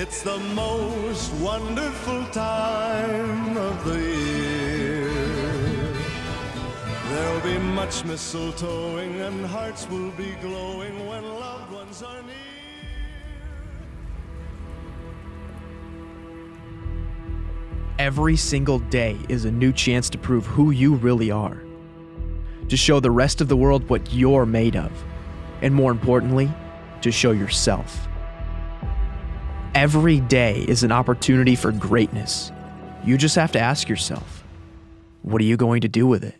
It's the most wonderful time of the year. There'll be much mistletoeing and hearts will be glowing when loved ones are near. Every single day is a new chance to prove who you really are. To show the rest of the world what you're made of. And more importantly, to show yourself. Every day is an opportunity for greatness. You just have to ask yourself, what are you going to do with it?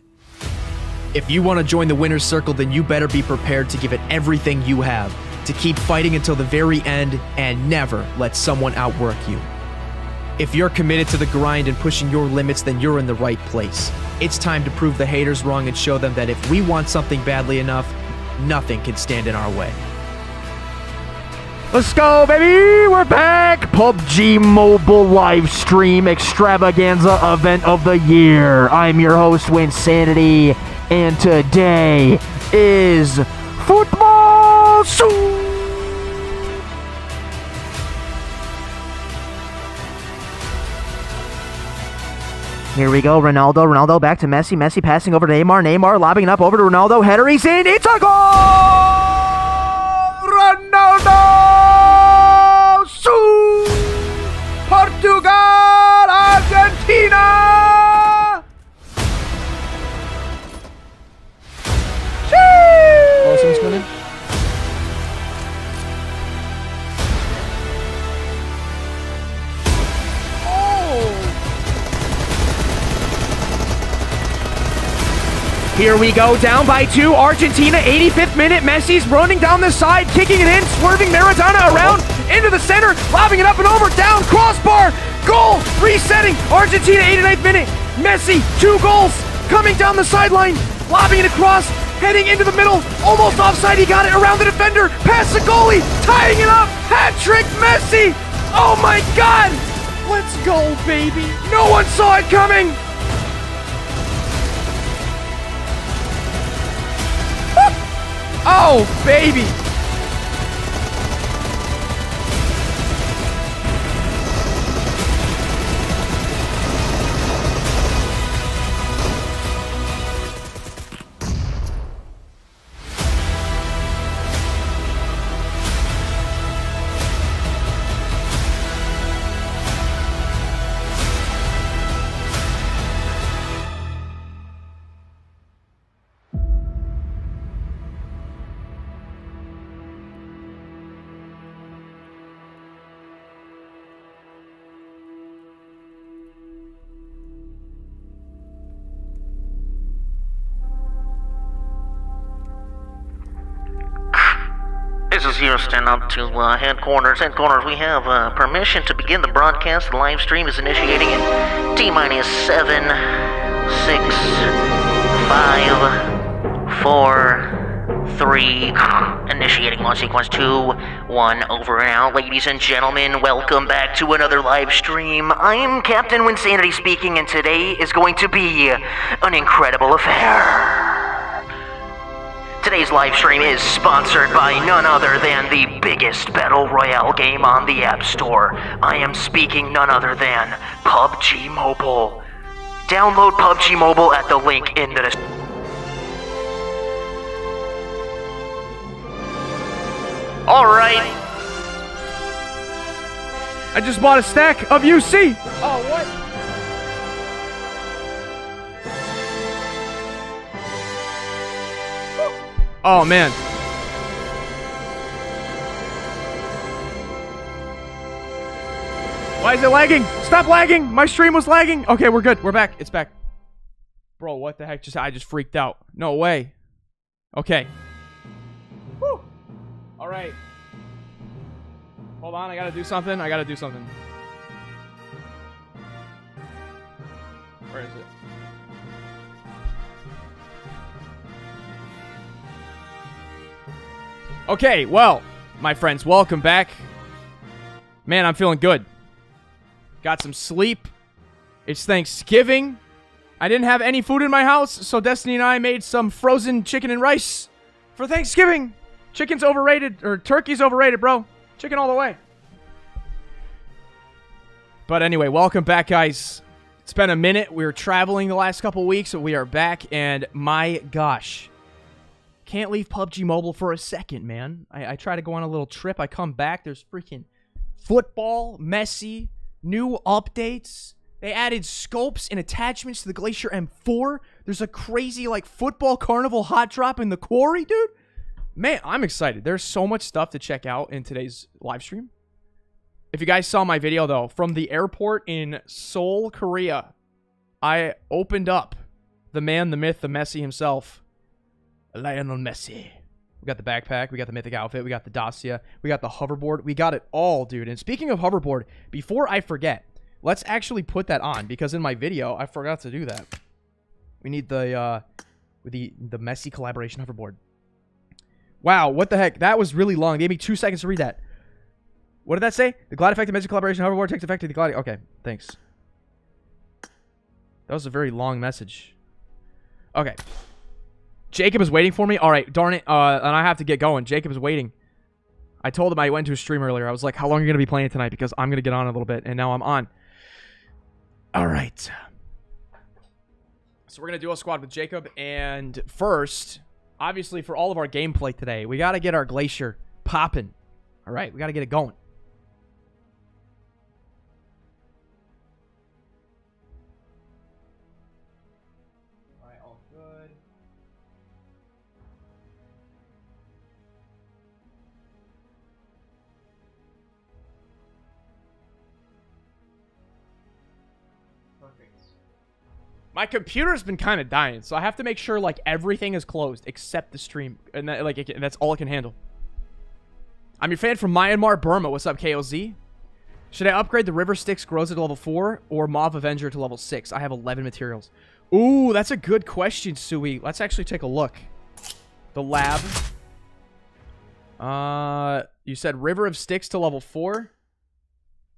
If you want to join the winner's circle, then you better be prepared to give it everything you have, to keep fighting until the very end, and never let someone outwork you. If you're committed to the grind and pushing your limits, then you're in the right place. It's time to prove the haters wrong and show them that if we want something badly enough, nothing can stand in our way. Let's go, baby! We're back! PUBG Mobile live stream extravaganza event of the year. I'm your host, Wynnsanity, and today is Football! Here we go, Ronaldo. Ronaldo back to Messi. Messi passing over to Neymar. Neymar lobbing it up over to Ronaldo. Header, he's in. It's a goal! Ronaldo! Here we go, down by two. Argentina, 85th minute. Messi's running down the side, kicking it in, swerving Maradona around into the center, lobbing it up and over, down, crossbar, goal, resetting. Argentina, 89th minute. Messi, two goals, coming down the sideline, lobbing it across, heading into the middle, almost offside. He got it around the defender, past the goalie, tying it up. Hat trick, Messi. Oh my God. Let's go, baby. No one saw it coming. Oh, baby! Is Houston up to uh, headquarters. Headquarters, we have uh, permission to begin the broadcast. The live stream is initiating in T minus seven, six, five, four, three. Initiating launch sequence two, one. Over and out, ladies and gentlemen. Welcome back to another live stream. I am Captain Wynnsanity speaking, and today is going to be an incredible affair. Today's live stream is sponsored by none other than the biggest battle royale game on the App Store. I am speaking none other than PUBG Mobile. Download PUBG Mobile at the link in the description. Alright. I just bought a stack of UC. Oh, what? Oh, man. Why is it lagging? Stop lagging! My stream was lagging! Okay, we're good. We're back. It's back. Bro, what the heck? Just I just freaked out. No way. Okay. Whew. All right. Hold on, I gotta do something. I gotta do something. Where is it? Okay, well, my friends, welcome back. Man, I'm feeling good. Got some sleep. It's Thanksgiving. I didn't have any food in my house, so Destiny and I made some frozen chicken and rice for Thanksgiving. Chicken's overrated, or turkey's overrated, bro. Chicken all the way. But anyway, welcome back, guys. It's been a minute. We were traveling the last couple weeks, so we are back, and my gosh. Can't leave PUBG Mobile for a second, man. I, I try to go on a little trip. I come back. There's freaking football, Messi, new updates. They added scopes and attachments to the Glacier M4. There's a crazy, like, football carnival hot drop in the quarry, dude. Man, I'm excited. There's so much stuff to check out in today's live stream. If you guys saw my video, though, from the airport in Seoul, Korea, I opened up the man, the myth, the Messi himself, Lionel Messi. We got the backpack, we got the mythic outfit, we got the Dacia, we got the hoverboard, we got it all, dude. And speaking of hoverboard, before I forget, let's actually put that on because in my video I forgot to do that. We need the uh, the the Messi collaboration hoverboard. Wow, what the heck? That was really long. It gave me two seconds to read that. What did that say? The Glide Effect Messi collaboration hoverboard takes effect to the Glide. Okay, thanks. That was a very long message. Okay. Jacob is waiting for me. All right, darn it. Uh, and I have to get going. Jacob is waiting. I told him I went to a stream earlier. I was like, how long are you going to be playing tonight? Because I'm going to get on a little bit. And now I'm on. All right. So we're going to do a squad with Jacob. And first, obviously, for all of our gameplay today, we got to get our Glacier popping. All right, we got to get it going. My computer's been kind of dying, so I have to make sure like everything is closed except the stream, and that, like it, that's all it can handle. I'm your fan from Myanmar, Burma. What's up, KOZ? Should I upgrade the River Styx Groza to level 4 or Mob Avenger to level 6? I have 11 materials. Ooh, that's a good question, Sui. Let's actually take a look. The lab. Uh, you said River of Styx to level 4?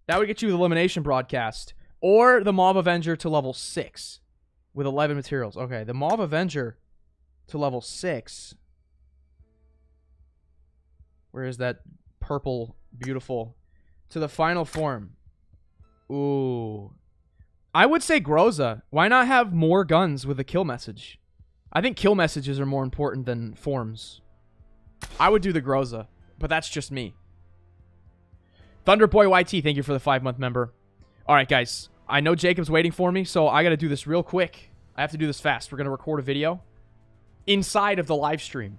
That would get you the Elimination Broadcast. Or the Mob Avenger to level 6 with 11 materials. Okay, the Mauve Avenger to level 6. Where is that purple, beautiful? To the final form. Ooh. I would say Groza. Why not have more guns with a kill message? I think kill messages are more important than forms. I would do the Groza, but that's just me. Thunderboy YT, thank you for the five month member. All right, guys. I know Jacob's waiting for me, so I got to do this real quick. I have to do this fast. We're going to record a video inside of the live stream.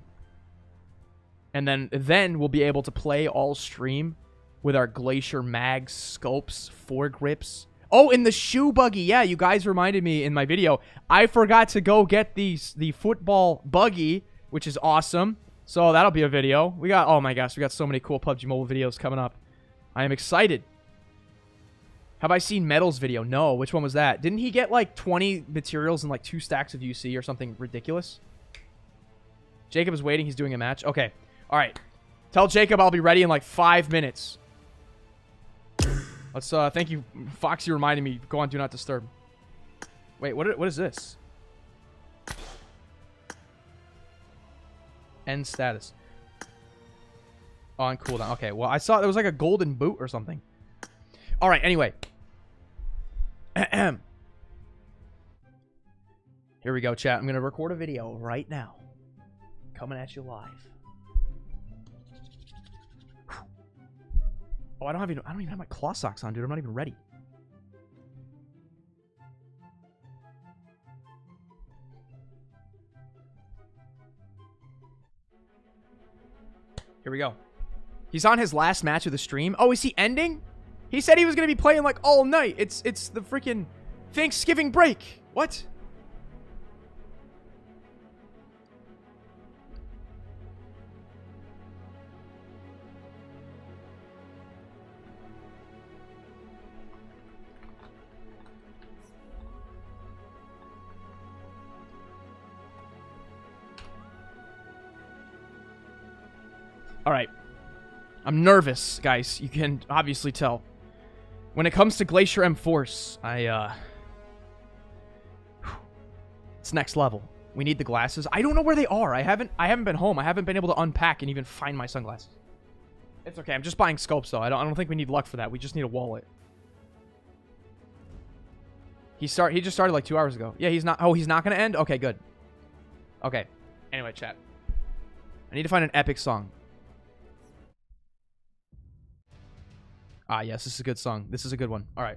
And then then we'll be able to play all stream with our Glacier Mag scopes, foregrips. Oh, in the shoe buggy. Yeah, you guys reminded me in my video. I forgot to go get these the football buggy, which is awesome. So that'll be a video. We got oh my gosh, we got so many cool PUBG Mobile videos coming up. I am excited. Have I seen Metal's video? No. Which one was that? Didn't he get like 20 materials and like two stacks of UC or something ridiculous? Jacob is waiting. He's doing a match. Okay. All right. Tell Jacob I'll be ready in like five minutes. Let's, uh, thank you. Foxy reminding me. Go on, do not disturb. Wait, what, what is this? End status. On cooldown. Okay, well, I saw there was like a golden boot or something. All right, anyway. Here we go, chat. I'm going to record a video right now. Coming at you live. Oh, I don't have even, I don't even have my claw socks on, dude. I'm not even ready. Here we go. He's on his last match of the stream. Oh, is he ending? He said he was going to be playing like all night. It's it's the freaking Thanksgiving break. What? All right. I'm nervous, guys. You can obviously tell. When it comes to Glacier M4, I, uh... It's next level. We need the glasses. I don't know where they are. I haven't I haven't been home. I haven't been able to unpack and even find my sunglasses. It's okay. I'm just buying scopes, though. I don't, I don't think we need luck for that. We just need a wallet. He start. He just started like two hours ago. Yeah, he's not... Oh, he's not going to end? Okay, good. Okay. Anyway, chat. I need to find an epic song. Ah, yes, this is a good song. This is a good one. All right.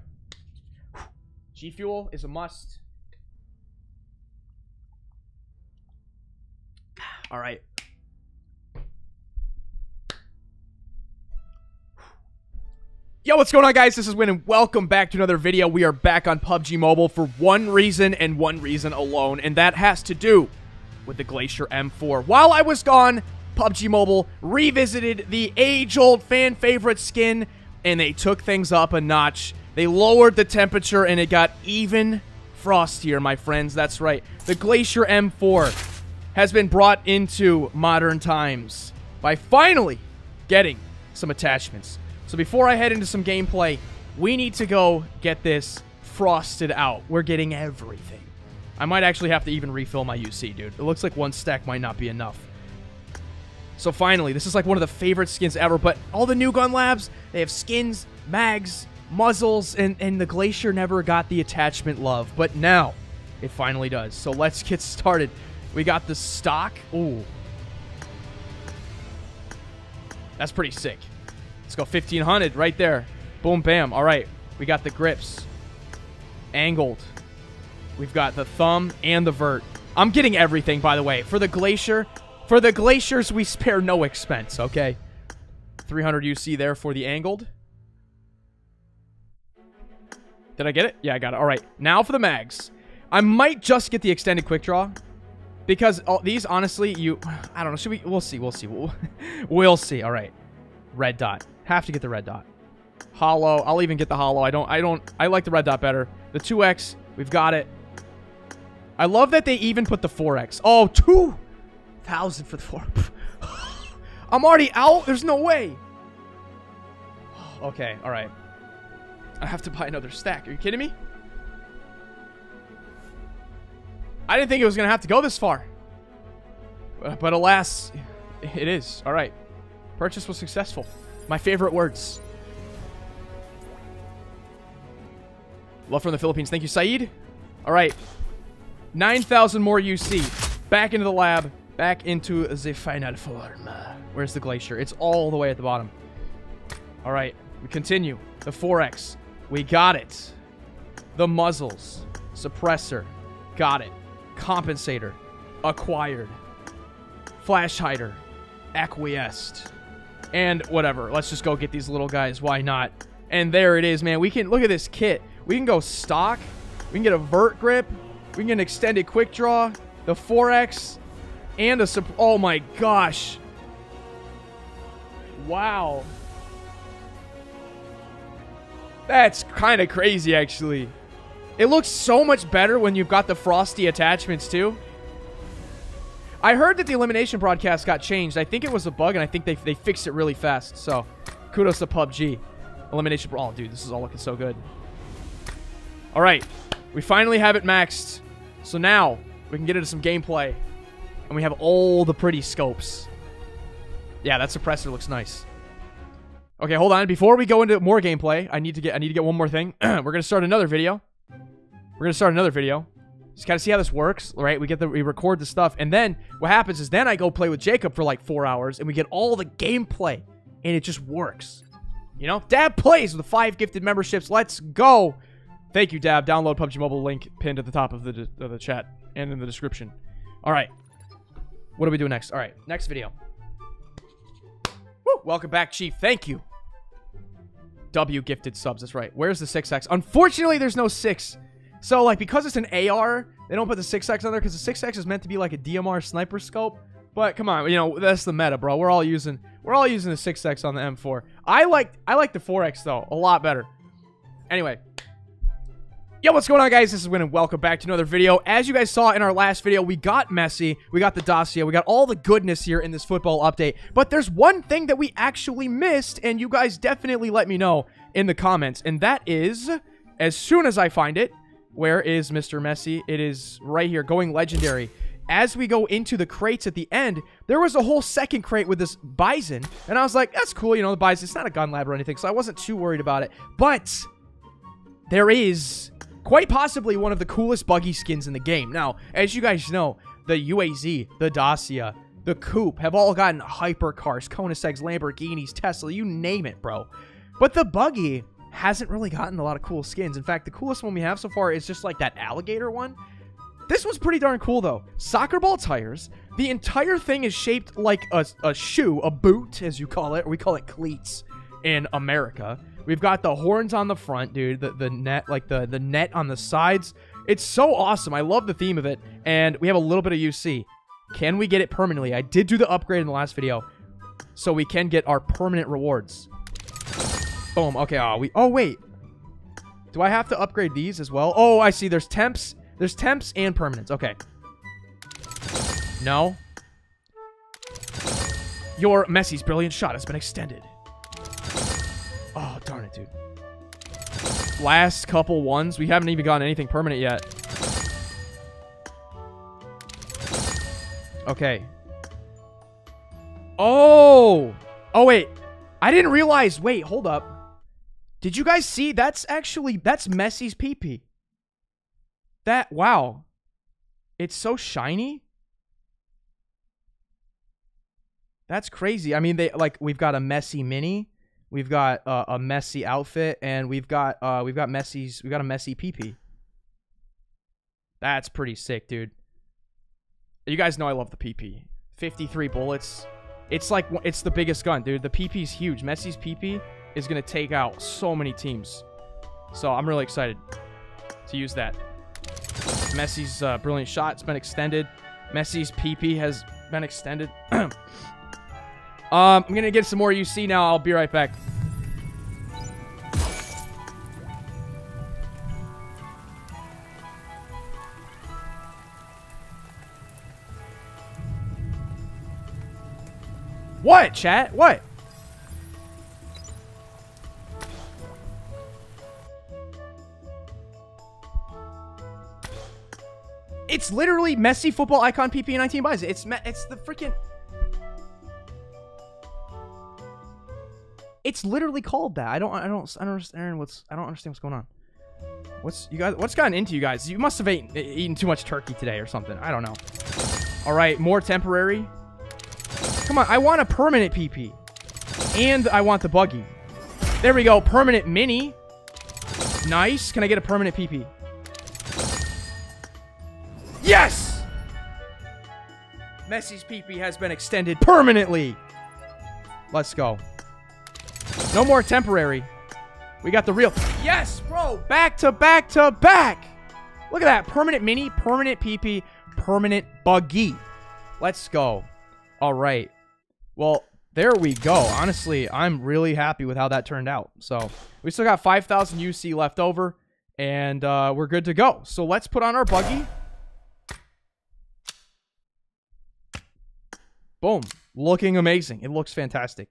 G Fuel is a must. All right. Yo, what's going on, guys? This is Wynn, and welcome back to another video. We are back on PUBG Mobile for one reason and one reason alone, and that has to do with the Glacier M4. While I was gone, PUBG Mobile revisited the age-old fan favorite skin, and they took things up a notch. They lowered the temperature, and it got even frostier, my friends. That's right. The Glacier M4 has been brought into modern times by finally getting some attachments. So before I head into some gameplay, we need to go get this frosted out. We're getting everything. I might actually have to even refill my UC, dude. It looks like one stack might not be enough. So finally, this is like one of the favorite skins ever, but all the new gun labs, they have skins, mags, muzzles, and, and the Glacier never got the attachment love, but now it finally does. So let's get started. We got the stock. Ooh. That's pretty sick. Let's go 1500 right there. Boom, bam. All right. We got the grips. Angled. We've got the thumb and the vert. I'm getting everything, by the way. For the Glacier, for the Glaciers, we spare no expense, okay? 300 UC there for the angled. Did I get it? Yeah, I got it. All right. Now for the mags. I might just get the extended quick draw. Because all, these, honestly, you... I don't know. Should we... We'll see. We'll see. We'll, we'll see. All right. Red dot. Have to get the red dot. Hollow. I'll even get the hollow. I don't... I don't... I like the red dot better. The 2X. We've got it. I love that they even put the 4X. Oh, 2,000 for the 4. I'm already out? There's no way. Okay. All right. I have to buy another stack. Are you kidding me? I didn't think it was going to have to go this far. But, but alas, it is. All right. Purchase was successful. My favorite words. Love from the Philippines. Thank you, Saeed. All right. 9,000 more UC. Back into the lab. Back into the final form. Where's the glacier? It's all the way at the bottom. All right. We continue. The 4X. We got it. The muzzles. Suppressor. Got it. Compensator. Acquired. Flash hider. Acquiesced. And whatever. Let's just go get these little guys. Why not? And there it is, man. We can look at this kit. We can go stock. We can get a vert grip. We can get an extended quick draw. The 4X. And a... sup- Oh my gosh. Wow. That's kind of crazy, actually. It looks so much better when you've got the frosty attachments, too. I heard that the elimination broadcast got changed. I think it was a bug, and I think they, they fixed it really fast. So, kudos to PUBG. Elimination... Oh, dude, this is all looking so good. All right. We finally have it maxed. So now, we can get into some gameplay. And we have all the pretty scopes. Yeah, that suppressor looks nice. Okay, hold on. Before we go into more gameplay, I need to get I need to get one more thing. We're gonna start another video. We're gonna start another video. Just gotta see how this works, right? We get the we record the stuff, and then what happens is then I go play with Jacob for like four hours, and we get all the gameplay, and it just works. You know, Dab plays with five gifted memberships. Let's go. Thank you, Dab. Download PUBG Mobile link pinned at the top of the, of the chat and in the description. All right. What do we do next? All right, next video. Woo, welcome back, Chief. Thank you. W gifted subs. That's right. Where's the 6X? Unfortunately, there's no 6. So, like, because it's an AR, they don't put the 6X on there because the 6X is meant to be like a DMR sniper scope. But come on, you know, that's the meta, bro. We're all using we're all using the 6X on the M4. I like I like the 4X though, a lot better. Anyway, Yo, what's going on, guys? This is Wynn, and welcome back to another video. As you guys saw in our last video, we got Messi, we got the Dacia, we got all the goodness here in this football update. But there's one thing that we actually missed, and you guys definitely let me know in the comments, and that is, as soon as I find it, where is Mr. Messi? It is right here, going legendary. As we go into the crates at the end, there was a whole second crate with this Bison, and I was like, that's cool, you know, the Bison, it's not a gun lab or anything, so I wasn't too worried about it. But there is quite possibly one of the coolest buggy skins in the game. Now, as you guys know, the UAZ, the Dacia, the Coupe have all gotten hypercars, Koenigseggs, Lamborghinis, Tesla, you name it, bro. But the buggy hasn't really gotten a lot of cool skins. In fact, the coolest one we have so far is just like that alligator one. This was pretty darn cool, though. Soccer ball tires. The entire thing is shaped like a, a shoe, a boot, as you call it. Or we call it cleats in America. We've got the horns on the front, dude. The, the net, like the, the net on the sides. It's so awesome. I love the theme of it. And we have a little bit of UC. Can we get it permanently? I did do the upgrade in the last video. So we can get our permanent rewards. Boom. Okay. Oh, we. Oh, wait. Do I have to upgrade these as well? Oh, I see. There's temps. There's temps and permanents. Okay. No. Your Messi's brilliant shot has been extended. Dude. Last couple ones. We haven't even gotten anything permanent yet. Okay. Oh! Oh, wait. I didn't realize. Wait, hold up. Did you guys see? That's actually, that's Messi's PP. That, wow. It's so shiny. That's crazy. I mean, they, like, we've got a Messi Mini. We've got uh, a Messi outfit, and we've got uh, we've got Messi's we got a Messi PP. That's pretty sick, dude. You guys know I love the PP. 53 bullets. It's like it's the biggest gun, dude. The PP is huge. Messi's PP is gonna take out so many teams. So I'm really excited to use that. Messi's uh, brilliant shot has been extended. Messi's PP has been extended. Um, I'm gonna get some more UC now. I'll be right back. What, chat? What? It's literally Messi football icon PP19 buys. It's it's the freaking It's literally called that. I don't I don't I don't understand what's I don't understand what's going on. What's you guys what's gotten into you guys? You must have eaten, eaten too much turkey today or something. I don't know. All right, more temporary. Come on, I want a permanent PP. And I want the buggy. There we go, permanent mini. Nice. Can I get a permanent PP? Yes! Messi's PP has been extended permanently. Let's go. No more temporary. We got the real. Yes, bro. Back to back to back. Look at that. Permanent mini, permanent PP, permanent buggy. Let's go. All right. Well, there we go. Honestly, I'm really happy with how that turned out. So we still got 5,000 UC left over, and uh, we're good to go. So let's put on our buggy. Boom. Looking amazing. It looks fantastic.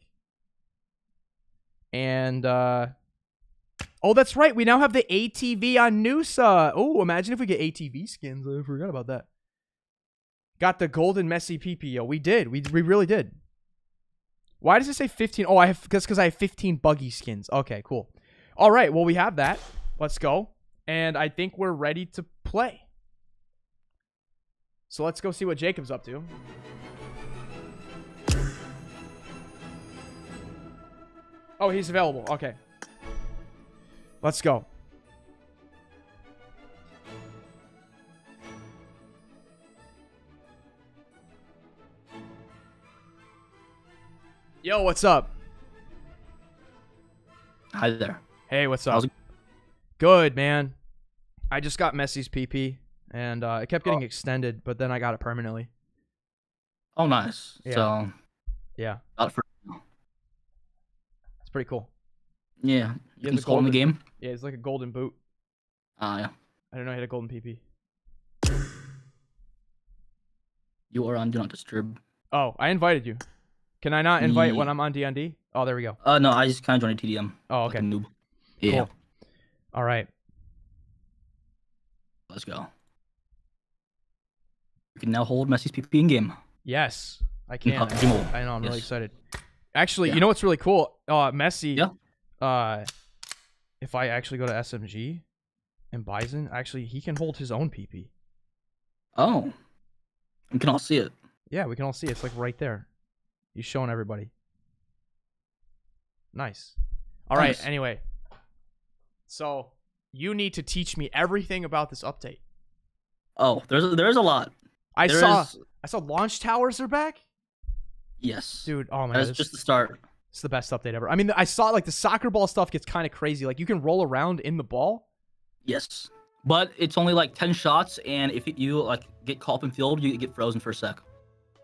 And, uh... Oh, that's right. We now have the ATV on Nusa. Oh, imagine if we get ATV skins. I forgot about that. Got the golden Messi PPO. We did. We, we really did. Why does it say 15? Oh, I have because I have 15 buggy skins. Okay, cool. All right, well, we have that. Let's go. And I think we're ready to play. So let's go see what Jacob's up to. Oh, he's available. Okay. Let's go. Yo, what's up? Hi there. Hey, what's up? How's it- Good, man. I just got Messi's PP, and uh, it kept getting Oh. extended, but then I got it permanently. Oh, nice. Yeah. So, Yeah, not for pretty cool. yeah. Yeah, You can the score in the game. Yeah, it's like a golden boot. Ah, yeah. I don't know. I had a golden PP. You are on Do Not Disturb. Oh, I invited you. Can I not invite Ye- when I'm on DND? Oh, there we go. Uh, no, I just kind of joined a TDM. Oh, like okay. a noob. Yeah. Cool. All right. Let's go. You can now hold Messi's PP in game. Yes, I can. I know. I'm really excited. Actually, Yeah. you know what's really cool? Uh, Messi. Yeah. Uh, if I actually go to SMG and Bison, actually he can hold his own PP. Oh. We can all see it. Yeah, we can all see it. it's like right there. He's showing everybody. Nice. All right. Nice. Anyway, so you need to teach me everything about this update. Oh, there's a, there's a lot. I There saw is- I saw launch towers are back, yes. dude. Oh my god, That's just the start. it's the best update ever. I mean, I saw like the soccer ball stuff gets kind of crazy. Like you can roll around in the ball. Yes. But it's only like 10 shots, and if you like get caught up in field, you get frozen for a sec.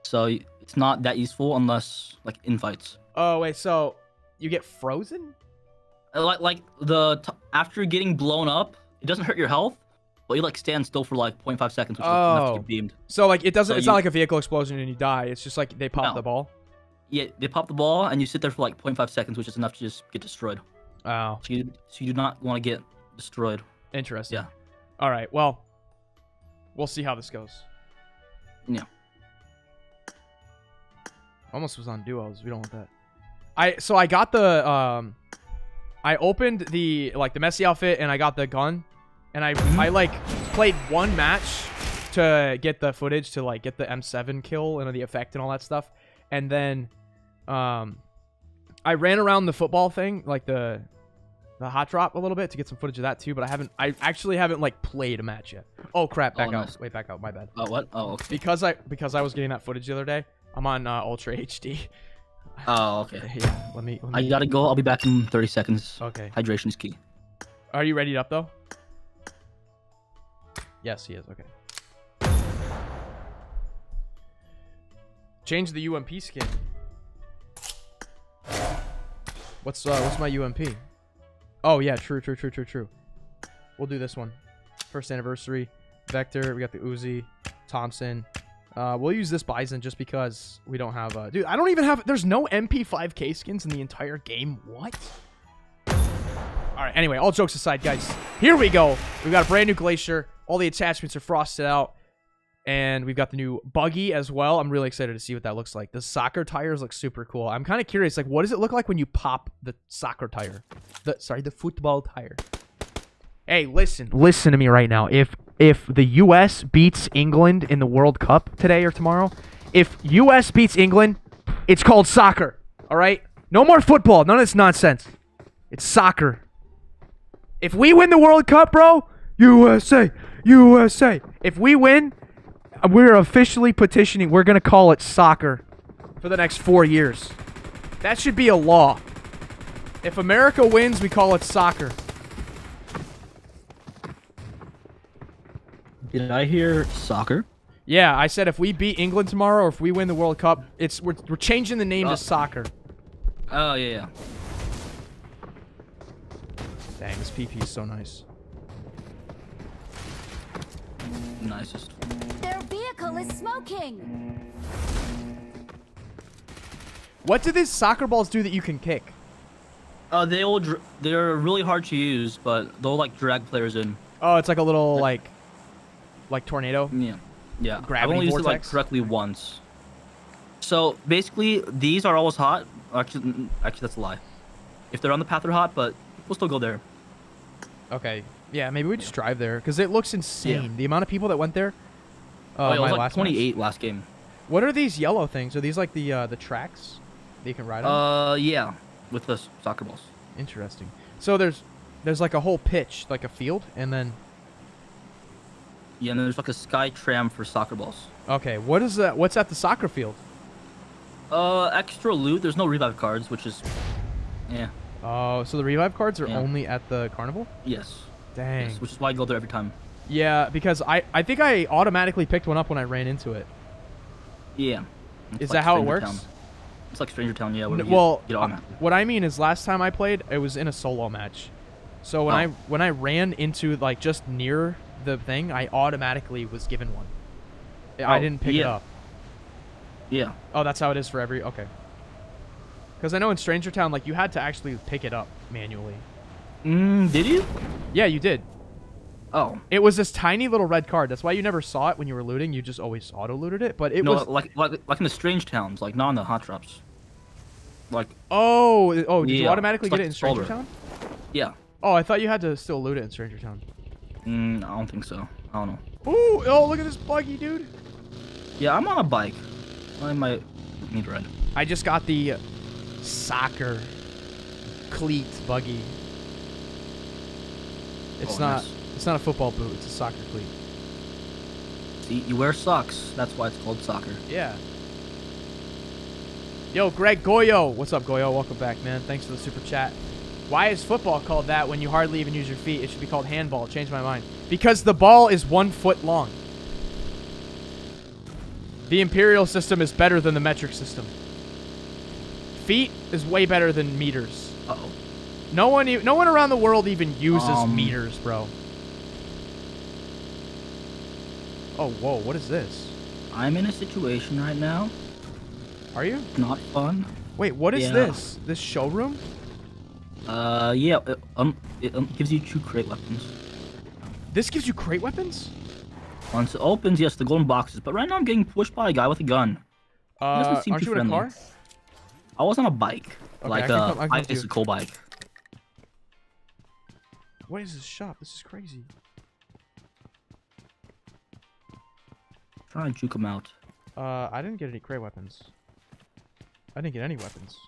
So it's not that useful unless like in fights. Oh wait, so you get frozen? Like like the t- after getting blown up, it doesn't hurt your health, but you like stand still for like 0.5 seconds, which is enough Oh. to get beamed. So like it doesn't. So it's you- not like a vehicle explosion and you die. It's just like they pop No. the ball. Yeah, they pop the ball and you sit there for like 0.5 seconds, which is enough to just get destroyed. Oh, So you so you do not want to get destroyed. interesting. Yeah. All right. Well, we'll see how this goes. Yeah. Almost was on duos. We don't want that. I so I got the um, I opened the like the Messi outfit and I got the gun, and I Mm-hmm. I like played one match to get the footage to like get the M7 kill and the effect and all that stuff, and then um, I ran around the football thing like the the hot drop a little bit to get some footage of that too, but I haven't I actually haven't like played a match yet. Oh crap, back Oh, out. nice. Wait, back out. My bad. Oh what? Oh okay. Because I because I was getting that footage the other day. I'm on uh, Ultra HD. Oh okay. yeah, let me let I gotta go. I'll be back in 30 seconds. Okay. Hydration is key. Are you ready up though? Yes, he is. Okay. Change the UMP skin. What's uh what's my UMP? Oh yeah, true, true, true, true, true. We'll do this one. First anniversary. Vector, we got the Uzi, Thompson. Uh, we'll use this Bison just because we don't have uh dude, I don't even have there's no MP5K skins in the entire game. What? All right. Anyway, all jokes aside, guys, here we go. We've got a brand new glacier. All the attachments are frosted out, and we've got the new buggy as well. I'm really excited to see what that looks like. The soccer tires look super cool. I'm kind of curious, like, what does it look like when you pop the soccer tire? The sorry, the football tire. Hey, listen, listen to me right now. If if the U.S. beats England in the World Cup today or tomorrow, if U.S. beats England, it's called soccer. All right, no more football. None of this nonsense. It's soccer. If we win the World Cup, bro, USA, USA. If we win, uh, we're officially petitioning. We're gonna call it soccer for the next four years. That should be a law. If America wins, we call it soccer. Did I hear soccer? Yeah, I said if we beat England tomorrow or if we win the World Cup, it's we're, we're changing the name Uh, to soccer. Oh yeah, yeah. Dang, this PP is so nice. Nicest. Their vehicle is smoking. What do these soccer balls do that you can kick? Uh, they will. Dr- they're really hard to use, but they'll like drag players in. Oh, it's like a little like like tornado. Yeah, yeah. I've Gravity only used it like correctly once. So basically, these are always hot. Actually, actually, that's a lie. If they're on the path, they're hot, but we'll still go there. Okay. Yeah, maybe we just drive there because it looks insane. The amount of people that went there. Uh, oh, yeah, it my was like last match. 28 last game. What are these yellow things? Are these like the uh, the tracks that you can ride on? Uh, yeah. with the soccer balls. Interesting. So there's there's like a whole pitch, like a field, and then Yeah, and then there's like a sky tram for soccer balls. okay, what is that? What's at the soccer field? Uh, extra loot. There's no revive cards, which is, yeah, Oh, so the revive cards are Yeah. only at the carnival? yes, Dang. yes, which is why I go there every time. Yeah, because I I think I automatically picked one up when I ran into it. Yeah. It's Is like that how it works? Town. It's like Stranger Town, yeah. N- well, get what I mean is last time I played, it was in a solo match. So when Oh. I when I ran into like just near the thing, I automatically was given one. I Oh, didn't pick it up. Yeah. Oh, that's how it is for every. Okay. Because I know in Stranger Town, like you had to actually pick it up manually. Mm, did you? Yeah, you did. Oh. It was this tiny little red card. That's why you never saw it when you were looting. You just always auto looted it. But it no, was. like like like in the Strange Towns, like not in the hot drops. Like Oh, oh! Did you automatically it's get like it in Stranger solar. Town? yeah. Oh, I thought you had to still loot it in Stranger Town. Mm, I don't think so. I don't know. Ooh! Oh, look at this buggy, dude. Yeah, I'm on a bike. I might need a ride. I just got the soccer cleat buggy. It's Oh, not. nice. It's not a football boot. It's a soccer cleat. See, you wear socks. That's why it's called soccer. Yeah. Yo, Greg Goyo. What's up, Goyo? Welcome back, man. Thanks for the super chat. Why is football called that when you hardly even use your feet? It should be called handball. Change my mind. Because the ball is one foot long. The imperial system is better than the metric system. Feet is way better than meters. No one, e- no one around the world even uses Um. meters, bro. Oh, whoa! What is this? I'm in a situation right now. Are you? Not fun. Wait, what is Yeah. this? This showroom? Uh, yeah. It, um, it um, gives you two crate weapons. This gives you crate weapons? Once it opens, yes, the golden boxes. But right now, I'm getting pushed by a guy with a gun. doesn't Uh, seem aren't too you in a car? I was on a bike, Okay, like a come- I can come to you. bicycle bike. What is this shop? This is crazy. Try and juke him out. Uh, I didn't get any crate weapons. I didn't get any weapons.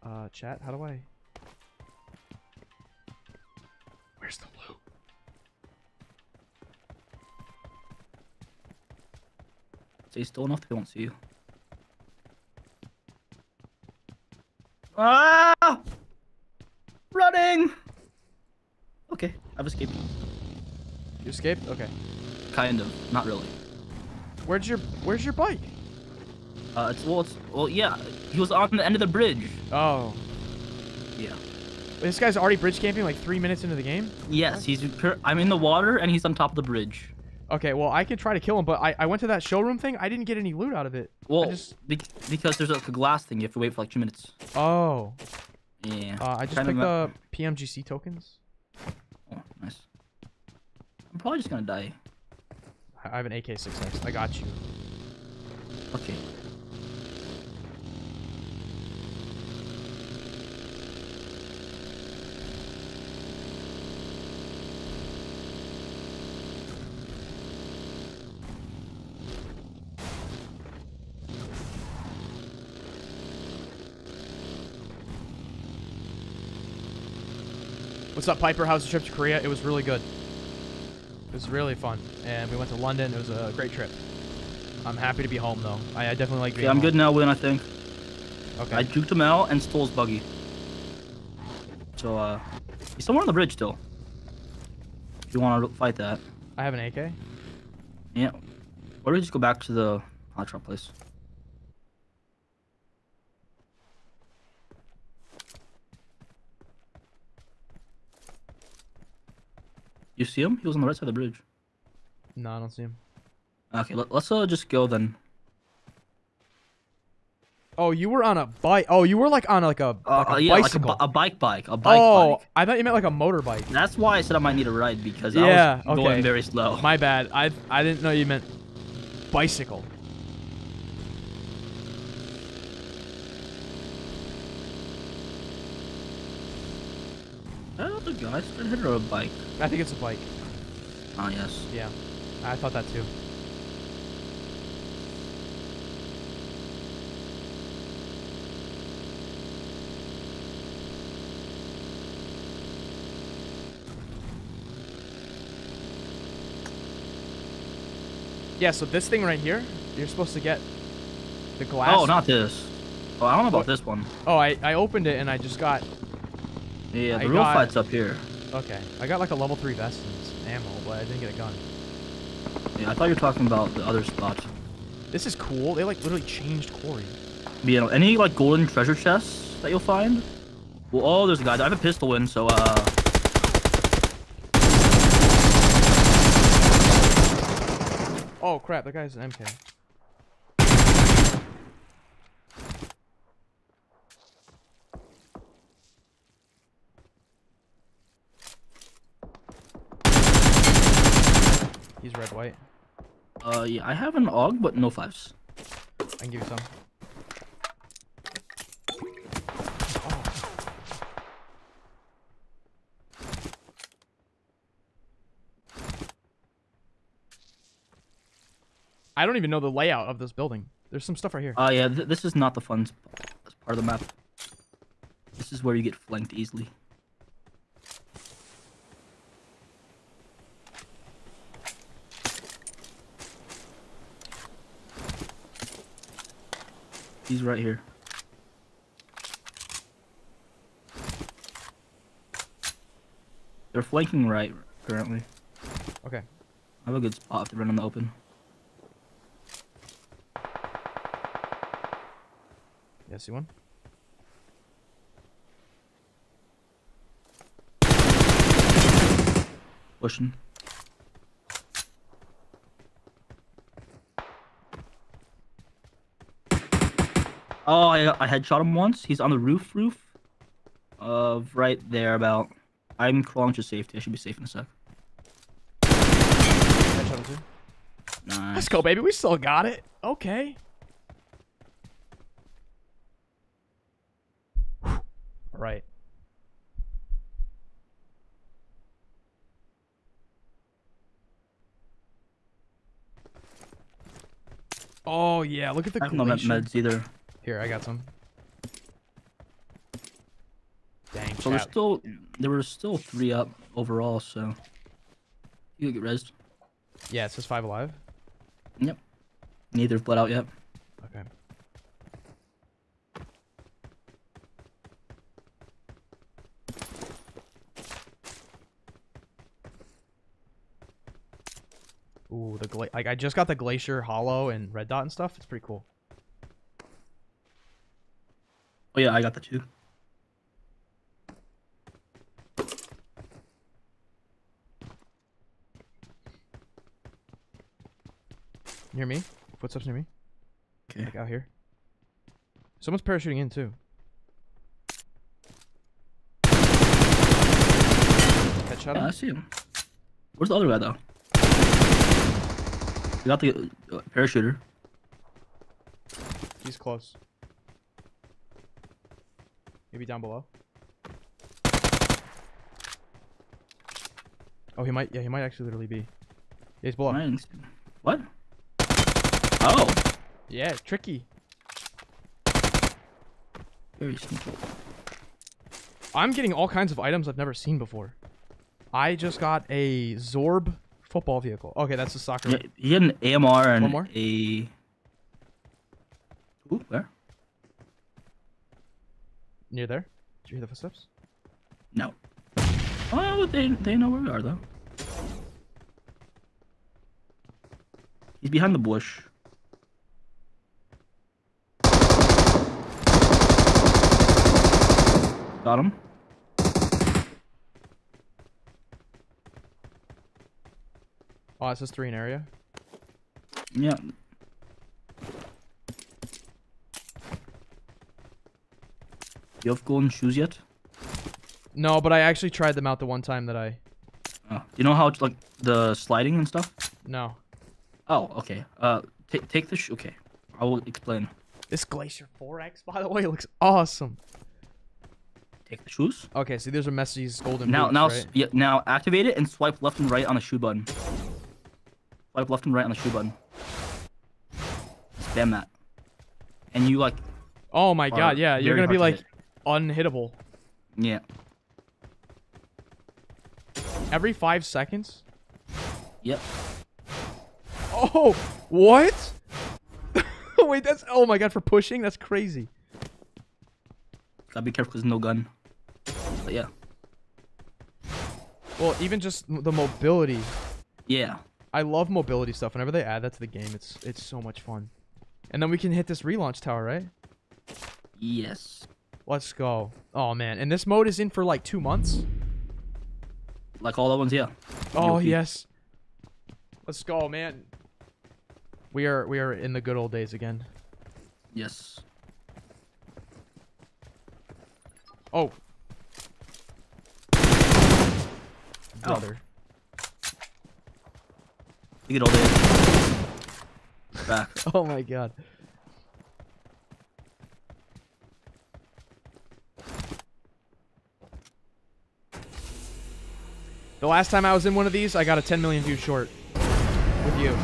Uh, chat, how do I... Where's the loot? Still enough they won't see you. Ah! Running! Okay, I've escaped. You escaped? Okay. Kind of, not really. Where's your Where's your bike? Uh, it's well, it's well, yeah. He was on the end of the bridge. Oh. Yeah. This guy's already bridge camping like three minutes into the game? Yes, he's. I'm in the water and he's on top of the bridge. Okay, well, I can try to kill him, but I, I went to that showroom thing. I didn't get any loot out of it. Well, just... bec- because there's like a glass thing, you have to wait for like two minutes. Oh. Yeah. Uh, I just picked up PMGC tokens. Oh, nice. I'm probably just gonna die. I have an AK-6X. I got you. Okay. Up, Piper? How's the trip to Korea? It was really good. It was really fun, and we went to London. It was a great trip. I'm happy to be home, though. I, I definitely like being Yeah, I'm home. good now, Wynn, I think. Okay. I juked him out and stole his buggy. So, uh, he's somewhere on the bridge still. If you want to fight that. I have an AK. Yeah. Or we just go back to the hot shot place. You see him? He was on the right side of the bridge. No, I don't see him. Okay, let, us uh just go then. Oh, you were on a bike. Oh, you were like on like a, Uh, a uh, yeah, bicycle. like a, a bike bike, a bike oh, bike. I thought you meant like a motorbike. That's why I said I might need a ride because Yeah, I was okay. going very slow. My bad. I I didn't know you meant bicycle. I don't think hit or a bike. I think it's a bike. Ah, yes. Yeah, I thought that too. Yeah, so this thing right here, you're supposed to get the glass. Oh, not this. Oh, I don't know about oh. this one. Oh, I, I opened it and I just got yeah, the I real got- fight's up here. Okay, I got like a level three vest and ammo, but I didn't get a gun. Yeah, I thought you were talking about the other spot. This is cool. They like literally changed you know, any like golden treasure chests that you'll find. Well, oh, there's a guy. I have a pistol in, so uh. Oh crap, that guy's an MK. He's red white. Uh, yeah, I have an AUG, but no fives. I can give you some. I don't even know the layout of this building. There's some stuff right here. Uh, yeah, th this is not the fun part of the map. This is where you get flanked easily. He's right here. They're flanking right currently. Okay. I have a good spot to run in the open. Yeah, see one? Pushing. Oh, I, I headshot him once. He's on the roof, roof. Of right there, about. I'm crawling to safety. I should be safe in a sec. Headshot him too. Nice. Let's go, baby. We still got it. Okay. All right. Oh yeah, look at the I med- glacier. meds either. Here, I got some. Dang, So there's still there were still three up overall. So you could get rezzed. Yeah, it says five alive. Yep. Neither have bled out yet. Okay. Ooh, the gla- like I just got the glacier hollow and red dot and stuff. It's pretty cool. Oh yeah, I got the two. Near me? Footsteps near me? Okay. Like out here. Someone's parachuting in too. Headshot Yeah, I see him. Where's the other guy though? We got the uh, parachuter. He's close. Maybe down below. Oh, he might. Yeah, he might actually literally be. Yeah, he's below. Nice. What? Oh, Yeah, tricky. very sneaky. I'm getting all kinds of items I've never seen before. I just got a Zorb football vehicle. Okay, that's a soccer. Yeah, he had an AMR and One more? a. Ooh, where? Near there. Did you hear the footsteps? No. Oh, they they know where we are though. He's behind the bush. Got him. Oh, it says three in area. Yeah. You have golden shoes yet? No, but I actually tried them out the one time that I. Oh. You know how it's like the sliding and stuff? No. Oh, okay. Uh, take take the shoe. Okay, I will explain. This Glacier 4X, by the way, looks awesome. Take the shoes. Okay, see, there's a Messi's golden Now, boots, now, right? yeah, now activate it and swipe left and right on the shoe button. Swipe left and right on the shoe button. Spam that, and you like, Oh my god, yeah, you're gonna be like unhittable yeah, every five seconds. yep. Oh, what? Wait, that's oh my god for pushing. That's crazy. Gotta be careful because no gun. But yeah, Well, even just the mobility. yeah. I love mobility stuff. Whenever they add that to the game, it's it's so much fun. And then we can hit this relaunch tower, right? Yes. Let's go. Oh man, and this mode is in for like two months. Like all the ones, yeah. Oh Yuppie. yes. Let's go, man. We are we are in the good old days again. Yes. Oh. oh. Brother. You get all day. Back. Oh my god. The last time I was in one of these, I got a 10 million view short with you.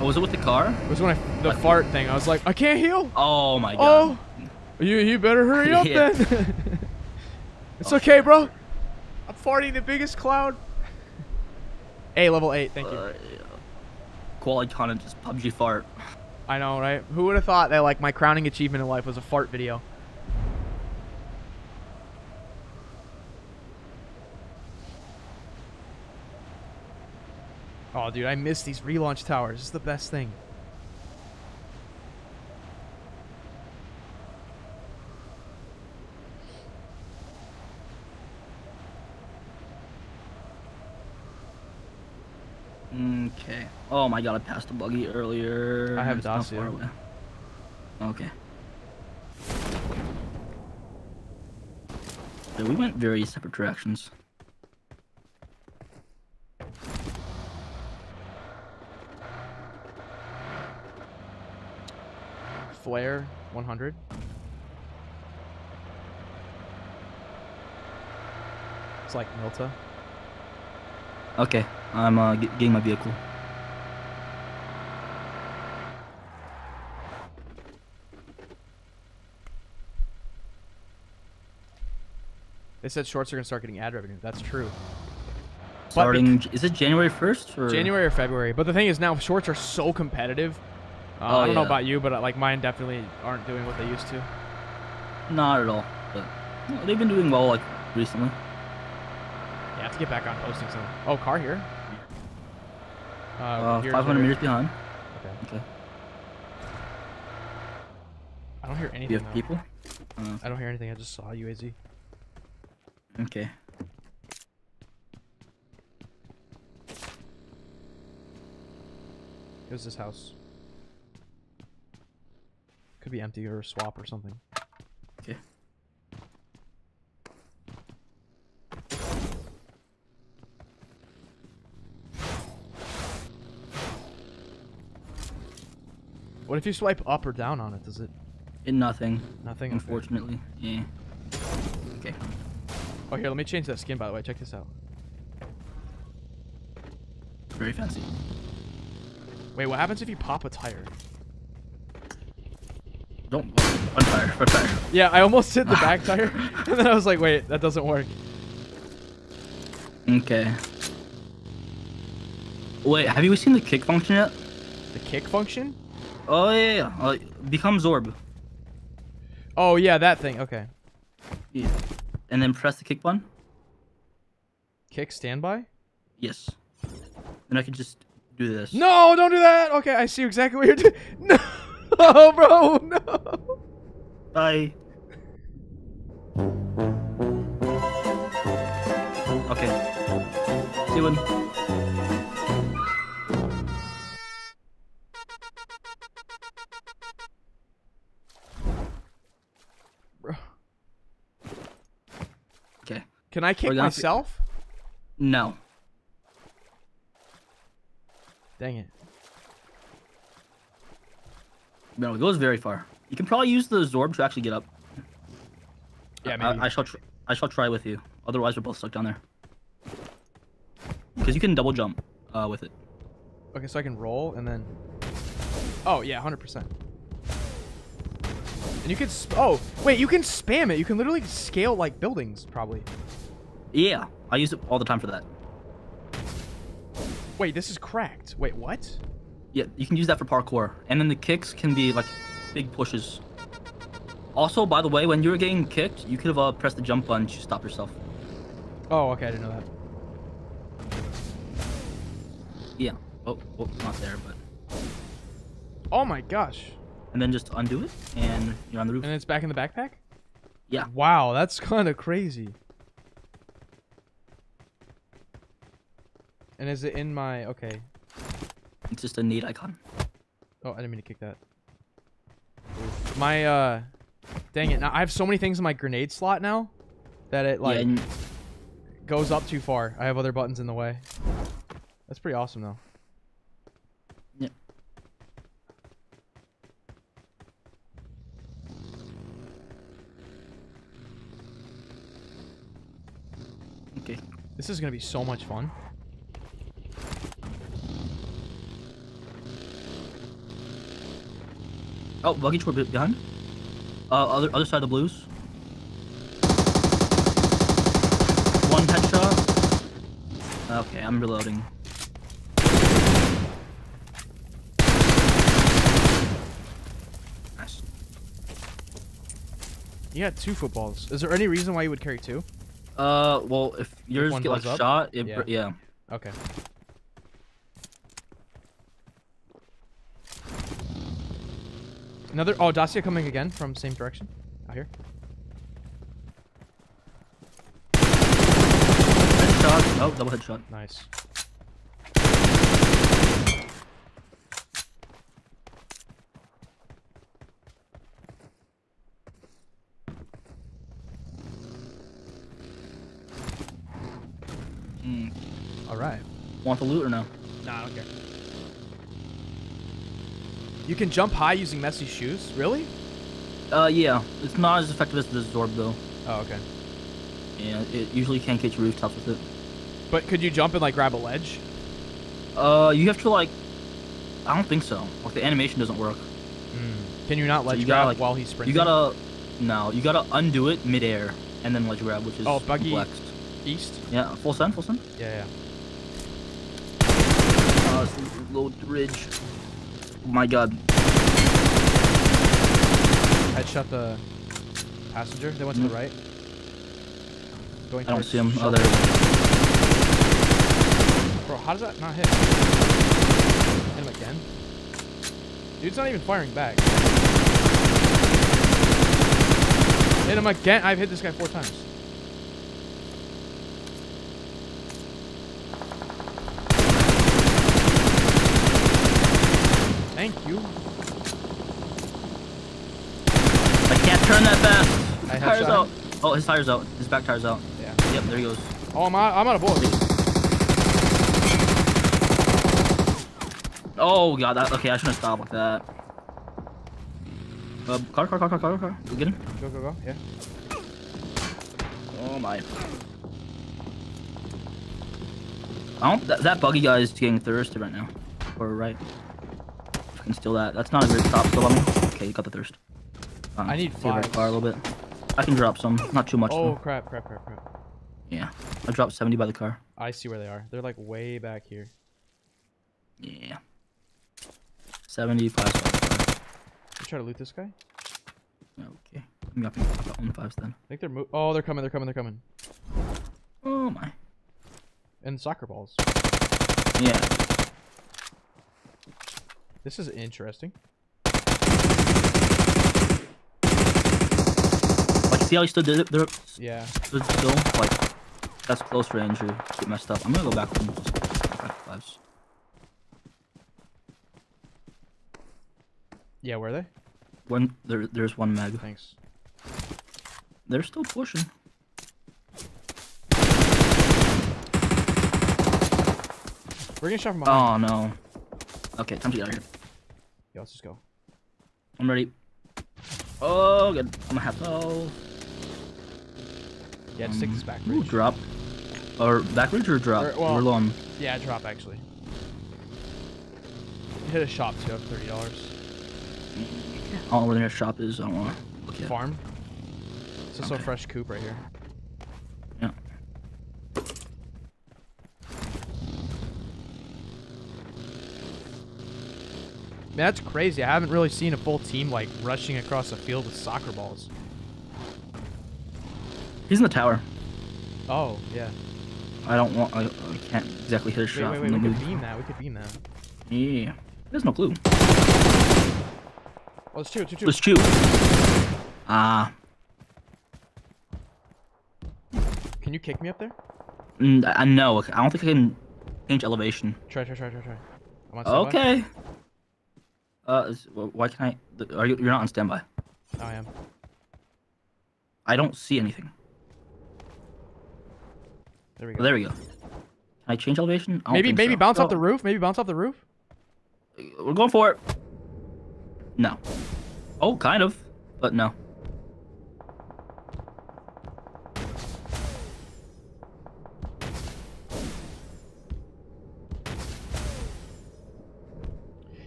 Oh, was it with the car? It was when I the fart thing. I was like, I can't heal. Oh my god. Oh, you you better hurry up Yeah. then. it's okay, bro. I'm farting the biggest cloud. A level eight. Thank you. Uh, quality content, just PUBG fart. I know, right? Who would have thought that like my crowning achievement in life was a fart video? Oh, dude, I miss these relaunch towers. It's the best thing. Okay. Oh my god, I passed the buggy earlier. I have It's not Dacia. far away. Okay. We went very separate directions. Flare 100. It's like Mylta. Okay, I'm uh, getting my vehicle. They said shorts are gonna start getting ad revenue. That's true. Starting, is it January 1st or January or February. But the thing is, now shorts are so competitive. Uh, Oh, I don't know about you, but uh, like mine definitely aren't doing what they used to. Not at all, but you they've been doing well like recently. Yeah, I have to get back on posting some. Oh, car here. Uh, Uh, here's 500 meters behind. Okay. Okay. I don't hear Do anything. you have though. people? Uh, I don't hear anything. I just saw UAZ. okay. It was this house. Could be empty or a swap or something. Okay. What if you swipe up or down on it? Does it In nothing, nothing? Okay. unfortunately. Yeah. Okay. Oh, here, let me change that skin. By the way, check this out. Very fancy. Wait, what happens if you pop a tire? Don't. Front tire. Front tire. Yeah, I almost hit the back tire, and then I was like, wait, that doesn't work. Okay. Wait, have you seen the kick function yet? The kick function? Oh yeah, yeah. yeah. Uh, become Zorb. Oh yeah, that thing. Okay. Yeah. And then press the kick button. Kick standby? Yes. And I can just do this. No, don't do that. Okay, I see exactly what you're doing. No, oh, bro, no. Bye. Okay. See you when. Bro. Okay. Can I kick We're gonna have to- myself? No. Dang it. No, it goes very far. You can probably use the Zorb to actually get up. Yeah, I- maybe. I, shall. Tr- I shall try with you. Otherwise, we're both stuck down there. Because you can double jump uh, with it. Okay, so I can roll and then. Oh yeah, hundred percent. And you can. Sp- oh wait, you can spam it. You can literally scale like buildings, probably. Yeah, I use it all the time for that. Wait, this is cracked. Wait, what? Yeah, you can use that for parkour. And then the kicks can be like big pushes. Also, by the way, when you were getting kicked, you could have uh, pressed the jump button to stop yourself. Oh, okay, I didn't know that. Yeah. Oh, oh not there, but. Oh my gosh. And then just undo it, and you're on the roof. And it's back in the backpack? Yeah. Wow, that's kind of crazy. And is it in my... Okay. It's just a neat icon. Oh, I didn't mean to kick that. My, uh... Dang it. Now, I have so many things in my grenade slot now that it, like, yeah, goes up too far. I have other buttons in the way. That's pretty awesome, though. Yeah. Okay. This is going to be so much fun. Oh, toward be- behind. Uh, other other side of the blues. One headshot. Okay, I'm reloading. Nice. You had two footballs. Is there any reason why you would carry two? Uh, well, if yours one get like up? shot, it yeah. yeah. Okay. Another... Oh, Dacia coming again from same direction. Out here. Headshot. Oh, double headshot. Nice. Mm. All right. Want the loot or no? Nah, I don't care. You can jump high using Messi shoes? Really? Uh, yeah. It's not as effective as the Zorb though. Oh, okay. Yeah, it usually can't get you rooftops with it. But could you jump and like grab a ledge? Uh, you have to like. I don't think so. Like the animation doesn't work. Mm. Can you not So ledge you grab gotta like. while he's sprinting? You gotta. No, you gotta undo it midair and then ledge grab, which is Oh, buggy- flexed. east. Yeah, full send, full send. Yeah, yeah. Uh, low ridge. Oh my god. Headshot the passenger. They went to the mm. right. Going I don't see him. Oh, there. Bro, how does that not hit? Hit him again. Dude's not even firing back. Hit him again. I've hit this guy four times. Thank you. I can't turn that fast. I His tire's headshot out. him. Oh, his tire's out. His back tire's out. Yeah. Yep, there he goes. Oh, I'm out, I'm out of bullets. Oh god, that, okay, I shouldn't have stopped like that. Uh, car, car, car, car, car, car. We get him? Go, go, go. Yeah. Oh my. I don't. That, that buggy guy is getting thirsty right now. Or right. You can steal that. That's not a great top still on me. Okay, you got the thirst. Um, I need give her a fives. car a little bit. I can drop some, not too much. Oh, though. crap, crap, crap, crap. Yeah, I dropped 70 by the car. I see where they are. They're like way back here. Yeah. 75 by the car. You try to loot this guy? Okay. I'm up one fives then. think they're mo- Oh, they're coming, they're coming, they're coming. Oh my. And soccer balls. Yeah. This is interesting. See how he stood there? there Yeah. stood still? Like, that's close range or get messed up. I'm gonna go back and just back fives. Yeah, where are they? One, there, there's one mag. Thanks. They're still pushing. We're getting shot from behind. Oh no. Okay, time to get out of here. Yeah, let's just go. I'm ready. Oh, good. I'm gonna have to. Yeah, um, stick this back bridge. Ooh, drop. Or back ridge or drop? Or, well, or long? Yeah, drop actually. Hit a shop too, up thirty dollars. I don't know where the next shop is. I don't want to look at farm. It's just okay. a fresh coop right here. Yeah. Man, that's crazy. I haven't really seen a full team like rushing across a field with soccer balls. He's in the tower. Oh, yeah. I don't want. I, I can't exactly hit a Wait, shot wait, wait. from We the could beam that. We could beam that. Yeah. There's no clue. Oh, it's two, two, two. Let's chew. Ah. Can you kick me up there? Mm, I know. I don't think I can change elevation. Try, try, try, try, try. I'm on standby. Okay. Uh, is- why can I? Are you? You're not on standby. I am. I don't see anything. There we Oh, go. there we go. Can I change elevation? I maybe, maybe so. bounce off Oh, the roof. Maybe bounce off the roof. We're going for it. No. Oh, kind of, but no.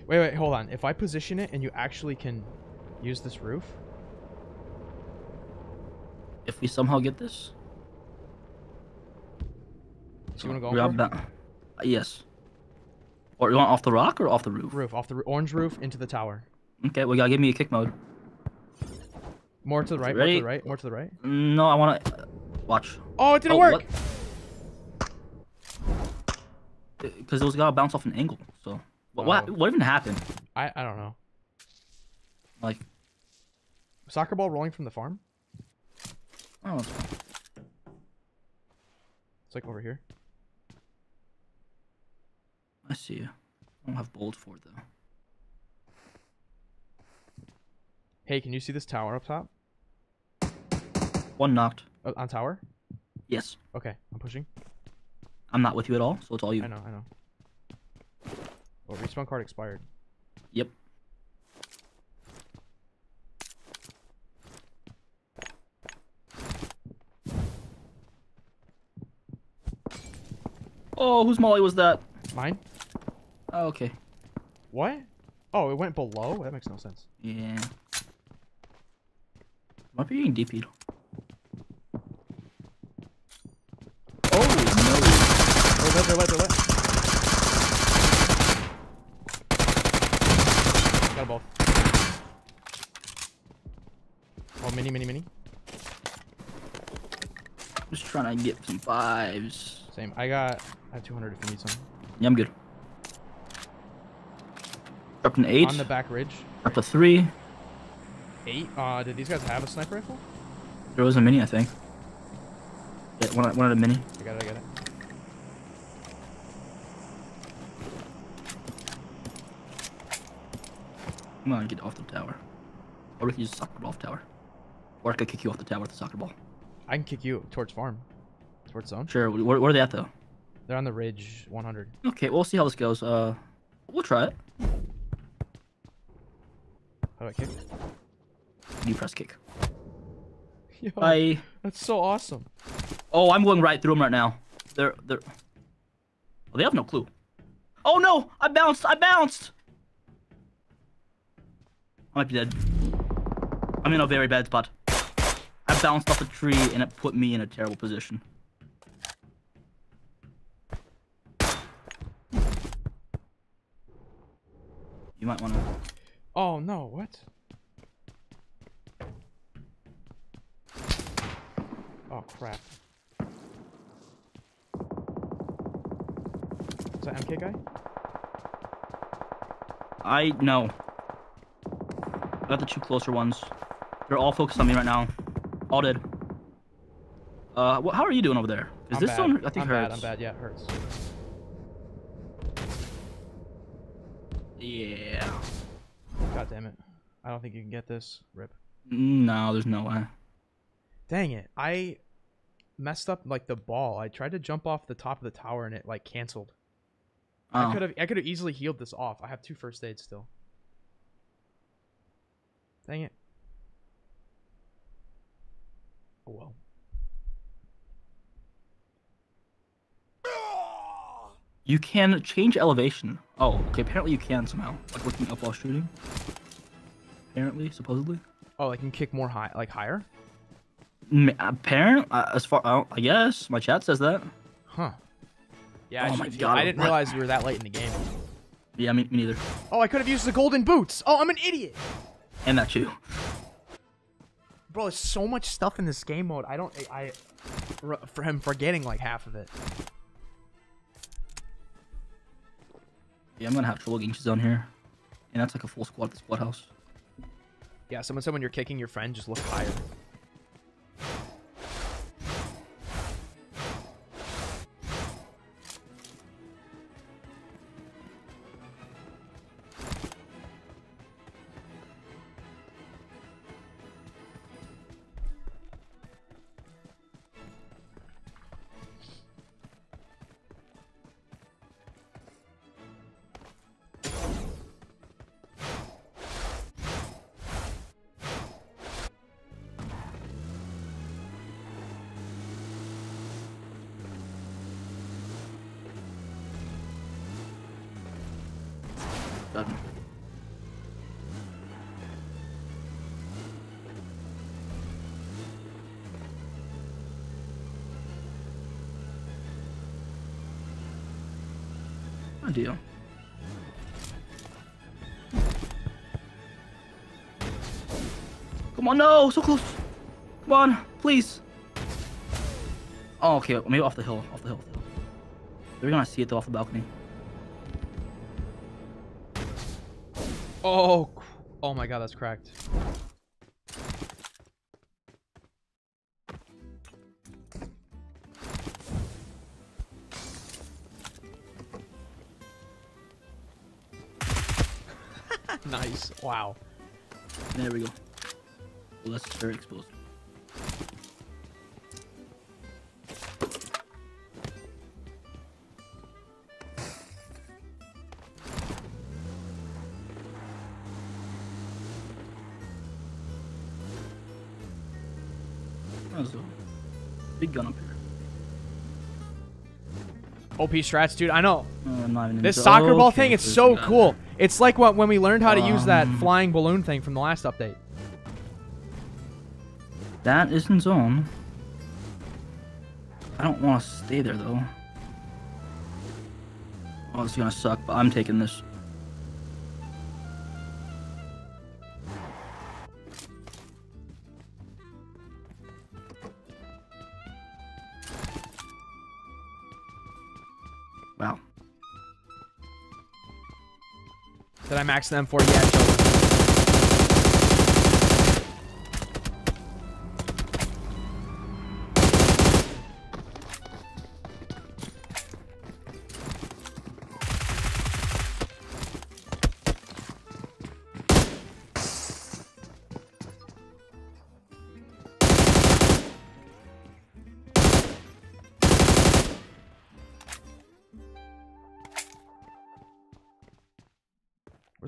Wait, wait, hold on. If I position it and you actually can use this roof, If we somehow get this, so you want to go we are for it? ba- uh, yes. Or you want off the rock or off the roof? roof off the orange roof into the tower. Okay, well, you gotta give me a kick mode. More to the right. More to the right. More to the right. No, I want to uh, watch. Oh, it didn't Oh, work. Because it was gotta bounce off an angle. So, what? What, Oh. what even happened? I I don't know. Like, Soccer ball rolling from the farm. oh. It's like over here. I see you. I don't have bullets for it though. Hey, can you see this tower up top? One knocked. Uh, on tower? Yes. Okay, I'm pushing. I'm not with you at all, so it's all you. I know, I know. Oh, respawn card expired. Yep. Oh, whose molly was that? Mine? Oh, okay. What? Oh, it went below? That makes no sense. Yeah. Might be getting DP'd. Oh Oh, they're, they're lit, they're lit. Got 'em both. Oh, mini, mini, mini. Just trying to get some fives. Same. I got. I have 200 if you need some. Yeah, I'm good. Up to eight. On the back ridge. Up to three. Eight. Uh, did these guys have a sniper rifle? There was a mini, I think. Yeah, one, one a mini. I got it, I got it. Come on, get off the tower. Or we can use the soccer ball off tower. Or I could kick you off the tower with the soccer ball. I can kick you towards farm. Towards zone. Sure. Where, where are they at though? They're on the ridge 100. Okay, we'll see how this goes. Uh, we'll try it. How do I kick? You press kick. Yo, Bye. That's so awesome. Oh, I'm going right through them right now. They're they're. Oh, they have no clue. Oh no! I bounced! I bounced! I might be dead. I'm in a very bad spot. I bounced off a tree and it put me in a terrible position. You might want to. Oh no, what? Oh crap. Is that MK guy? I no. I got the two closer ones. They're all focused on me right now. All dead. Uh, wh- how are you doing over there? Is I'm this bad. zone? I think I'm hurts. bad. I'm bad. Yeah, it hurts. Yeah. God damn it. I don't think you can get this. Rip. No, there's no way. Dang it. I messed up like the ball. I tried to jump off the top of the tower and it like canceled. I Oh. could have I could have easily healed this off. I have two first aids still. Dang it. Oh well. You can change elevation. Oh, okay. Apparently you can somehow, like looking up while shooting. Apparently, supposedly. Oh, I can kick more high, like higher? M- apparent, uh, as far I, I guess my chat says that. Huh. Yeah, I Oh should my. God, I didn't realize we were that late in the game. Yeah, me, me neither. Oh, I could have used the golden boots. Oh, I'm an idiot. And that too. Bro, there's so much stuff in this game mode. I don't. I. I for him forgetting like half of it. Yeah, I'm gonna have trouble getting zone here. And that's like a full squad at the squad house. Yeah, someone said when you're kicking your friend, just look higher. Come on, no, so close. Come on, please. Oh, okay, maybe off the hill, off the hill. Off the hill. They're gonna see it though off the balcony. Oh, oh my god, that's cracked. nice. Wow. There we go. That's very exposed. That's a big gun up here. OP strats, dude. I know. Uh, even This soccer ball Okay, thing, it's so cool. It's like what when we learned how to use that Um, flying balloon thing from the last update. That is in zone. I don't want to stay there though. Oh, it's gonna suck, but I'm taking this. Wow. Did I max them for? Yeah,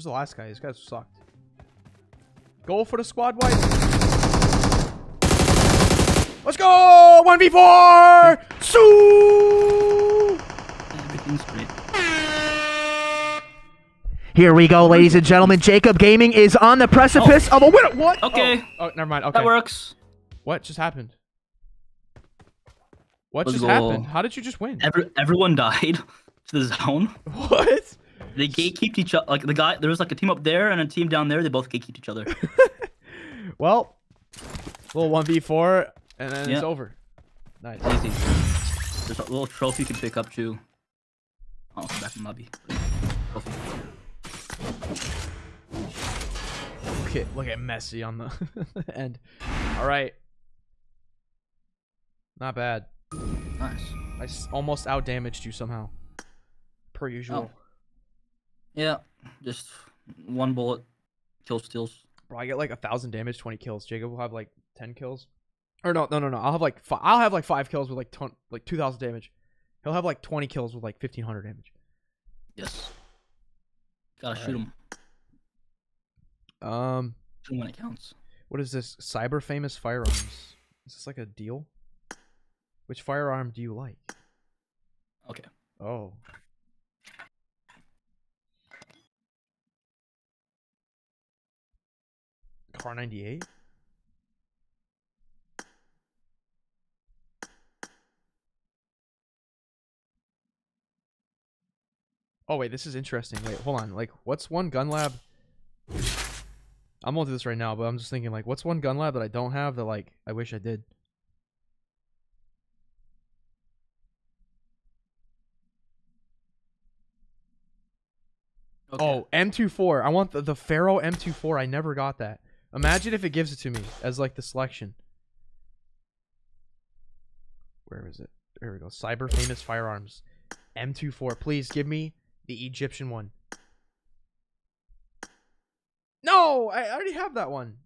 the last guy? These guys sucked. Goal for the squad white. Let's go! 1v4! Sue! Everything's great. Here we go, ladies and gentlemen. Jacob Gaming is on the precipice oh. of a winner. What? Okay. Oh, oh, never mind. Okay. That works. What just happened? What Let's just go. happened? How did you just win? Every, everyone died to the zone. What? They gatekeeped each other. Like the guy, there was like a team up there and a team down there. They both gatekeeped each other. Well, little 1v4, and then it's over. Nice. Easy. There's a little trophy you can pick up too. Oh, back in lobby. Trophy. Look at, look at Messi on the end. All right. Not bad. Nice. I almost outdamaged you somehow. Per usual. Oh. Yeah, just one bullet kill steals. Bro, I get like a thousand damage, twenty kills. Jacob will have like ten kills, or no, no, no, no. I'll have like fi- I'll have like five kills with like ton- like two thousand damage. He'll have like twenty kills with like fifteen hundred damage. Yes. Gotta shoot him. Um, Shoot him when it counts. what is this? Cyber famous firearms. Is this like a deal? Which firearm do you like? Okay. Oh. Kar 98? Oh wait, this is interesting. Wait, hold on. Like, what's one gun lab? I'm gonna do this right now, but I'm just thinking like, what's one gun lab that I don't have that like I wish I did? Okay. Oh, M24. I want the, the Pharaoh M24. I never got that. Imagine if it gives it to me as like the selection. Where is it? There we go. Cyber famous firearms. M24. Please give me the Egyptian one. No, I already have that one.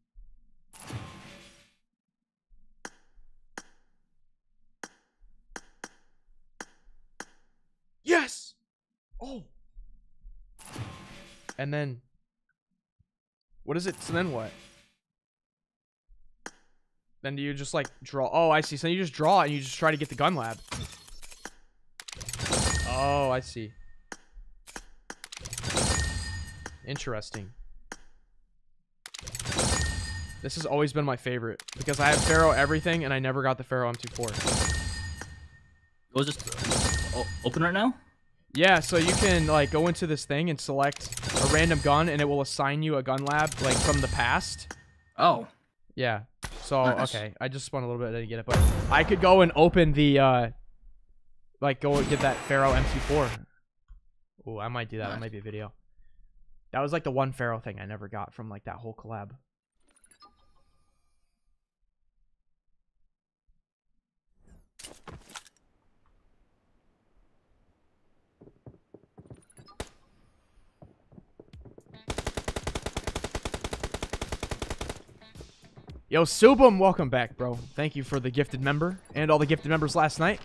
Yes. Oh. And then what is it? So then what? Then do you just like draw? Oh, I see. So you just draw and you just try to get the gun lab. Oh, I see. Interesting. This has always been my favorite because I have Pharaoh everything and I never got the Pharaoh M24. It was just uh, open right now. Yeah, so you can like go into this thing and select a random gun and it will assign you a gun lab like from the past. Oh, Yeah. So Nice. okay, I just spun a little bit, I didn't get it, but I could go and open the uh like go get that Pharaoh MC4. Ooh, I might do that. That might be a video. That was like the one Pharaoh thing I never got from like that whole collab. Yo, Subum, welcome back, bro. Thank you for the gifted member and all the gifted members last night.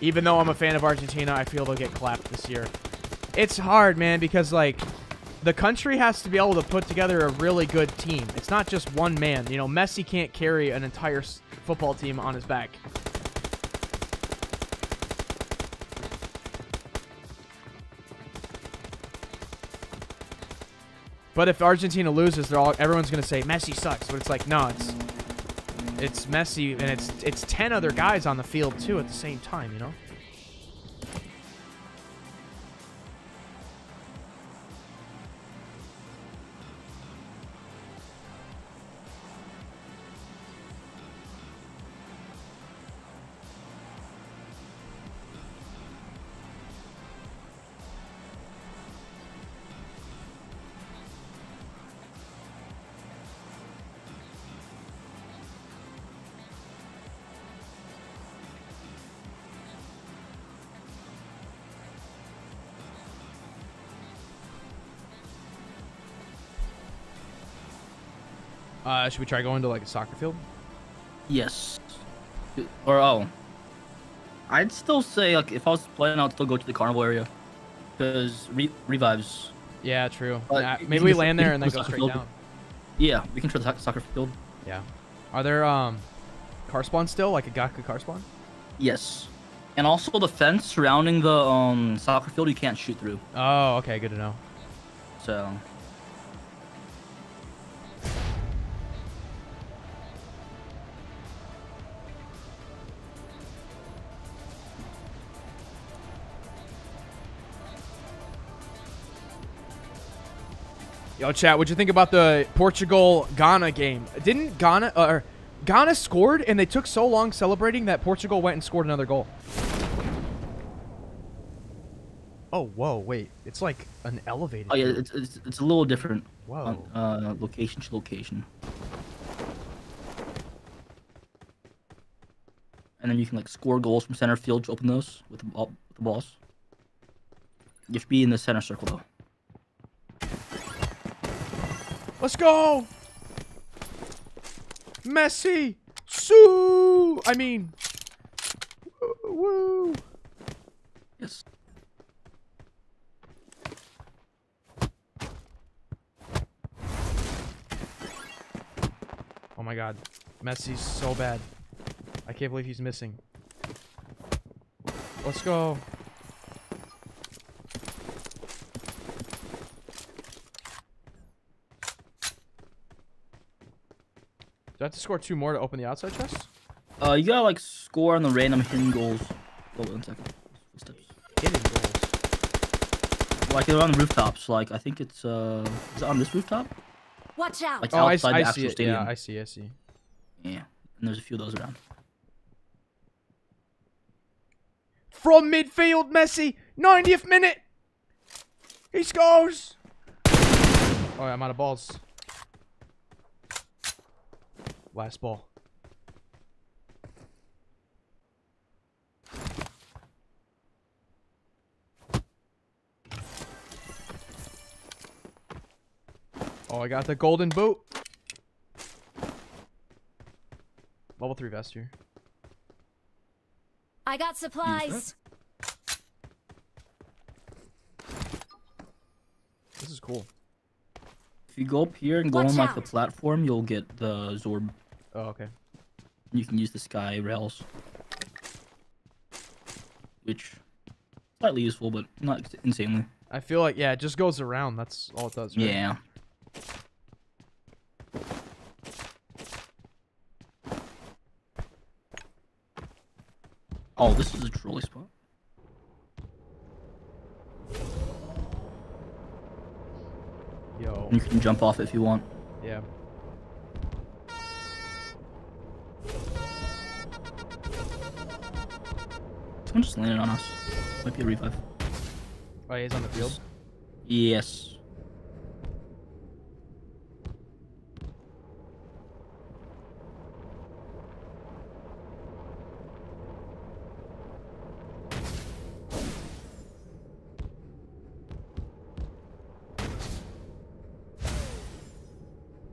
Even though I'm a fan of Argentina, I feel they'll get clapped this year. It's hard, man, because like the country has to be able to put together a really good team. It's not just one man. You know, Messi can't carry an entire football team on his back. But if Argentina loses, they're all everyone's gonna say Messi sucks. But it's like no, it's it's Messi and it's it's ten other guys on the field too at the same time. You know. Uh, should we try going to like a soccer field? yes. Or oh, I'd still say like if I was playing, I'd still go to the carnival area because re- revives. Yeah, true. Nah, maybe we land there and then go go straight field. down. Yeah, we can try the soccer field. Yeah. Are there um car spawn still like a Gatka car spawn? Yes, and also the fence surrounding the um soccer field you can't shoot through. Oh, okay, good to know. So Yo, chat, what'd you think about the Portugal Ghana game? Didn't Ghana uh, or Ghana scored and they took so long celebrating that Portugal went and scored another goal. Oh, whoa, wait. It's like an elevated. oh yeah, it's it's, it's a little different. Whoa. On, uh, location to location. And then you can like score goals from center field to open those with the, ball, with the balls. You have to be in the center circle though. Let's go! Messi! Sue! I mean, woo! woo. Yes. Oh my god. Messi's so bad. I can't believe he's missing. Let's go. I have to score two more to open the outside chest? Uh, you gotta like score on the random hidden goals. Hold on one second. Footsteps. Hidden goals. Like they're on the rooftops. Like I think it's uh, is it on this rooftop? Watch out! Like Oh, outside I the see actual it. stadium. Yeah, I see. I see. Yeah, and there's a few of those around. From midfield, Messi, 90th minute. He scores. Oh, I'm out of balls. Last ball. Oh, I got the golden boot. Level 3 vest here. I got supplies. This is cool. If you go up here and go Watch on like the platform, you'll get the Zorb. Oh, okay. You can use the sky rails, which slightly useful, but not insanely. I feel like, yeah, it just goes around. That's all it does, right? Yeah. Oh, this is a trolley spot. Yo. You can jump off if you want. Yeah. Someone just landed on us. Might be a revive. Oh, he's on the field. Yes.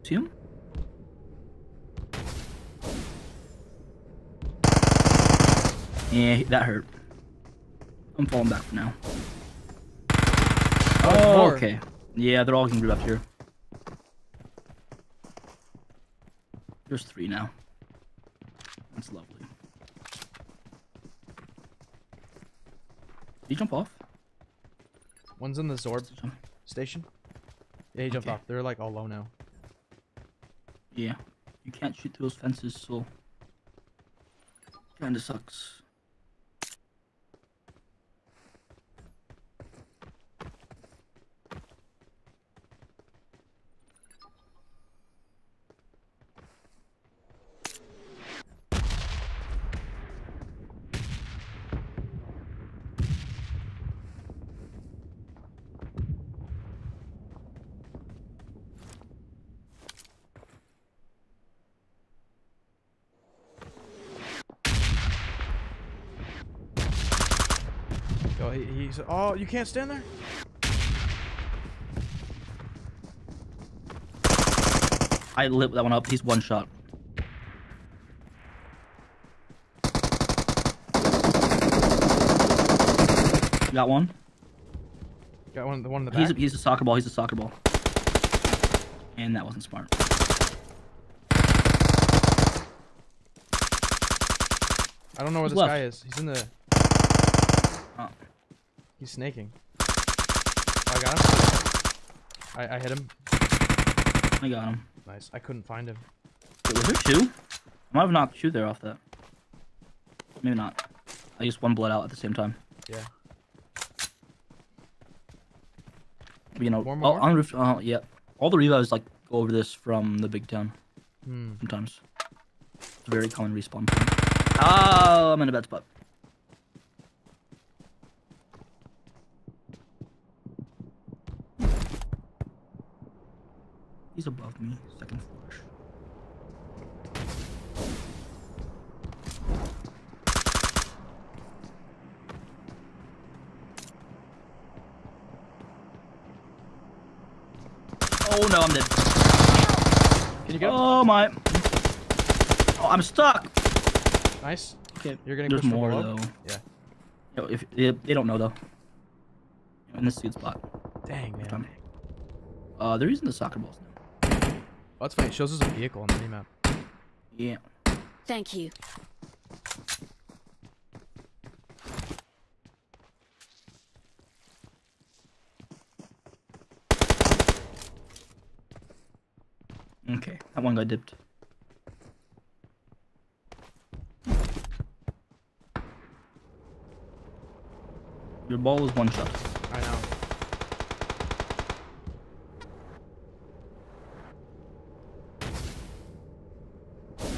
See him? Yeah, that hurt. I'm falling back for now. Oh, more. okay. Yeah, they're all gonna be up here. There's three now. That's lovely. Did he jump off? One's in the Zorb station. Yeah, he jumped Okay. off. They're like all low now. Yeah. You can't shoot through those fences, so kinda sucks. Yo, he, he's. Oh, you can't stand there. I lit that one up. He's one shot. Got one. Got one. The one in the He's back. a, he's a soccer ball. He's a soccer ball. And that wasn't smart. I don't know where Who's this left? guy is. He's in the. Oh. He's snaking. Oh, I got him. I, I hit him. I got him. Nice. I couldn't find him. Wait, was there two? I might have knocked two there off that. Maybe not. I used one blood out at the same time. Yeah. But, you know, oh, more, on roof. Oh, yeah. All the revives like go over this from the big town. Hmm. Sometimes. It's a very common respawn point. Oh, I'm in a bad spot. He's above me, second flourish. Oh no, I'm dead. Can you get him? Oh my. Oh, I'm stuck. Nice. Okay, You're getting there's more though. Yeah. Yo, if they, they don't know though. In this sweet spot. Dang, man. Uh, they're using the soccer balls now. Oh, that's funny. It shows us a vehicle on the map. Yeah. Thank you. Okay, that one got dipped. Your ball is one shot.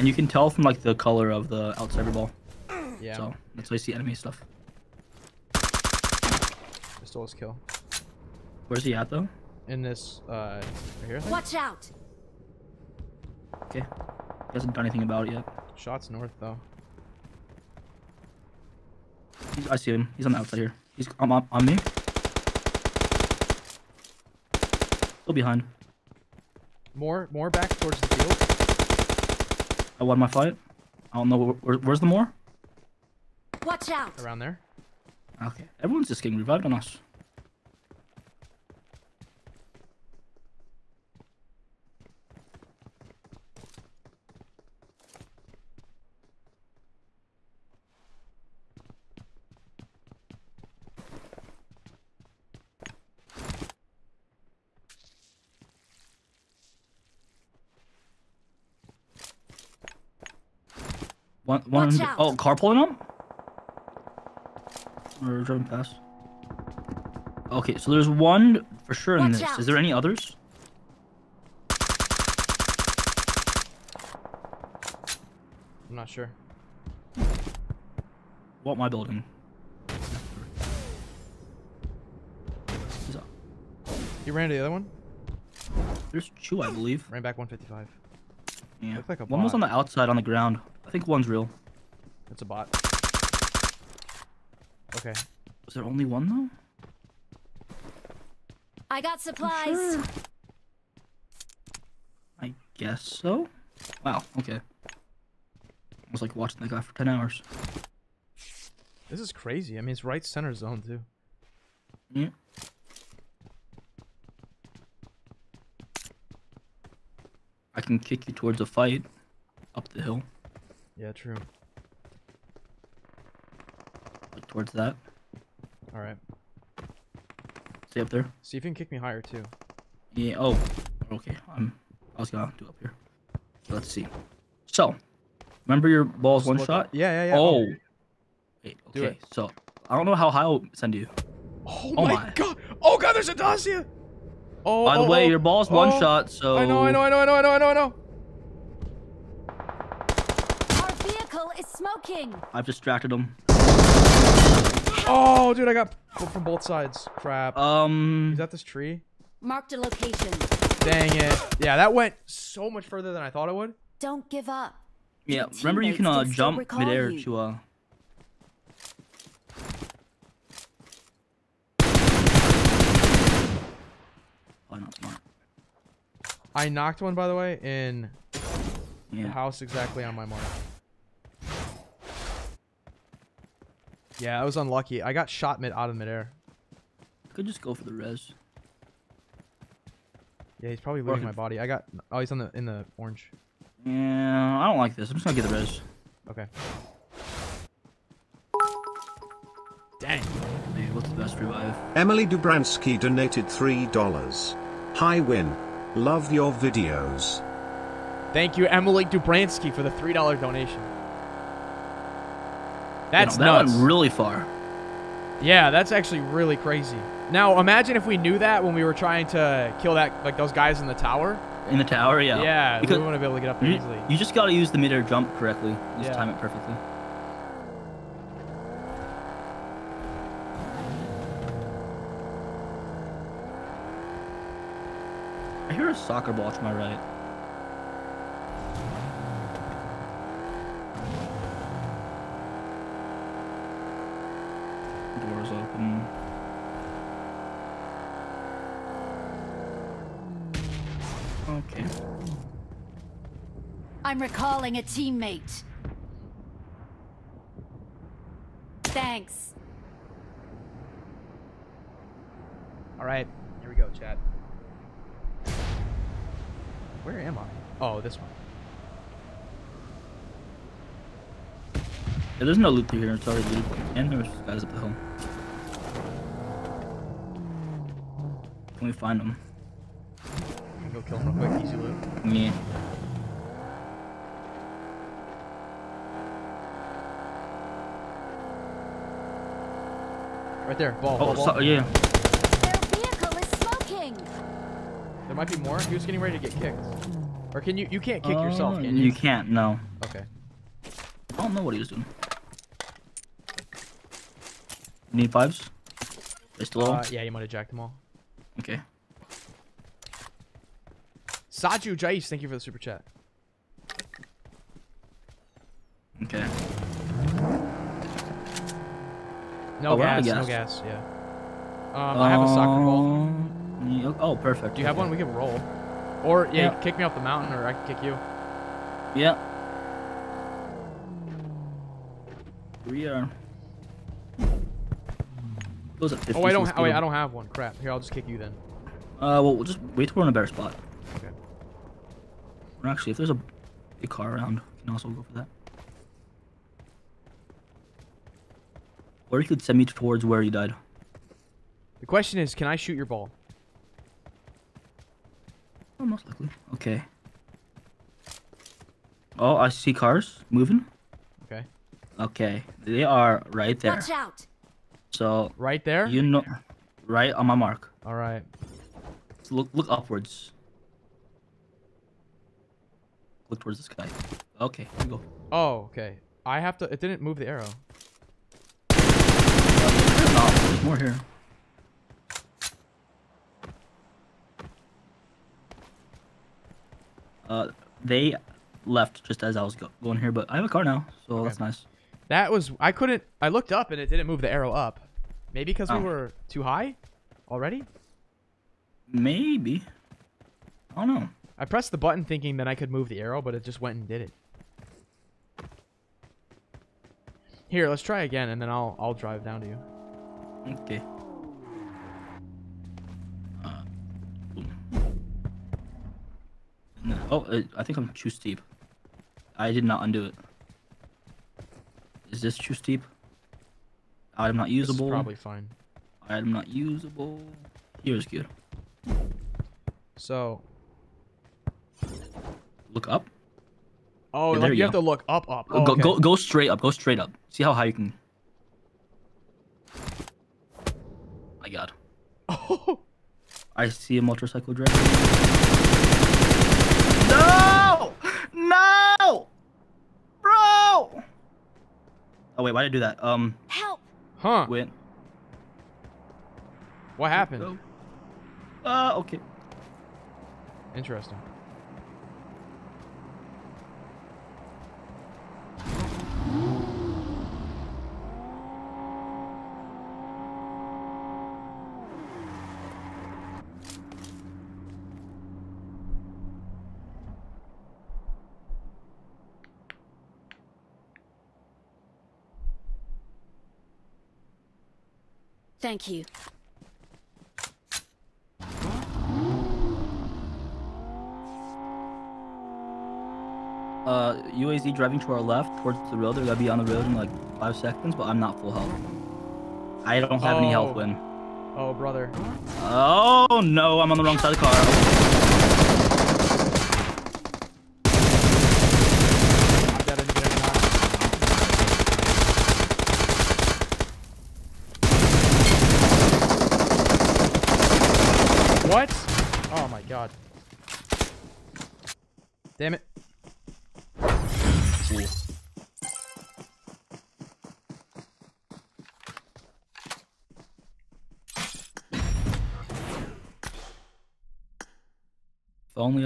And you can tell from like the color of the outside of your ball. Yeah. So that's why you see enemy stuff. I stole his kill. Where's he at though? In this, uh, right here, I? Watch out! Okay. He hasn't done anything about it yet. Shots north, though. He's, I see him. He's on the outside here. He's on, on, on me. Still behind. More, more back towards the field. I won my fight. I don't know where, where, where's the more. Watch out! Around there. Okay. Everyone's just getting revived on us. One, one, Watch out. oh, car pulling up? Or driving past? Okay, so there's one for sure in Watch this. out. Is there any others? I'm not sure. What my building? Is that- He ran to the other one. There's two, I believe. Ran back 155. Yeah. Looked like a one was on the outside on the ground. I think one's real. It's a bot. Okay. Was there only one though? I got supplies. I guess so. Wow. Okay. I was like watching that guy for ten hours. This is crazy. I mean, it's right center zone too. Yeah. I can kick you towards a fight up the hill, Yeah, true. like towards that. All right. Stay up there. See if you can kick me higher too. Yeah. Oh. Okay. I'm. I was gonna do up here. Let's see. So, remember your ball's Just one shot. up- Yeah, yeah, yeah. Oh. Wait. Do Okay. it. So I don't know how high I'll send you. Oh, Oh my, my. god! Oh god, there's a Dacia! Oh, By the oh, way, oh, your ball's one oh. shot. So I know, I know, I know, I know, I know, I know, I know. Our vehicle is smoking. I've distracted him. Oh, dude, I got from both sides. Crap. Um. Is that this tree? Marked a location. Dang it. Yeah, that went so much further than I thought it would. Don't give up. Yeah. Your Remember, you can uh, jump recall midair you. to uh. Probably not smart. I knocked one, by the way, in the house exactly on my mark. Yeah, I was unlucky. I got shot mid out of midair. Could just go for the res. Yeah, he's probably Or looting my body. I got. Oh, he's on the in the orange. Yeah, I don't like this. I'm just gonna get the res. Okay. Dang. Hey, what's the best revive? Emily Dubransky donated $3. Hi Wynn. Love your videos. Thank you, Emily Dubransky, for the three dollar donation. That's You know, that nuts. went really far. yeah, that's actually really crazy. Now imagine if we knew that when we were trying to kill that like those guys in the tower. In the tower, yeah. Yeah, because we wouldn't be able to get up there you, easily. you just gotta use the midair jump correctly. Just Yeah. time it perfectly. I hear a soccer ball to my right. Doors open. Okay. I'm recalling a teammate. Thanks. All right, here we go, chat. Where am I? Oh, this one. Yeah, there's no loot through here. It's already looted. And there's guys up the hill. Can we find them? Can go kill him real quick, easy loot. Yeah. Right there. Ball. ball, Oh, ball. so, yeah. Their vehicle is smoking. There might be more. He was getting ready to get kicked. Or can you? You can't kick yourself, Uh, can you? You can't. No. Okay. I don't know what he was doing. Need fives? They still low? Uh, yeah, you might have jacked them all. Okay. Saju Jais, thank you for the super chat. Okay. No Oh, we're gas, no gas. gas. Yeah. Um, I have a soccer ball. Um, Oh, perfect. Do you have okay. one? We can roll. Or yeah, Yeah. kick me off the mountain, or I can kick you. Yeah. We are. Those at 50, Oh, I don't. so oh, wait, I don't have one. Crap. Here, I'll just kick you then. Uh, well, we'll just wait till we're in a better spot. Okay. Or actually, if there's a big car around, we can also go for that. Or you could send me towards where you died. The question is, can I shoot your ball? Oh, most likely. Okay. Oh, I see cars moving. Okay. Okay, they are right there. Watch out. So Right there. you know, right on my mark. All right. So look, look upwards. Look towards the sky. Okay, we go. Oh, okay. I have to. It didn't move the arrow. No, there's more here. Uh, they left just as I was go- going here, but I have a car now, so Okay. that's nice. That was. I couldn't. I looked up and it didn't move the arrow up. Maybe because we Oh. were too high already. Maybe. I don't know. I pressed the button thinking that I could move the arrow, but it just went and did it. Here, let's try again, and then I'll I'll drive down to you. Okay. Uh. No. Oh, uh, I think I'm too steep. I did not undo it. Is this too steep? Item not usable. probably fine. Item not usable. Here's good. So, Look up. oh, Yeah, like you you have to look up, up. Go, Oh, go, okay. go, go straight up. Go straight up. See how high you can. My God. Oh, I see a motorcycle driver. No! Bro! Oh wait, why did I do that? Um, Help. huh? wait. What happened? Go. Uh, okay. Interesting. Thank you. Uh, UAZ driving to our left towards the road. They're gonna be on the road in like five seconds, but I'm not full health. I don't have any Oh. health Wynn. Oh, brother. Oh no, I'm on the wrong side of the car.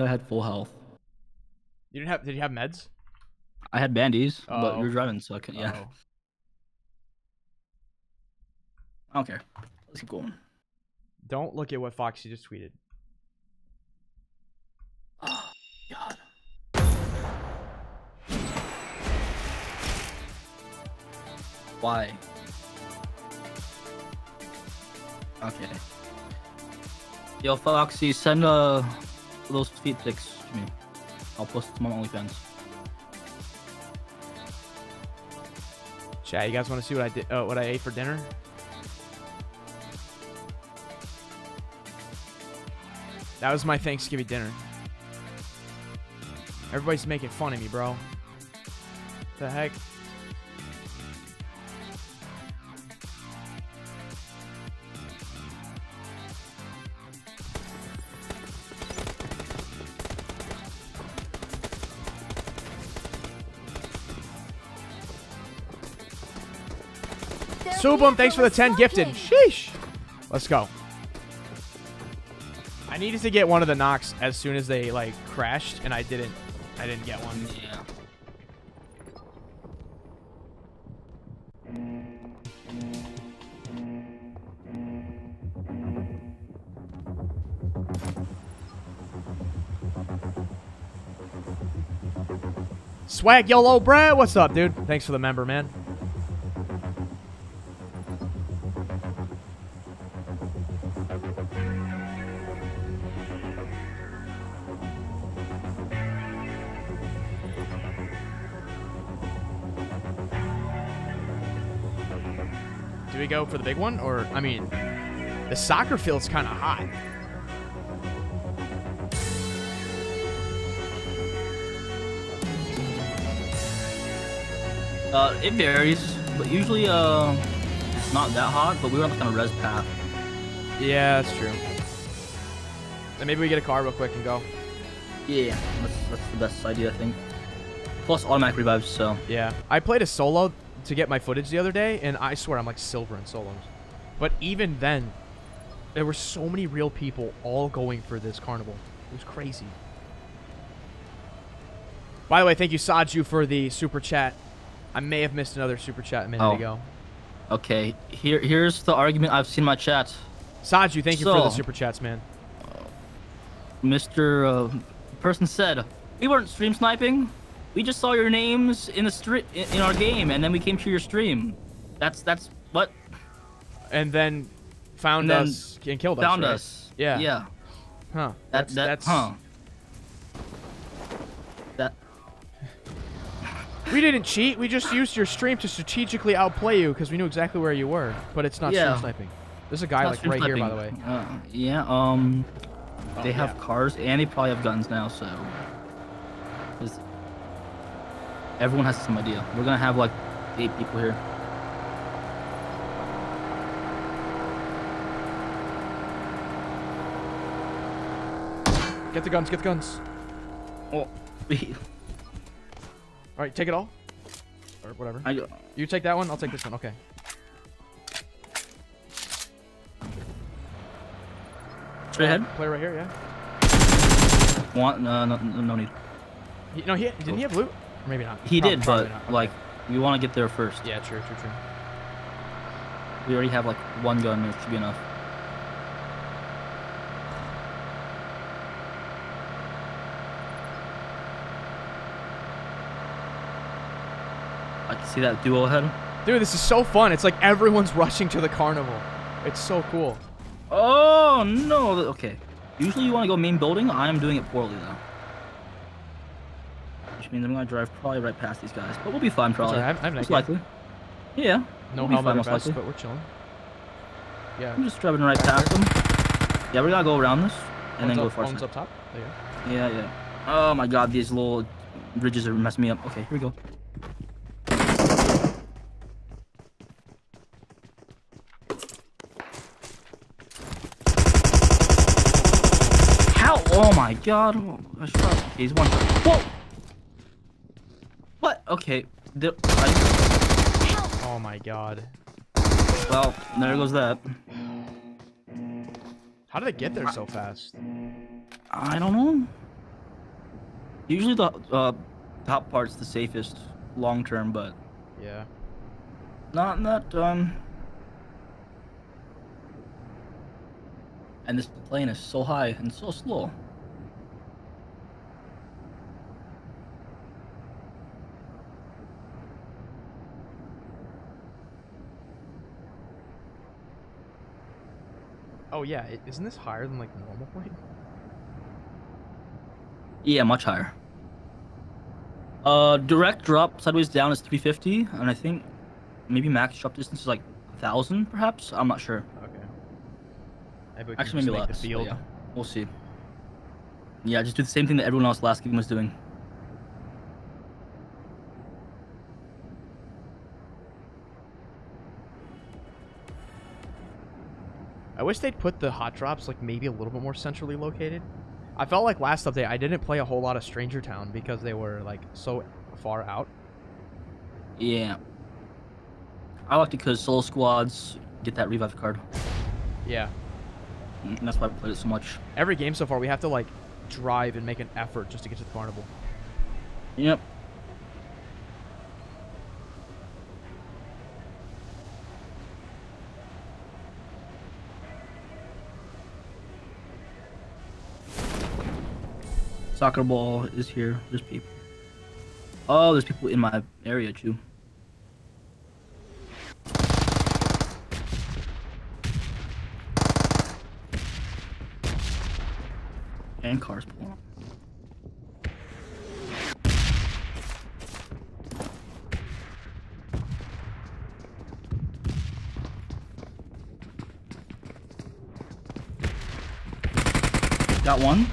I had full health. You didn't have did you have meds? I had bandies, but Oh. you were driving, so I can yeah. Uh-oh. I don't care. Let's keep going. Don't look at what Foxy just tweeted. God. Why? Okay. Yo, Foxy, send uh those feet pics to me. I'll post them on OnlyFans. Chat, you guys want to see what I did? Uh, what I ate for dinner? That was my Thanksgiving dinner. Everybody's making fun of me, bro. The heck? Subum, thanks for the 10 gifted. Sheesh. Let's go. I needed to get one of the knocks as soon as they like crashed, and I didn't. I didn't get one. Yeah. Swag YOLO Brad, what's up, dude? Thanks for the member, man. The big one, or I mean, the soccer field's kind of hot. Uh, it varies, but usually uh, it's not that hot. But we were on the kind of res path. Yeah, that's true. Then maybe we get a car real quick and go. Yeah, that's that's the best idea I think. Plus automatic revives, so Yeah. I played a solo to get my footage the other day, and I swear I'm like silver in solos. But even then, there were so many real people all going for this carnival. It was crazy. By the way, thank you, Saju, for the super chat. I may have missed another super chat a minute Oh. ago. okay. Here here's the argument I've seen my chat. Saju, thank you for the super chats, man. Mr. Uh, person said, "We weren't stream sniping. We just saw your names in the stri- in, our game, and then we came to your stream. That's that's what And then found And then us and killed us. found right? us. Yeah. Yeah. Huh. That That's that that's. huh. That We didn't cheat. We just used your stream to strategically outplay you because we knew exactly where you were. But it's not Yeah. stream sniping. There's a guy like right here, by the way. Uh, yeah. Um. Oh, they have yeah. cars and they probably have guns now, so. Everyone has some idea. We're gonna have like eight people here. Get the guns. Get the guns. Oh. All right, take it all. Or whatever. I, You take that one. I'll take this one. Okay. straight ahead. Play right here. Yeah. Want? No, uh, no, no no need. He, no, he didn't he have loot? Or maybe not. He Prob- did, probably but. Okay. like, we want to get there first. Yeah, true, true, true. We already have like one gun, it should be enough. I can see that duo ahead. Dude, this is so fun. It's like everyone's rushing to the carnival. It's so cool. Oh no! Okay. Usually you want to go main building. I am doing it poorly though. Which means I'm gonna drive probably right past these guys, but we'll be fine probably. alright, I have- I have an most likely. Yeah. No we'll helmet fine, or most vest, likely. but we're chilling. Yeah. I'm just driving right past them. Yeah, we're gonna go around this and then Phone's go up, far side. up top. There. Yeah, yeah. Oh my god, these little ridges are messing me up. Okay, here we go. How? Oh my god. Oh. He's one. Whoa! Okay. The, I, Oh my god. well, there goes that. How did it get there so fast? I don't know. Usually the uh, top part's the safest long term, but Yeah. not in that um. And this plane is so high and so slow. Oh yeah, isn't this higher than like normal plane? Yeah, much higher. Uh, direct drop sideways down is 350, and I think maybe max drop distance is like 1,000, perhaps. I'm not sure. Okay. Actually, maybe less. Yeah, we'll see. Yeah, just do the same thing that everyone else last game was doing. I wish they'd put the hot drops like maybe a little bit more centrally located. I felt like last update I didn't play a whole lot of Stranger Town because they were like so far out. Yeah. I like it because solo squads get that revive card, Yeah. Mm, and that's why I played it so much. Every game so far, we have to like drive and make an effort just to get to the carnival. Yep. Soccer ball is here. There's people. Oh, there's people in my area too. And cars pulling up. Got one.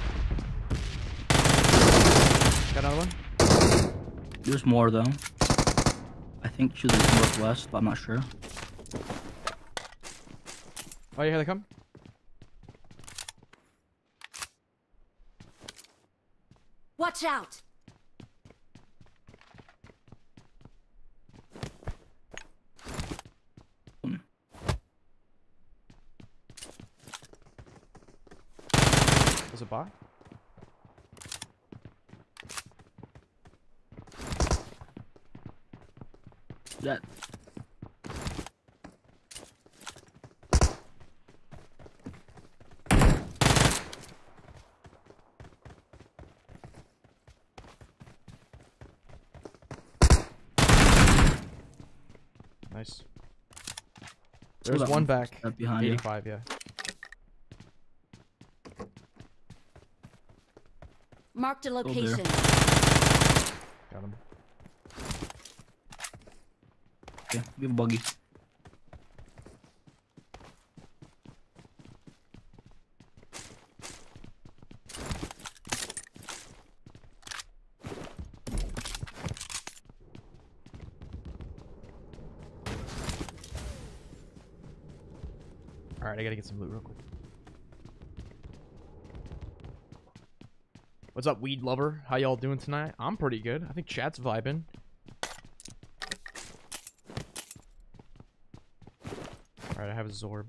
Got another one? There's more though. I think to the northwest, but I'm not sure. Oh, yeah, here they come. Watch out! Was it bot? That Nice. There's one one back. up behind you. 85, yeah. Marked a location. Got him. Have a buggy. Alright, I gotta get some loot real quick. What's up, weed lover? How y'all doing tonight? I'm pretty good. I think chat's vibing. Alright, I have a Zorb.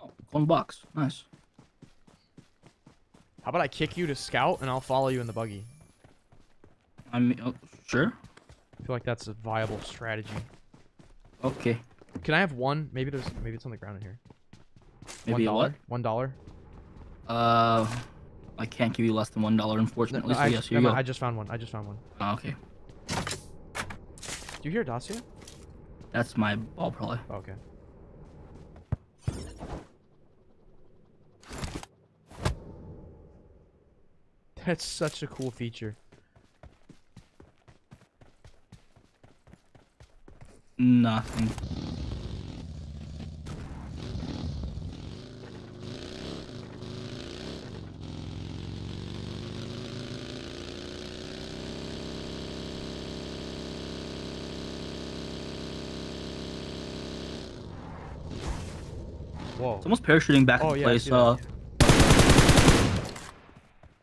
Oh, one box. Nice. How about I kick you to scout and I'll follow you in the buggy? I mean, oh, sure. I feel like that's a viable strategy. Okay. Can I have one? Maybe there's maybe it's on the ground in here. Maybe a one what? One dollar. Uh, I can't give you less than one dollar, unfortunately. so I, yes, here never you go. I just found one. I just found one. Oh, okay, Do you hear Dacia? that's my ball probably. Oh, okay. That's such a cool feature. Nothing. Whoa. Someone's parachuting back Oh, into yeah, place. Uh,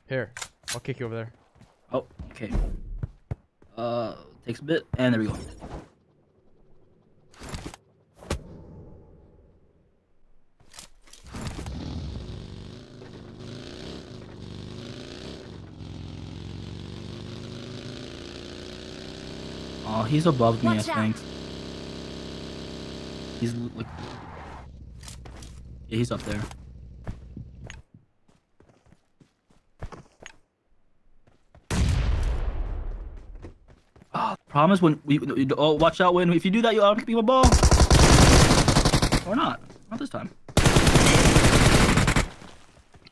Here, I'll kick you over there. oh, okay. Uh, takes a bit, and there we go. He's above me, Watch I out. think. He's like... Yeah, he's up there. Ah, oh, promise when we oh watch out when if you do that you I'll give you a ball. Or not. Not this time.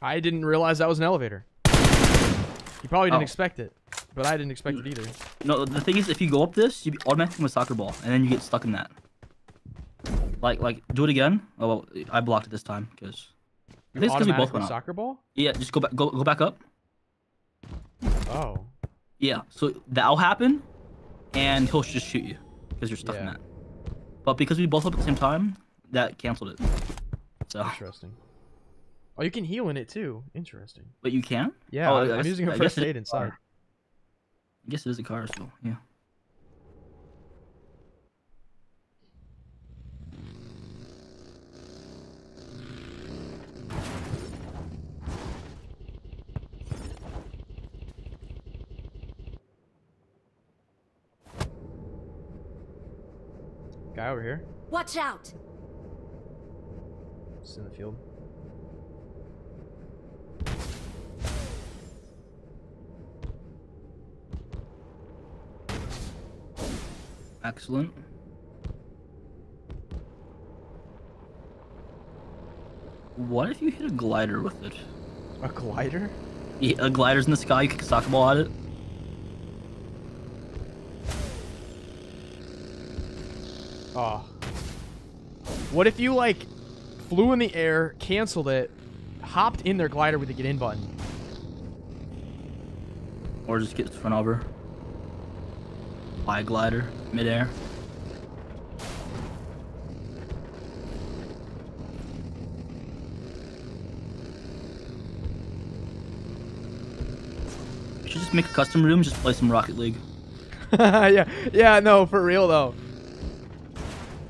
I didn't realize that was an elevator. You probably didn't Oh. expect it, but I didn't expect it either. No, the thing is if you go up this, you automatically a soccer ball and then you get stuck in that. Like like do it again. Oh well, I blocked it this time because I think because we both went up. soccer ball? Yeah, just go back go go back up. Oh. Yeah, so that'll happen, and he'll just shoot you because you're stuck in Yeah. that. But because we both up at the same time, that canceled it. So, Interesting. Oh, you can heal in it too. Interesting. but you can? Yeah, Oh, I'm, guess- using a first guess it is aid inside. Car. I guess it is a car, so yeah. Guy over here. Watch out! Just in the field. Excellent. What if you hit a glider with it? A glider? Yeah, a glider's in the sky, you kick a soccer ball at it. Oh. What if you like flew in the air, canceled it, hopped in their glider with the get in button? Or just get run over. By glider, midair. You should just make a custom room, just play some Rocket League. yeah, yeah, no, for real though.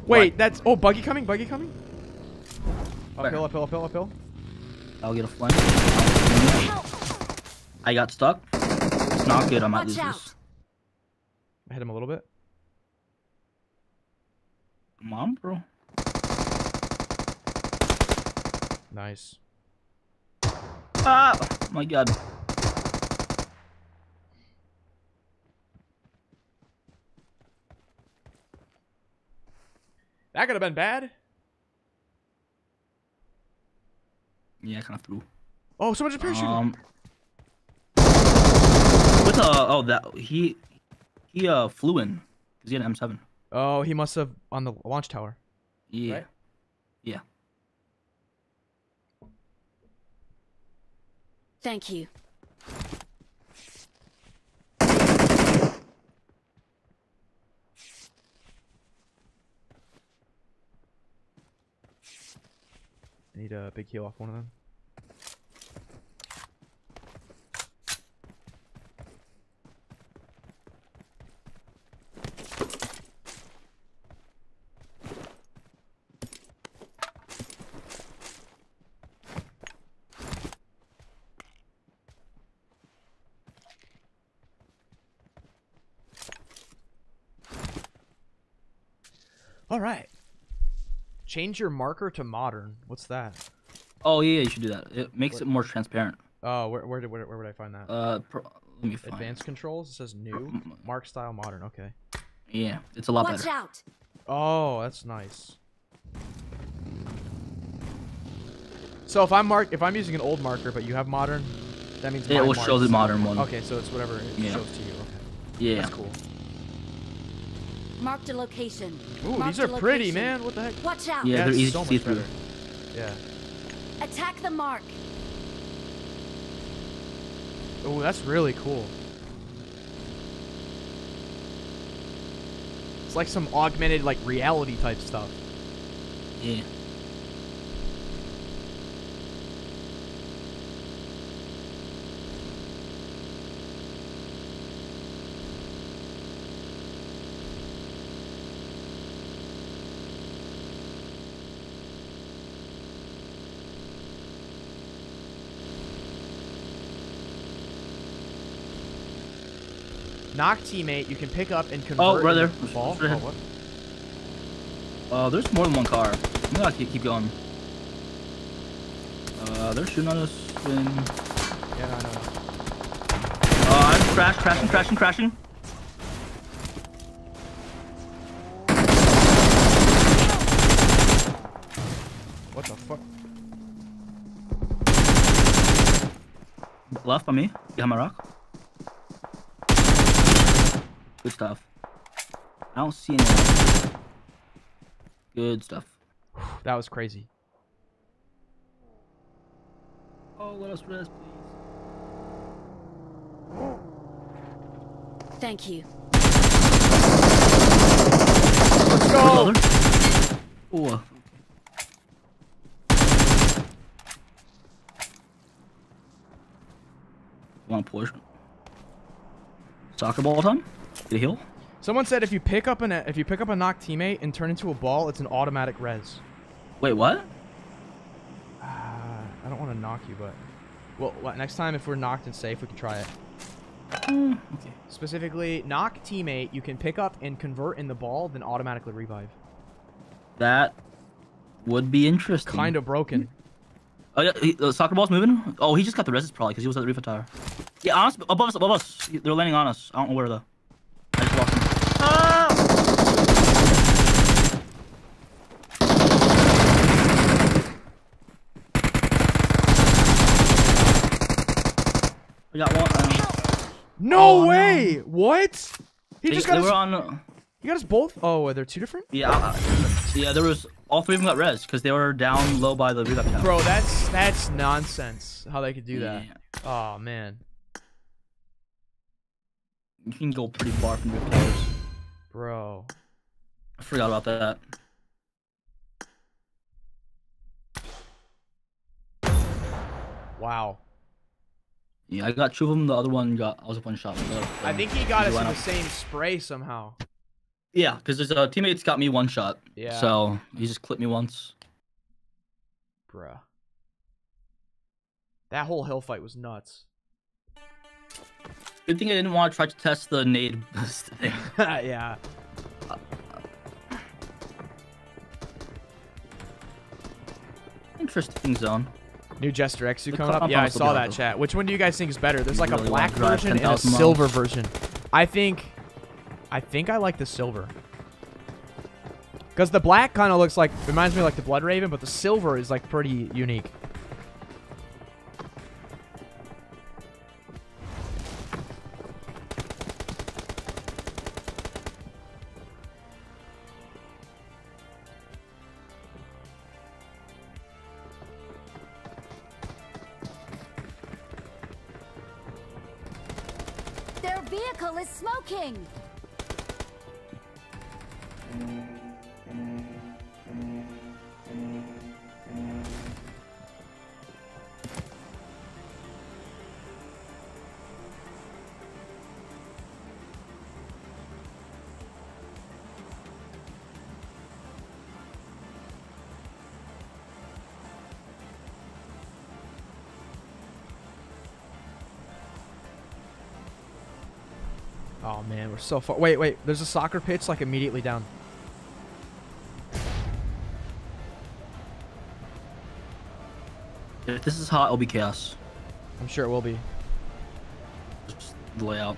Wait, What? that's oh, buggy coming, buggy coming. Oh, Where? Uphill, uphill, oh, uphill, oh, uphill. I'll get a flank. I got stuck. It's not good, I might Watch lose out. this. I hit him a little bit. Come on, bro. Nice. Ah! Oh my god. That could have been bad. Yeah, I kind of threw. Oh, someone just parachuted. Um. With uh oh that he he uh flew in because he had an M7. Oh, he must have on the launch tower. Yeah. Right. Yeah. Thank you. I need a big heal off one of them. All right. Change your marker to modern. What's that? Oh yeah, you should do that. It makes it more transparent. Oh, where where, did- where, where would I find that? Uh, pro- let me find. Advanced controls. It says new. Mark style modern. Okay. Yeah, it's a lot Watch better. out! Oh, that's nice. So if I'm mark if I'm using an old marker but you have modern, that means It my will mark show the modern one. Okay, so it's whatever it Yeah. shows to you. Okay. Yeah. That's cool. Marked a location. Ooh, Marked these are pretty, man. What the heck? Watch out! Yeah, they're easy so to see much through. better. Yeah. Attack the mark. Oh, that's really cool. It's like some augmented like reality type stuff. Yeah. Knock teammate, you can pick up and convert. Oh, right there. into Ball. Oh? Uh, there's more than one car. I'm gonna keep, keep going. Uh, they're shooting at us. In... Yeah, no, no. Uh, I'm crash, crashing, crashing, crashing. What the fuck? Left by me, behind my rock. Good stuff. I don't see any. Good stuff. That was crazy. Oh, let us rest, please. Thank you. Let's go. Other? Ooh. Want to push? Soccer ball time? Get a heal? Someone said if you pick up an if you pick up a knocked teammate and turn into a ball, it's an automatic res. Wait, what? Uh, I don't want to knock you, but well, what, next time if we're knocked and safe, we can try it. Mm, okay. Specifically, knock teammate, you can pick up and convert in the ball, then automatically revive. That would be interesting. Kind of broken. Oh yeah, he, the soccer ball's moving. Oh, he just got the res probably because he was at the Reef Tower. Yeah, on us, above us, above us. They're landing on us. I don't know where though. I just lost him. Ah! We got one. No Oh, no. way! What? He they, just got us. on. He got us both. Oh, they're two different. Yeah, uh, yeah. There was all three of them got res because they were down low by the Tower. Bro, that's that's nonsense. How they could do that? Yeah. Oh man, You can go pretty far from Reef Towers. bro. I forgot about that. Wow. Yeah, I got two of them. The other one got. I was one shot. I think he got He us in the up. same spray somehow. Yeah, because his uh, teammates got me one shot. Yeah. So he just clipped me once. Bruh. That whole hill fight was nuts. Good thing I didn't want to try to test the nade thing. yeah. Interesting zone. New Jester X2 coming up. Yeah, I saw that chat. Which one do you guys think is better? There's like a black drive version and a silver version. I think, I think I like the silver. Because the black kind of looks like, reminds me of like the Blood Raven, but the silver is like pretty unique. We're so far. Wait, wait. There's a soccer pitch like immediately down. If this is hot, it'll be chaos. I'm sure it will be. Just the layout.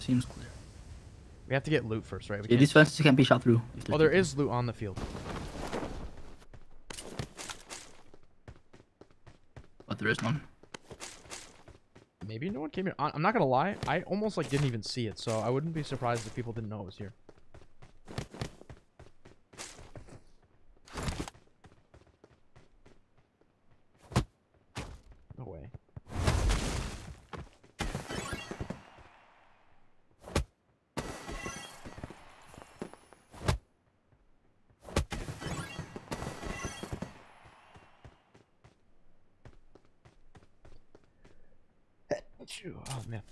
Seems clear. We have to get loot first, right? We Yeah, these fences can't be shot through. Oh, there is loot on the field. But there is none. Maybe no one came here. I'm not gonna lie. I almost like didn't even see it, so I wouldn't be surprised if people didn't know it was here. No way. Oh man.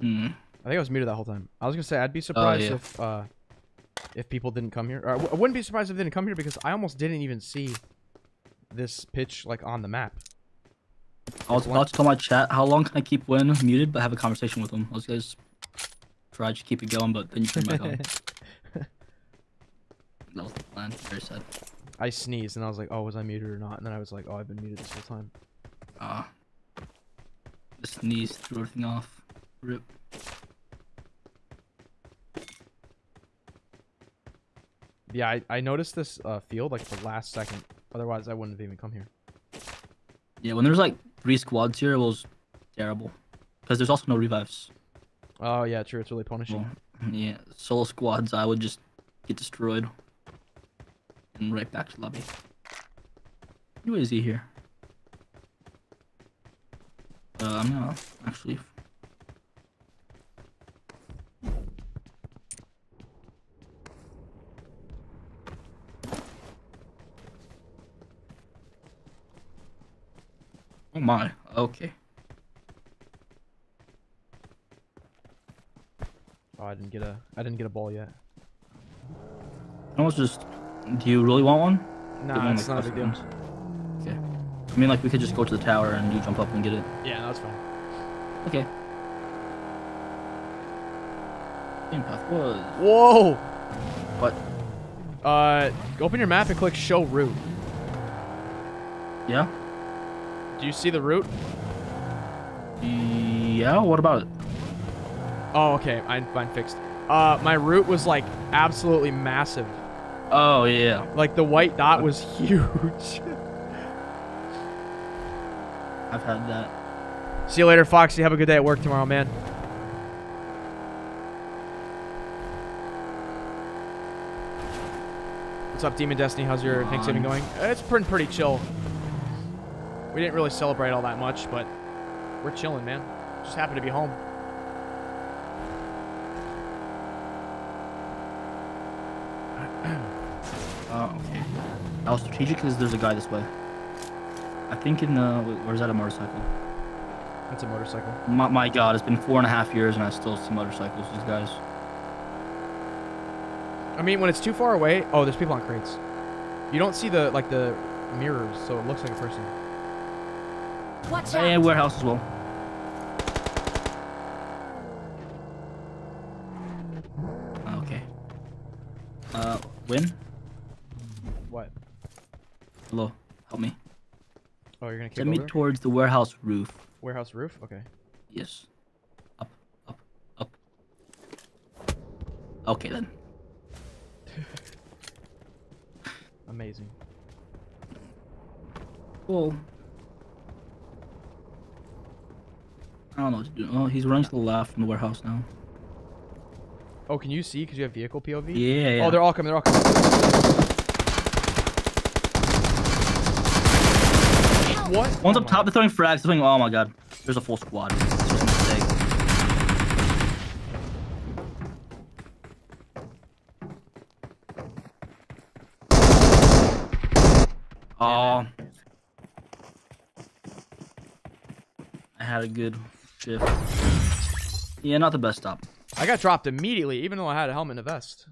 Hmm. I think I was muted that whole time. I was gonna say I'd be surprised yeah. if uh if people didn't come here. Or I w- I wouldn't be surprised if they didn't come here because I almost didn't even see this pitch like on the map. I was about to tell my chat how long can I keep Wynn muted but have a conversation with him. I was guys try to keep it going, but then you turn back on. That was the plan. Very sad. I sneezed and I was like, oh, was I muted or not? And then I was like, oh, I've been muted this whole time. Ah. Uh, the sneeze threw everything off. Rip. Yeah, I, I noticed this uh, field like the last second. Otherwise, I wouldn't have even come here. Yeah, when there's like three squads here it was terrible. Because there's also no revives. Oh yeah, true. It's really punishing. Well, yeah, solo squads, I would just get destroyed. And right back to lobby. Who is he here? Uh, I'm gonna actually. Oh my, okay. Oh, I didn't get a. I didn't get a ball yet. Almost just. Do you really want one? Get Nah, it's not a big deal. Okay. I mean, like, we could just go to the tower and you jump up and get it. Yeah, that's fine. Okay. Game path was. Whoa! What? Uh, open your map and click Show Route. Yeah? Do you see the route? Yeah, what about it? Oh, okay. I'm fine, fixed. Uh, my route was like absolutely massive. Oh, yeah. Like the white dot was huge. I've had that. See you later, Foxy. Have a good day at work tomorrow, man. What's up, Demon Destiny? How's your Thanksgiving going? It's pretty pretty chill. We didn't really celebrate all that much, but we're chilling, man. Just happy to be home. Oh, okay. How strategic is there's a guy this way? I think in the. wait, Where's that a motorcycle? That's a motorcycle. My, my god, it's been four and a half years and I still see motorcycles, these guys. I mean, when it's too far away, oh, there's people on crates. You don't see the like the mirrors, so it looks like a person. Watch out! And warehouse as well. Okay. Uh, Wynn? What? Hello, help me. Oh, you're gonna kick Send me over? towards the warehouse roof. Warehouse roof? Okay. Yes. Up, up, up. Okay then. Amazing. Cool. I don't know what to do. Oh, he's running to the left from the warehouse now. Oh, can you see? Because you have vehicle POV? Yeah, yeah. Oh, they're all coming. They're all coming. What? One's Oh up my- top, they're throwing frags, they're throwing, oh my god. There's a full squad. It's just a mistake. Oh. I had a good shift. Yeah, not the best stop. I got dropped immediately, even though I had a helmet and a vest.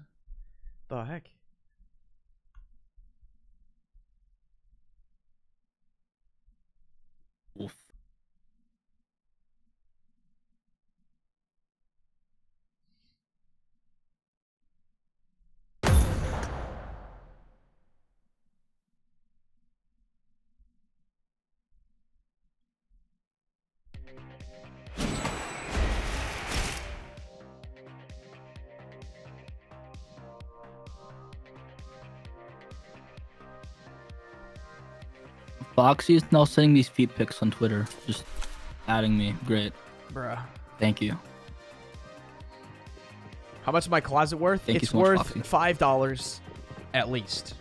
The heck? Foxy is now sending these feet pics on Twitter. Just adding me. Great. Bruh. Thank you. How much is my closet worth? Thank it's so worth Foxy. five dollars, at least.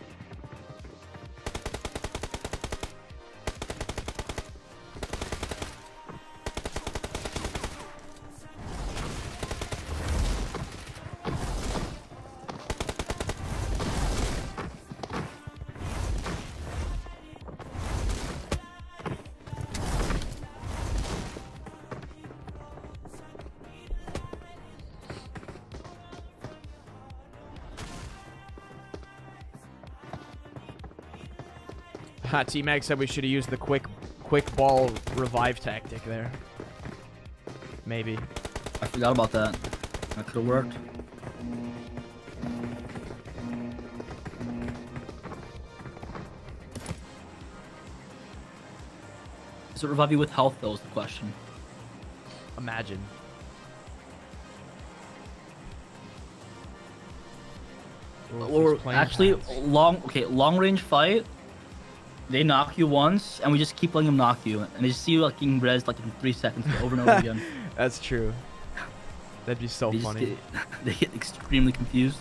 Ha, T Mag said we should have used the quick quick ball revive tactic there. Maybe. I forgot about that. That could have worked. Does it revive you with health, though, is the question. Imagine. Or actually, long okay, long range fight. They knock you once, and we just keep letting them knock you, and they just see you like getting res like in three seconds over and over again. That's true. That'd be so They funny. get, they get extremely confused.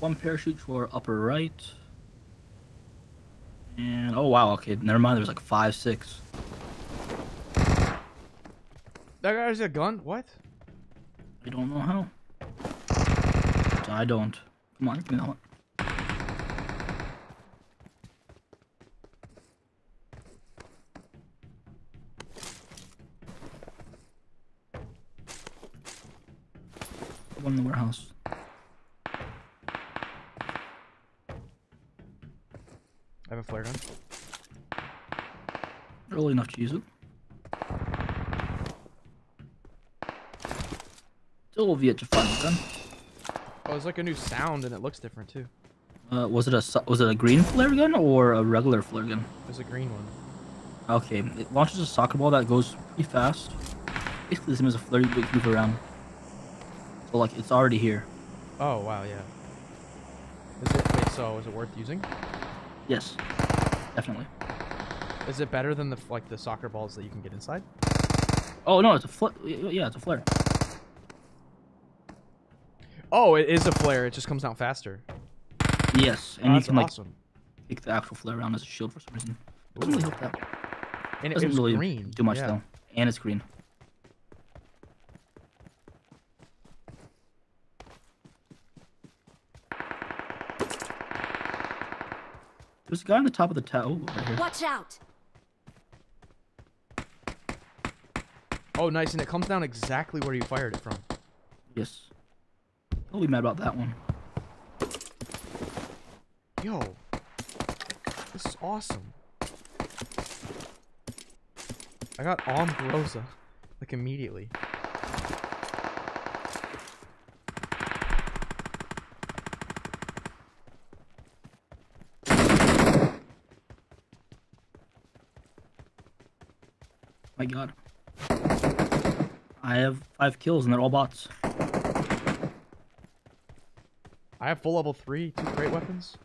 One parachute for upper right. And oh wow, okay, never mind. There's like five, six. That guy has a gun? What? I don't know how. I don't. Come on, give me that one in the warehouse. I have a flare gun. Early enough to use it. Still a VH five gun. Oh, there's like a new sound and it looks different too. Uh, was it a was it a green flare gun or a regular flare gun? There's a green one. Okay, it launches a soccer ball that goes pretty fast. Basically, the same as a flare you move around. So like, it's already here. Oh wow, yeah. Is it wait, so is it worth using? Yes, definitely. Is it better than the like the soccer balls that you can get inside? Oh no, it's a flare. Yeah, it's a flare. Oh, it is a flare. It just comes out faster. Yes, and Oh, you can like awesome. take the actual flare around as a shield for some reason. Doesn't really help that. And it, Doesn't really green. do much yeah. though, and it's green. Guy on the top of the tower right. Watch out! Oh, nice, and it comes down exactly where you fired it from. Yes. I'll be mad about that one. Yo, this is awesome. I got Ombrosa, like immediately. My god. I have five kills and they're all bots. I have full level three, two great weapons.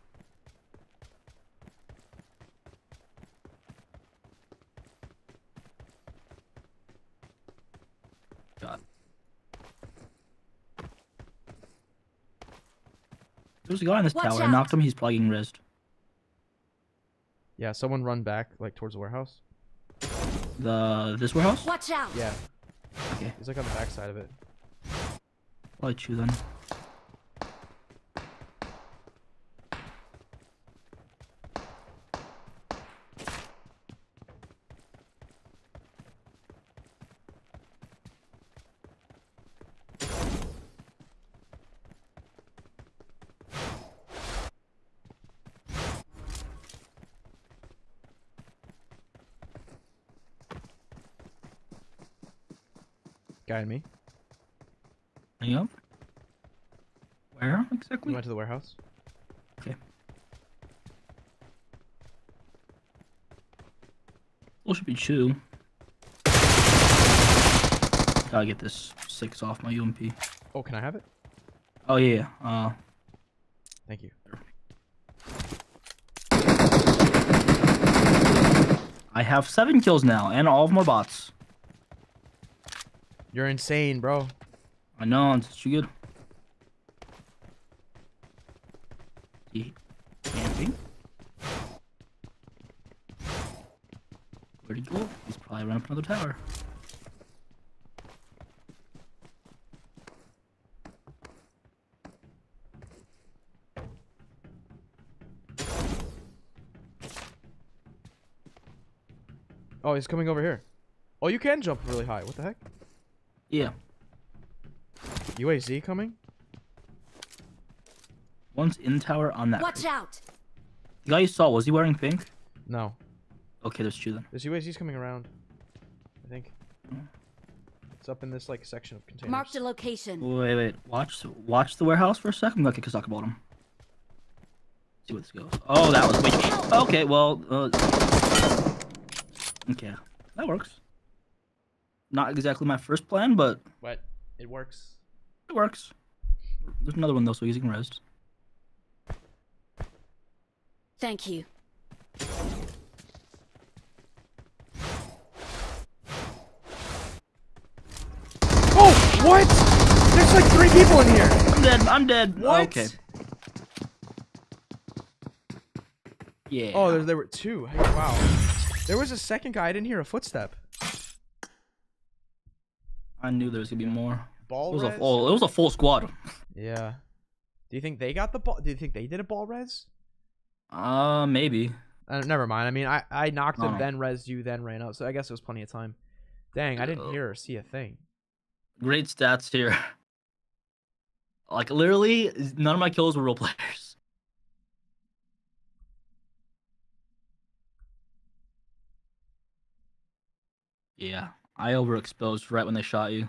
God. There's a guy in this Watch tower. I knocked him. He's plugging rest. Yeah, someone run back like towards the warehouse. The this warehouse? Watch out! Yeah, Okay. he's like on the back side of it. I'll let you then. Guy and me. Yep. Where We exactly? went to the warehouse. Okay. Well, should be two. Gotta get this six off my UMP. Oh, can I have it? Oh yeah. Uh, Thank you. I have seven kills now, and all of are bots. You're insane, bro. I know, it's too good. He camping. Where'd he go? He's probably run up another tower. Oh, he's coming over here. Oh, you can jump really high. What the heck? Yeah. UAZ coming? One's in tower on that. Watch out! The guy you saw, was he wearing pink? No. Okay, there's two then. There's UAZs coming around. I think. It's up in this like section of containers. Marked a location. Wait, wait. Watch, watch the warehouse for a second. I'm gonna kick a soccer ball him. See where this goes. Oh, that was wait. Okay, well, uh, okay, that works. Not exactly my first plan, but What? It works. it works. There's another one though, so he's can rest. Thank you. Oh, what? There's like three people in here. I'm dead. I'm dead. Oh, what? Okay. Yeah. Oh, there, there were two. Hey, wow. There was a second guy. I didn't hear a footstep. I knew there was gonna be more. It Ball was a res? full. It was a full squad. Yeah. Do you think they got the ball? Do you think they did a ball res? Uh, maybe. Uh, never mind. I mean, I, I knocked No, him, no. then res you, then ran out. So I guess it was plenty of time. Dang, I didn't Uh, hear or see a thing. Great stats here. Like literally, none of my kills were real players. Yeah, I overexposed right when they shot you.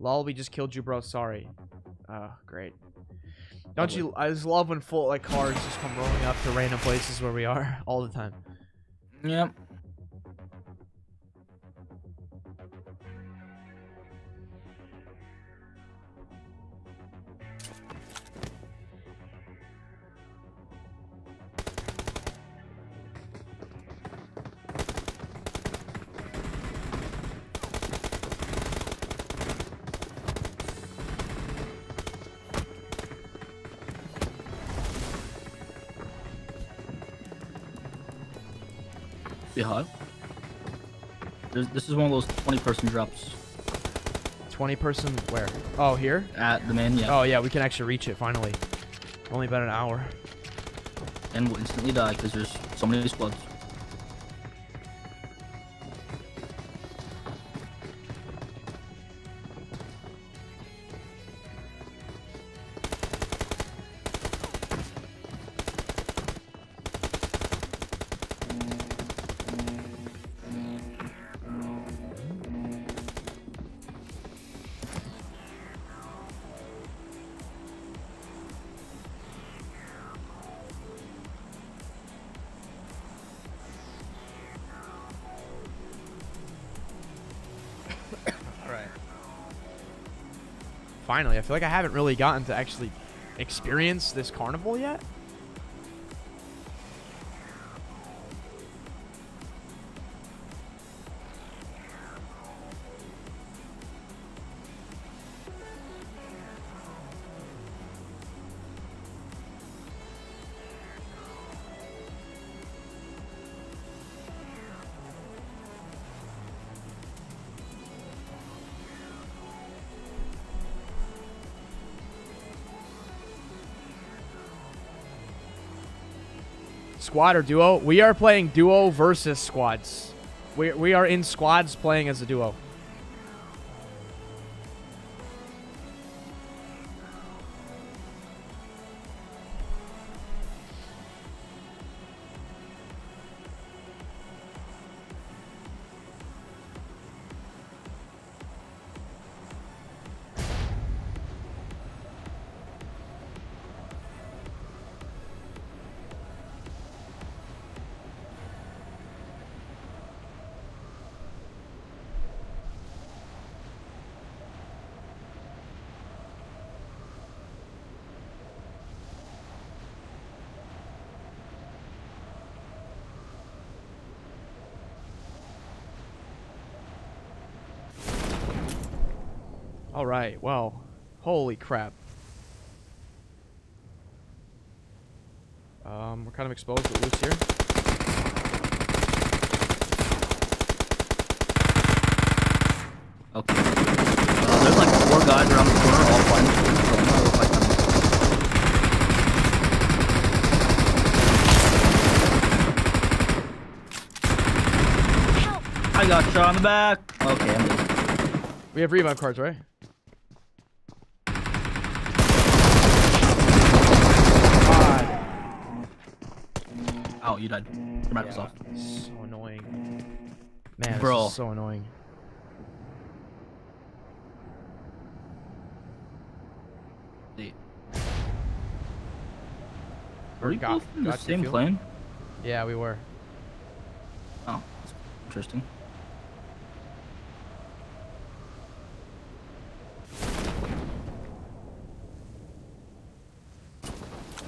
Lol, we just killed you, bro. Sorry. Oh, great. Don't you? I just love when full like cars just come rolling up to random places where we are all the time. Yep. There's, this is one of those 20 person drops 20 person where? Oh, here? at the main, yeah. Oh, yeah, we can actually reach it finally. Only about an hour. And we'll instantly die because there's so many squads. Finally, I feel like I haven't really gotten to actually experience this carnival yet. Squad or duo? We are playing duo versus squads. We, we are in squads playing as a duo. Alright, Well, Holy crap. Um, we're kind of exposed to loose here. Okay. Uh, there's like four guys around the corner, all fighting. I'm not I got shot on the back. Okay, I'm good. We have revive cards, right? Oh, you died. Your map was off. so annoying. Man, this Bro. is so annoying. Wait. Are we Got- both in the same plane? Yeah, we were. Oh, that's interesting.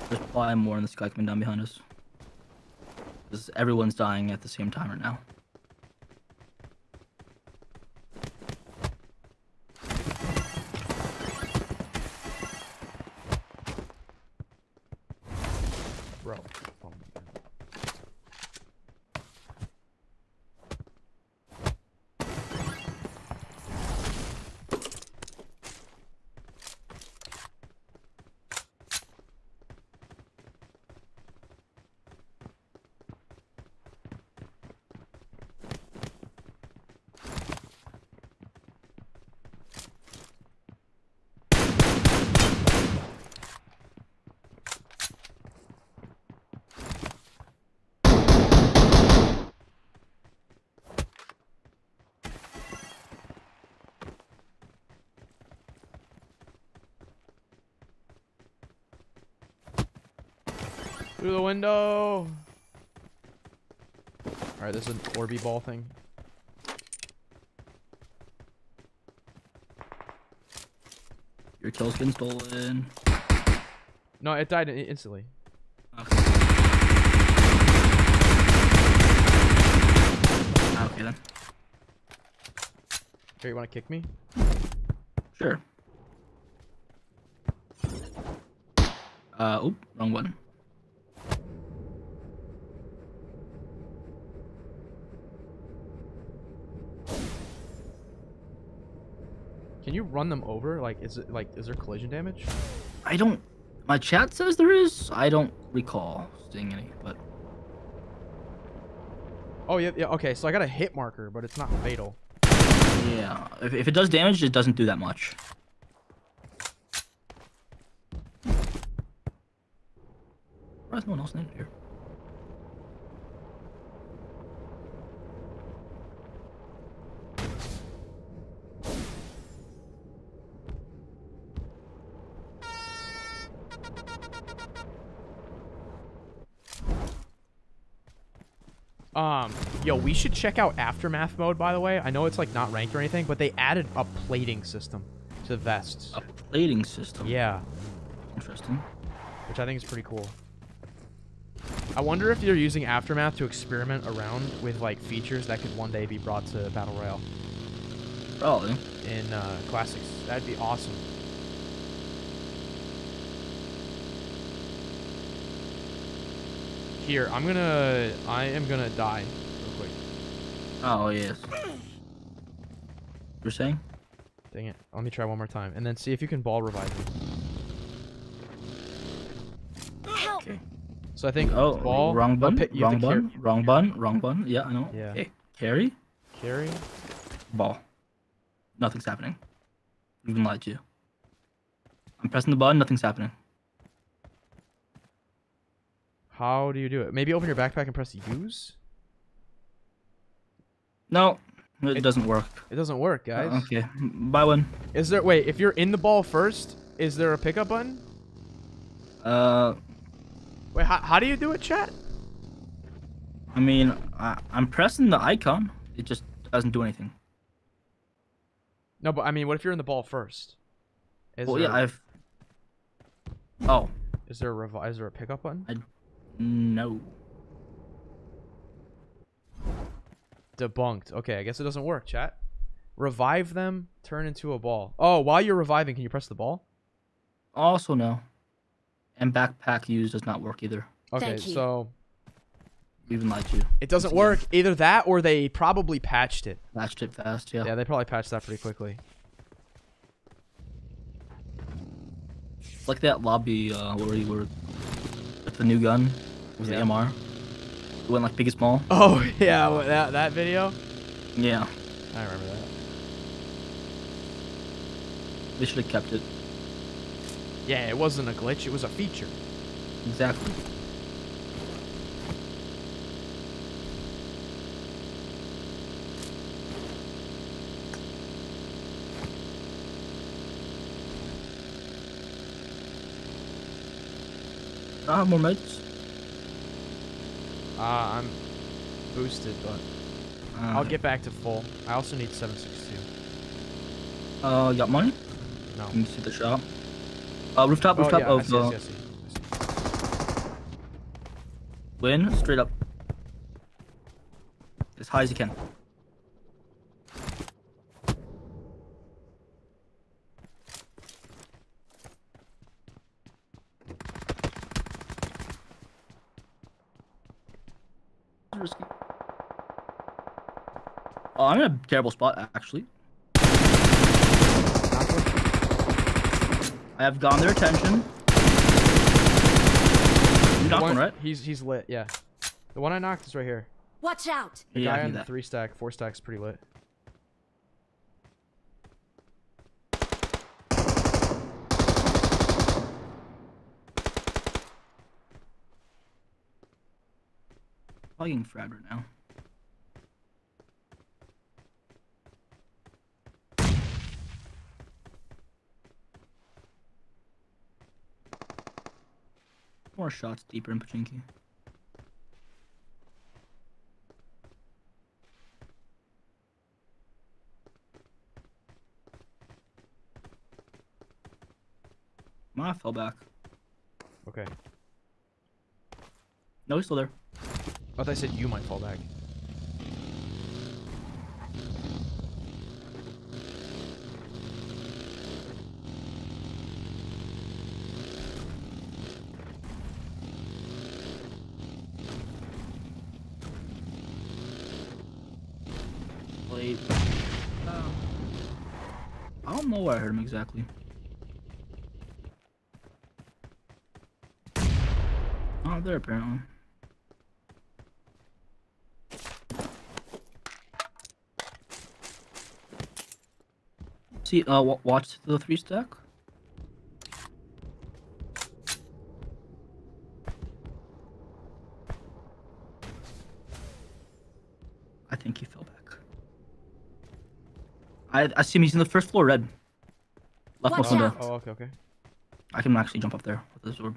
There's probably more in the sky coming down behind us. Because everyone's dying at the same time right now. Bro. Oh my God. Through the window. Alright, this is an Orby ball thing. Your kill's been stolen. No, it died instantly. Okay. Okay then. Here, you want to kick me? Sure. Uh, oop, wrong one. Can you run them over? Like, is it like, is there collision damage? I don't. My chat says there is. I don't recall seeing any, but Oh yeah, yeah. Okay, so I got a hit marker, but it's not fatal. yeah. If, if it does damage, it doesn't do that much. Why is no one else in here? Um, yo, we should check out aftermath mode. By the way, I know it's like not ranked or anything, but they added a plating system to vests. A plating system. Yeah, Interesting. which I think is pretty cool. I wonder if you're using aftermath to experiment around with like features that could one day be brought to battle royale Probably. in uh, classics. That'd be awesome. Here, I'm gonna, I am gonna die. Oh, oh yes. You're saying? Dang it. Let me try one more time. And then see if you can ball revive me. Help! Okay. So I think Oh, ball. wrong oh, button. pi- you have Wrong to car- button. Wrong button. Wrong button. Yeah, I know. Yeah. Okay. Carry. Carry. Ball. Nothing's happening. You've been lied to. You. I'm pressing the button. Nothing's happening. How do you do it? Maybe open your backpack and press use? No, it, doesn't work. It doesn't work, guys. Okay. Buy one. Is there wait, if you're in the ball first, is there a pickup button? Uh, Wait, how, how do you do it, chat? I mean, I, I'm pressing the icon. It just doesn't do anything. No, but I mean, what if you're in the ball first? Is well, there, yeah, I've. Oh is there a revi- is there a pickup button? no. Debunked. Okay, I guess it doesn't work, chat. Revive them, turn into a ball. Oh, while you're reviving, can you press the ball? Also no. And backpack use does not work either. Okay, Thank you. so We've been lied it doesn't again. work. Either that or they probably patched it. Patched it fast. Yeah. Yeah, they probably patched that pretty quickly. It's like that lobby uh, where you were with the new gun. It was Yeah. the MR. Went like biggest and small. Oh yeah, that that video. Yeah, I remember that. they should have kept it. Yeah, it wasn't a glitch. It was a feature. Exactly. Have more meds. Uh, I'm boosted, but I'll get back to full. I also need 762. Uh, you got money? No. Let me see the shop. Uh, rooftop, Oh, rooftop yeah, I of see, I uh, see, I see, I win straight up. As high as you can. Risky. Oh, I'm in a terrible spot actually. I have gotten their attention. You The knocked one- one, right? He's he's lit. Yeah. The one I knocked is right here. Watch out! The Yeah, I guy on the three stack, four stack's pretty lit. Probably getting fragged right now. More shots deeper in Pachinki. I fell back. Okay. No, he's still there. I thought I said you might fall back. Wait. Uh, I don't know where I heard him exactly. Oh, there apparently. See, uh, wa- watch the three stack. I think he fell back. I him. He's in the first floor, red. Leftmost Watch window. out. Oh, okay, okay. I can actually jump up there with this orb.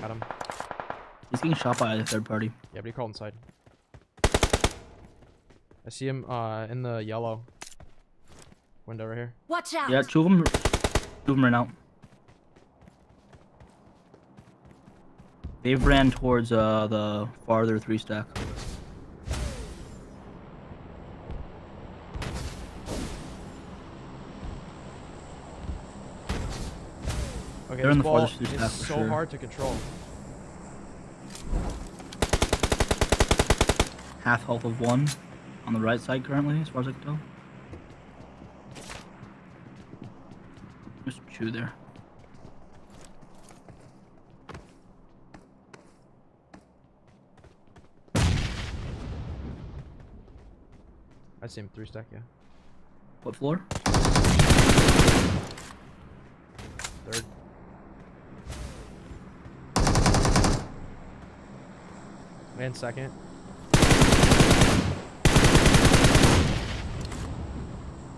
Got him. He's getting shot by a third party. Yeah, but he crawled inside. I see him uh in the yellow window right here. Watch out! Yeah, two of them. Two of them ran out. They've ran towards uh the farther three stack. Okay, They're in the ball farthest is for so sure. hard to control. Half health of one on the right side currently, as far as I can tell. There's two there. I see him three stack, yeah. What floor? Third. Man second.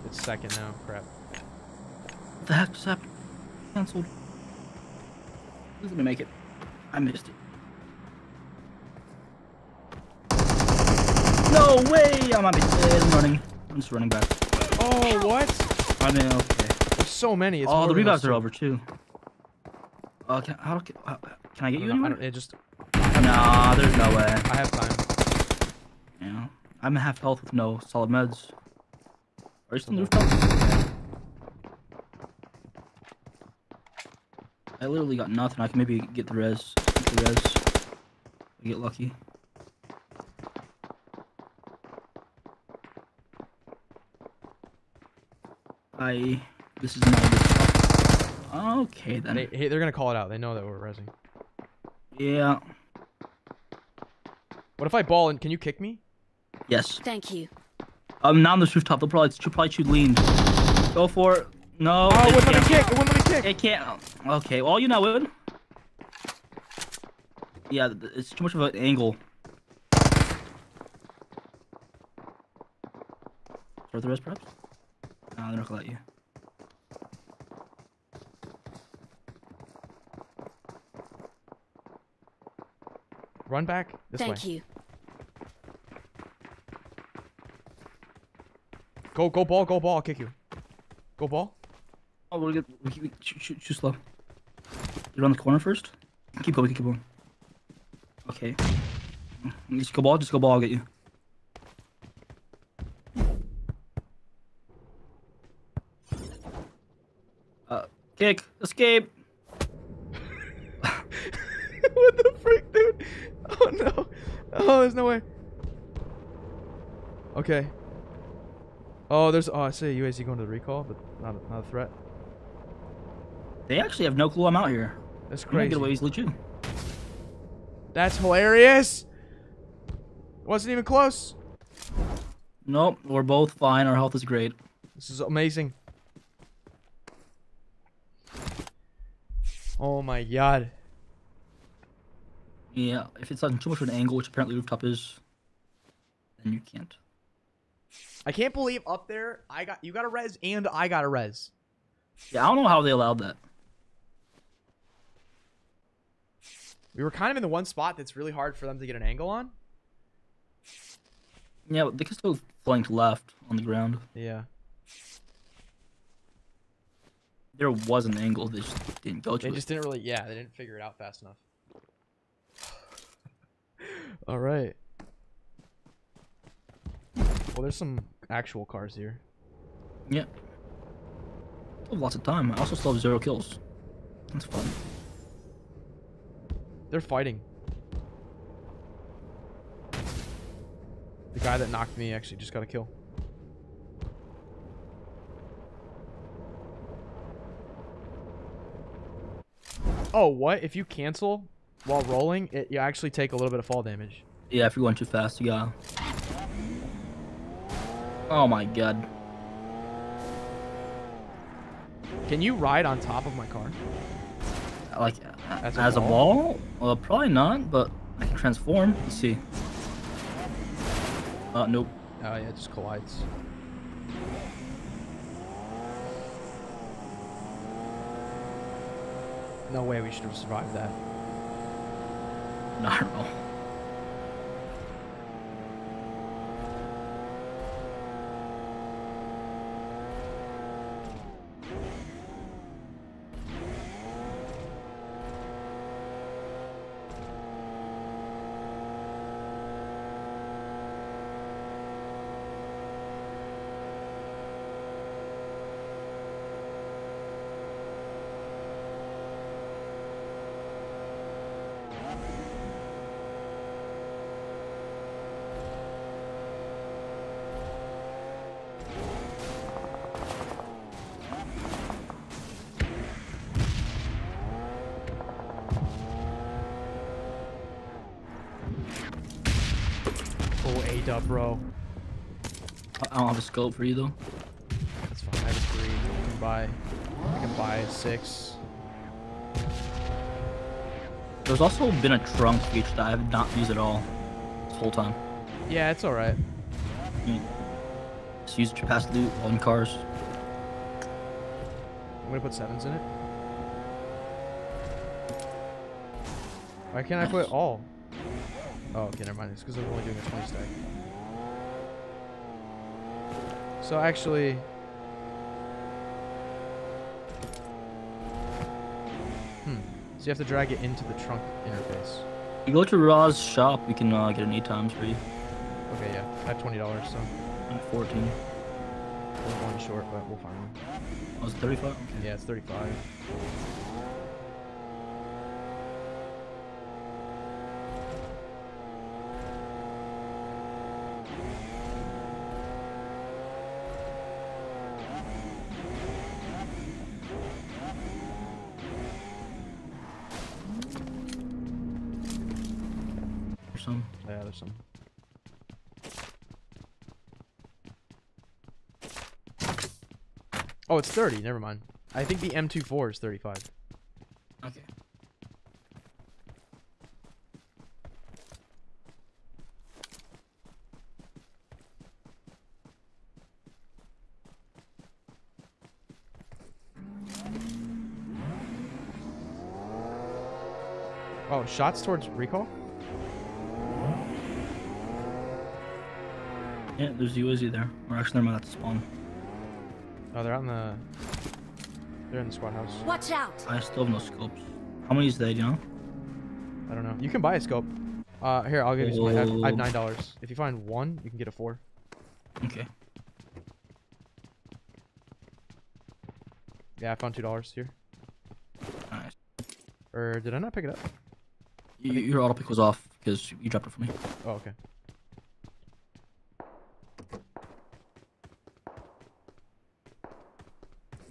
It's second now, crap. What the heck just happened? Cancelled. Who's gonna make it? I missed it. No way! I'm, I'm running. I'm just running back. Oh, what? I mean, okay. There's so many. It's oh, the than revives us. are over too. Uh, can, how, can, how, can I get I you don't know, I anywhere? don't- it just, Nah, there's no way. I have time. Yeah. I'm half health with no solid meds. Are you still on the rooftop? I literally got nothing. I can maybe get the res. Get the res. I get lucky. I. This is not good. Okay then. They, hey, they're gonna call it out. They know that we're resing. Yeah. What if I ball and can you kick me? Yes. Thank you. Um, now on this rooftop, they'll probably should probably shoot lean. Go for it. No. Oh, it it wouldn't let me kick. It wouldn't let me kick. It can't. Okay. Well, you know it. Yeah, it's too much of an angle. Start the rest, perhaps. No, they're not gonna let you. Run back this Thank way. you. Go, go ball, go ball. I'll kick you. Go ball. Oh, we're good. We keep, shoot, shoot, shoot slow. You run the corner first. Keep going. Keep going. Okay. Just go ball. Just go ball. I'll get you. Uh, kick. Escape. what the frick, dude? Oh no. Oh, there's no way. Okay. Oh, there's. Oh, I see a UAZ going to the recall, but not a, not a threat. They actually have no clue I'm out here. That's crazy. get away easily too. That's hilarious. Wasn't even close. Nope, we're both fine. Our health is great. This is amazing. Oh my god. Yeah, if it's on too much of an angle, which apparently rooftop is, then you can't. I can't believe up there I got you got a res and I got a res. Yeah, I don't know how they allowed that. We were kind of in the one spot that's really hard for them to get an angle on. Yeah, but they can still flank left on the ground. Yeah. There was an angle, they just didn't go to They it. just didn't really yeah, they didn't figure it out fast enough. All right. Well, there's some actual cars here. Yeah. Still have lots of time. I also still have zero kills. That's fun. They're fighting. The guy that knocked me actually just got a kill. Oh, what? If you cancel while rolling, it, you actually take a little bit of fall damage. Yeah, if you're going too fast, you gotta. Oh my god. Can you ride on top of my car? Like, As as, a a ball? Well, probably not, but I can transform. Let's see. Uh, nope. Oh, yeah, it just collides. No way we should have survived that. Not at all. A-dub, bro. I- don't have a scope for you though. That's fine. I have a three. I can buy. I can buy six. There's also been a trunk feature that I have not used at all this whole time. Yeah, it's all right. Hmm. Just use it to pass loot on cars. I'm gonna put sevens in it. Why can't I put all? Oh, okay, never mind. It's because I'm only doing a 20 stack. So actually... Hmm. So you have to drag it into the trunk interface. You go to Ra's shop, you can uh, get an 8 times for you. Okay, yeah. I have $20, so... I'm 14. We're one short, but we'll find one. Oh, it's 35? Okay. Yeah, it's 35. It's 30. Never mind. I think the M24 is 35. Okay. Oh, shots towards recall? Yeah, there's UAZ there. Or actually, never mind, that's spawn. Oh, they're out in the. They're in the squad house. Watch out! I still have no scopes. How many is they, do you know? I don't know. You can buy a scope. Uh, here, I'll give you some. I have, I have nine dollars. If you find one, you can get a four. Okay. Yeah, I found two dollars here. Nice. Or did I not pick it up? Your auto pick was off because you dropped it for me. Oh, okay.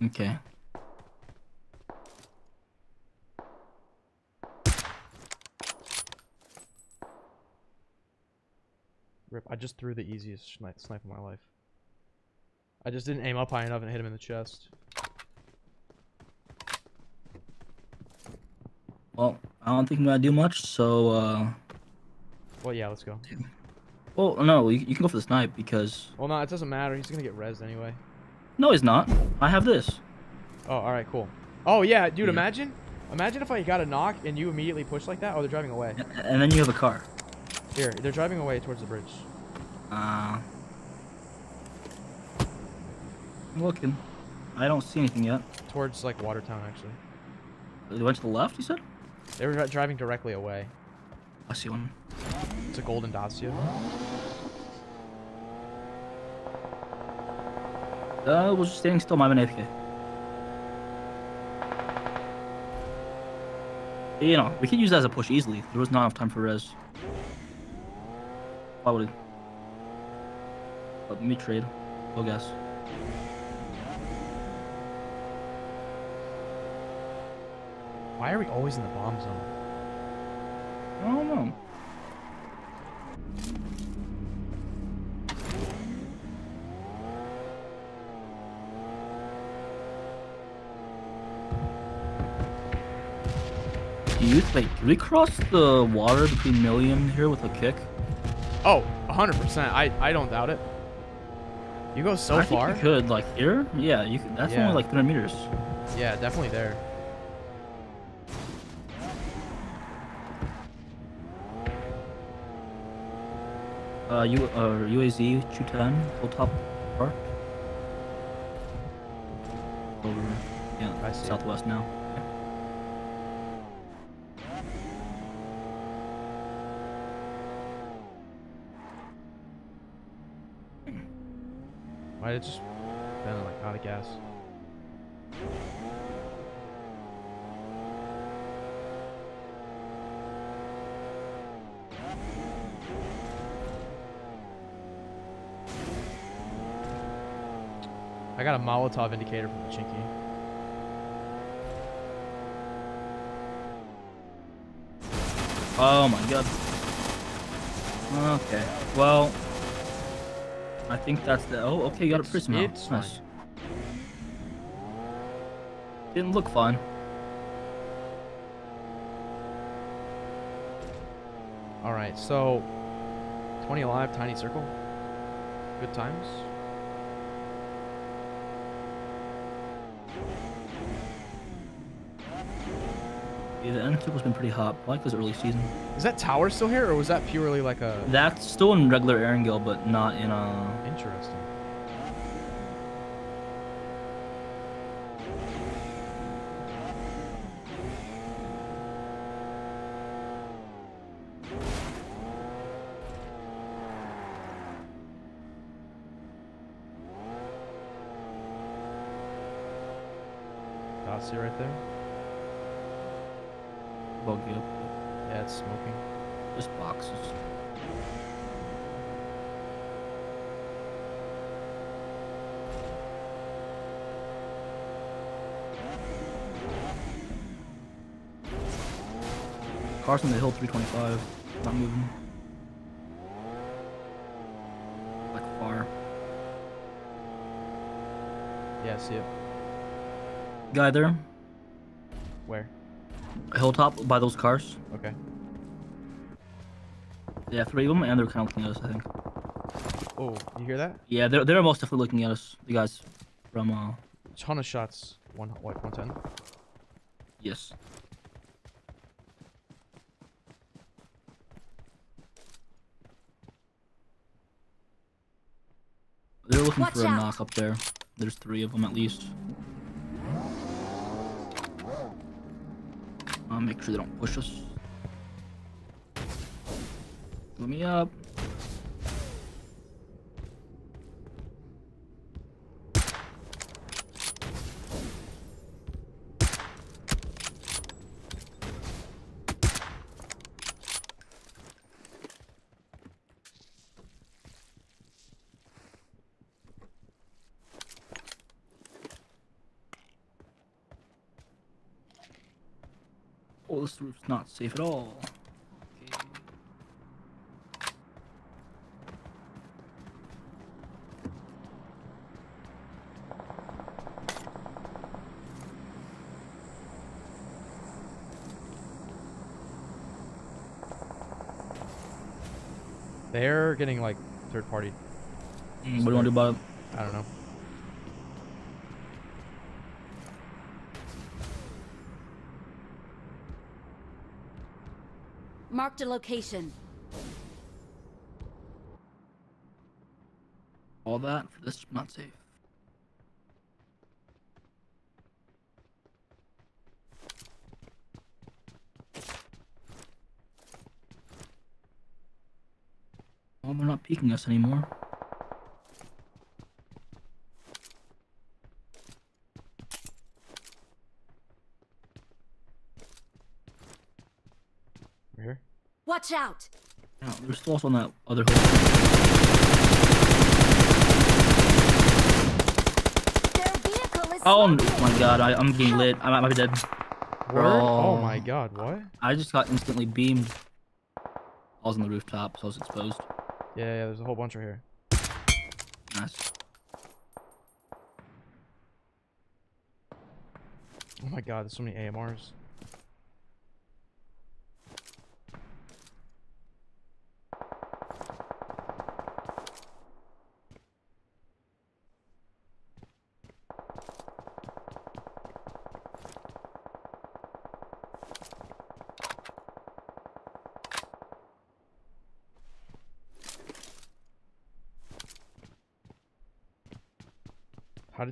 Okay. Rip. I just threw the easiest snipe, of my life. I just didn't aim up high enough and hit him in the chest. Well, I don't think I'm gonna do much, so uh Well, yeah, let's go. well no, you, you can go for the snipe because Well, no, it doesn't matter. He's gonna get rezzed anyway. No he's not. I have this. Oh, all right, cool. Oh yeah, dude. Yeah. Imagine, imagine if I got a knock and you immediately push like that. Oh, they're driving away. And then you have a car. Here, they're driving away towards the bridge. Uh I'm looking. I don't see anything yet. Towards like Watertown, actually. They went to the left, you said? They were driving directly away. I see one. It's a golden Dacia. Uh was just standing still, my man AFK. You know, we could use that as a push easily. There was not enough time for res. Why would it? Let me trade. Go guess. Why are we always in the bomb zone? I don't know. You wait? Did we cross the water between Million here with a kick? Oh, 100%. I I don't doubt it. You go so I think far. you could like here. Yeah, you could. That's Yeah. only like 300 meters. Yeah, definitely there. Uh, U uh, UAZ 210 hilltop park. Over, yeah, I see southwest now. Have just been like out of gas. I got a Molotov indicator from the Chinky. Oh my god. Okay. Well, I think that's the. Oh, okay, you got It's- a prism now. it's Nice. Didn't look fun. All right, so 20 alive, tiny circle. Good times. Yeah, the end circle's been pretty hot. Like this early season. Is that tower still here, or was that purely like a That's still in regular Erangel, but not in a... interesting? crossing the hill 325. Not moving. Like far. Yeah, I see it. Guy there. Where? Hilltop by those cars. Okay. Yeah, three of them, and they're kind of looking at us, I think. Oh, you hear that? Yeah, they're they're most definitely looking at us. The guys from uh. Ton of shots. One what? One ten. Yes. Looking Watch for a out. knock up there. There's three of them at least. I'll make sure they don't push us. Let me up. Oh, this roof's not safe at all. Okay. They're getting like third party. Mm, what do you want to do about it? I don't know. Marked a location. All that for this not safe. Well, they're not peeking us anymore. We're here. Watch out! Oh, no, they're still also on that other hill. Their vehicle is Oh smoking. my god, I, I'm getting lit. I might, might be dead. Word? Oh Bro. my god, what? I just got instantly beamed. I was on the rooftop, so I was exposed. Yeah, yeah, there's a whole bunch right here. Nice. Oh my god, there's so many AMRs.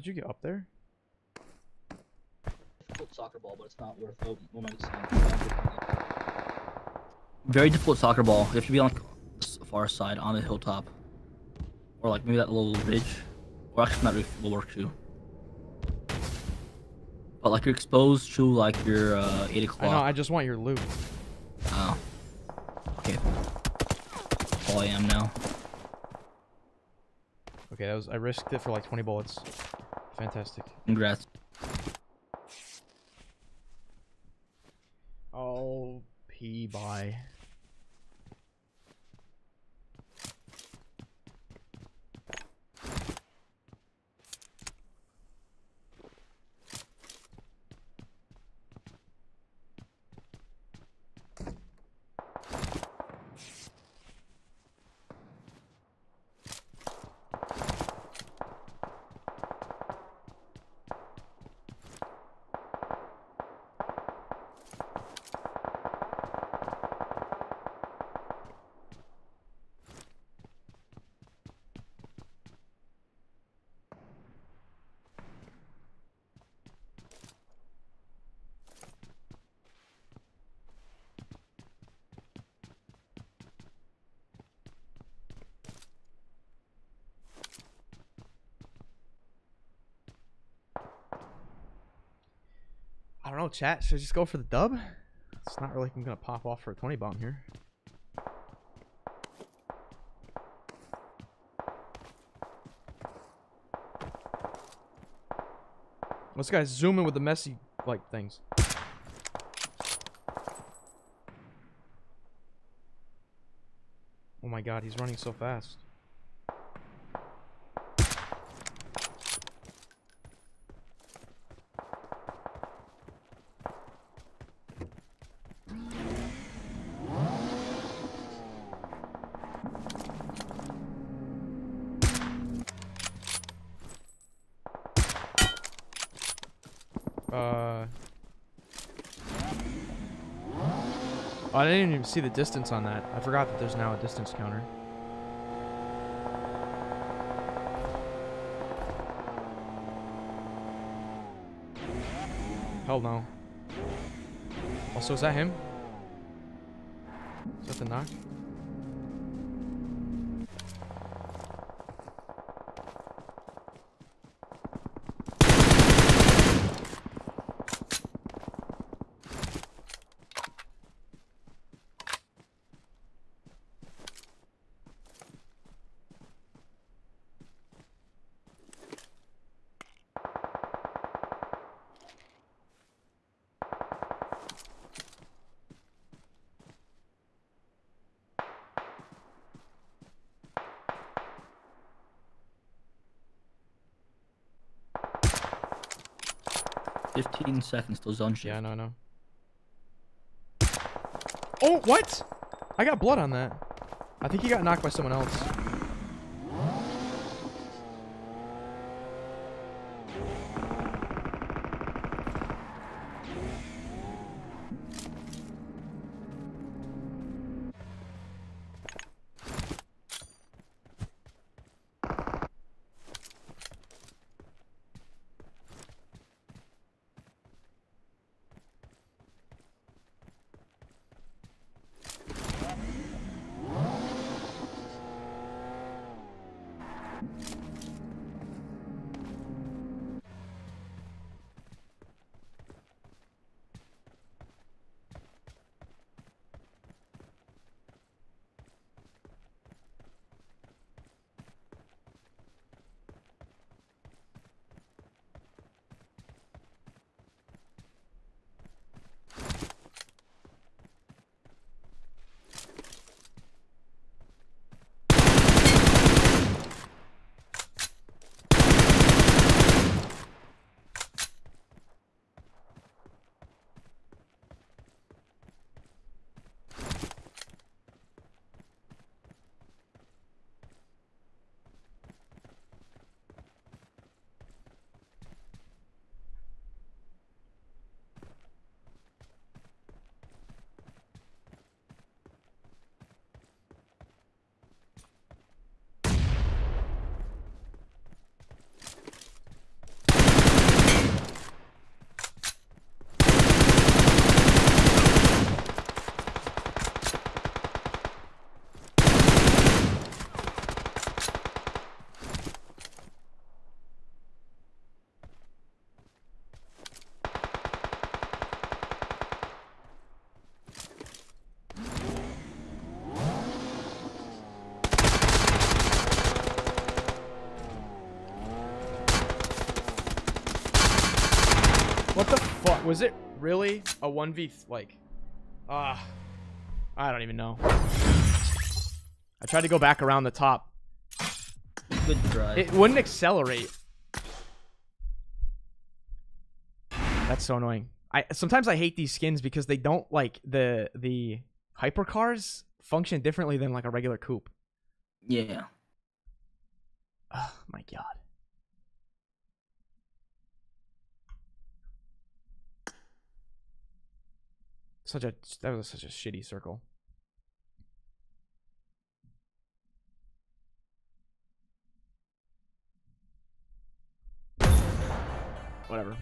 You get up there? soccer ball, but it's not worth the moment. Very difficult soccer ball. You have to be on like s- far side on the hilltop, or like maybe that little ridge, or actually that roof will work too. But like you're exposed to like your uh, eight I o'clock. know, I just want your loot. Oh. Okay. That's all I am now. Okay, that was I risked it for like 20 bullets. Fantastic. Congrats. Oh, P by. I don't know, chat. Should I just go for the dub? It's not really like I'm gonna pop off for a 20 bomb here. Let's guys zoom in with the messy like things. Oh my god, he's running so fast. Even see the distance on that. I forgot that there's now a distance counter. Hell no. Also, is that him? Is that the knock? Seconds till zone shift. Yeah, no, no. Oh, what? I got blood on that. I think he got knocked by someone else. Was it really a 1v, like, ah, I don't even know. I tried to go back around the top. Good try. It wouldn't accelerate. That's so annoying. I sometimes I hate these skins because they don't like the the hypercars function differently than like a regular coupe. yeah. Oh my god. Such a that was such a shitty circle. Whatever.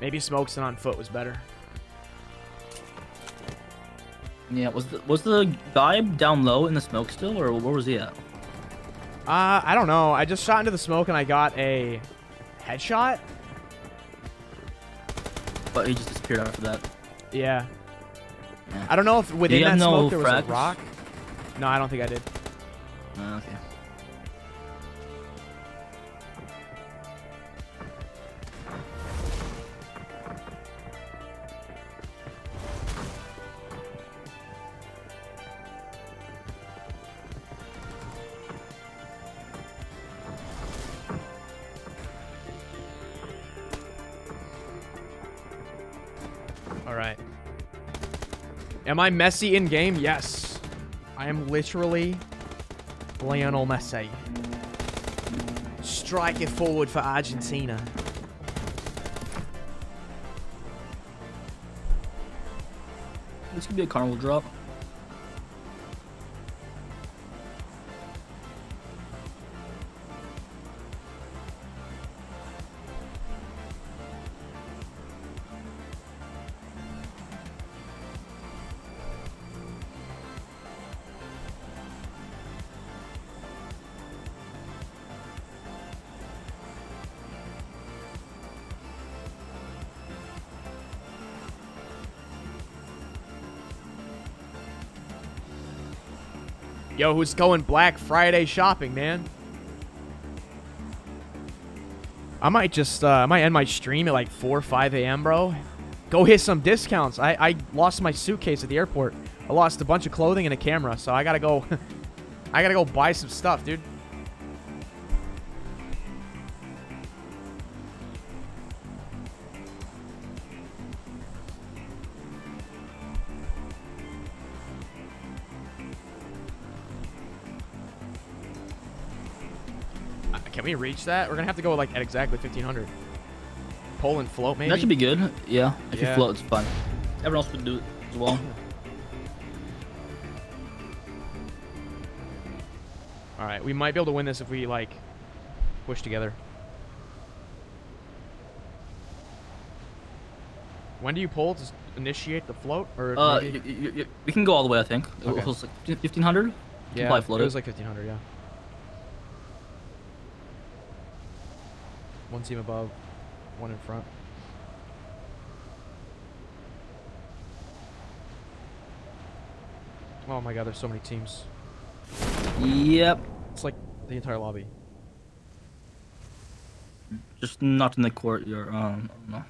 Maybe smokes and on foot was better. Yeah. Was the was the guy down low in the smoke still, or where was he at? Uh, I don't know. I just shot into the smoke and I got a headshot. But he just disappeared after that. Yeah. Yeah. I don't know if within that no smoke there was a rock. No, I don't think I did. Uh, okay. Am I Messi in game? Yes. I am literally Lionel Messi. Striking forward for Argentina. This could be a carnival drop. Yo, who's going Black Friday shopping, man? I might just, uh, I might end my stream at like 4 or 5 a.m., bro. Go hit some discounts. I, I lost my suitcase at the airport. I lost a bunch of clothing and a camera, so I gotta go, I gotta go buy some stuff, dude. We reach that? We're gonna have to go like at exactly 1500. Pull and float, maybe. That should be good. Yeah, if Yeah. you float, it's fun. Everyone else would do it as well. All right, we might be able to win this if we like push together. When do you pull to initiate the float? Or Uh, maybe- y- y- y- we can go all the way. I think. It Okay. was like 1500. yeah, it it. was like 1500. Yeah. One team above, one in front. Oh my god, there's so many teams. Yep. It's like the entire lobby. Just not in the courtyard. Um, no.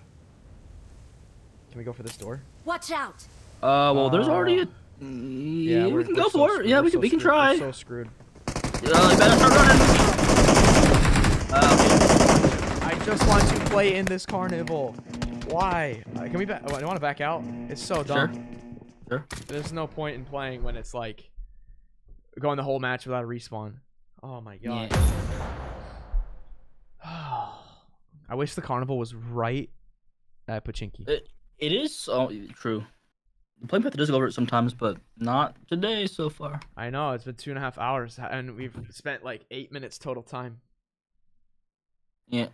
Can we go for this door? Watch out! Uh, well, there's already a. Uh, Yeah, we can go so for it. Yeah, We're we so can. We can screwed. We're try. so screwed. Uh, better start running. Uh, I just want to play in this carnival. Why? Uh, can we back? Oh, I want to back out. It's so dumb. Sure. There's no point in playing when it's like going the whole match without a respawn. Oh my god. Yeah. I wish the carnival was right at Pochinki. It, it is oh, true. The playing path does go over it sometimes, but not today so far. I know it's been two and a half hours and we've spent like eight minutes total time. Yeah.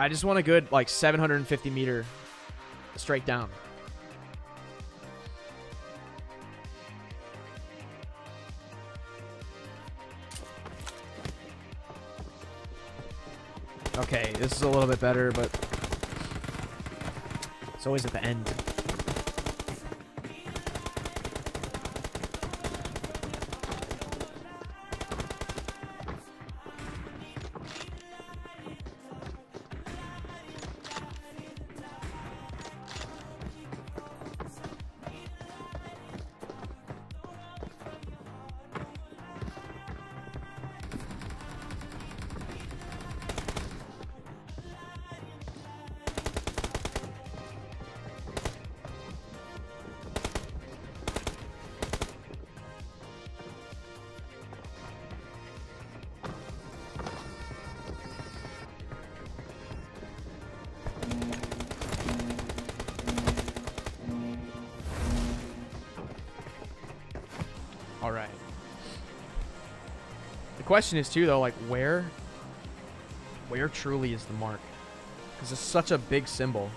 I just want a good like 750 meter straight down. Okay, this is a little bit better, but it's always at the end. Question is too though, like where, where truly is the mark? Because it's such a big symbol.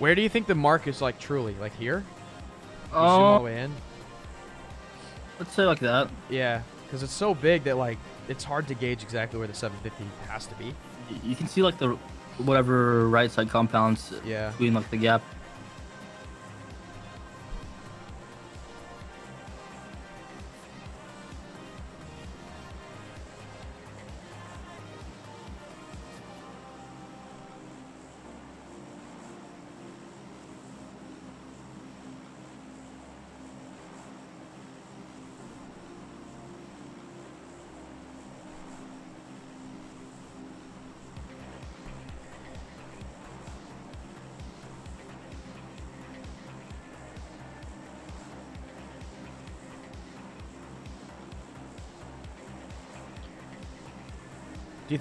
Where do you think the mark is like truly? Like here? You zoom uh, all the Oh, in. let's say like that. Yeah, because it's so big that like it's hard to gauge exactly where the 750 has to be. You can see like the whatever right side compounds Yeah. between like the gap.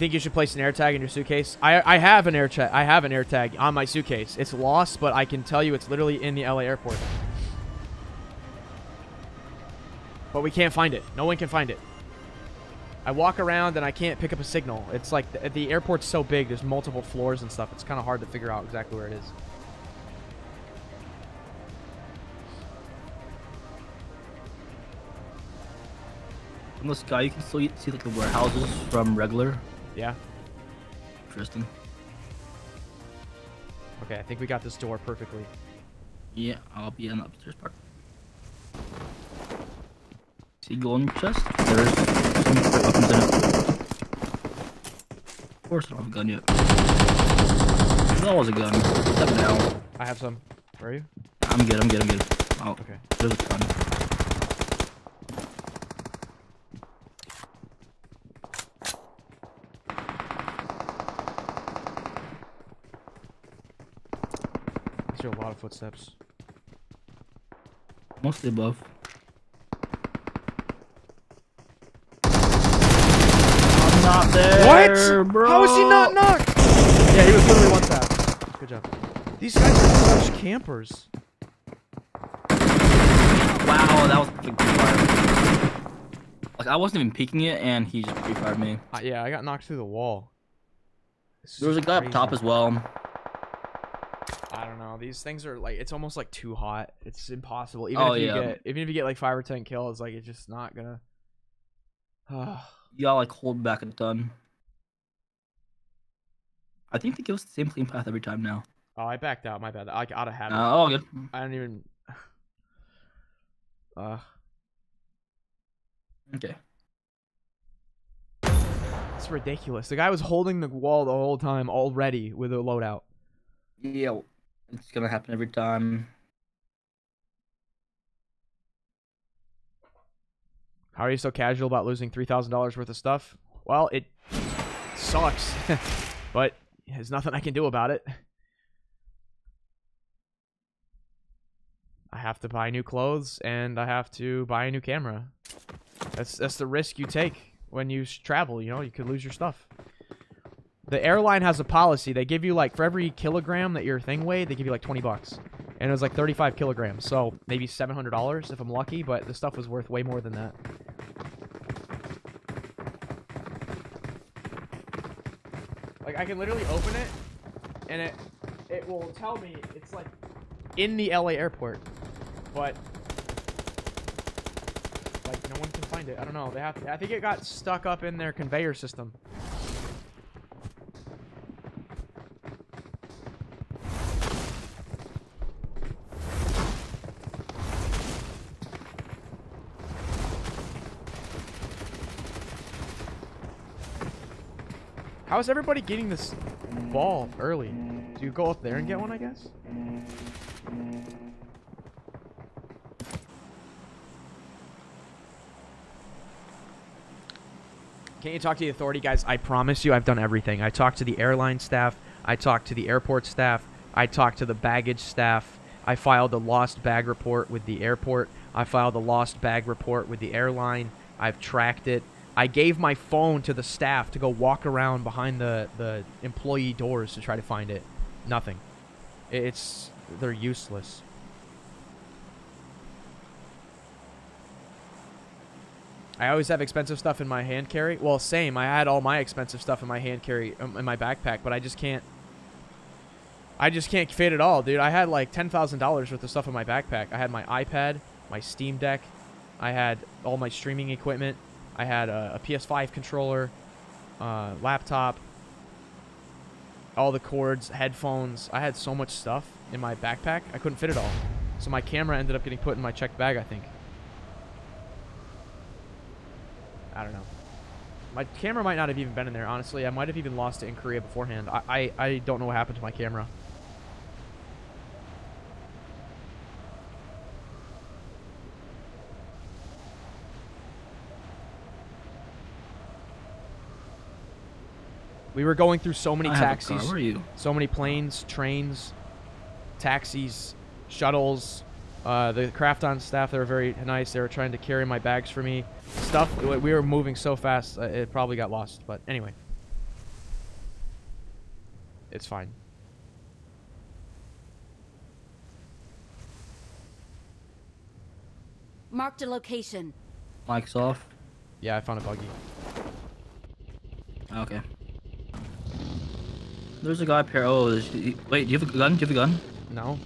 Think you should place an air tag in your suitcase? I I have an air tag. I have an air tag on my suitcase. It's lost, but I can tell you it's literally in the LA airport. But we can't find it. No one can find it. I walk around and I can't pick up a signal. It's like the, the airport's so big. There's multiple floors and stuff. It's kind of hard to figure out exactly where it is. From the sky, you can still see like the warehouses from regular. Yeah. Interesting. Okay, I think we got this door perfectly. Yeah, I'll be in the upstairs part. See golden chest? There's some weapons in it. Of course I don't have a gun yet. That was a gun. Seven now. I have some. Where are you? I'm good, I'm good, I'm good. Oh, Okay. there's a gun. I hear a lot of footsteps. Mostly above. I'm not there, bro. How is he not knocked? Yeah, he was literally one tap. Good job. These guys are such campers. Wow, that was perfect pre-fire. Like I wasn't even peeking it, and he just pre-fired me. Uh, yeah, I got knocked through the wall. This There was a is guy up top as well. I don't know. These things are like it's almost like too hot. It's impossible. Even Oh, if you yeah. get even if you get like five or ten kills, like it's just not gonna. You gotta like hold back a ton. I think they give us the same clean path every time now. oh, I backed out. My bad. I out of habit. Uh, all good. I don't even. Uh, Okay. it's ridiculous. The guy was holding the wall the whole time already with a loadout. Yeah, it's gonna happen every time. How are you so casual about losing three thousand dollars worth of stuff? Well, it sucks, but there's nothing I can do about it. I have to buy new clothes and I have to buy a new camera. That's that's the risk you take when you travel. You know, you could lose your stuff. The airline has a policy. They give you like for every kilogram that your thing weighed, they give you like twenty bucks, and it was like thirty-five kilograms. So maybe seven hundred dollars if I'm lucky. But the stuff was worth way more than that. Like I can literally open it, and it it will tell me it's like in the LA airport, but like no one can find it. I don't know. They have. to, I think it got stuck up in their conveyor system. Is everybody getting this ball early? Do you go up there and get one, I guess? Can't you talk to the authority, guys? I promise you, I've done everything. I talked to the airline staff. I talked to the airport staff. I talked to the baggage staff. I filed a lost bag report with the airport. I filed a lost bag report with the airline. I've tracked it. I gave my phone to the staff to go walk around behind the, the employee doors to try to find it. Nothing. It's they're useless. I always have expensive stuff in my hand carry. Well, same. I had all my expensive stuff in my hand carry um, in my backpack, but I just can't. I just can't fit it all, dude. I had like ten thousand dollars worth of stuff in my backpack. I had my iPad, my Steam Deck, I had all my streaming equipment. I had a, a PS5 controller, uh, laptop, all the cords, headphones. I had so much stuff in my backpack. I couldn't fit it all. So my camera ended up getting put in my checked bag, I think. I don't know. My camera might not have even been in there, honestly. I might have even lost it in Korea beforehand. I, I, I don't know what happened to my camera. We were going through so many I have a car. taxis. Where are you? So many planes, trains, taxis, shuttles. Uh, the Krafton staff, they were very nice. They were trying to carry my bags for me. Stuff, we were moving so fast, uh, it probably got lost. But anyway. It's fine. Marked a location. Mike's off. Yeah, I found a buggy. Okay. There's a guy pair. Oh, there's, wait. Do you have a gun? Do you have a gun? No.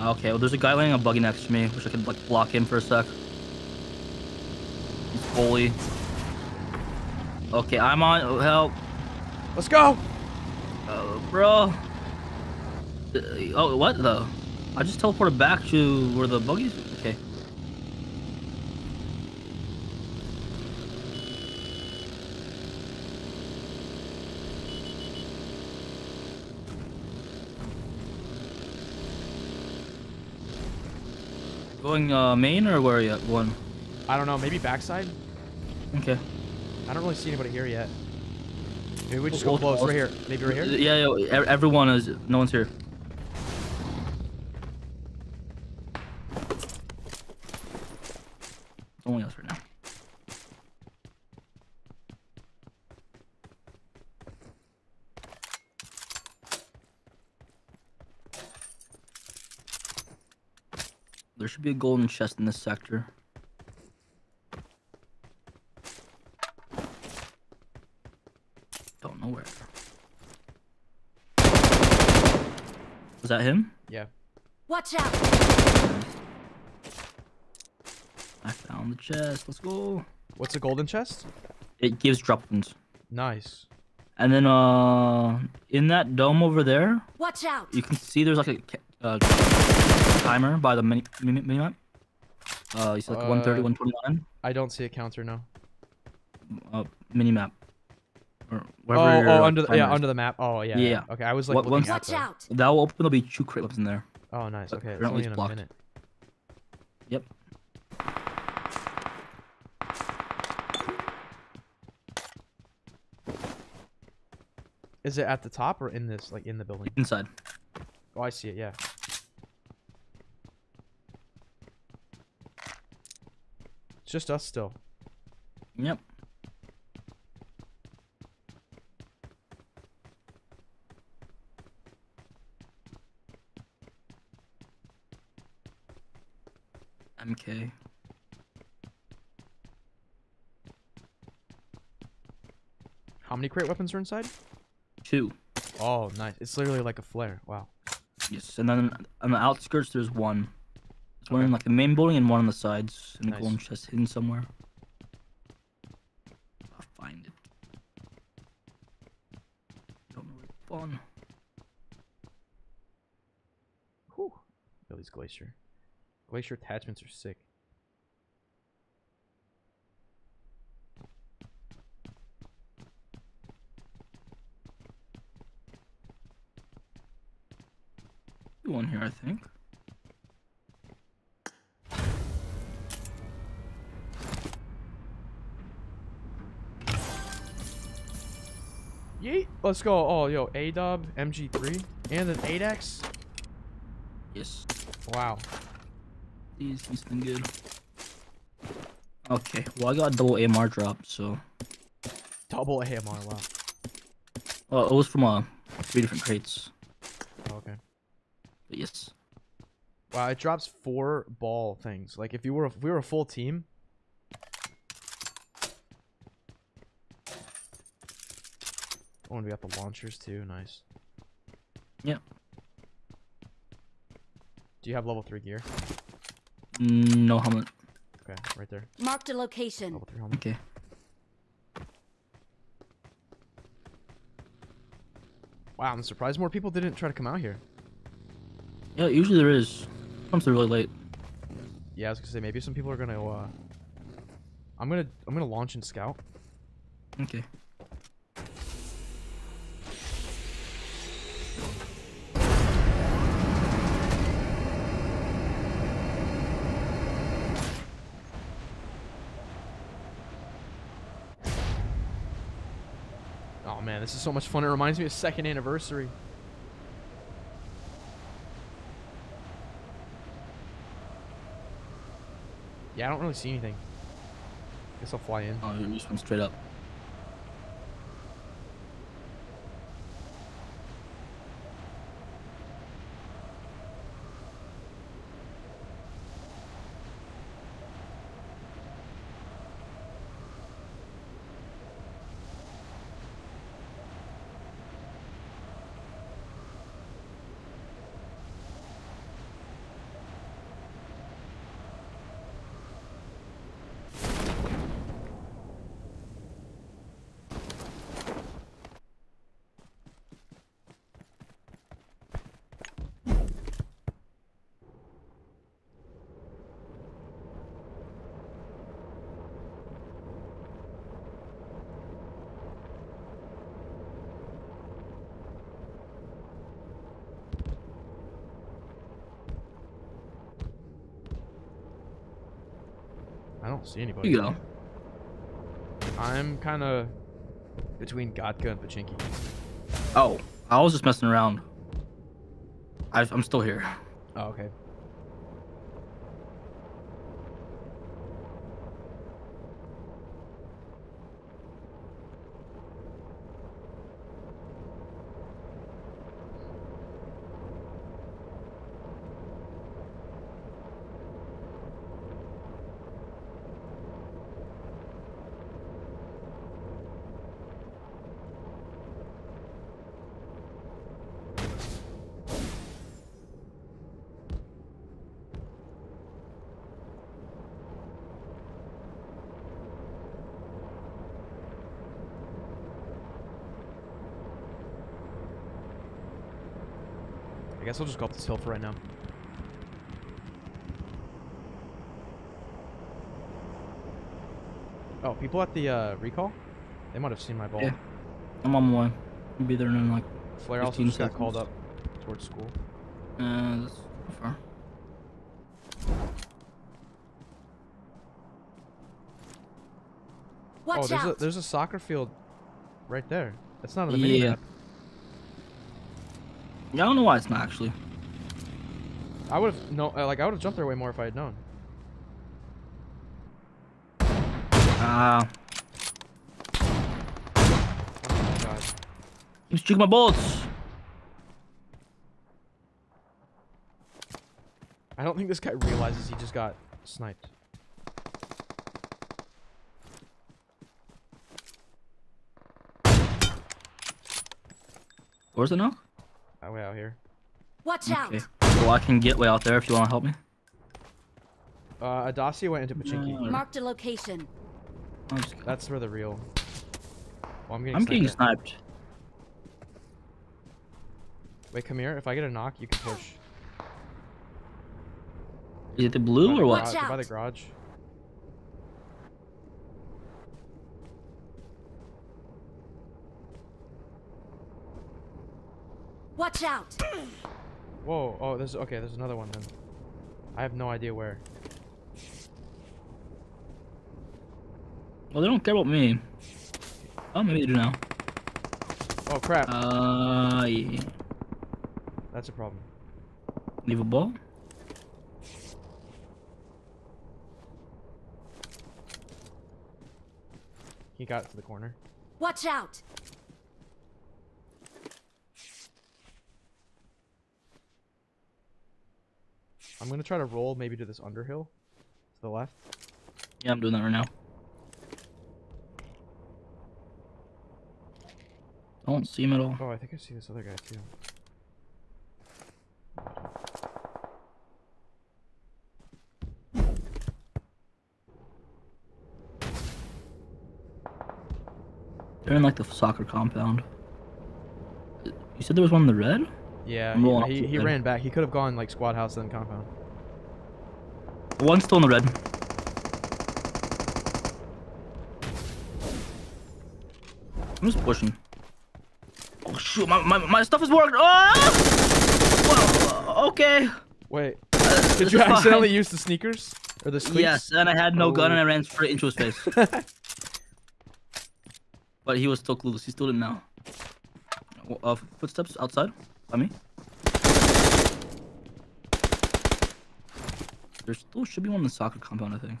Okay. Well, there's a guy laying a buggy next to me. Wish I could like block him for a sec. He's fully. Okay, I'm on. Oh, help, Let's go. uh, bro. Uh, Oh, what though? I just teleported back to where the buggies. Okay. Going uh, main or where are you at? One. I don't know. Maybe backside. Okay. I don't really see anybody here yet. Maybe we just go close. Right here. Maybe right here. Yeah, yeah. Everyone is. No one's here. It's only us right now. There should be a golden chest in this sector. Don't know where. Was that him? Yeah. Watch out! I found the chest. Let's go. What's a golden chest? It gives drop weapons. Nice. And then uh, in that dome over there, Watch out! you can see there's like a uh, timer by the mini mini mini map. Uh, it's like Uh, 130, 129. I don't see a counter now. Uh, mini map. Or Oh, your, oh, under the, yeah, is. under the map. Oh, yeah. Yeah, yeah. yeah. Okay, I was like What- looking once- Watch the- out! That will open. There'll be two crate weapons in there. Oh, nice. Okay, it's only it's in a blocked. minute. Yep. Is it at the top or in this, like in the building? Inside. Oh, I see it. Yeah. Just us still. Yep. MK. How many crate weapons are inside? Two. Oh, nice. It's literally like a flare. Wow. Yes, and then on the outskirts there's one. One in like the main building and one on the sides, and Nice. the golden chest hidden somewhere. I'll find it. Don't know where it's gone. Whew. These glacier. Glacier attachments are sick. One here, I think. Let's go. Oh, yo, A dub, MG3, and an 8X. Yes. Wow. These these been good. Okay, well I got a double AMR drop, so Double AMR. Wow. well it was from uh three different crates. Oh, okay. But yes. Wow, it drops four ball things. Like if you were if we were a full team. Oh, and we got the launchers too. Nice. Yeah. Do you have level three gear? Mm, no helmet. Okay, right there. Marked a location. Level three helmet. Okay. Wow, I'm surprised more people didn't try to come out here. Yeah, usually there is. Comes through really late. Yeah, I was gonna say maybe some people are gonna. uh I'm gonna I'm gonna launch and scout. Okay. This is so much fun. It reminds me of second anniversary. Yeah, I don't really see anything. Guess I'll fly in. Oh, you just went straight up. Don't see Here anybody. you go. I'm kind of between Gatka and Pochinki. Oh, I was just messing around. I, I'm still here. Oh, okay. Guess I'll just go up this hill for right now. Oh, people at the uh, recall? They might have seen my ball. Yeah. I'm on my way. I'll be there in like. Flare also 15 just got called up towards school. Uh, that's far. Watch oh, there's out! a there's a soccer field right there. That's not on the Yeah. minimap. Yeah, I don't know why it's not actually. I would have no uh, like I would have jumped there way more if I had known. Ah, Oh my god. he's shooting my bullets. I don't think this guy realizes he just got sniped. Where's it now? That way out here. Watch Okay. out! Well, I can get way out there if you want to help me. Uh, A Dacia went into Pochinki. No. Marked a location. That's where the real. Well, I'm getting. I'm sniped getting sniped. Wait, come here. If I get a knock, you can push. Is it the By blue the or what? Watch garage- By the garage. Watch out! Whoa. Oh, there's okay. There's another one then. I have no idea where. Well, they don't care about me. Oh, maybe they do now. Oh crap. Uh, yeah. That's a problem. Leave a ball. He got to the corner. Watch out! I'm gonna try to roll maybe to this underhill, to the left. Yeah, I'm doing that right now. I don't see him at all. Oh, I think I see this other guy too. They're in like the soccer compound. You said there was one in the red? Yeah, I'm he, he, to he there. ran back. He could have gone like squad house then compound. One's still in the red. I'm just pushing. Oh shoot, my, my, my stuff is working. Oh! Well, okay. Wait, Uh, did you it's fine. accidentally use the sneakers or the cleats? Yes, and I had no gun and I Oh. ran straight into his face. but he was still clueless. He still didn't know. Uh, footsteps outside me. There still should be one in the soccer compound, I think.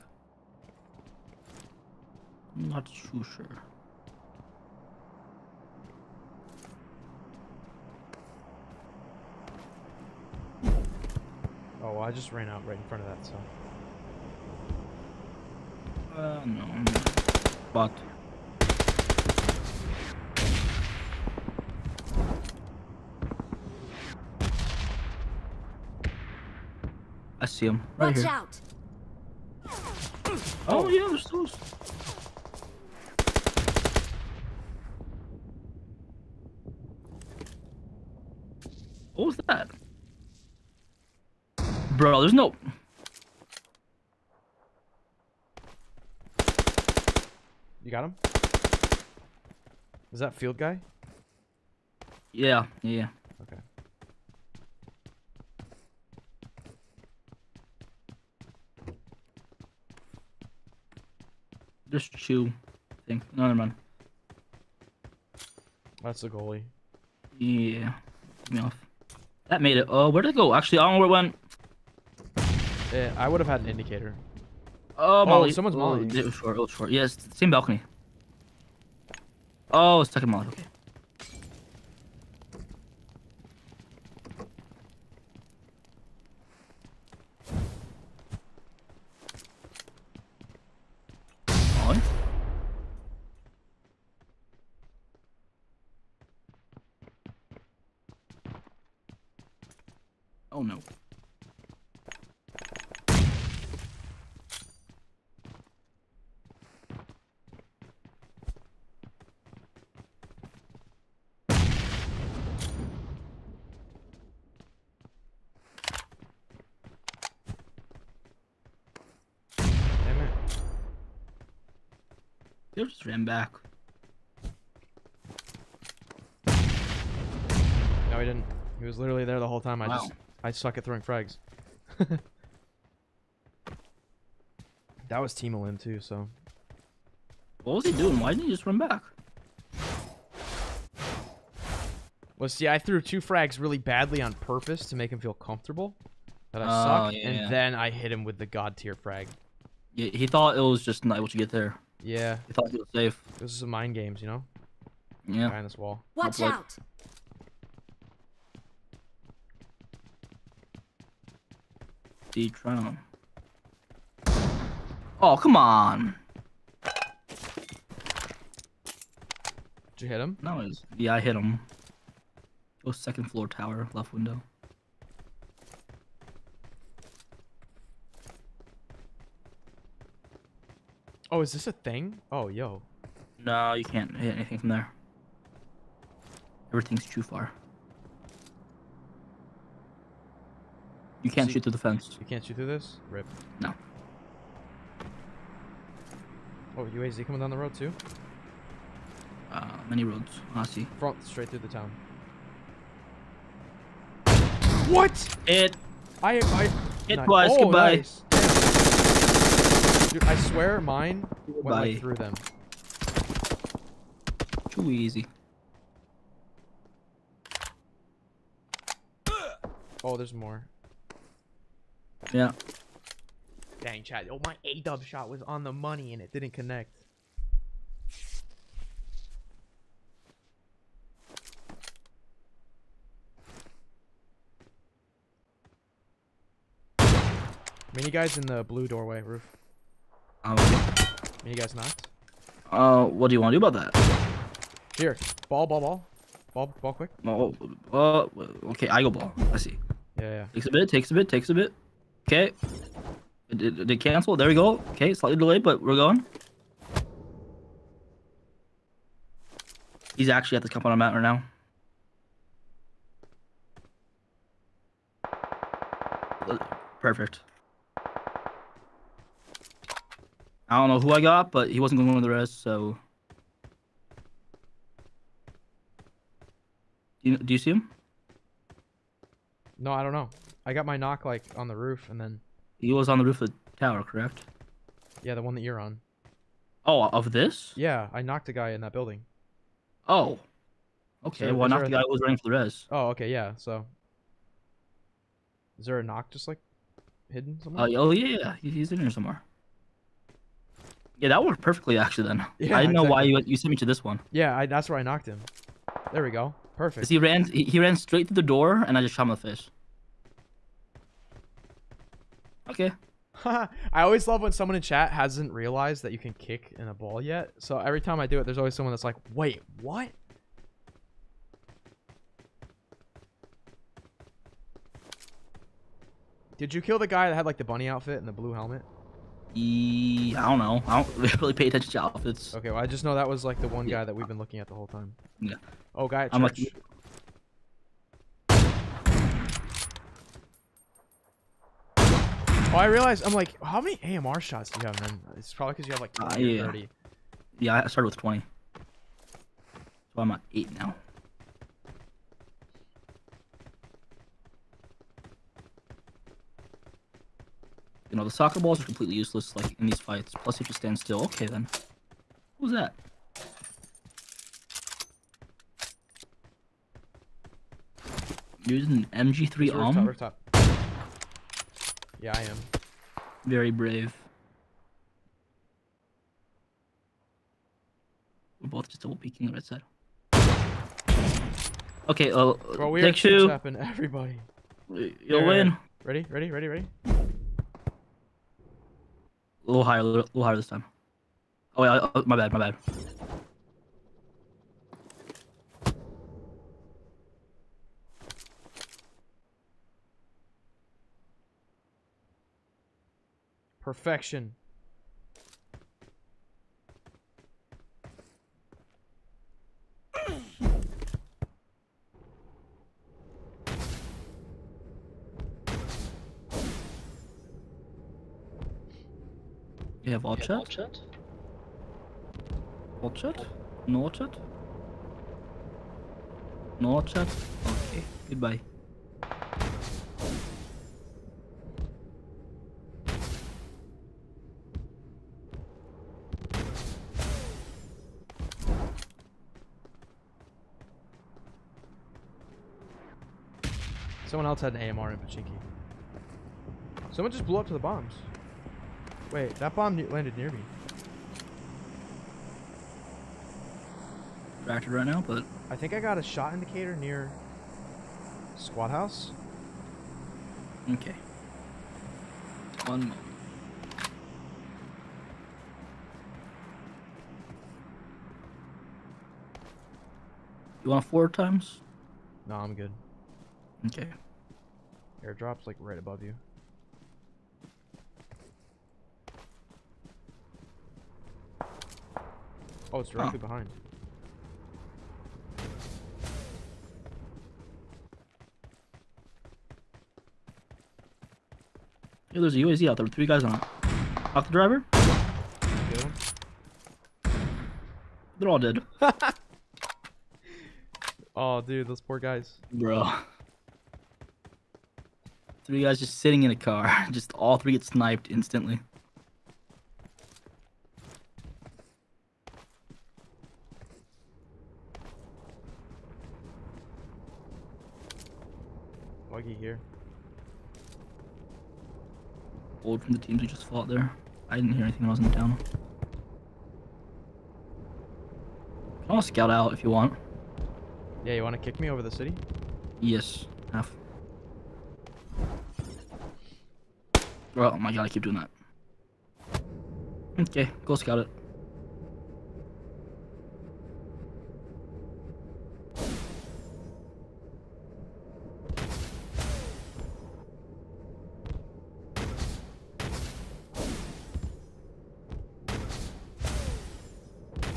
I'm not too sure. Oh, well, I just ran out right in front of that. So Uh, no. I'm not. But I see him right Watch here. out! Oh yeah, there's those. What was that? Bro, there's no. you got him. Is that field guy? Yeah, yeah. Okay. Just chew. I think. No, never mind. That's the goalie. Yeah. Get me off. That made it. Oh, where did it go? Actually, I don't know where it went. Eh, I would have had an indicator. Oh, Molly. someone's oh, Molly. It was short. It was short. Yes, same balcony. Oh, second Molly. Okay. Molly? Oh no. Damn it. They back. No, he didn't. He was literally there the whole time. I Wow. just I suck at throwing frags. that was Team Lim too, so What was he doing? Why didn't he just run back? Well, see, I threw two frags really badly on purpose to make him feel comfortable that I Oh, suck, yeah. and then I hit him with the god tier frag. Yeah, he thought it was just not able to get there. Yeah, He thought he was safe. this is some mind games, you know. Yeah. Behind this wall. Watch like- out! D Tron. Oh, come on. Did you hit him? No, it's yeah, I hit him. It was second floor tower, left window. Oh, is this a thing? Oh, yo. No, you can't hit anything from there. Everything's too far. You can't See- shoot through the fence. You can't shoot through this? Rip. No. Oh, UAZ coming down the road too? Uh, many roads. I see. Front, straight through the town. What? It. I I Hit Nice. twice, Oh, goodbye. nice. Dude, I swear mine went like through them. Too easy. Oh, there's more. Yeah. Dang, Chad. Oh, my A dub shot was on the money and it didn't connect. Mini guys in the blue doorway roof. Um, Mini guys knocked. uh, what do you want to do about that? Here, ball, ball, ball, ball, ball, quick. Oh, uh, okay, I go ball. I see. Yeah, yeah. Takes a bit, takes a bit, takes a bit. Okay. It did, it cancel. There we go. Okay, slightly delayed, but we're going. He's actually at the compound I'm at right now. Perfect. I don't know who I got, but he wasn't going with the rest, so. Do you, do you see him? No, I don't know. I got my knock like on the roof, and then He was on the roof of the tower, correct? yeah, the one that you're on. Oh, of this? Yeah, I knocked a guy in that building. Oh. Okay, So well, is not the guy who was running for the res. Oh, okay, yeah. So, is there a knock just like hidden somewhere? Oh, yeah, oh yeah, yeah, he's in here somewhere. Yeah, that worked perfectly actually. Then Yeah, I didn't know why you you sent me to this one. Yeah, I, that's where I knocked him. There we go. Perfect. He ran he, he ran straight through the door, and I just shot him the face. Okay. I always love when someone in chat hasn't realized that you can kick in a ball yet. So every time I do it, there's always someone that's like, "Wait, what?" Did you kill the guy that had like the bunny outfit and the blue helmet? E- I don't know. I don't really pay attention to outfits. Okay, well I just know that was like the one Yeah. guy that we've been looking at the whole time. Yeah. Oh, guy at I'm like- Oh, I realized. I'm like, how many AMR shots do you have, man? It's probably because you have like Uh, 20 or yeah. 30. Yeah, I started with twenty. So I'm at eight now. You know, the soccer balls are completely useless, like in these fights. Plus, if you stand still, okay then. What was that? Using an MG3 Rooftop, arm. rooftop. Yeah, I am. Very brave. We're both just double peeking the right side. Okay, uh, Bro, we are take two. tapping everybody. You'll Yeah, win. Ready? Ready? Ready? Ready? A little higher, a little, little higher this time. Oh, wait, uh, my bad, my bad. Perfection. You have all chat? All chat? No chat? No chat? Okay, goodbye. Someone else had an AMR in Pochinki. Someone just blew up to the bombs. Wait, that bomb landed near me. Distracted right now, but I think I got a shot indicator near squad house. okay. One moment. You want four times? No, I'm good. Okay. Airdrop's like right above you. Oh, it's directly behind. Yeah, there's a UAZ out there with three guys on it. Off the driver? The? They're all dead. Oh, dude, those poor guys. Bro. Three guys just sitting in a car. Just all three get sniped instantly. Buggy here. Old from the teams we just fought there. I didn't hear anything when I was in the town. I'll scout out if you want. Yeah, you want to kick me over the city? Yes, half. Oh my god, I keep doing that. Okay, go scout it.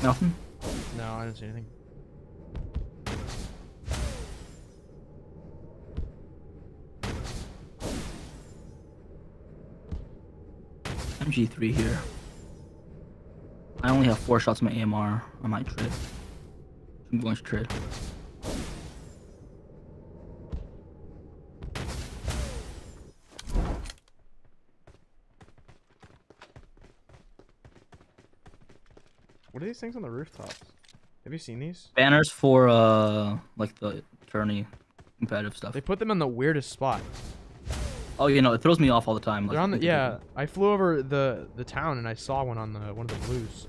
Nothing? No, I didn't see anything. MG3 here. I only have four shots in my AMR. I might trade. I'm going to trade. These things on the rooftops? Have you seen these? Banners for uh like the tourney competitive stuff. They put them in the weirdest spot. Oh, you know, it throws me off all the time. Like, They're on the yeah. I flew over the the town and I saw one on the one of the blues.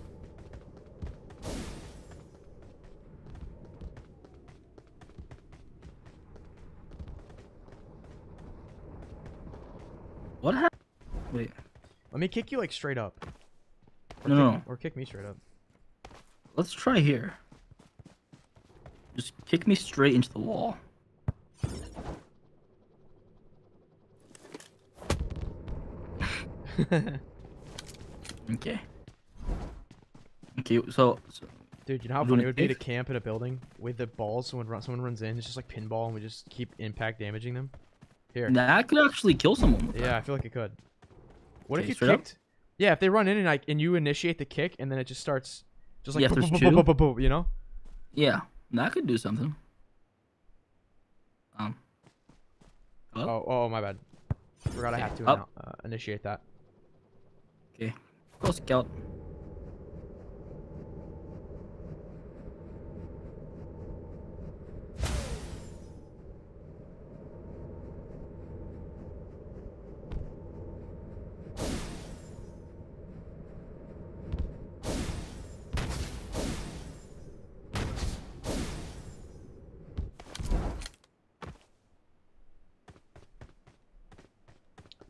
What happened? Wait. Let me kick you like straight up. Or No, kick, no, no. Or kick me straight up. Let's try here. Just kick me straight into the wall. Okay. Okay, so, so Dude, you know how funny it would be to camp in a building with the balls so when run, someone runs in, it's just like pinball and we just keep impact damaging them? Here. that could actually kill someone. Yeah, I feel like it could. What if you straight up? kicked? Yeah, if they run in and like and you initiate the kick and then it just starts just like boop, there's two. you know? Yeah, that could do something. Um. Oh, oh, my bad. Forgot I had to annou- uh, initiate that. Okay. Go scout.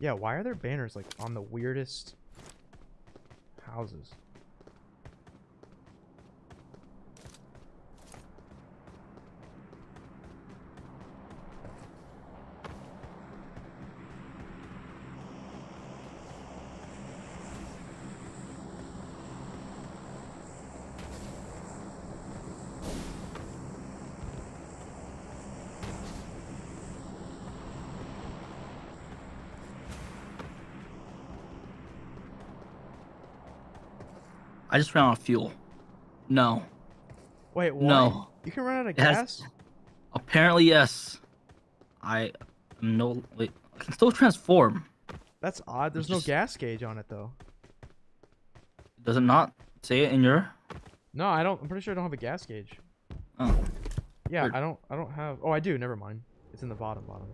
Yeah, why are there banners like on the weirdest houses? I just ran out of fuel. No. Wait, why? No. You can run out of It has- gas? Apparently, yes. I am no. Wait. I can still transform. That's odd. There's no gas gauge on it though. Does it not say it in your? No, I don't. I'm pretty sure I don't have a gas gauge. Oh. Yeah, Weird. I don't. I don't have. Oh, I do. Never mind. It's in the bottom. Bottom.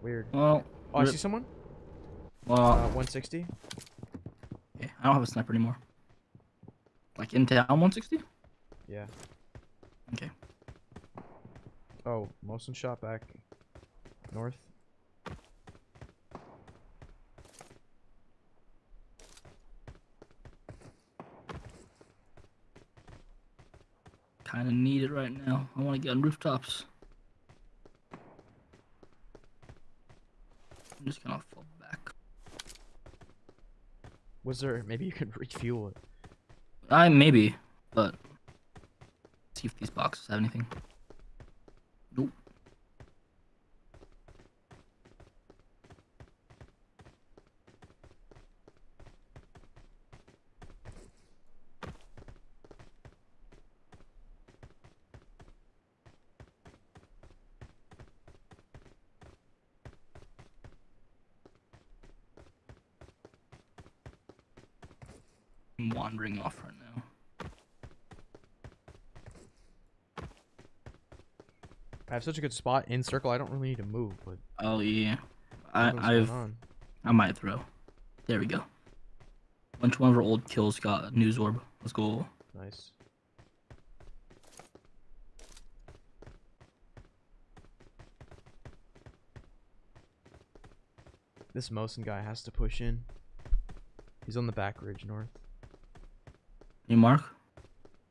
Weird. Well. Oh, I see someone. Well, Uh, 160. I don't have a sniper anymore. Like in town, 160. Yeah. Okay. Oh, Mosin shot back north. Kind of need it right now. I want to get on rooftops. I'm just gonna fall. Was there? Maybe you could refuel it. I maybe, but see if these boxes have anything. Nope. I'm wandering off right now. I have such a good spot in circle. I don't really need to move, but Oh yeah, I I've? I might throw. There we go. Bunch of one of our old kills got a news orb. Let's go. Nice. This Mosin guy has to push in. He's on the back ridge north. You mark?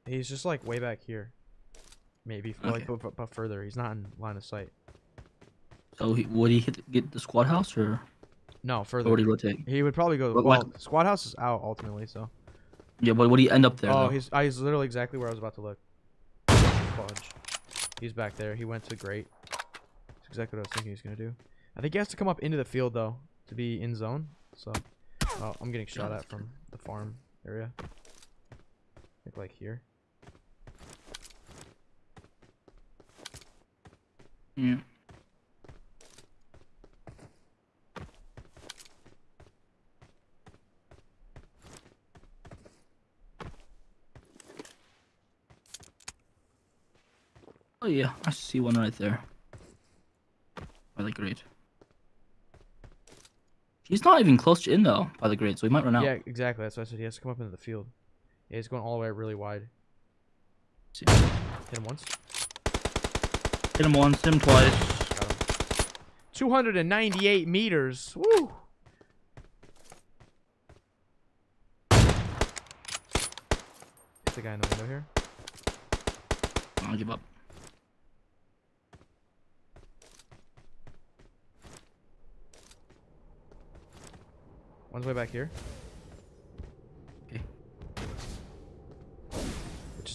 He's just like way back here. Maybe f- like Okay. but, but further. He's not in line of sight. So he, would he hit get the squad house or, No, or further. would he rotate? He would probably go. But, Well, like- squad house is out ultimately, so. Yeah, but would he end up there? oh, though? he's he's literally exactly where I was about to look. Fudge. He's back there. He went to great. That's exactly what I was thinking he's gonna do. I think he has to come up into the field though to be in zone. So, oh, I'm getting shot at from the farm area. Think like here. Yeah. Oh yeah, I see one right there. By the grate. He's not even close to in though by the grate, so he might run out. Yeah, exactly. That's why I said he has to come up into the field. Yeah, he's going all the way really wide. Hit him once. Hit him once, hit him twice. Got him. 298 meters. Woo! Hit the guy in the window here. I'll give up. One's way back here.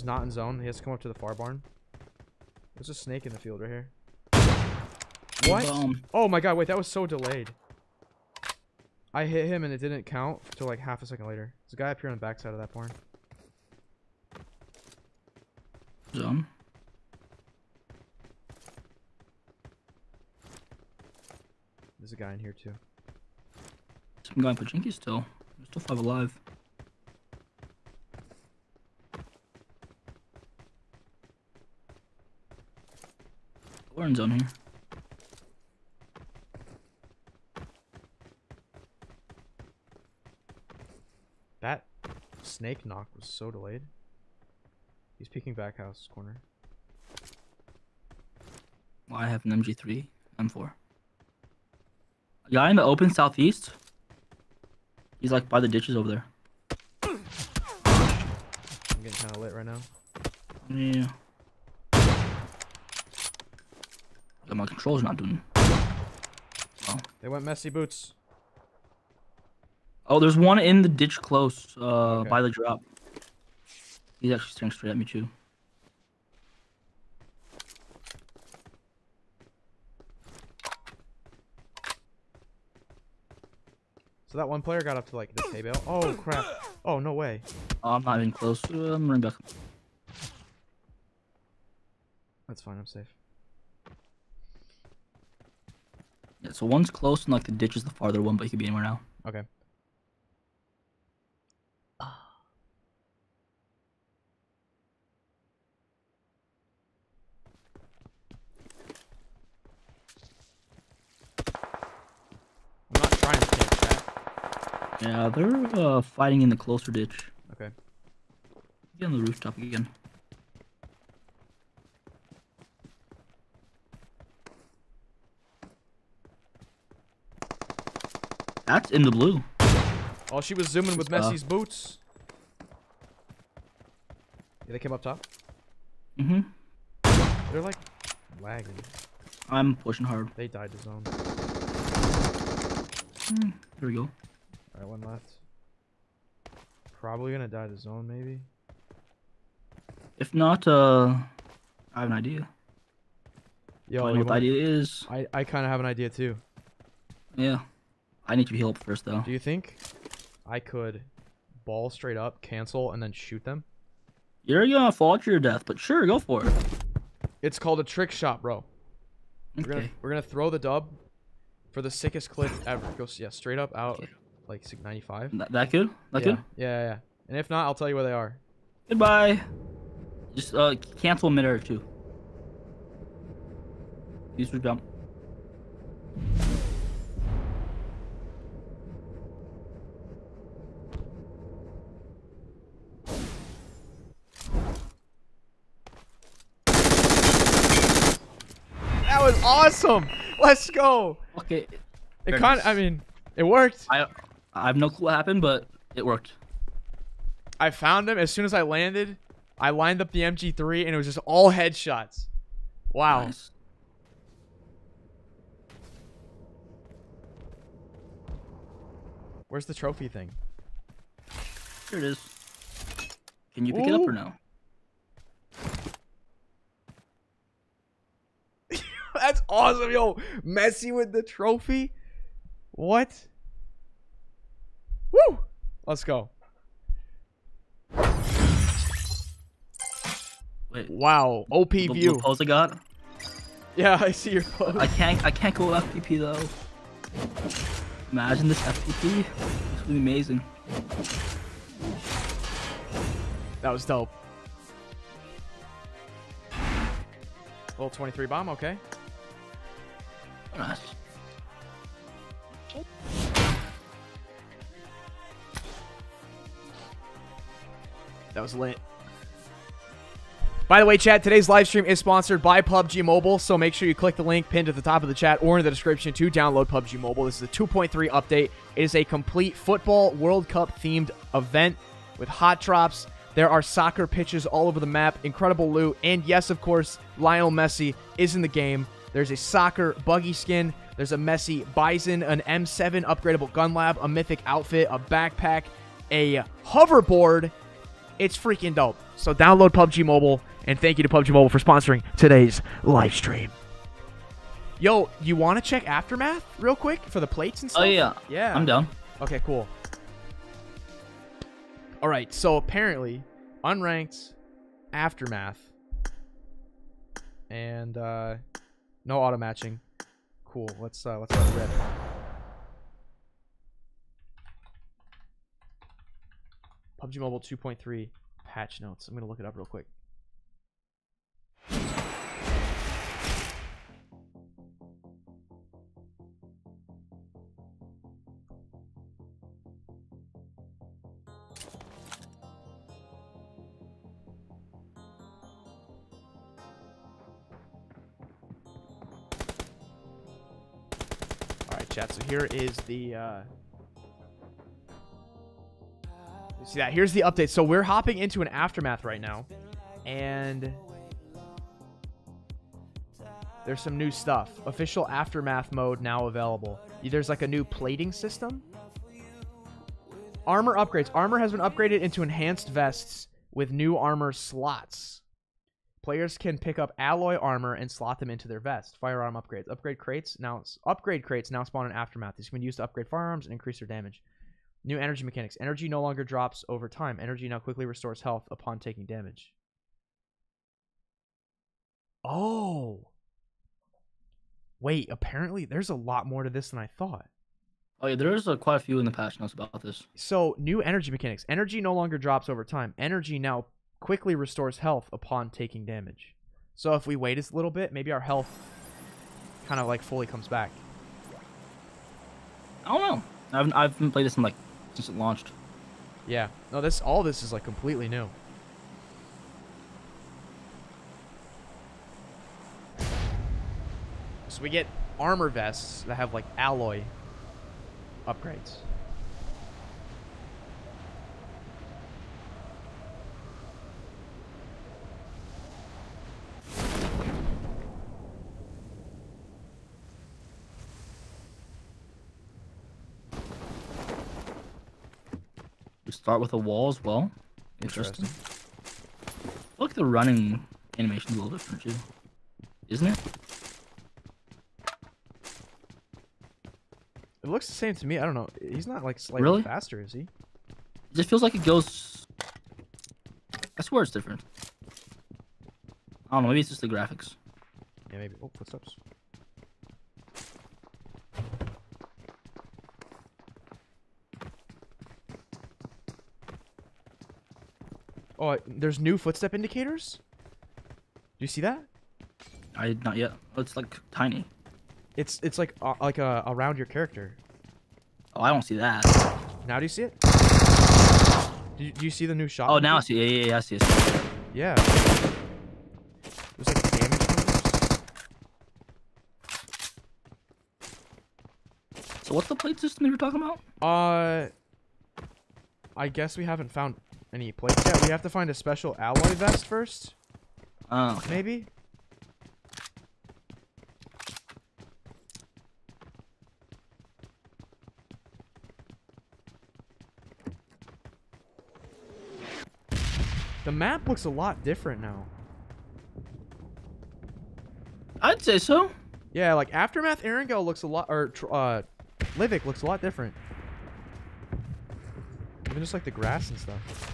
Is not in zone. He has to come up to the far barn. There's a snake in the field right here. What? Oh my god, wait, that was so delayed. I hit him and it didn't count until like half a second later. There's a guy up here on the backside of that barn. zone. There's a guy in here too. Some guy in Pochinki still. There's still five alive. Zone here. That snake knock was so delayed. He's peeking back house corner. Well, I have an MG3, M4. Guy in the open southeast. He's like by the ditches over there. I'm getting kind of lit right now. Yeah. Yeah, my control's not doing. They went messy boots. Oh, there's one in the ditch close, uh, Okay. by the drop. He's actually staring straight at me too. So that one player got up to like this hay bale. Oh crap. Oh no way. Oh, I'm not even close. I'm running back. That's fine. I'm safe. Yeah, so one's close and like the ditch is the farther one, but he could be anywhere now. Okay. I'm not trying to camp chat. Yeah, they're uh, fighting in the closer ditch. Okay. Get on the rooftop again. That's in the blue. Oh, she was zooming with Uh, Messi's boots. Yeah, they came up top. Mm-hmm. They're like lagging. I'm pushing hard. They died to zone. There we go. Alright, one left. Probably gonna die to zone, maybe. If not, uh, I have an idea. Yo, me you what the idea is. I, I kind of have an idea too. Yeah. I need to heal up first, though. Do you think I could ball straight up, cancel, and then shoot them? You're gonna fall to your death, but sure, go for it. It's called a trick shot, bro. We're gonna Okay. we're gonna throw the dub for the sickest clip ever. Go yeah, straight up out Okay. like sig- 95. That, that good? That yeah. good? yeah, yeah, yeah. And if not, I'll tell you where they are. Goodbye. Just uh cancel midair too. Use your jump. That was awesome. Let's go. Okay. It kind of i mean, it worked. I I have no clue what happened, but it worked. I found him as soon as I landed. I lined up the MG3 and it was just all headshots. Wow. Nice. Where's the trophy thing? Here it is. Can you pick it up or no? That's awesome, yo. Messi with the trophy. What? Woo! Let's go. Wait. Wow. OP The, the view. pose I got. Yeah, I see your post. I can't I can't go FPP though. Imagine this FPP. This would be amazing. That was dope. Little 23 bomb, okay. That was lit. By the way, chat, today's live stream is sponsored by PUBG Mobile, so make sure you click the link pinned at the top of the chat or in the description to download PUBG Mobile. This is a 2.3 update. It is a complete football World Cup themed event with hot drops. There are soccer pitches all over the map, incredible loot, and yes, of course, Lionel Messi is in the game. There's a soccer buggy skin. There's a Messi Bison, an M7 upgradable gun lab, a mythic outfit, a backpack, a hoverboard, it's freaking dope. So download PUBG Mobile, and thank you to PUBG Mobile for sponsoring today's live stream. Yo, you want to check Aftermath real quick for the plates and stuff? Oh yeah. Yeah. I'm down. Okay, cool. All right, so apparently, unranked Aftermath and uh, no auto matching. Cool. Let's uh let's rip. PUBG Mobile 2.3 patch notes. I'm gonna look it up real quick. Chat. So here is the. Uh, see that? Here's the update. So we're hopping into an aftermath right now, and there's some new stuff. Official aftermath mode now available. There's like a new plating system. Armor upgrades. Armor has been upgraded into enhanced vests with new armor slots. Players can pick up alloy armor and slot them into their vest. Firearm upgrades. Upgrade crates now upgrade crates now spawn in aftermath. These can be used to upgrade firearms and increase their damage. New energy mechanics. Energy no longer drops over time. Energy now quickly restores health upon taking damage. Oh. Wait, apparently there's a lot more to this than I thought. Oh yeah, there's uh, quite a few in the patch notes about this. So, new energy mechanics. Energy no longer drops over time. Energy now quickly restores health upon taking damage. So, if we wait a little bit, maybe our health kind of like fully comes back. I don't know. I haven't, I haven't played this in like since it launched. Yeah. No, this all this is like completely new. So we get armor vests that have like alloy upgrades. Start with a wall as well. Interesting. Look, the running animation's a little different too, isn't it? It looks the same to me. I don't know. He's not like slightly Really? faster, is he? It just feels like it goes. I swear it's different. I don't know. Maybe it's just the graphics. Yeah, maybe. Oh, footsteps. Oh, there's new footstep indicators? Do you see that? I not yet. Oh, it's like tiny. It's it's like uh, like uh, around your character. Oh, I don't see that. Now do you see it? Do you, do you see the new shot? Oh, now I see. Yeah, yeah, yeah. I see. it. Yeah. There's like damage numbers. So what's the plate system you were talking about? Uh, I guess we haven't found any plates yet. We have to find a special alloy vest first, Oh, okay. maybe. The map looks a lot different now. I'd say so. Yeah, like Aftermath Erangel looks a lot, or uh, Livik looks a lot different. Even just like the grass and stuff.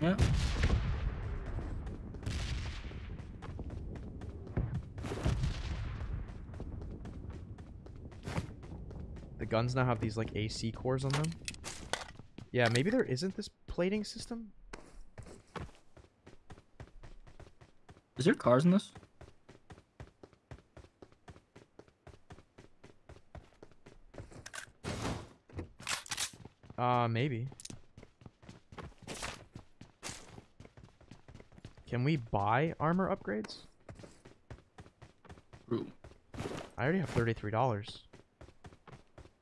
Yeah. The guns now have these like AC cores on them. Yeah, maybe there isn't this plating system. Is there cars in this? Uh, maybe. Can we buy armor upgrades? Ooh. I already have thirty-three dollars.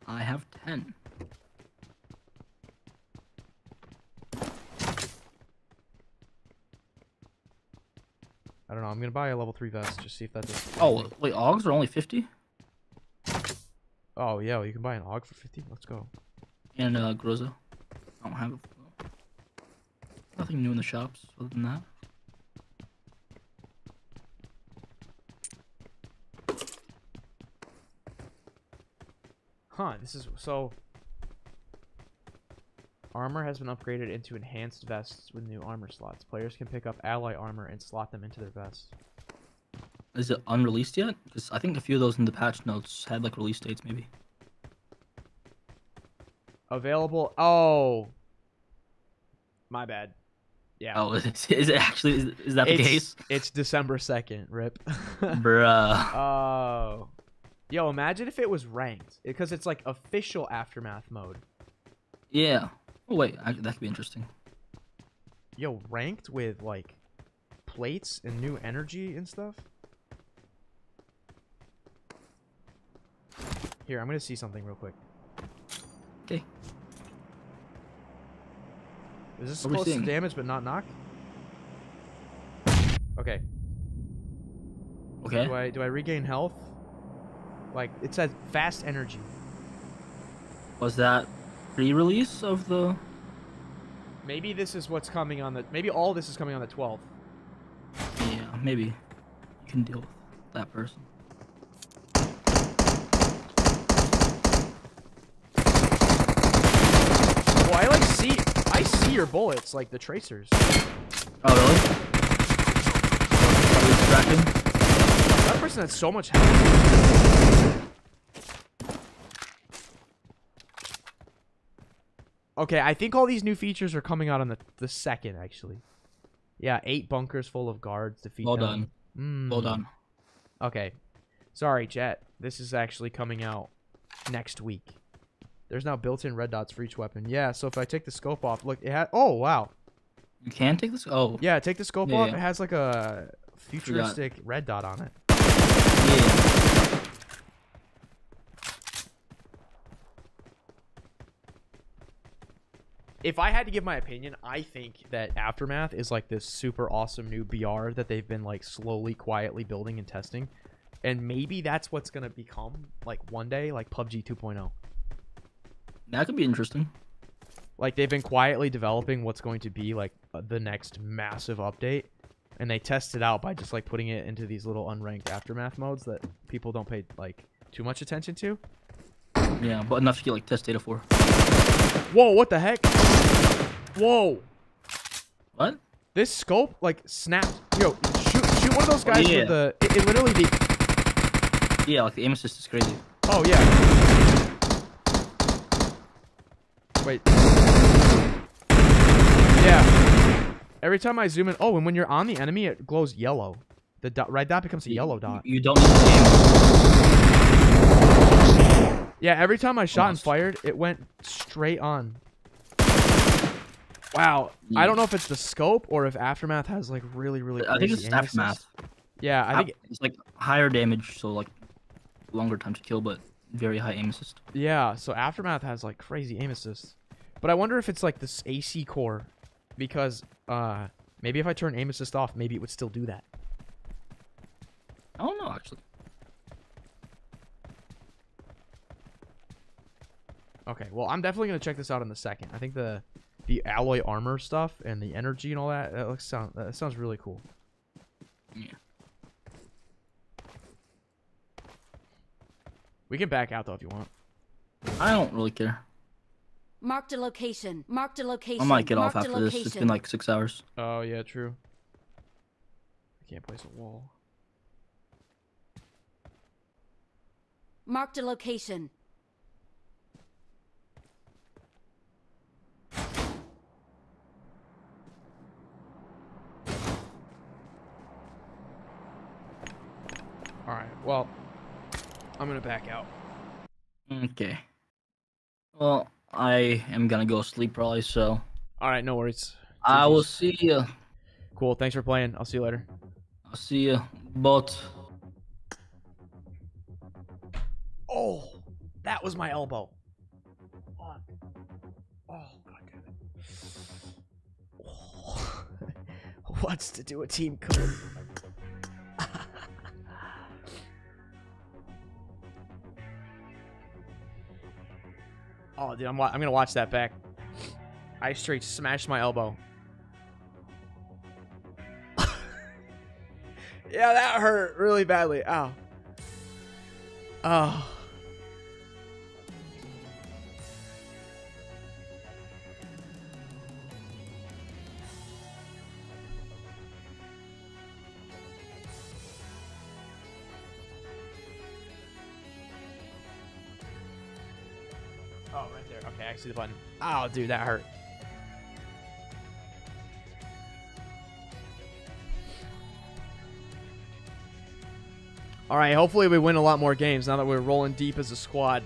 I have ten. I don't know. I'm gonna buy a level three vest. Just see if that does. Oh wait, Augs are only fifty. Oh yeah, well, you can buy an AUG for fifty. Let's go. and uh, Groza. I don't have it. Nothing new in the shops other than that. Huh, this is so. Armor has been upgraded into enhanced vests with new armor slots. Players can pick up alloy armor and slot them into their vests. Is it unreleased yet? Because I think a few of those in the patch notes had like release dates, maybe. Available. Oh. My bad. Yeah. Oh, is it, is it actually? Is, is that the it's, case? It's December 2nd, rip. Bruh. Oh. Yo, imagine if it was ranked. Because it's like official Aftermath mode. Yeah. Oh wait, I, that could be interesting. Yo, ranked with like plates and new energy and stuff? Here, I'm gonna see something real quick. Okay. Is this What close to damage but not knock? Okay. Okay. Do I do I regain health? Like it says fast energy. Was that pre-release of the? Maybe this is what's coming on the maybe all this is coming on the 12th. Yeah, maybe. You can deal with that person. Well, I like see I see your bullets like the tracers. Oh really? Are we distracted? That person has so much health. Okay, I think all these new features are coming out on the the second actually. Yeah, eight bunkers full of guards. Defeat Well them. done. Well Mm. done. Okay. Sorry, chat. This is actually coming out next week. There's now built-in red dots for each weapon. Yeah, so if I take the scope off, look, it had. Oh wow. You can take this. Oh. Yeah, take the scope Yeah, off. yeah. It has like a futuristic red dot on it. Yeah. If I had to give my opinion, I think that Aftermath is like this super awesome new BR that they've been like slowly, quietly building and testing. And maybe that's what's going to become like one day like PUBG 2.0. That could be interesting. Like they've been quietly developing what's going to be like uh, the next massive update. And they test it out by just like putting it into these little unranked Aftermath modes that people don't pay like too much attention to. Yeah, but enough to get like test data for. Whoa, what the heck? Whoa. What? This scope like snaps. Yo, shoot, shoot one of those guys yeah. with the. It, it literally the. Yeah, like the aim assist is crazy. Oh yeah. Wait. Yeah. Every time I zoom in, oh, and when you're on the enemy, it glows yellow. The dot, red dot becomes a yellow dot. You don't need to Yeah, every time I shot and fired, it went straight on. Wow. I don't know if it's the scope or if Aftermath has like really, really. I think it's aftermath. Yeah, I think. it's like higher damage, so like longer time to kill, but very high aim assist. Yeah, so Aftermath has like crazy aim assist. But I wonder if it's like this AC core because uh maybe if I turn aim assist off, maybe it would still do that. I don't know actually. Okay, well, I'm definitely going to check this out in the second. I think the the alloy armor stuff and the energy and all that that looks sound that sounds really cool. Yeah. We can back out though if you want. I don't really care. Marked a location. Marked a location. I might get off Marked a after this. It's been like six hours. Oh, yeah, true. I can't place a wall. Marked a location. All right. Well, I'm going to back out. Okay. Well, I am gonna go sleep probably, so All right, no worries. I will see you. Cool. Thanks for playing. I'll see you later. I'll see you. But Oh, that was my elbow. Oh, god damn it. Oh. What's to do a team code? Oh oh, dude, I'm, I'm gonna watch that back. I straight smashed my elbow. yeah, that hurt really badly. Ow. Oh. next to the button. Oh, dude, that hurt. All right, hopefully we win a lot more games now that we're rolling deep as a squad.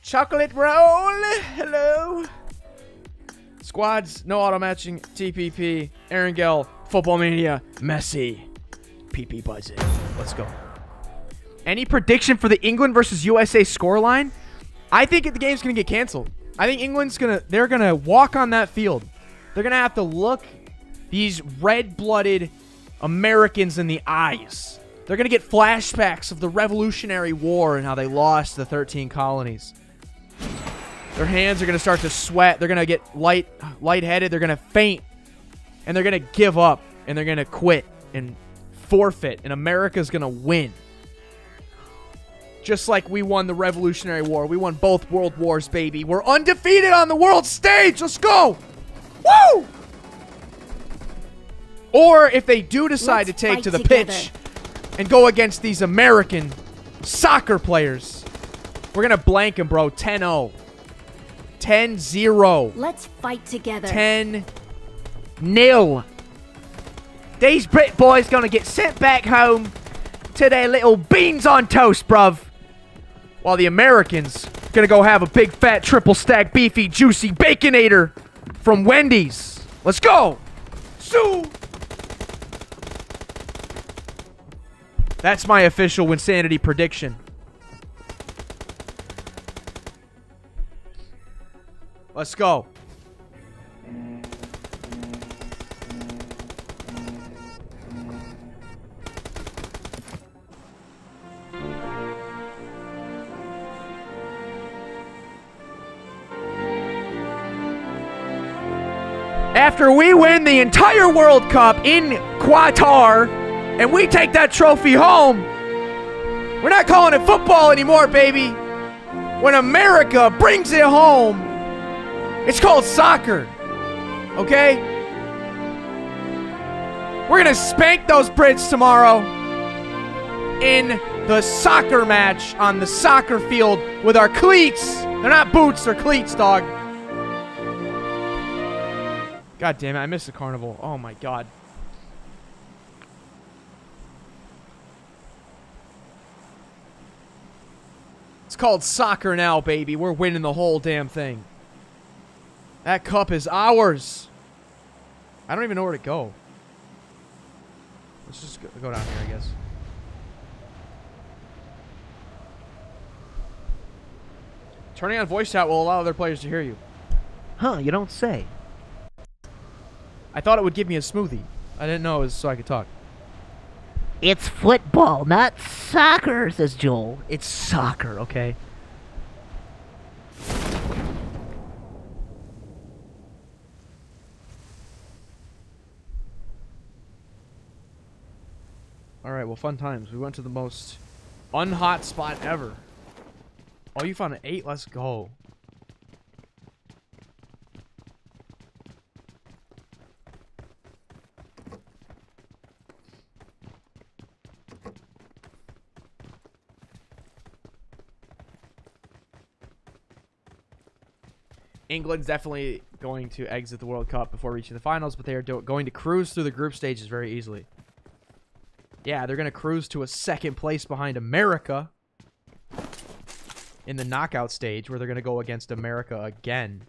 Chocolate roll! Hello! Squads, no auto matching, TPP, Erangel, Football Mania, Messi, PP Buzzin. Let's go. Any prediction for the England versus USA scoreline? I think the game's gonna get canceled. I think England's gonna they're gonna walk on that field. They're gonna have to look these red-blooded Americans in the eyes. They're gonna get flashbacks of the Revolutionary War and how they lost the 13 colonies. Their hands are going to start to sweat. They're going to get light lightheaded. They're going to faint. And they're going to give up. And they're going to quit and forfeit. And America's going to win. Just like we won the Revolutionary War. We won both world wars, baby. We're undefeated on the world stage. Let's go. Woo! Or if they do decide Let's to take to the together. pitch and go against these American soccer players, we're going to blank them, bro. 10 0. 10 0. Let's fight together. 10 nil. These Brit boys gonna get sent back home to their little beans on toast, bruv. While the Americans gonna go have a big fat triple stack beefy juicy baconator from Wendy's. Let's go. Sue. That's my official Wynnsanity prediction. Let's go. After we win the entire World Cup in Qatar and we take that trophy home, we're not calling it football anymore, baby. When America brings it home, it's called soccer. Okay? We're going to spank those Brits tomorrow in the soccer match on the soccer field with our cleats. They're not boots, they're cleats, dog. God damn it, I missed the carnival. Oh my god. It's called soccer now, baby. We're winning the whole damn thing. That cup is ours. I don't even know where to go. Let's just go, down here, I guess. Turning on voice chat will allow other players to hear you. Huh, you don't say. I thought it would give me a smoothie. I didn't know it was so I could talk. It's football, not soccer, says Joel. It's soccer, okay? Alright, well, fun times. We went to the most unhot spot ever. Oh, you found an 8? Let's go. England's definitely going to exit the World Cup before reaching the finals, but they are going to cruise through the group stages very easily. Yeah, they're going to cruise to a second place behind America in the knockout stage where they're going to go against America again.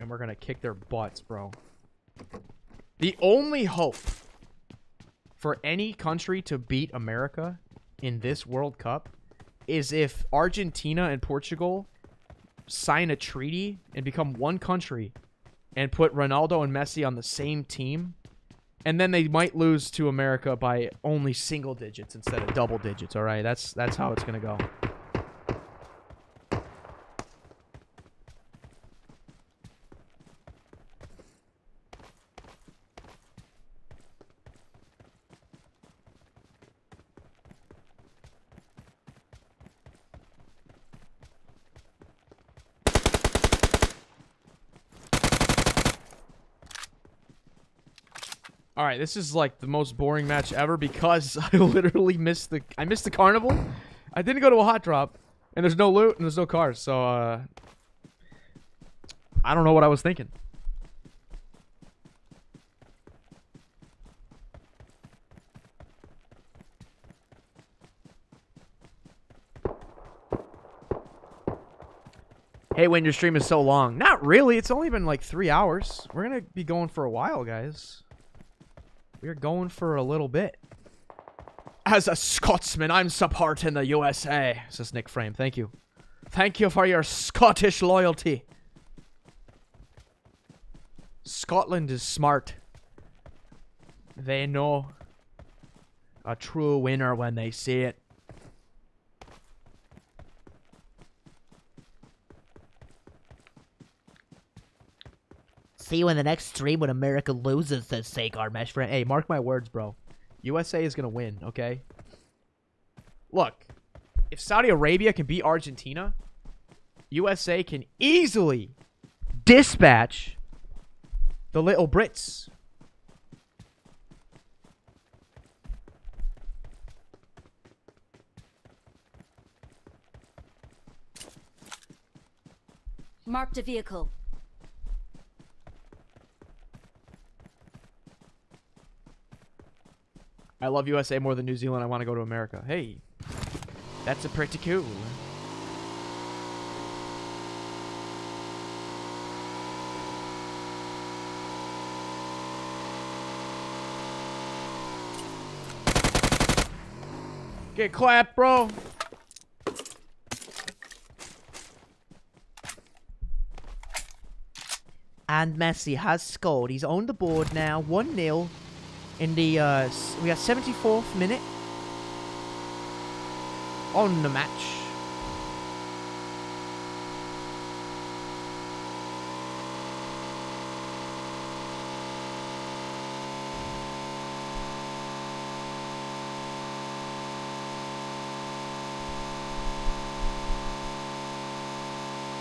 And we're going to kick their butts, bro. The only hope for any country to beat America in this World Cup is if Argentina and Portugal sign a treaty and become one country and put Ronaldo and Messi on the same team. And then they might lose to America by only single digits instead of double digits, all right? That's that's how it's to go. All right, this is like the most boring match ever because I literally missed the I missed the carnival. I didn't go to a hot drop, and there's no loot and there's no cars, so uh, I don't know what I was thinking. Hey, when your stream is so long. Not really. It's only been like three hours. We're going to be going for a while, guys. We're going for a little bit. As a Scotsman, I'm supporting the USA, says Nick Frame. Thank you. Thank you for your Scottish loyalty. Scotland is smart. They know a true winner when they see it. See you in the next stream when America loses, says Sagar Mesh friend. Hey, mark my words, bro. USA is going to win, okay? Look, if Saudi Arabia can beat Argentina, USA can easily dispatch the little Brits. Marked a vehicle. I love USA more than New Zealand. I want to go to America. Hey, that's a pretty cool. Get clapped, bro. And Messi has scored. He's on the board now, 1-0 in the, uh, we are 74th minute On the match.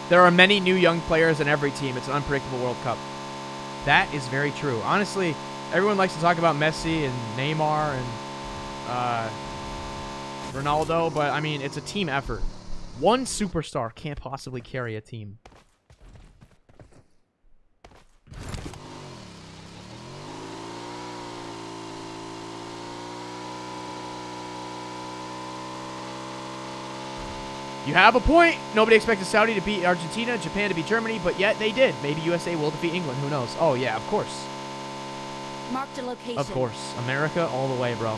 There are many new young players in every team. It's an unpredictable World Cup. That is very true. Honestly, everyone likes to talk about Messi and Neymar and uh, Ronaldo, but I mean, it's a team effort. One superstar can't possibly carry a team. You have a point. Nobody expected Saudi to beat Argentina, Japan to beat Germany, but yet they did. Maybe USA will defeat England. Who knows? Oh, yeah, of course. Marked a location. Of course. America all the way, bro.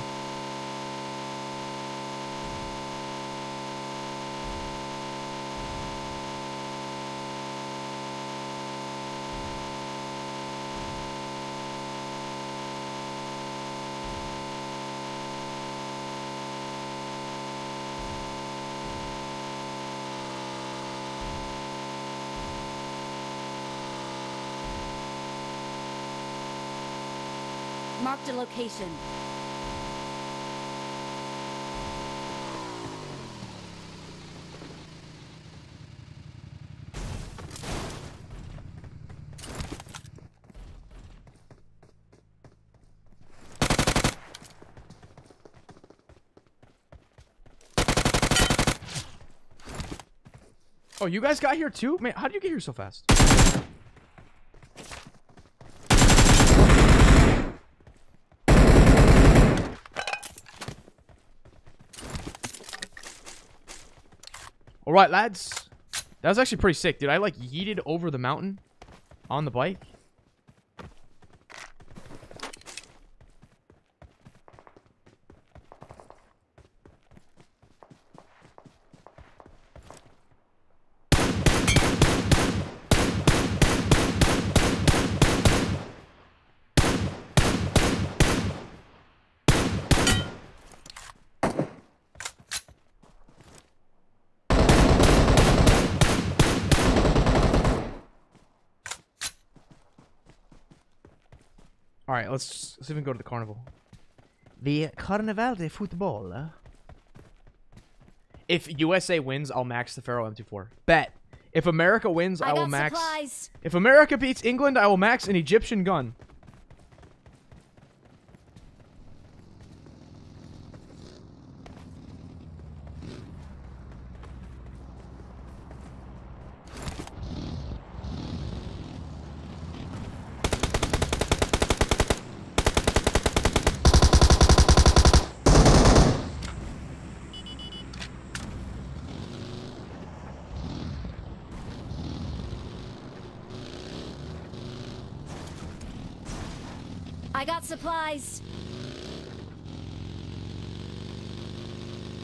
Marked a location. Oh, you guys got here too? Man, how did you get here so fast? All right, lads. That was actually pretty sick, dude. I like yeeted over the mountain on the bike. All right, let's, let's even go to the carnival. The Carnaval de Football. Eh? If USA wins, I'll max the Pharaoh M24. Bet. If America wins, I, I will got max. supplies. If America beats England, I will max an Egyptian gun.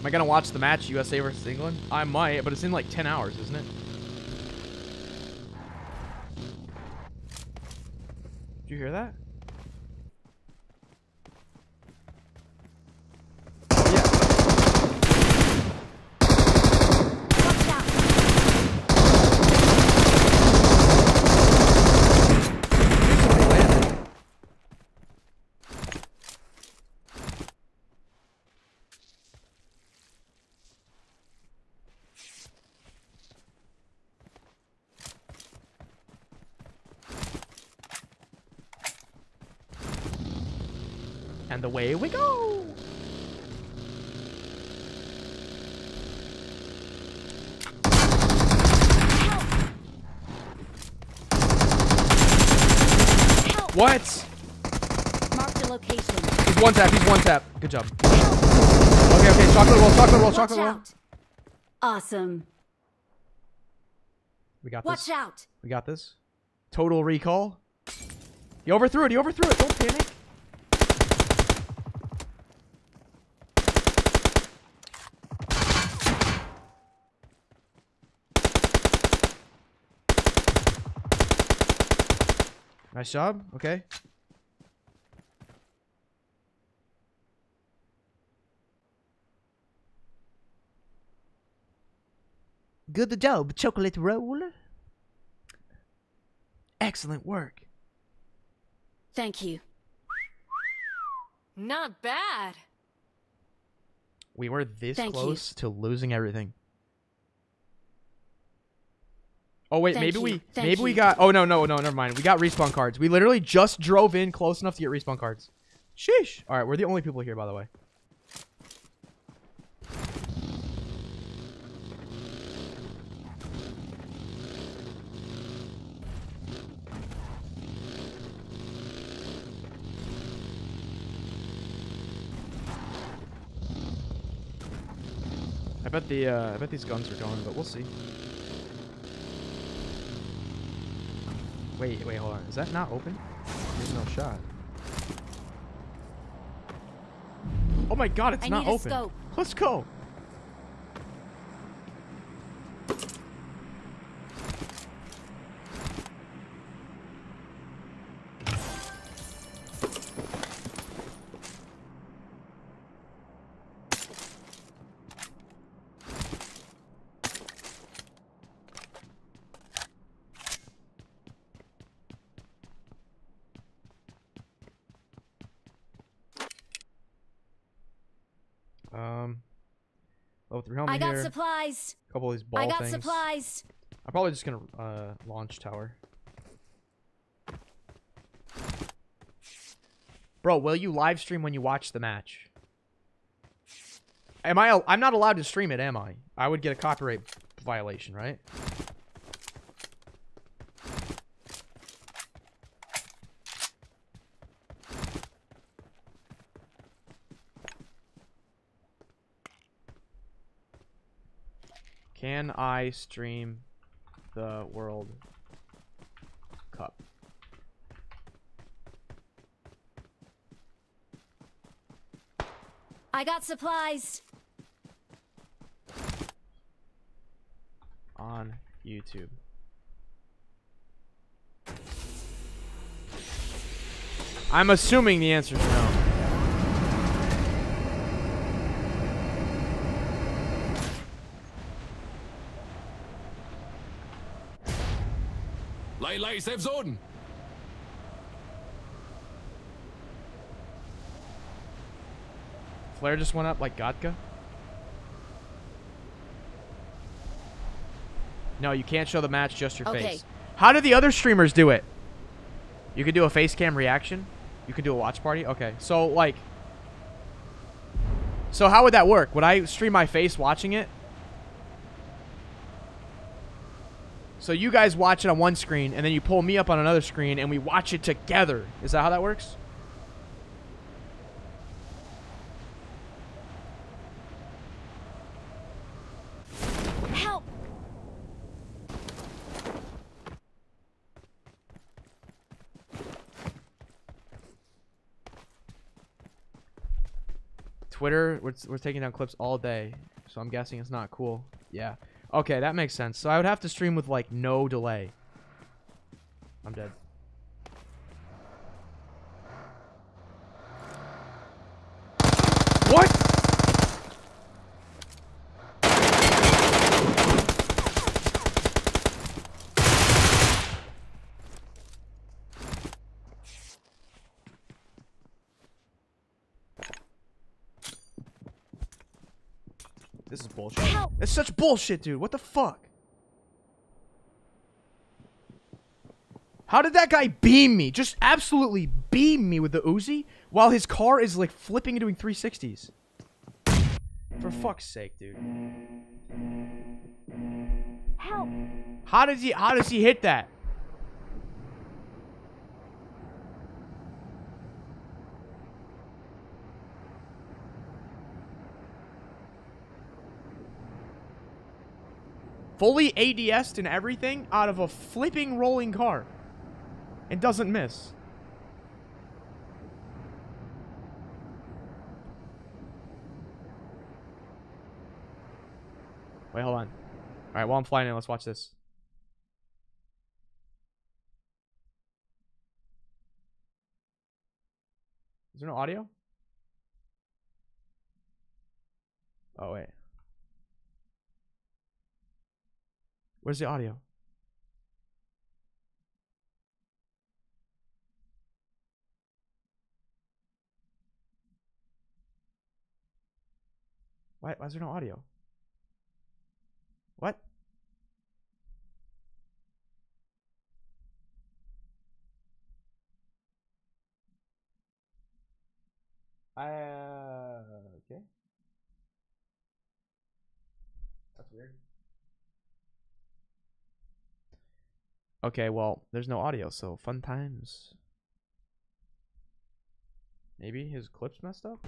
Am I gonna watch the match USA versus England? I might, but it's in like 10 hours, isn't it? Did you hear that? Watch out. And away we go! Help. What? Marked a location. He's one tap, he's one tap. Good job. Okay, okay, chocolate roll, chocolate roll, Watch chocolate roll. out. Awesome. We got Watch this. out. We got this. Total recall. He overthrew it, he overthrew it. Don't panic. Nice job. Okay. Good job, chocolate roll. Excellent work. Thank you. Not bad. We were this Thank you. close to losing everything. Oh wait, Thank maybe you. we Thank maybe we got Oh no, no, no, never mind. We got respawn cards. We literally just drove in close enough to get respawn cards. Sheesh. All right, we're the only people here by the way. I bet the uh, I bet these guns are going, but we'll see. Wait, wait, hold on. Is that not open? There's no shot. Oh my god, it's I not open. Let's go. Um, level three helmet I got here. supplies. A couple of these ball I got things. supplies. I'm probably just gonna uh, launch tower. Bro, will you live stream when you watch the match? Am I? I'm not allowed to stream it, am I? I would get a copyright violation, right? Can I stream the World Cup? I got supplies. on YouTube. I'm assuming the answer is no. Lay, lay, safe zone. Flare just went up like Gatka. No, you can't show the match, just your Okay. face. How do the other streamers do it? You can do a face cam reaction. You can do a watch party. Okay, so like, so how would that work? Would I stream my face watching it? So you guys watch it on one screen, and then you pull me up on another screen, and we watch it together. Is that how that works? Help! Twitter, we're, we're taking down clips all day, so I'm guessing it's not cool. Yeah. Okay, that makes sense. So I would have to stream with like no delay. I'm dead. What? This is bullshit. Help! It's such bullshit, dude. What the fuck? How did that guy beam me? Just absolutely beam me with the Uzi while his car is like flipping and doing 360s. For fuck's sake, dude. Help! How does he how does he hit that? Fully ADS'd and everything out of a flipping rolling car. And doesn't miss. Wait, hold on. Alright, while I'm flying in, let's watch this. Is there no audio? Oh, wait. Where's the audio? Why, why is there no audio? What? Uh, okay. That's weird. Okay, well, there's no audio, so fun times. Maybe his clip's messed up?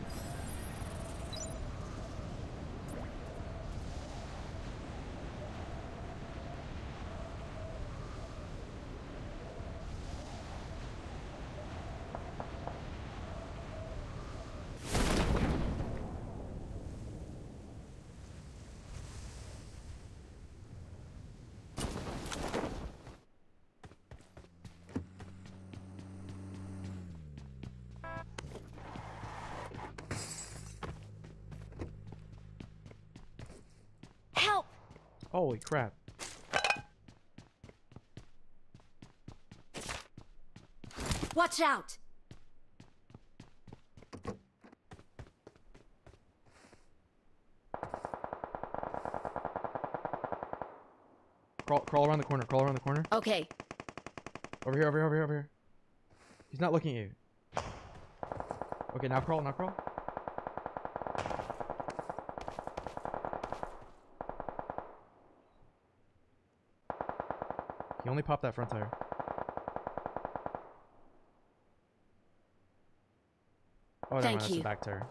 Holy crap. Watch out! Crawl, crawl around the corner, crawl around the corner. Okay. Over here, over here, over here, over here. He's not looking at you. Okay, now crawl, now crawl. He only popped that front tire. Oh, Thank mind, that's the back tire.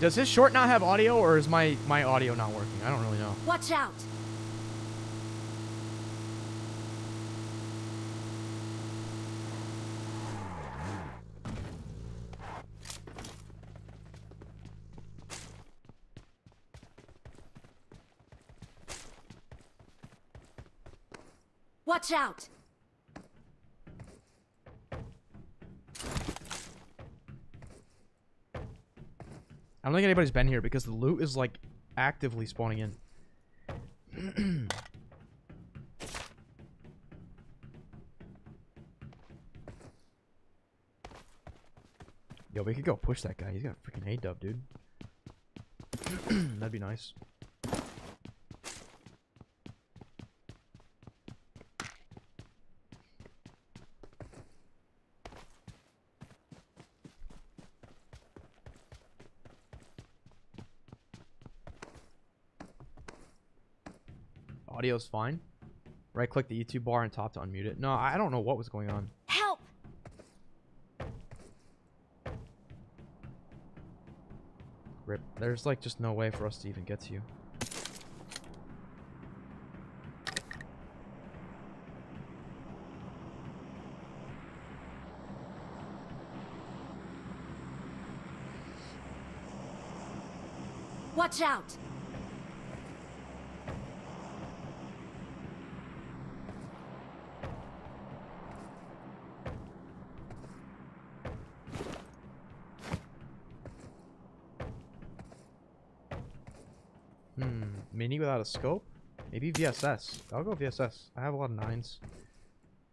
Does his short not have audio, or is my my audio not working? I don't really know. Watch out! Watch out! Don't think anybody's been here because the loot is like actively spawning in. Yo, we could go push that guy. He's got a freaking A dub, dude. That'd be nice. audio is fine. Right click the YouTube bar and top to unmute it. No, I don't know what was going on. Help! Rip. There's like just no way for us to even get to you. Watch out! Without a scope? Maybe VSS. I'll go VSS. I have a lot of nines.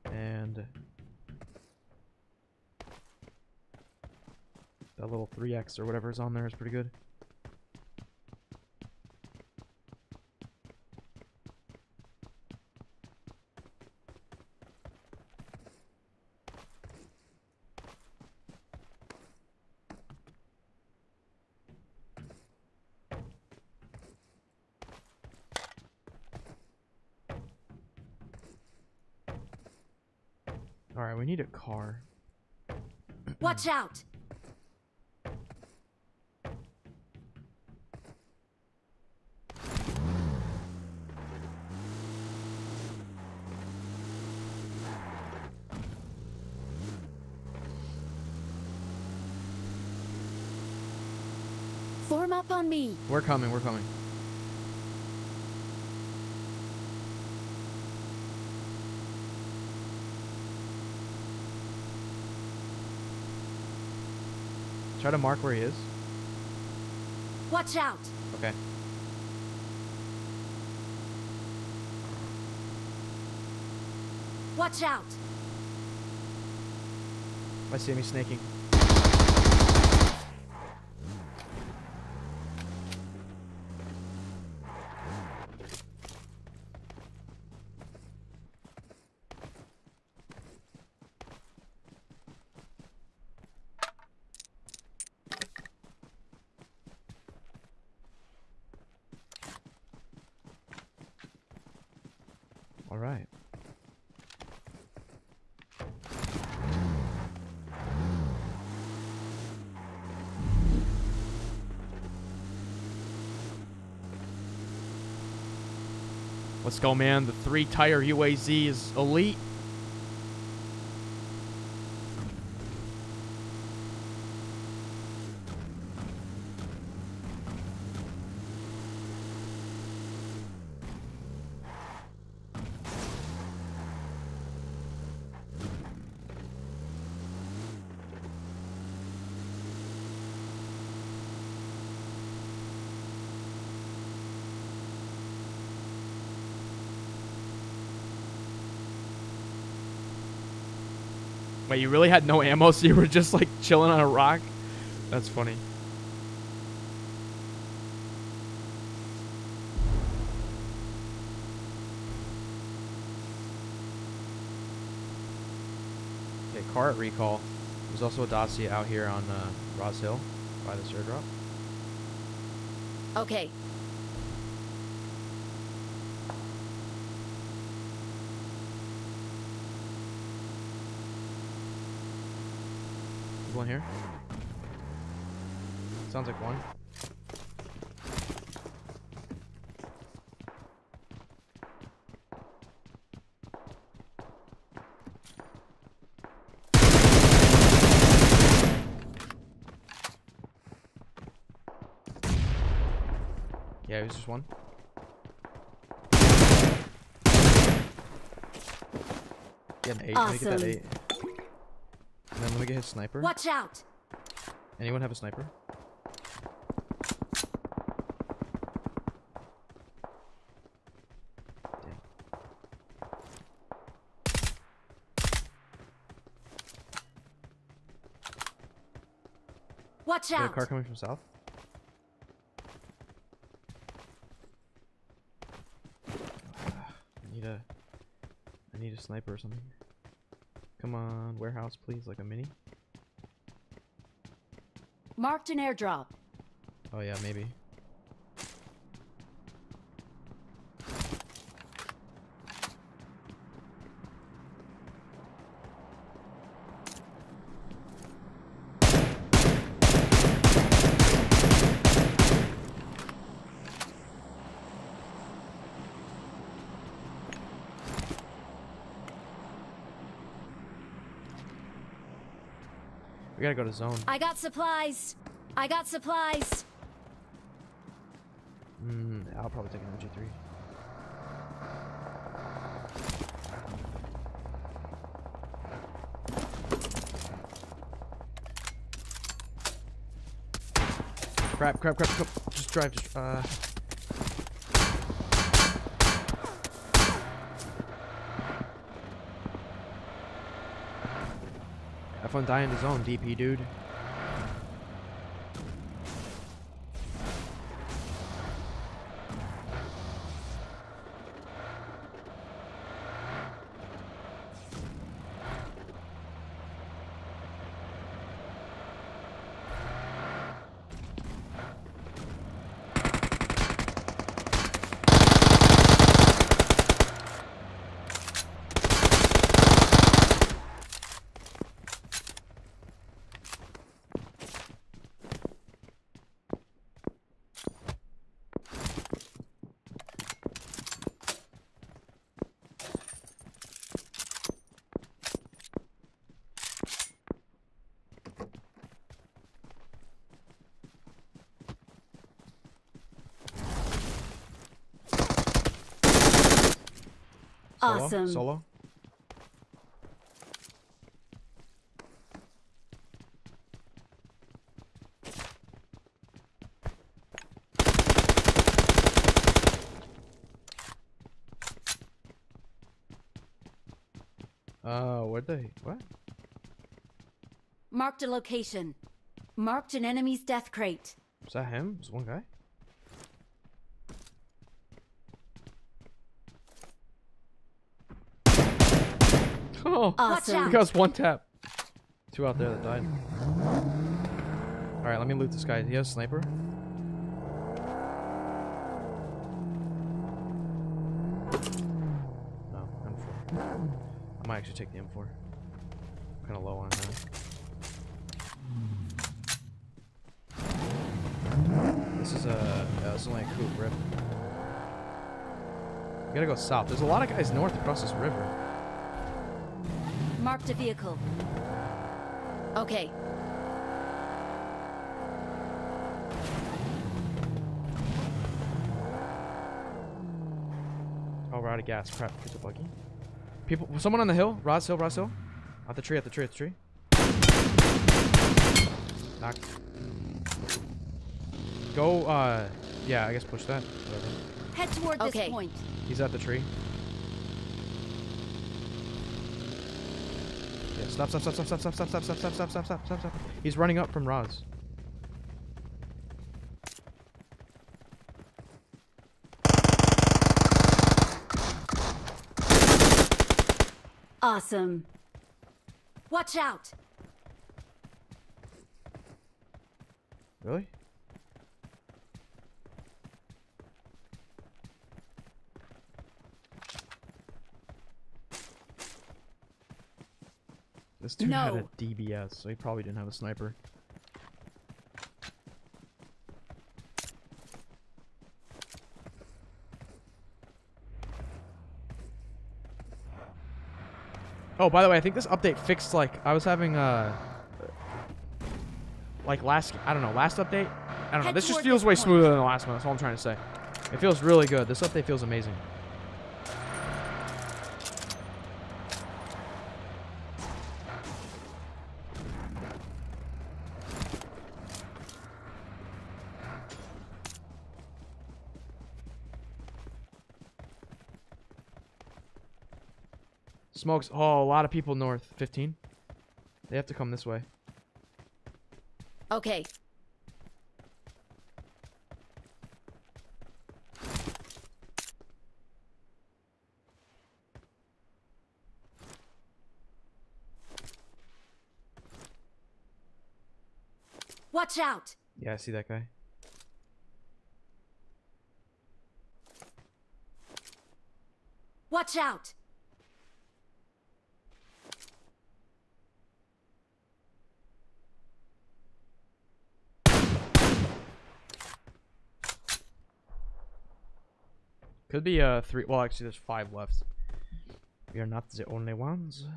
And that little 3x or whatever is on there is pretty good. Car. Watch out! Form up on me. We're coming, we're coming. Try to mark where he is. Watch out! Okay. Watch out! I see me snaking. All right. Let's go, man. The three tire UAZ is elite. Wait, you really had no ammo, so you were just like chilling on a rock? That's funny. Okay, car at recall. There's also a Dacia out here on uh, Ross Hill by the Sir Drop. Okay. There's one here. Sounds like one. Yeah, it was just one. An eight. Let me get that eight. And then let me get his sniper. Watch out! Anyone have a sniper? Dang. Watch We have a out! car coming from south. I need a I need a sniper or something. Come on, warehouse please, like a mini. Marked an airdrop. Oh yeah, maybe. Gotta go to zone. I got supplies. I got supplies. Mm, I'll probably take an MG3. Crap, crap, crap, crap. Just drive, just, uh... Fun dying his own DP, dude. Awesome. Solo? Uh, where'd they? What? Marked a location. Marked an enemy's death crate. Is that him? Was one guy? Oh, Watch out. because one tap. Two out there that died. Alright, let me loot this guy. He has a sniper. No, M4. I might actually take the M4. Kind of low on that. This is a. Yeah, this is only a coupe rip. We gotta go south. There's a lot of guys north across this river. Marked a vehicle. Okay. Oh, we're out of gas. Crap. Get the buggy. People. Someone on the hill. Ross Hill. Ross Hill. At the tree. At the tree. At the tree. Knocked. Go. Uh. Yeah. I guess push that. Whatever. Head toward Okay. this point. He's at the tree. Stop. Stop. Stop. Stop. Stop. Stop. Stop. Stop. Stop. Stop. Stop. Stop. Stop. Stop. Stop. He's running up from Roz. Awesome. Watch out. Really? Dude had a No. DBS, so he probably didn't have a sniper. Oh, by the way, I think this update fixed like I was having uh like last I don't know, last update? I don't know. Head This just feels way point. smoother than the last one. That's all I'm trying to say. It feels really good. This update feels amazing. Smokes. Oh, a lot of people north. 15. They have to come this way. Okay. Watch out. Yeah, I see that guy. Watch out. Could be uh three. Well, actually, there's five left. We are not the only ones.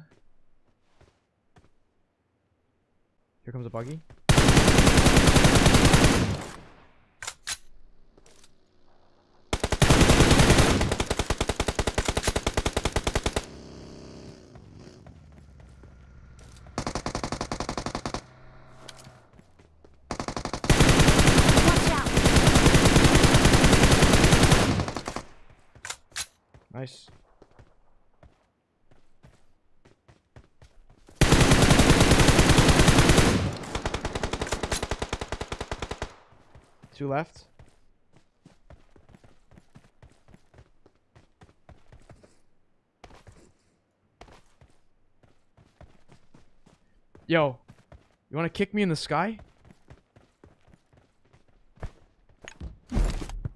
Here comes a buggy. Watch out! Nice. Two left. Yo, you want to kick me in the sky?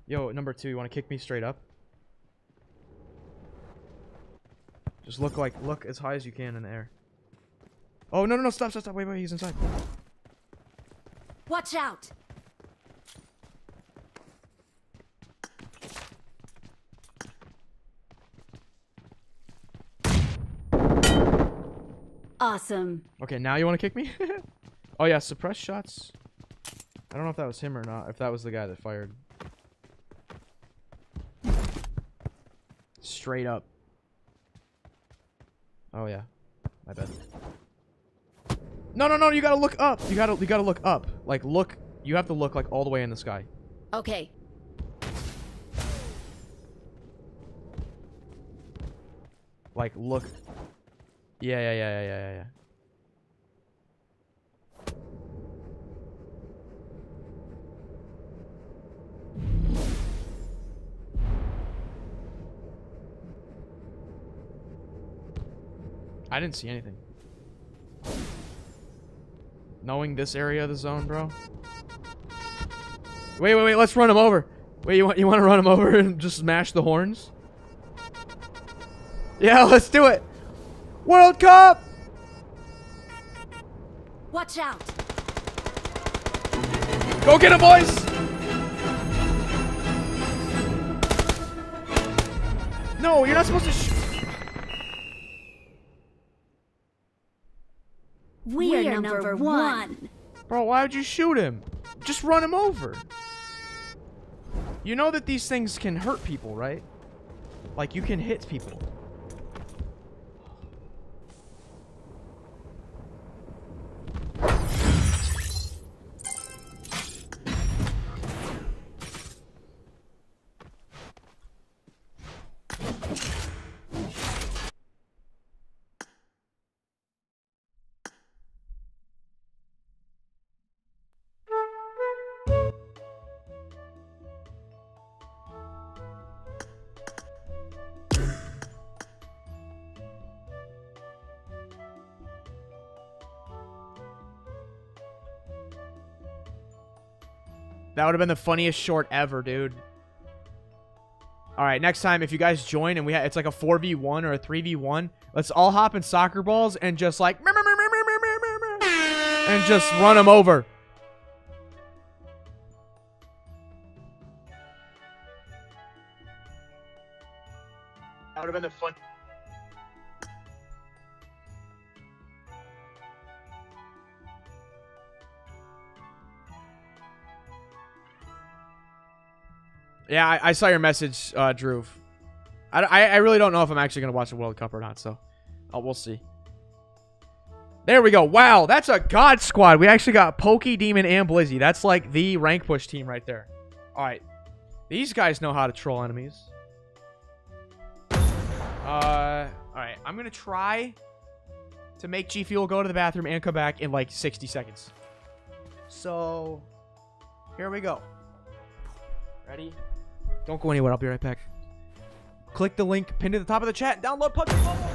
Yo, number two, you want to kick me straight up? Just look like look as high as you can in the air. Oh no no no stop stop stop wait wait he's inside. Watch out! Awesome. Okay now you want to kick me? oh yeah suppress shots. I don't know if that was him or not. If that was the guy that fired. Straight up. Oh yeah, my bad. No no no you gotta look up. You gotta you gotta look up. Like look. You have to look like all the way in the sky. Okay. Like look. Yeah yeah yeah yeah yeah yeah. I didn't see anything. Knowing this area of the zone, bro. Wait, wait, wait. Let's run him over. Wait, you want you want to run him over and just smash the horns? Yeah, let's do it. World Cup. Watch out! Go get him, boys. No, you're not supposed to. Sh We, are, number, one. Bro, why would you shoot him? Just run him over. You know that these things can hurt people, right? Like, you can hit people. That would have been the funniest short ever, dude. All right, next time if you guys join and we it's like a 4v1 or a 3v1, let's all hop in soccer balls and just like and just run them over. Yeah, I, I saw your message, uh, Drew. I, I, really don't know if I'm actually going to watch the World Cup or not, so uh, we'll see. There we go. Wow, that's a god squad. We actually got Pokey, Demon, and Blizzy. That's like the rank push team right there. All right. These guys know how to troll enemies. Uh, all right. I'm going to try to make G Fuel go to the bathroom and come back in like 60 seconds. So, here we go. Ready? Don't go anywhere. I'll be right back. Click the link pinned to the top of the chat. Download PUBG Mobile.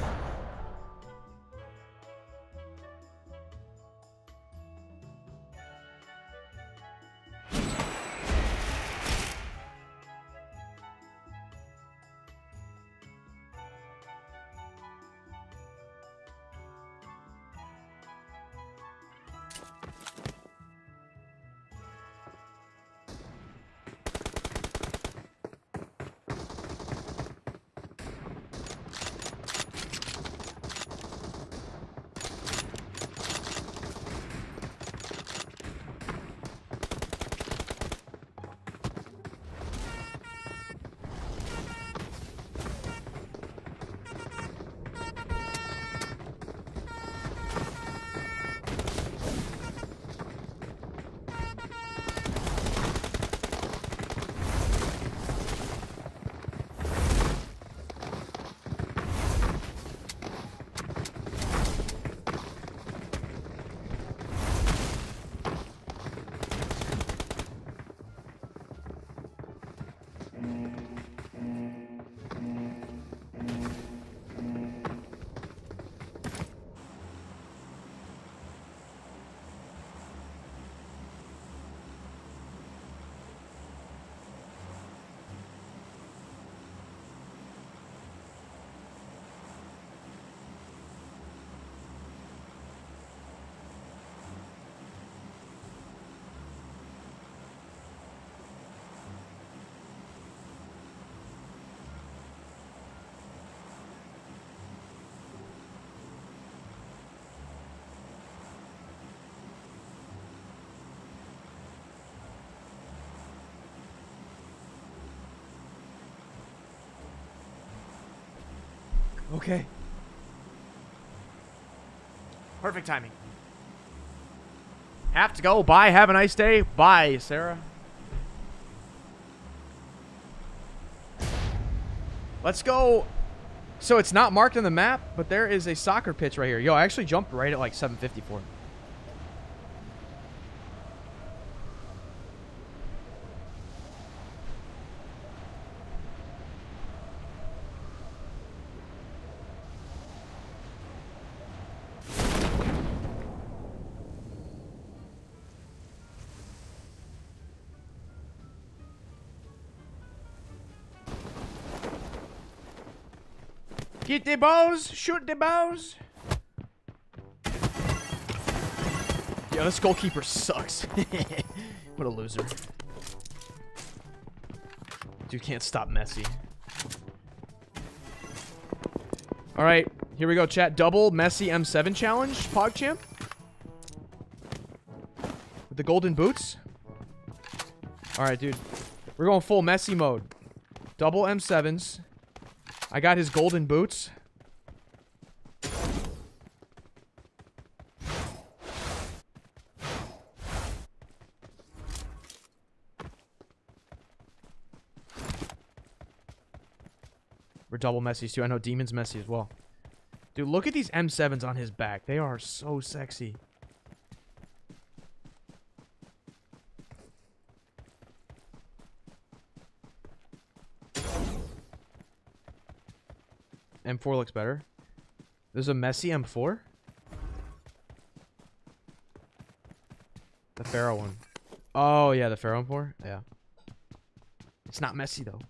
Perfect timing. Have to go. Bye. Have a nice day. Bye, Sarah. Let's go. So it's not marked on the map, but there is a soccer pitch right here. Yo, I actually jumped right at like 754. Get the balls, shoot the balls. Yo, this goalkeeper sucks. what a loser. Dude can't stop Messi. All right, here we go, chat. Double Messi M7 challenge, PogChamp. With the golden boots. All right, dude. We're going full Messi mode. Double M7s. I got his golden boots. We're double Messi's too. I know Demon's Messi as well. Dude, look at these M7s on his back. They are so sexy. M4 looks better. There's a Messi M4? The Pharaoh one. Oh, yeah, the Pharaoh M4? Yeah. It's not Messi, though.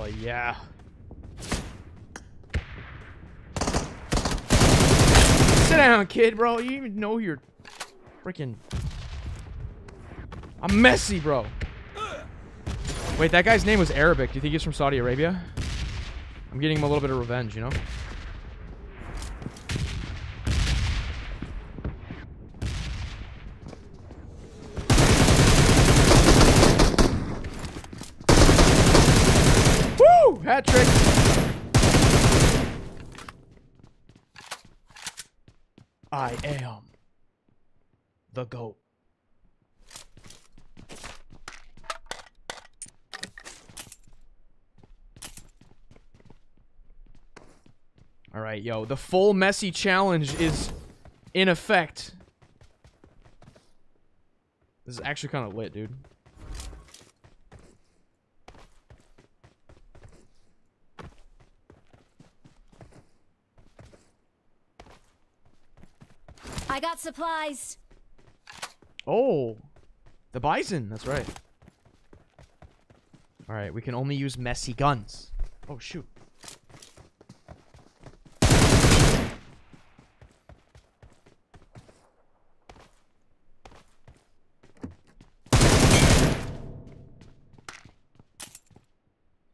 Oh, yeah. Sit down, kid, bro. You even know you're freaking... I'm Messi, bro. Wait, that guy's name was Arabic. Do you think he's from Saudi Arabia? I'm getting him a little bit of revenge, you know? Woo! Hat trick. I am the GOAT. All right, yo, the full Messi challenge is in effect. This is actually kind of lit, dude. I got supplies. Oh, the Bizon. That's right. All right, we can only use Messi guns. Oh shoot.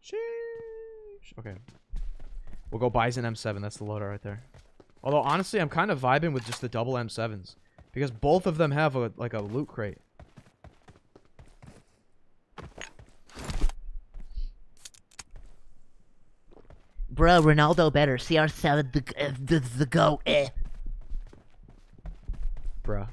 Sheesh. Okay. We'll go Bizon M7. That's the loader right there. Although, honestly, I'm kind of vibing with just the double M7s. Because both of them have a like a loot crate. Bro, Ronaldo better. CR7 the, the, the GOAT. Eh. Bruh.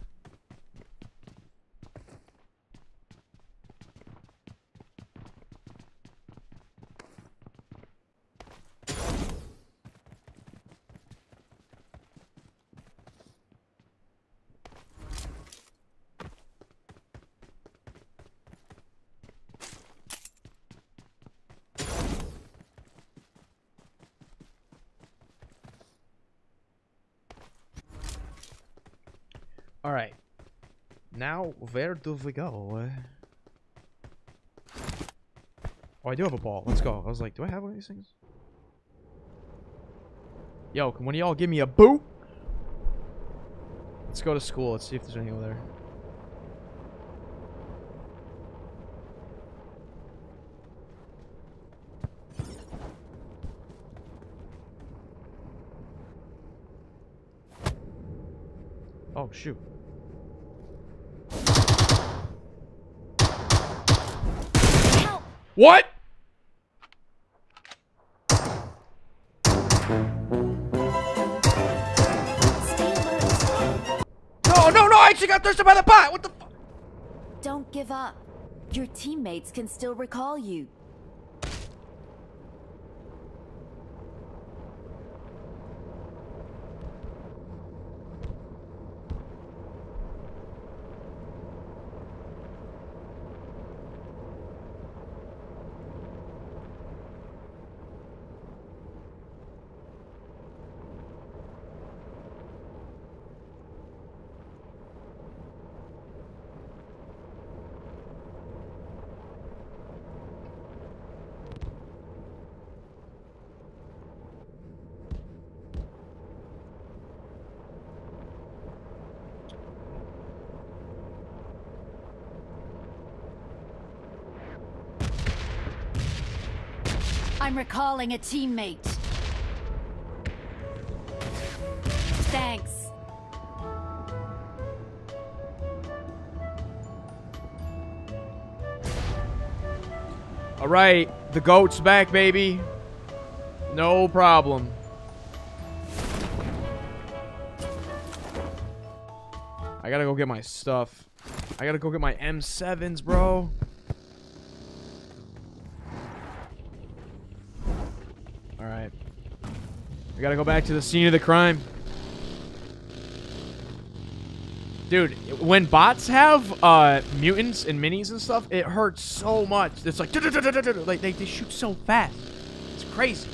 All right. Do we go? Oh, I do have a ball. Let's go. I was like, do I have one of these things? Yo, can one of y'all give me a boot? Let's go to school. Let's see if there's anything over there. Oh, shoot. What? No, no, no! I actually got thirsted by the pot! What the Don't give up. Your teammates can still recall you. I'm recalling a teammate. Thanks. All right, the goat's back, baby. No problem. I gotta go get my stuff. I gotta go get my M7s, bro. All right. I gotta go back to the scene of the crime. Dude, when bots have uh, mutants and minis and stuff, it hurts so much. It's like, like they, they shoot so fast. It's crazy.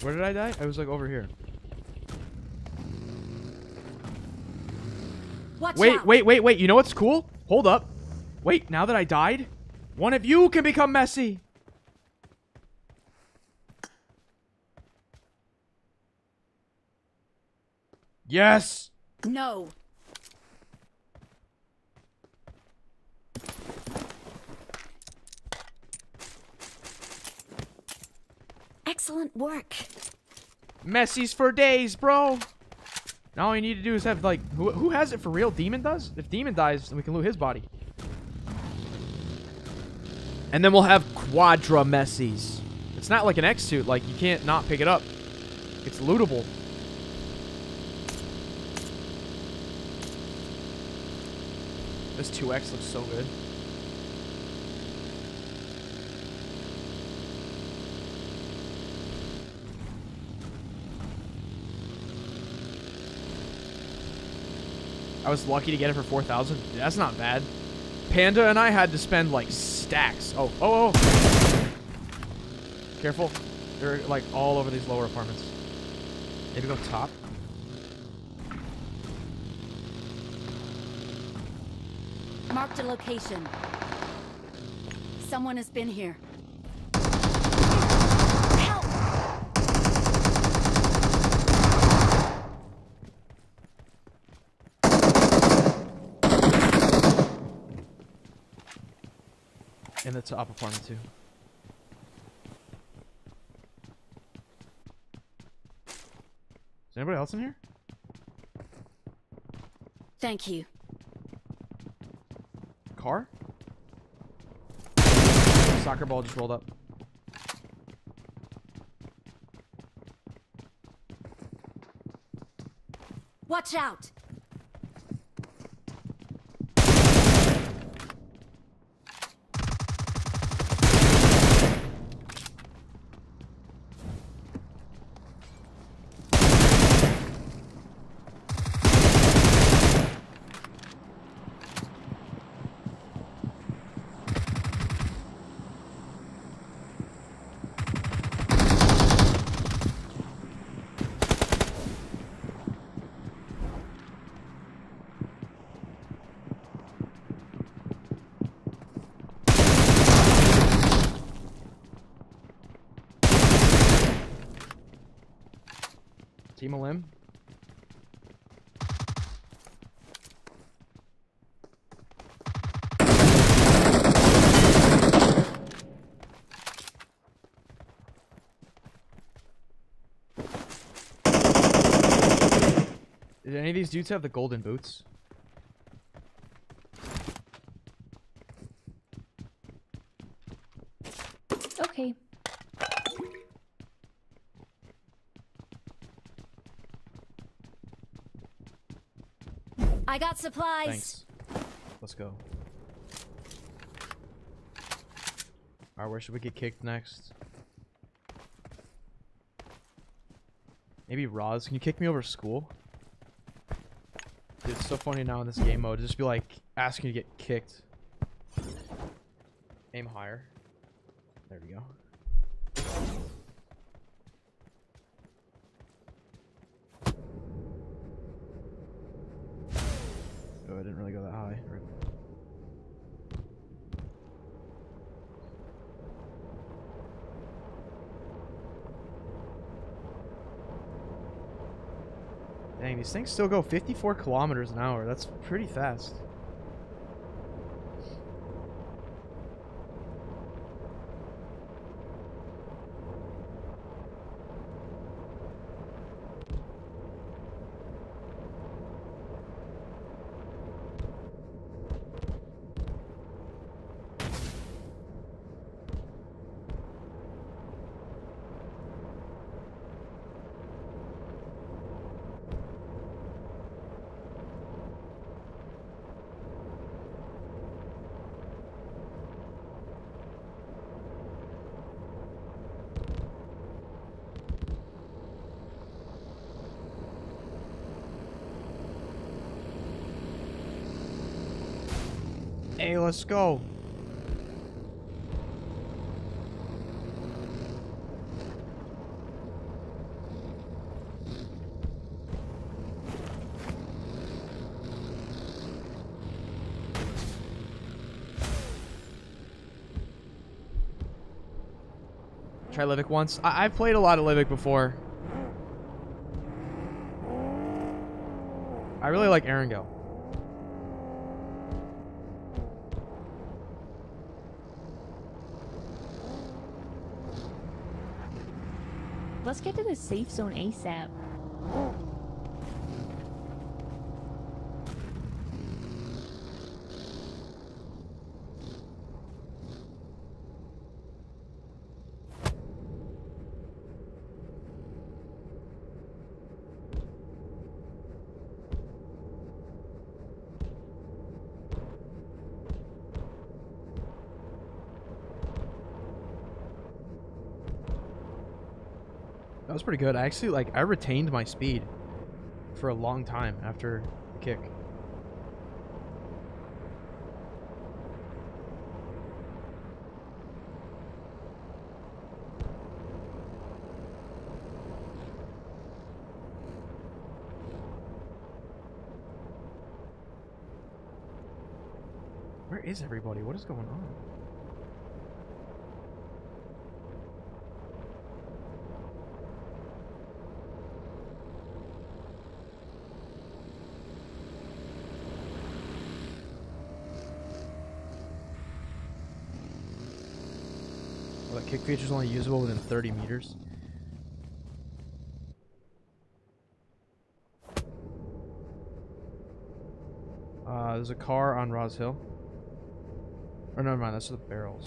Where did I die? I was like over here. Watch Wait, out. wait, wait, wait. You know what's cool? Hold up. Wait, now that I died, one of you can become Messi. Yes. No. Excellent work. Messies for days, bro. Now all you need to do is have, like, who, who has it for real? Demon does? If Demon dies, then we can loot his body. And then we'll have Quadra Messies. It's not like an X suit. Like, you can't not pick it up. It's lootable. This 2X looks so good. I was lucky to get it for 4,000. That's not bad. Panda and I had to spend like stacks. Oh, oh, oh. Careful. They're like all over these lower apartments. Maybe go top. Marked a location. Someone has been here. Help! In the top apartment too. Is anybody else in here? Thank you. car? Soccer ball just rolled up. Watch out! Team a limb. Did any of these dudes have the golden boots? Okay. I got supplies. Thanks. Let's go. Alright, where should we get kicked next? Maybe Roz. Can you kick me over to school? So funny now in this game mode. To just be like asking to get kicked. Aim higher. There we go. Oh, I didn't really go that high. These things still go 54 kilometers an hour. That's pretty fast. Hey, let's go. Try Livik once. I I've played a lot of Livik before. I really like Erangel. Let's get to the safe zone ASAP. Pretty good. I actually like I retained my speed for a long time after the kick. Where is everybody? What is going on? Is only usable within 30 meters. Uh, there's a car on Roz Hill. Or never mind, that's the barrels.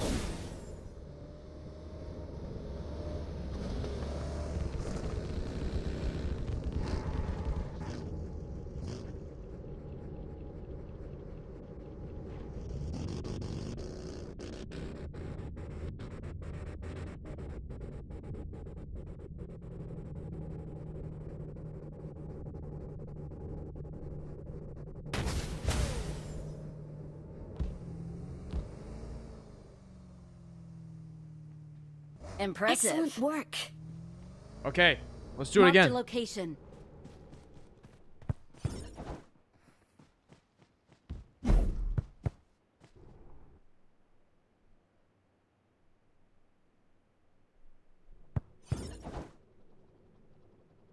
Impressive. Excellent work. Okay, let's do it Marked again. a location.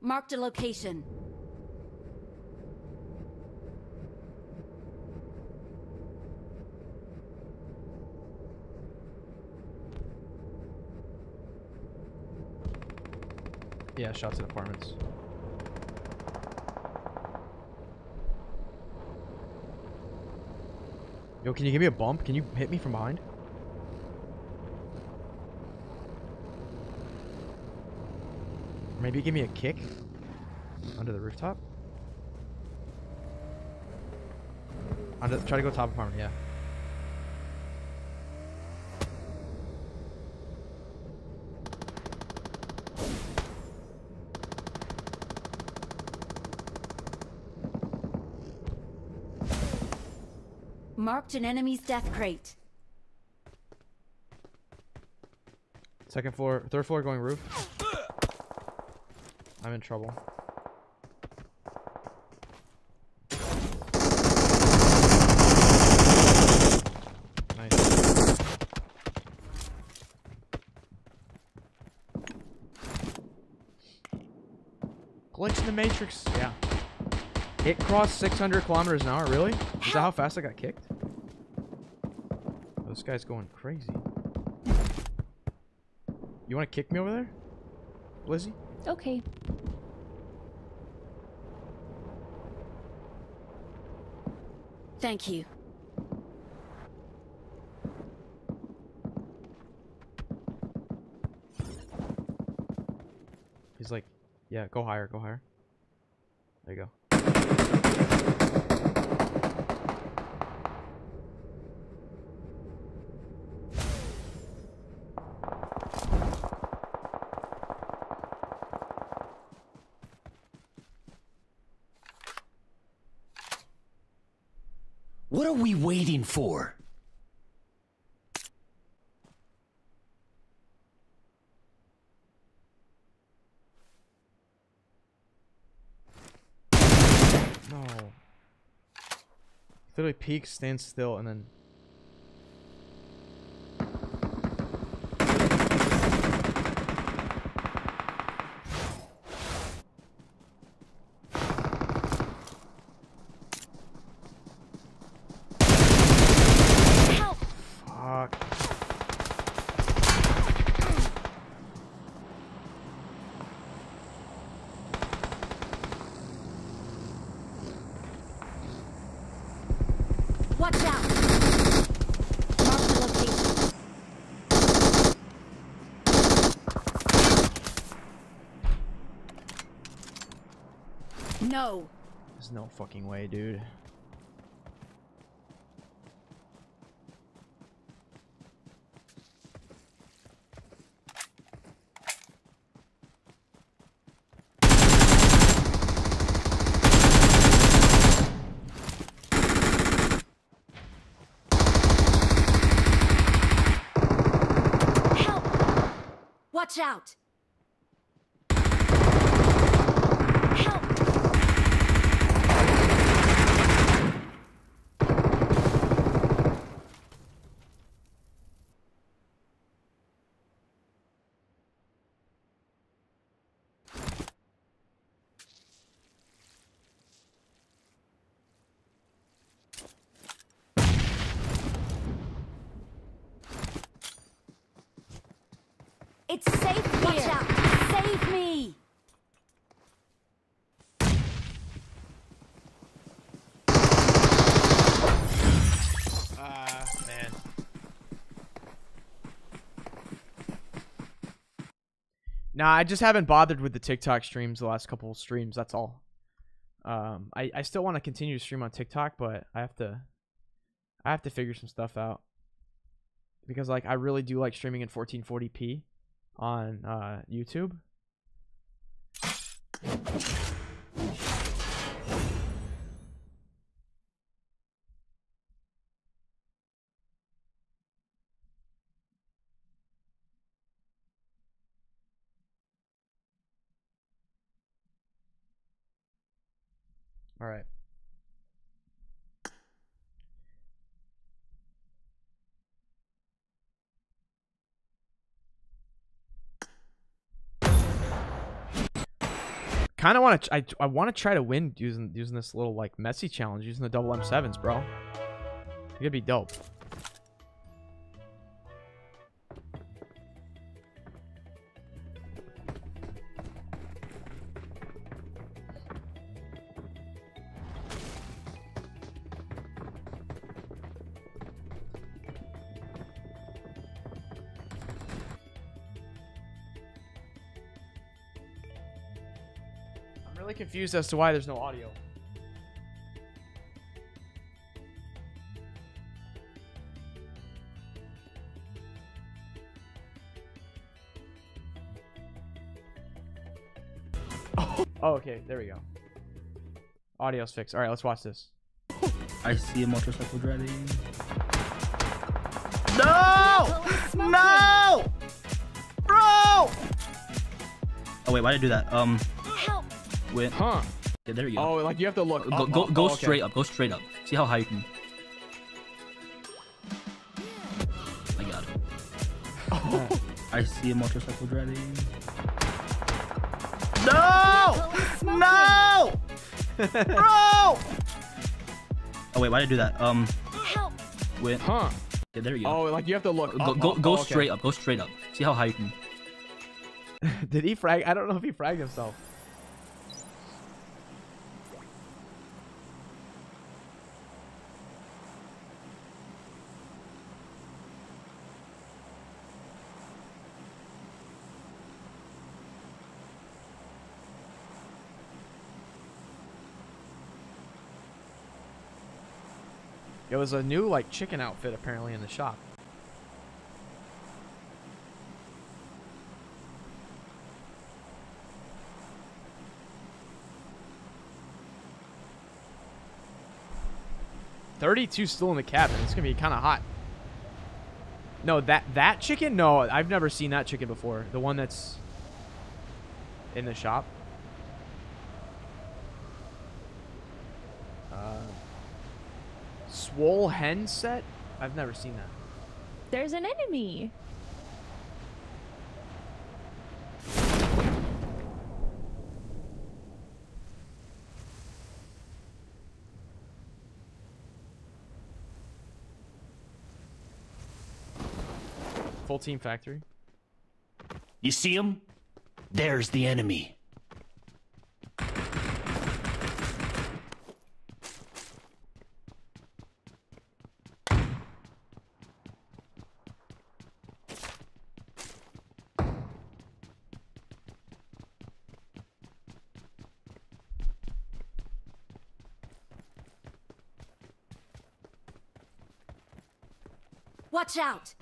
Marked a location. Shots at apartments. Yo, can you give me a bump? Can you hit me from behind? Maybe give me a kick under the rooftop. Under, try to go top apartment, yeah. Marked an enemy's death crate. Second floor, third floor going roof. I'm in trouble. Nice. Glitch in the Matrix. Yeah. It crossed 600 kilometers an hour. Really? Is that how fast I got kicked? This guy's going crazy. You want to kick me over there? Lizzie? Okay. Thank you. He's like, yeah, go higher, go higher. There you go. We waiting for? No. Literally peeks, stands still, and then. Fuck. Watch out! Marked a location. No. There's no fucking way, dude. Watch out! me! Ah, man. Nah, I just haven't bothered with the TikTok streams the last couple streams, that's all. Um, I, I still want to continue to stream on TikTok, but I have to I have to figure some stuff out. Because like I really do like streaming in 1440p on uh, YouTube. Kind of want to. I I want to try to win using using this little like messy challenge using the double M7s, bro. It's gonna be dope. Confused as to why there's no audio. Oh, okay. There we go. Audio's fixed. All right, let's watch this. I see a motorcycle driving. No! No! Bro! Oh wait, why did I do that? Um, Help! Wait. Huh? Yeah, there you go. Oh, like you have to look. go up, go, up. go Oh, okay. straight up. Go straight up. See how high you can. I got it. I see a motorcycle driving. No! No! Bro! Oh wait, why did I do that? Um, Help! wait. Huh? Yeah, there you go. Oh, like you have to look. go up, go, up. go Oh, okay. straight up. Go straight up. See how high you can. Did he frag? I don't know if he fragged himself. Was a new like chicken outfit apparently in the shop. Thirty-two still in the cabin. It's gonna be kind of hot. No, that that chicken? No, I've never seen that chicken before. The one that's in the shop. Uh, Swole hen set? I've never seen that. There's an enemy. Full team factory. You see him? There's the enemy. Watch out!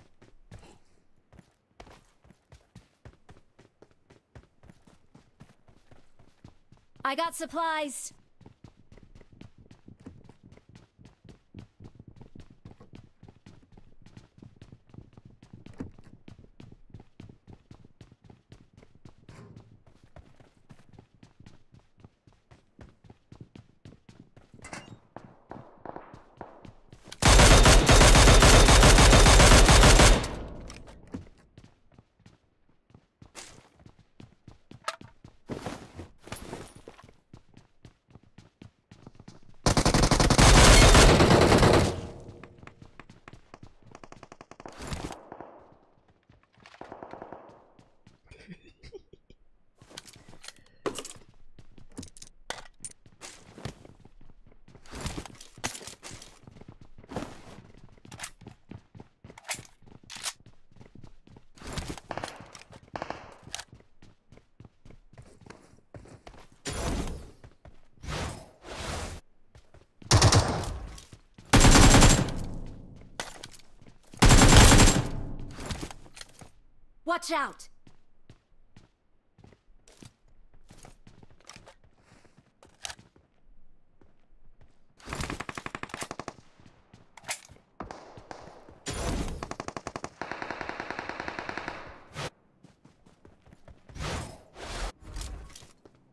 I got supplies. Watch out!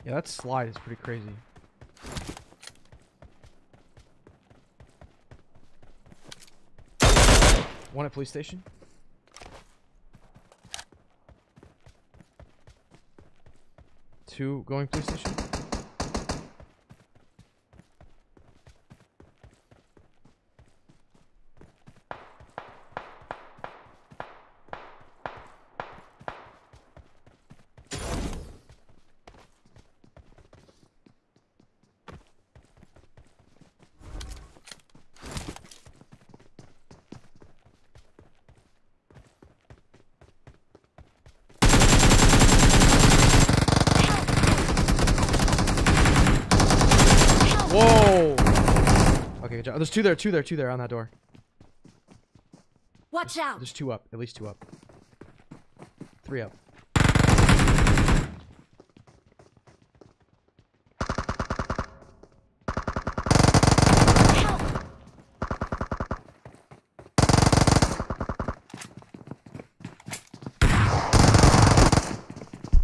Yeah, that slide is pretty crazy. One at police station. Two going police station. Whoa! Okay, good job. There's two there, two there, two there on that door. Watch out! There's two up, at least two up. Three up.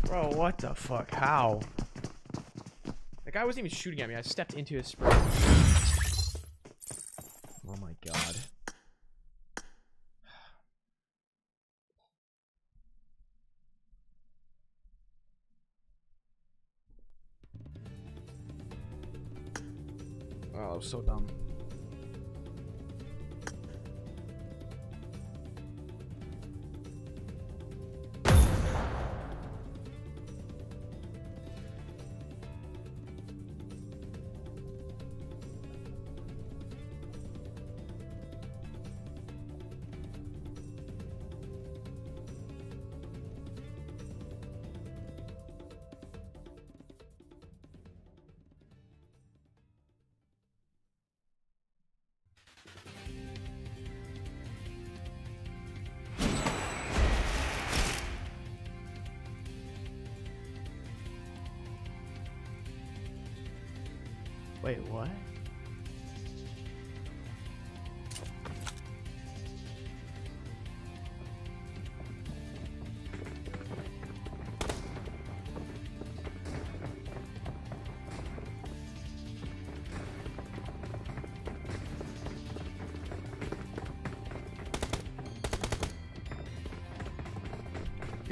Bro, what the fuck? How? The guy wasn't even shooting at me. I stepped into his spray. So dumb.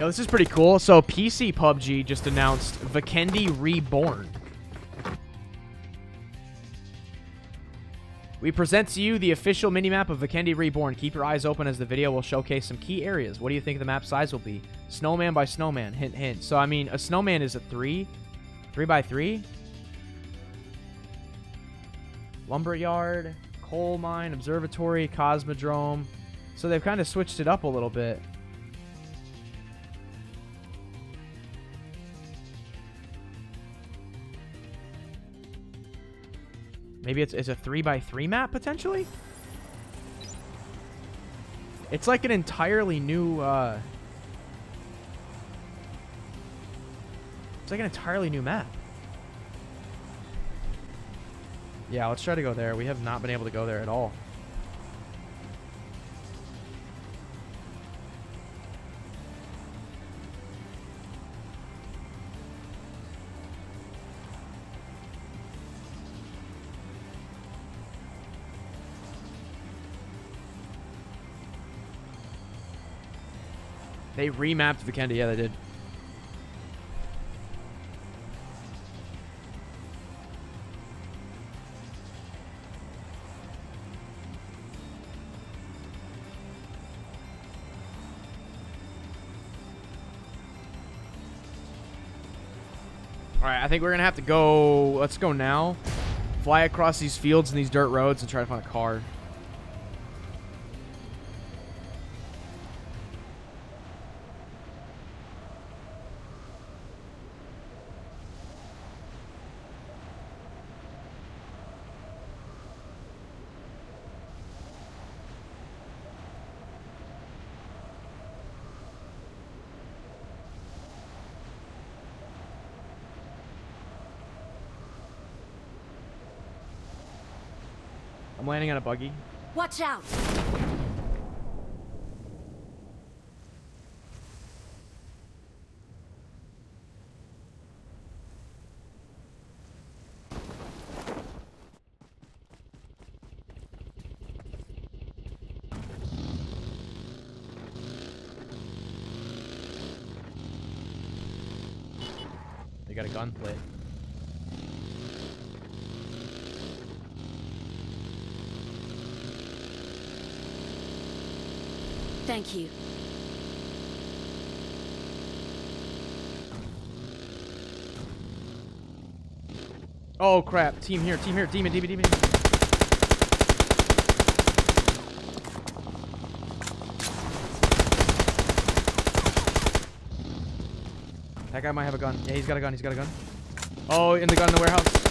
Yo, this is pretty cool. So PC PUBG just announced Vikendi Reborn. We present to you the official minimap of Vikendi Reborn. Keep your eyes open as the video will showcase some key areas. What do you think the map size will be? Snowman by snowman. Hint, hint. So, I mean, a snowman is a three. Three by three. Lumberyard, coal mine, observatory, cosmodrome. So they've kind of switched it up a little bit. Maybe it's, it's a 3 by 3 map, potentially? It's like an entirely new, uh... It's like an entirely new map. Yeah, let's try to go there. We have not been able to go there at all. They remapped Vikendi. Yeah, they did. All right, I think we're gonna have to go. Let's go now. Fly across these fields and these dirt roads and try to find a car. Landing on a buggy. Watch out! They got a gun plate. Thank you. Oh crap! Team here, team here, demon, demon, demon. That guy might have a gun. Yeah, he's got a gun. He's got a gun. Oh, in the gun in the warehouse.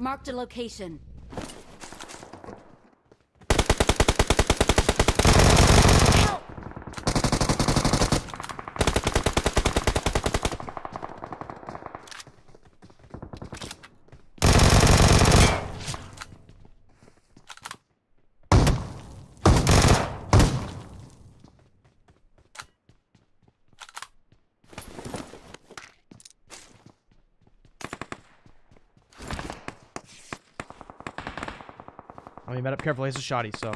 Marked a location. Met up careful. He's a shoddy, so.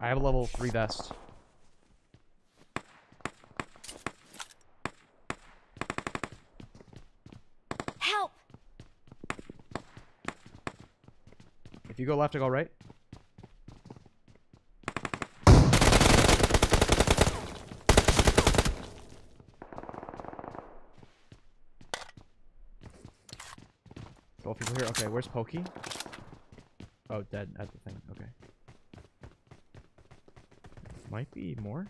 I have a level 3 vest. Help! If you go left, I go right. Twelve people here. Okay, where's Pokey? Oh, dead at the thing. Okay. Might be more.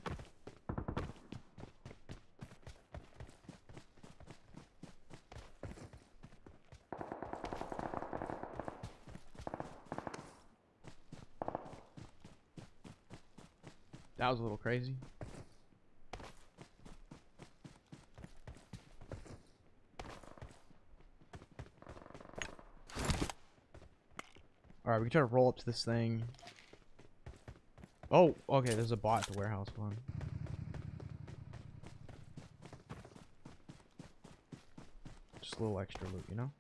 That was a little crazy. We can try to roll up to this thing. Oh, okay, there's a bot at the warehouse one. Just a little extra loot, you know?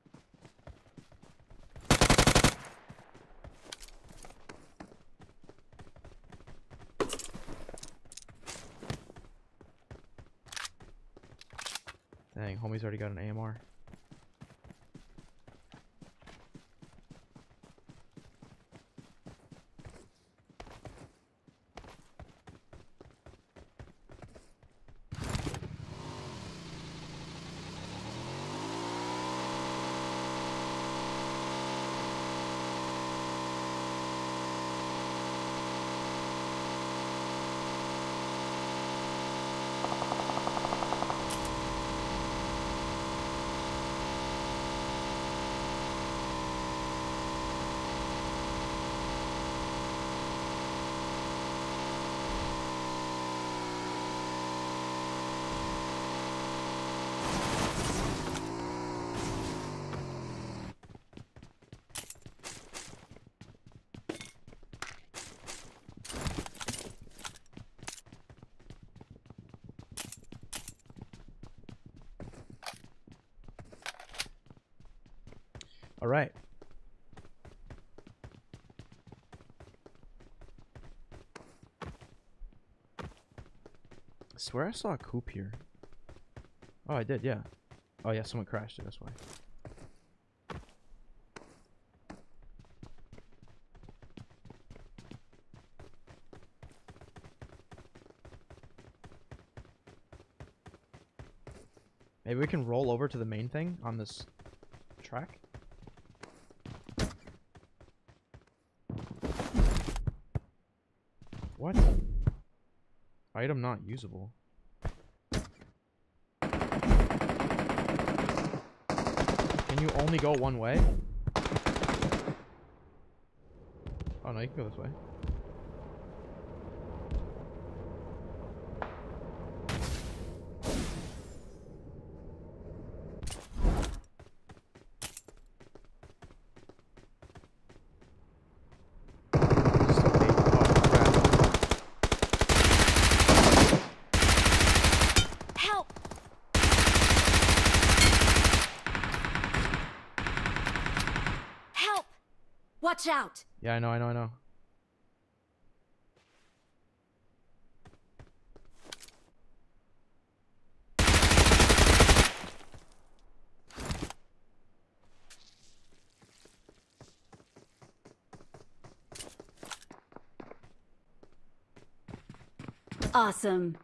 Dang, homie's already got an AMR. All right. I swear I saw a Coupe here. Oh, I did, yeah. Oh, yeah, someone crashed it, that's why. Maybe we can roll over to the main thing on this track? What? Item not usable. Can you only go one way? Oh no, you can go this way. Watch out! Yeah, I know, I know, I know. Awesome.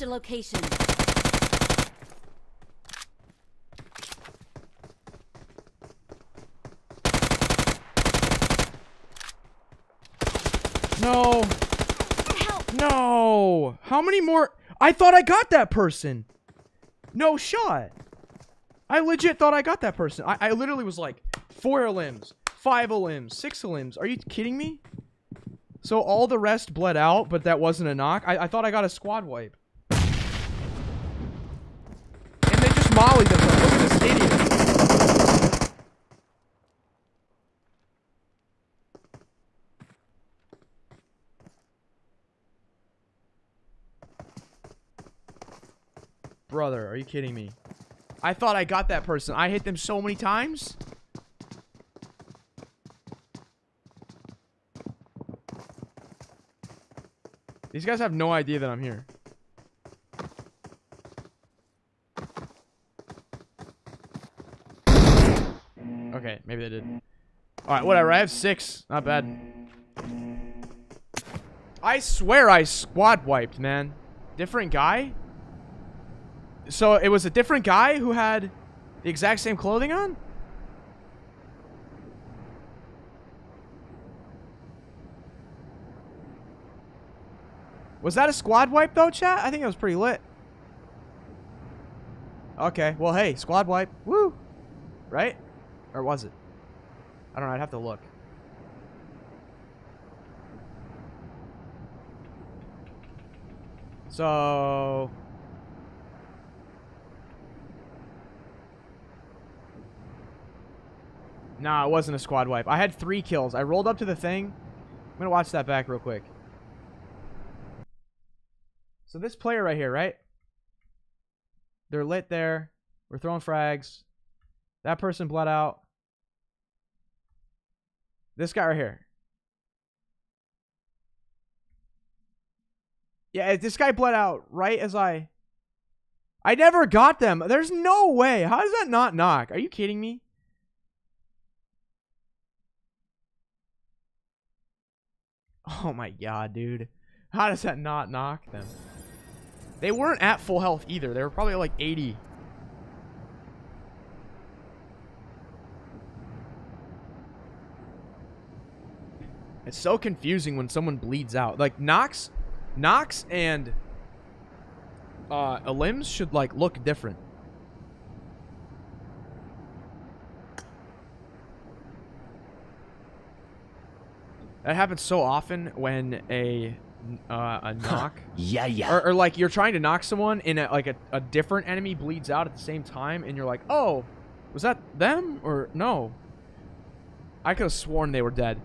Marked a location. No. No. How many more? I thought I got that person. No shot. I legit thought I got that person. I, I literally was like, four limbs, five limbs, six limbs. Are you kidding me? So all the rest bled out, but that wasn't a knock? I, I thought I got a squad wipe. Look at. Brother, are you kidding me? I thought I got that person. I hit them so many times. These guys have no idea that I'm here. Okay, maybe they did. Alright, whatever. I have six. Not bad. I swear I squad wiped, man. Different guy? So it was a different guy who had the exact same clothing on? Was that a squad wipe though, chat? I think it was pretty lit. Okay, well hey, squad wipe. Woo! Right? Or was it? I don't know, I'd have to look. So... Nah, it wasn't a squad wipe. I had three kills. I rolled up to the thing. I'm gonna watch that back real quick. So this player right here, right? They're lit there. We're throwing frags. That person bled out. This guy right here. Yeah, eh, this guy bled out right as I... I never got them. There's no way. How does that not knock? Are you kidding me? Oh my god, dude. How does that not knock them? They weren't at full health either. They were probably like 80. It's so confusing when someone bleeds out. Like knocks, knocks and uh, limbs should like look different. That happens so often when a uh, a knock. yeah, yeah. Or, or, like you're trying to knock someone and a, like a, a different enemy bleeds out at the same time and you're like, oh, was that them or no? I could have sworn they were dead.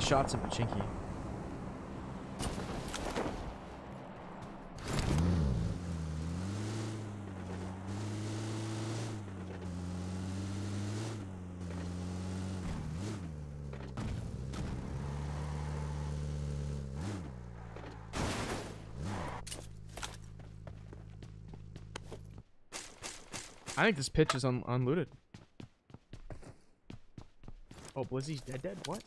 Shots at Pochinki. I think this pitch is un unlooted. Oh, Blizzy's dead dead? What?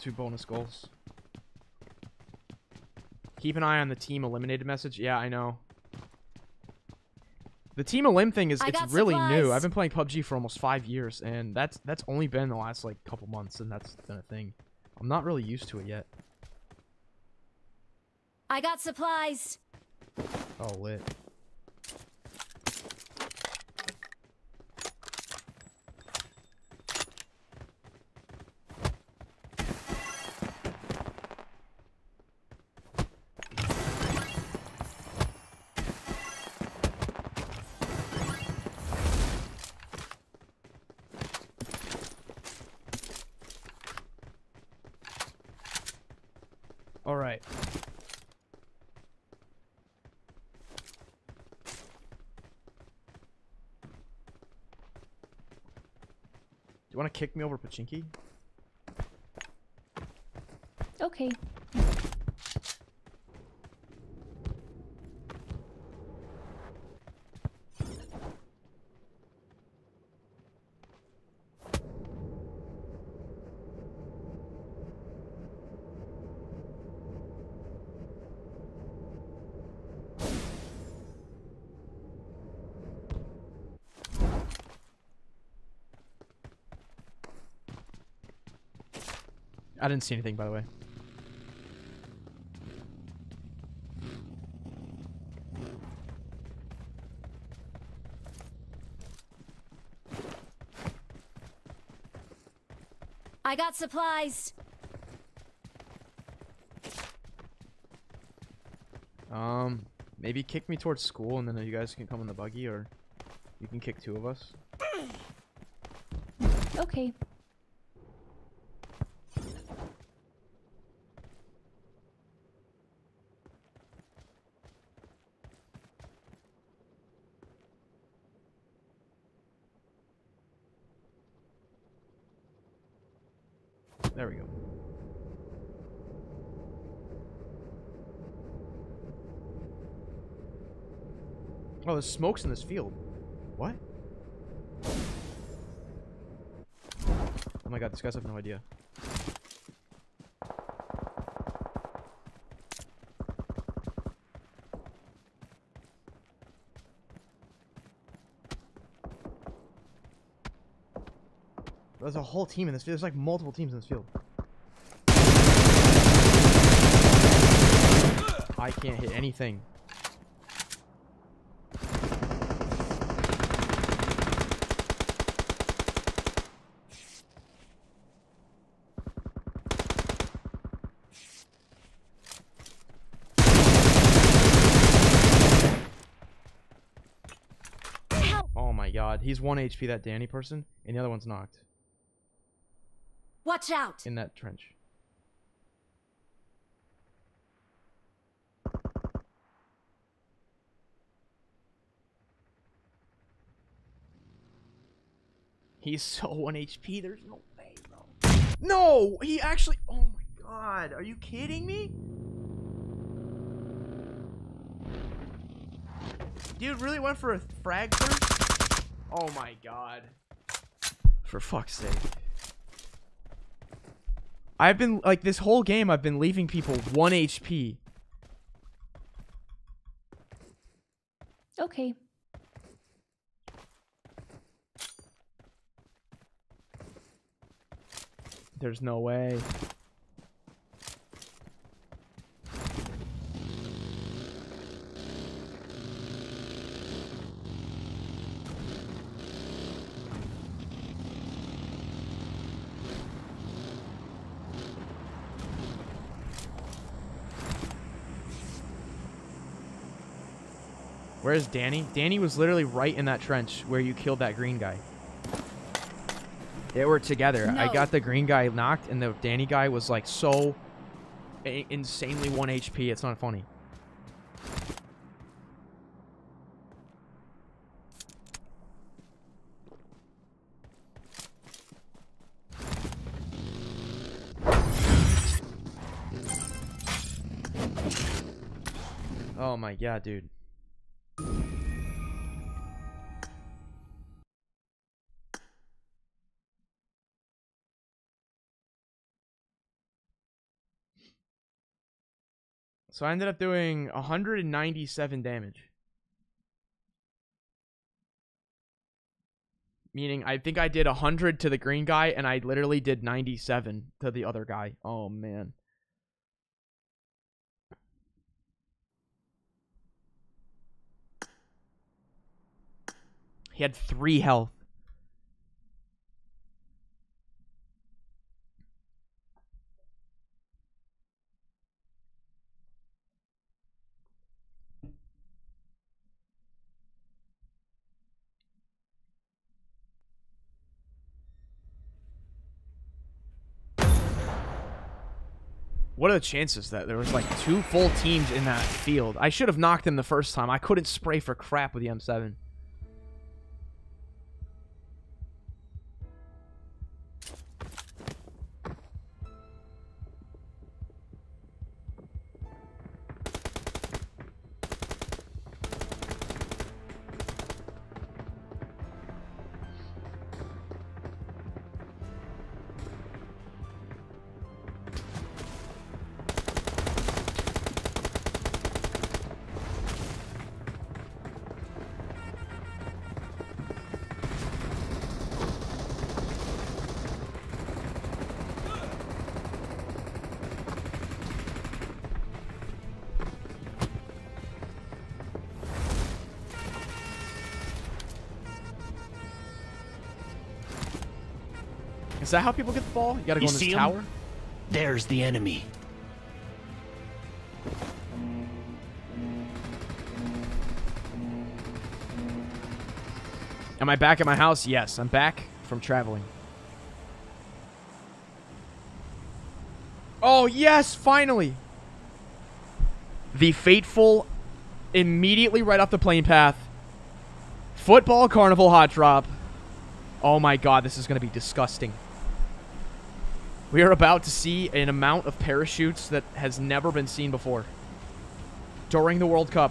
Two bonus goals. Keep an eye on the team eliminated message. Yeah, I know. The team elim thing is it's really new. I've been playing PUBG for almost five years, and that's that's only been the last like couple months, and that's been a thing. I'm not really used to it yet. I got supplies. Oh, lit. Kick me over Pochinki? Okay. Didn't see anything, by the way. I got supplies. Um, maybe kick me towards school, and then you guys can come in the buggy, or you can kick two of us. Okay. There we go. Oh, smokes in this field. What? Oh my god, these guys have no idea. There's a whole team in this field. There's like multiple teams in this field. I can't hit anything. Oh my god, he's 1 HP, that Danny person, and the other one's knocked. Watch out. In that trench. He's so 1 HP, there's no way, bro. No! He actually. Oh my god, are you kidding me? Dude really went for a frag first? Oh my god. For fuck's sake. I've been, like, this whole game, I've been leaving people 1 HP. Okay. There's no way. Where's Danny? Danny was literally right in that trench where you killed that green guy. They were together. I got the green guy knocked, and the Danny guy was like so insanely 1 HP. It's not funny. Oh my god, dude. So I ended up doing 197 damage. Meaning, I think I did 100 to the green guy, and I literally did 97 to the other guy. Oh, man. He had three health. What are the chances that there was like two full teams in that field? I should have knocked him the first time. I couldn't spray for crap with the M7. Is that how people get the ball? You gotta go You in this tower? There's the enemy. Am I back at my house? Yes, I'm back from traveling. Oh, yes, finally. The fateful, immediately right off the plane path, football carnival hot drop. Oh my god, this is going to be disgusting. We are about to see an amount of parachutes that has never been seen before during the World Cup.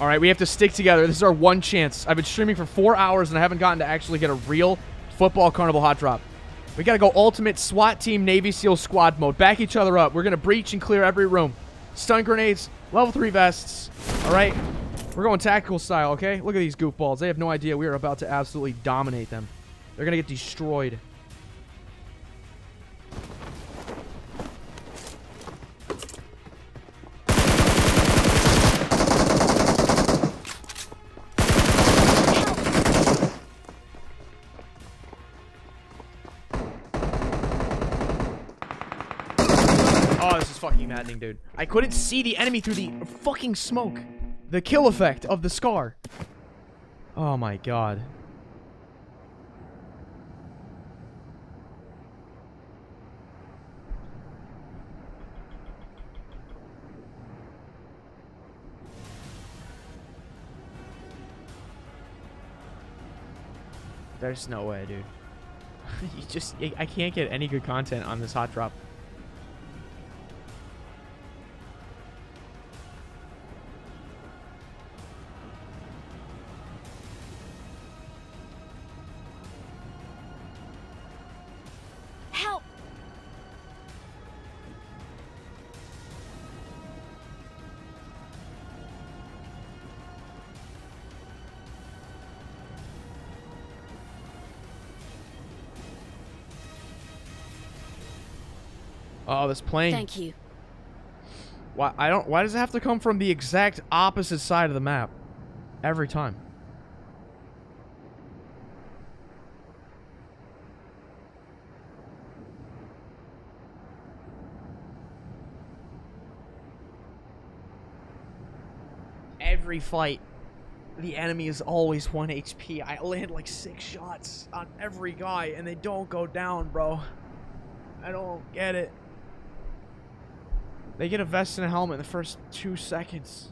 All right, we have to stick together. This is our one chance. I've been streaming for four hours and I haven't gotten to actually get a real football carnival hot drop. We got to go ultimate SWAT team Navy SEAL squad mode. Back each other up. We're going to breach and clear every room. Stun grenades, level 3 vests. All right, we're going tactical style, okay? Look at these goofballs. They have no idea we are about to absolutely dominate them. They're going to get destroyed. Oh, this is fucking maddening, dude. I couldn't see the enemy through the fucking smoke. The kill effect of the scar. Oh my god. There's no way, dude. you just, I can't get any good content on this hot drop. This plane. Thank you. Why I don't why does it have to come from the exact opposite side of the map? Every time. every fight, the enemy is always 1 HP. I land like 6 shots on every guy and they don't go down, bro. I don't get it. They get a vest and a helmet in the first 2 seconds.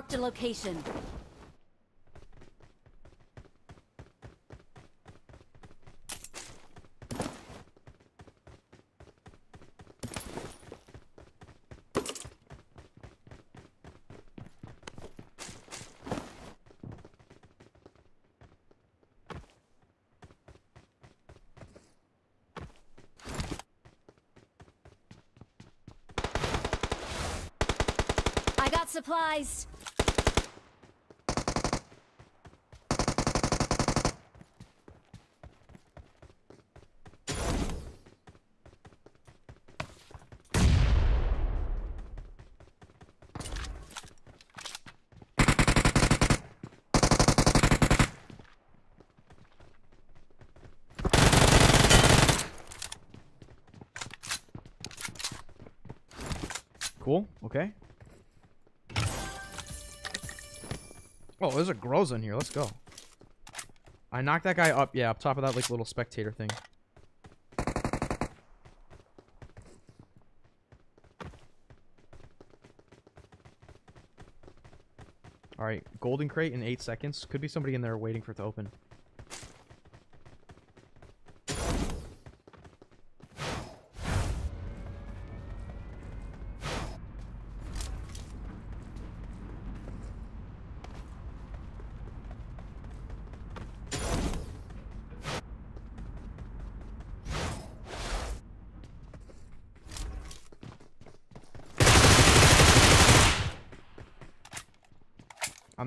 Marked a location. I got supplies. Cool. Okay. Oh, there's a Groza in here. Let's go. I knocked that guy up. Yeah, up top of that like little spectator thing. All right, golden crate in eight seconds. Could be somebody in there waiting for it to open.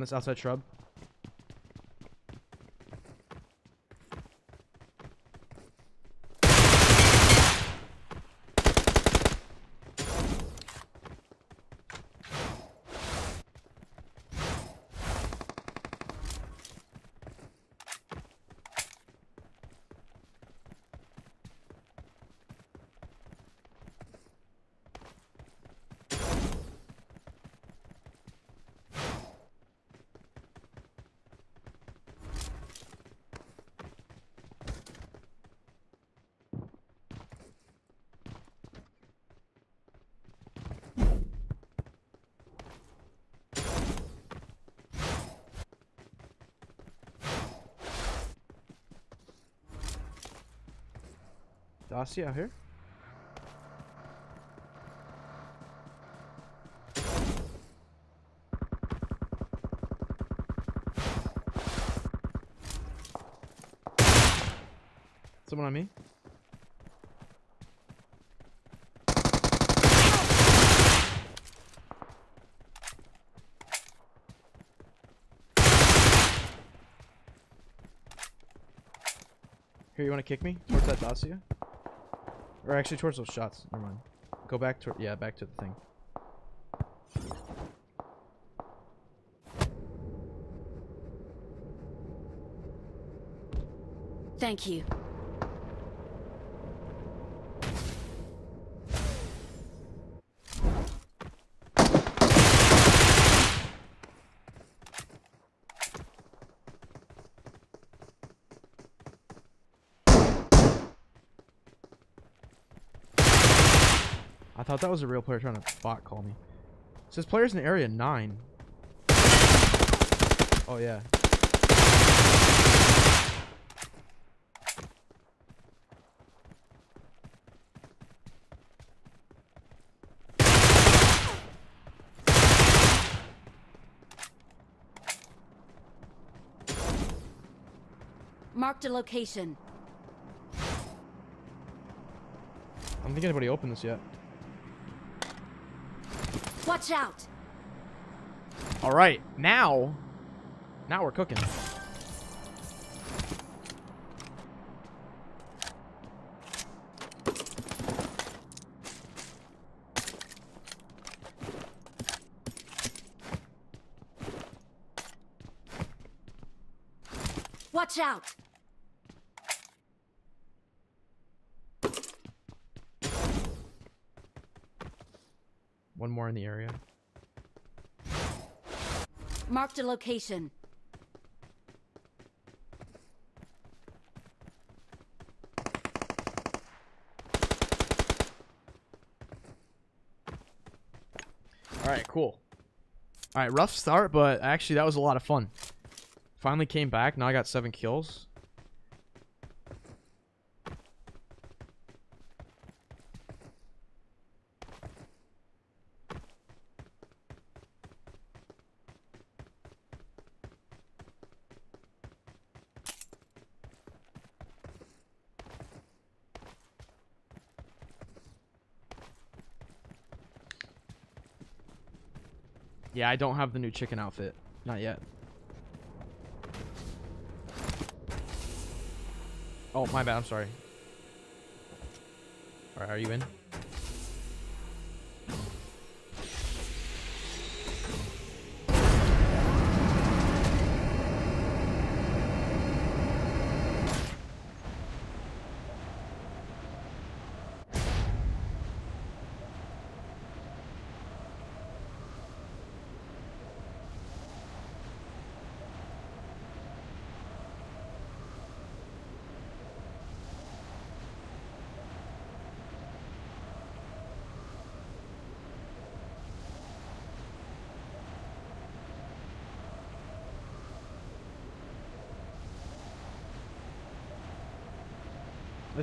This outside shrub. Dacia out here. Someone on me. Here, you want to kick me towards that Dacia? Or actually towards those shots. Never mind. Go back to yeah, back to the thing. Thank you. thought that was a real player trying to bot call me. It says players in area 9. Oh, yeah. Marked a location. I don't think anybody opened this yet. Watch out! All right, now, now we're cooking. Watch out! More in the area. Marked a location. All right, cool. All right, rough start, but actually that was a lot of fun. Finally came back. Now I got seven kills. I don't have the new chicken outfit. Not yet. Oh, my bad. I'm sorry. Alright, are you in?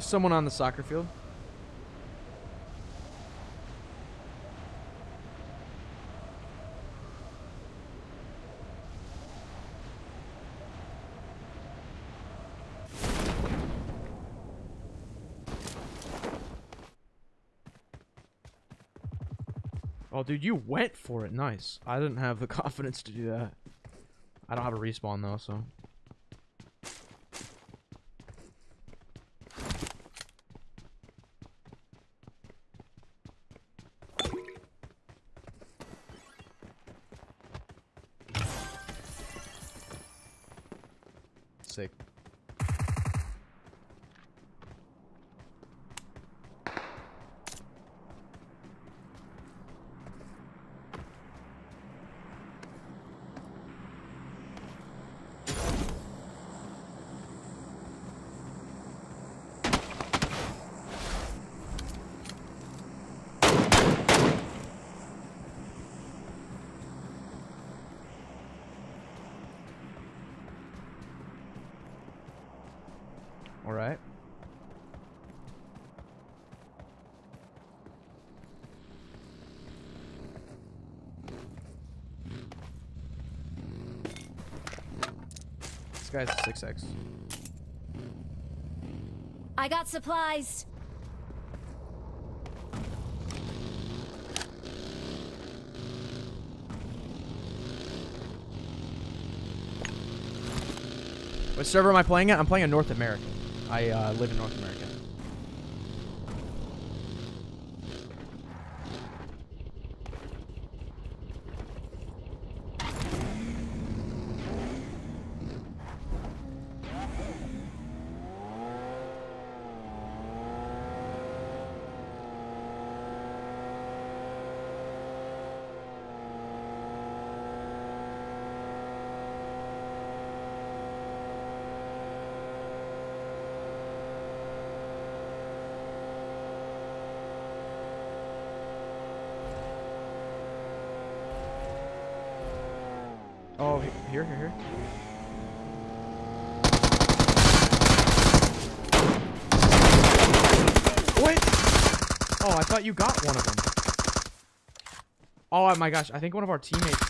There's someone on the soccer field. Oh, dude, you went for it. Nice. I didn't have the confidence to do that. I don't have a respawn, though, so... Sick. All right. This guy's a 6x. I got supplies. What server am I playing at? I'm playing in North America. I uh, live in North America. Oh, he- here, here, here. What? Oh, I thought you got one of them. Oh my gosh, I think one of our teammates.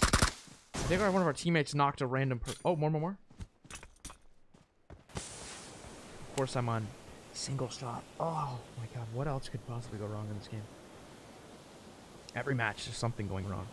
I think one of our teammates knocked a random Oh, more, more, more. Of course, I'm on single shot. Oh my god, what else could possibly go wrong in this game? Every match, there's something going wrong.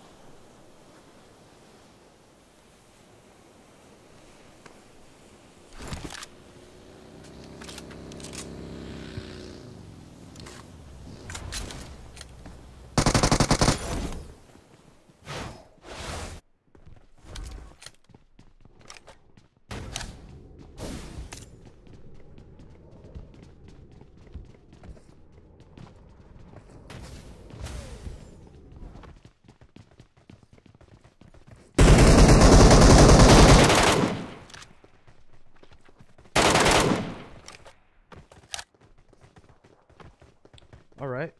All right,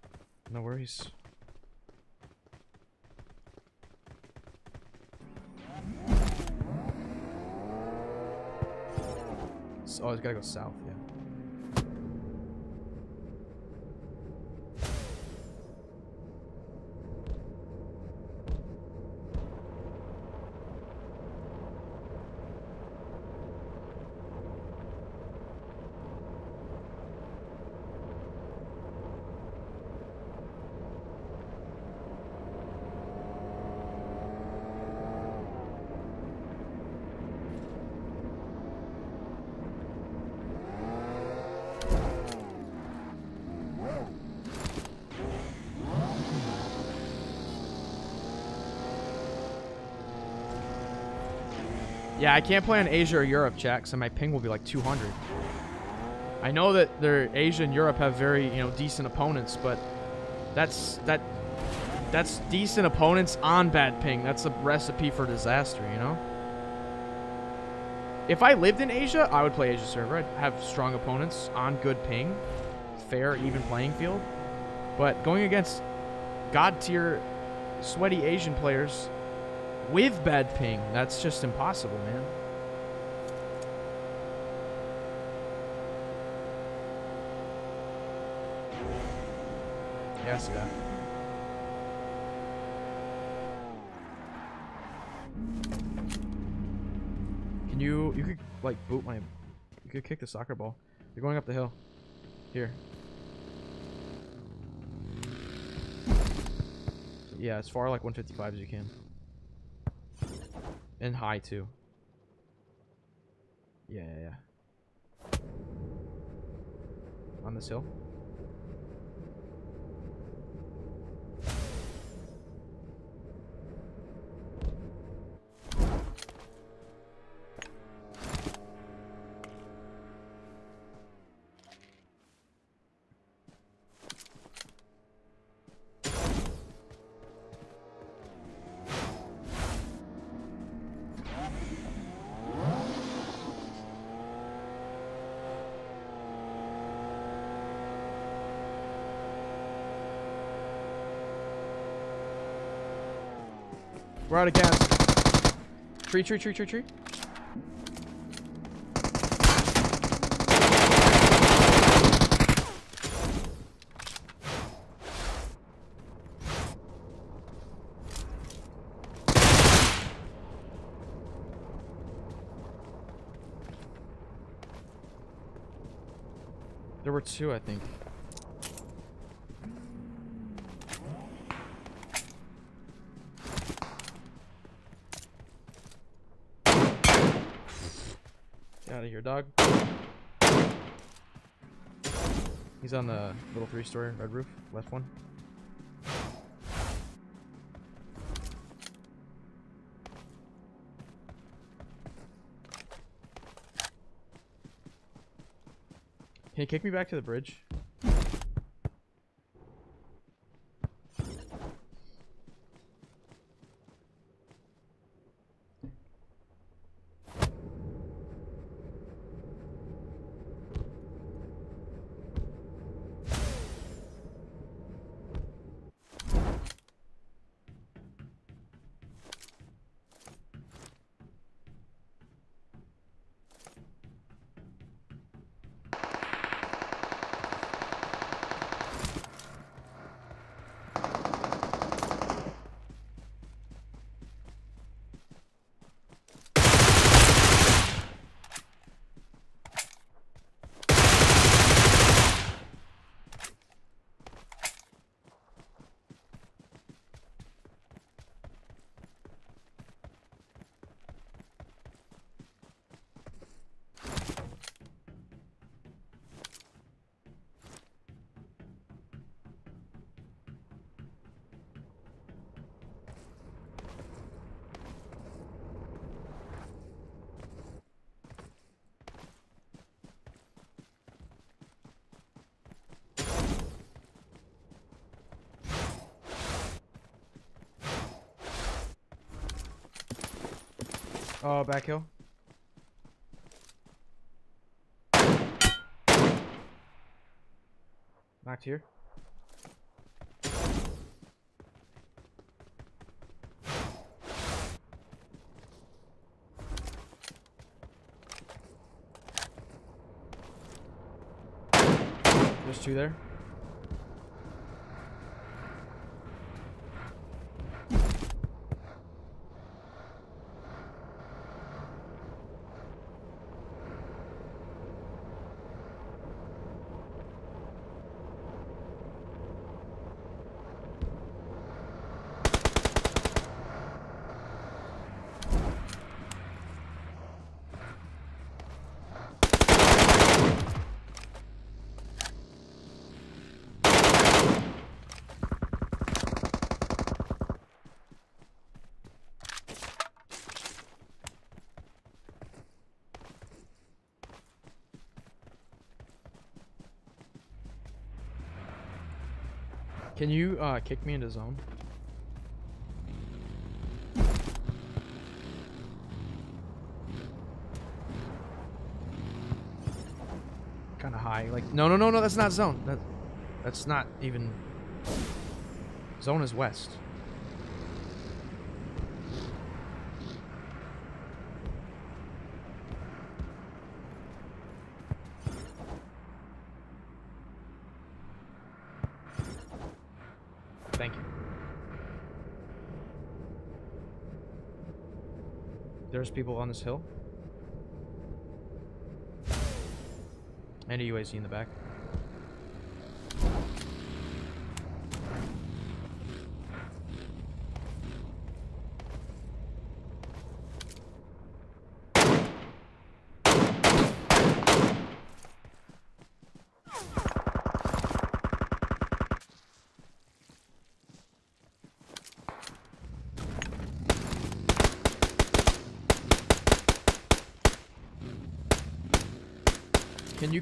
no worries. So, oh, gotta go south, yeah. Yeah, I can't play on Asia or Europe, Jack, so my ping will be like 200. I know that their Asia and Europe have very, you know, decent opponents, but that's that that's decent opponents on bad ping. That's a recipe for disaster, you know? If I lived in Asia, I would play Asia server. I'd have strong opponents on good ping, fair, even playing field. But going against god tier, sweaty Asian players with bad ping, that's just impossible, man. Yeah, I. Can you, you could like boot my, you could kick the soccer ball. You're going up the hill. Here. Yeah, as far like 155 as you can. And high too. Yeah, yeah, yeah. On this hill. We're out of gas. Tree, tree, tree, tree, tree. There were two, I think. Here, dog. He's on the little three-story red roof, left one. Can you kick me back to the bridge? Oh, back hill. Knocked here. There's two there. Can you uh, kick me into zone? Kind of high. Like no, no, no, no. That's not zone. That, that's not even. Zone is west. Thank you. There's people on this hill. And a UAZ in the back.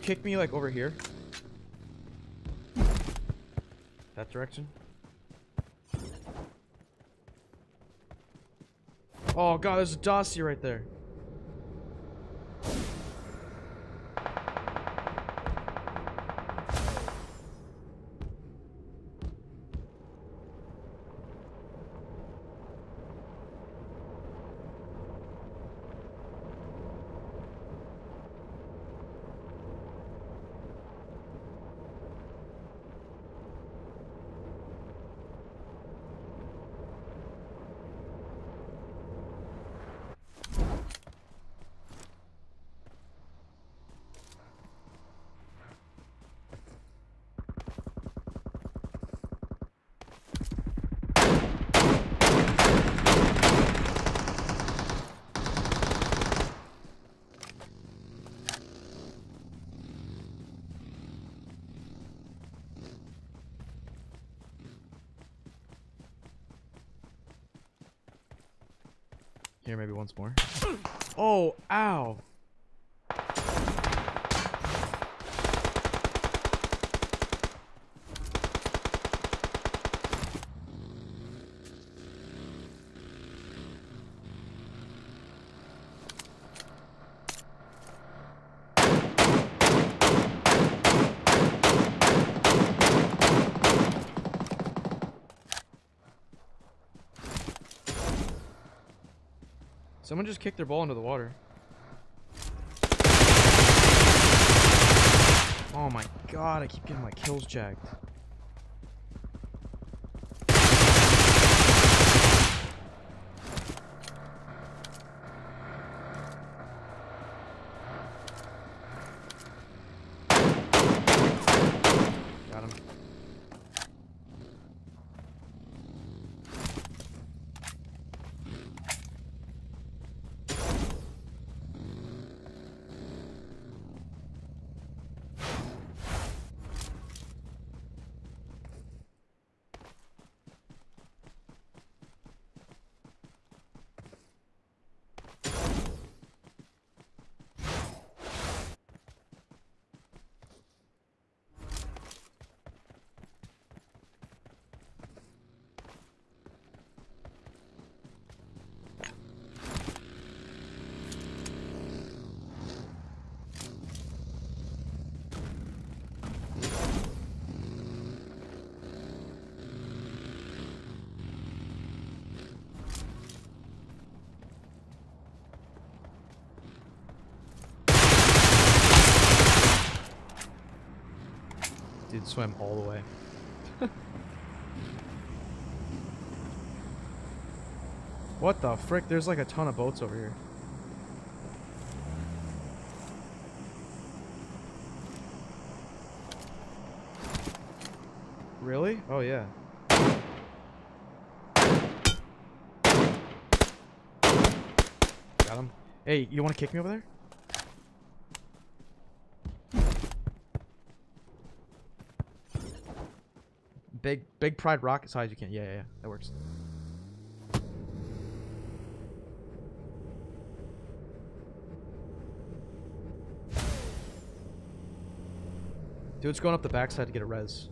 Kick me like over here? That direction? Oh god, there's a Dacia right there. Here, maybe once more. Oh, ow. Someone just kicked their ball into the water. Oh my god, I keep getting my kills jacked. Got him. Swim all the way. what the frick? There's like a ton of boats over here. Really? Oh yeah. Got him. Hey, you want to kick me over there? Big, pride rock as high as you can. Yeah, yeah, yeah. That works. Dude's going up the backside to get a res.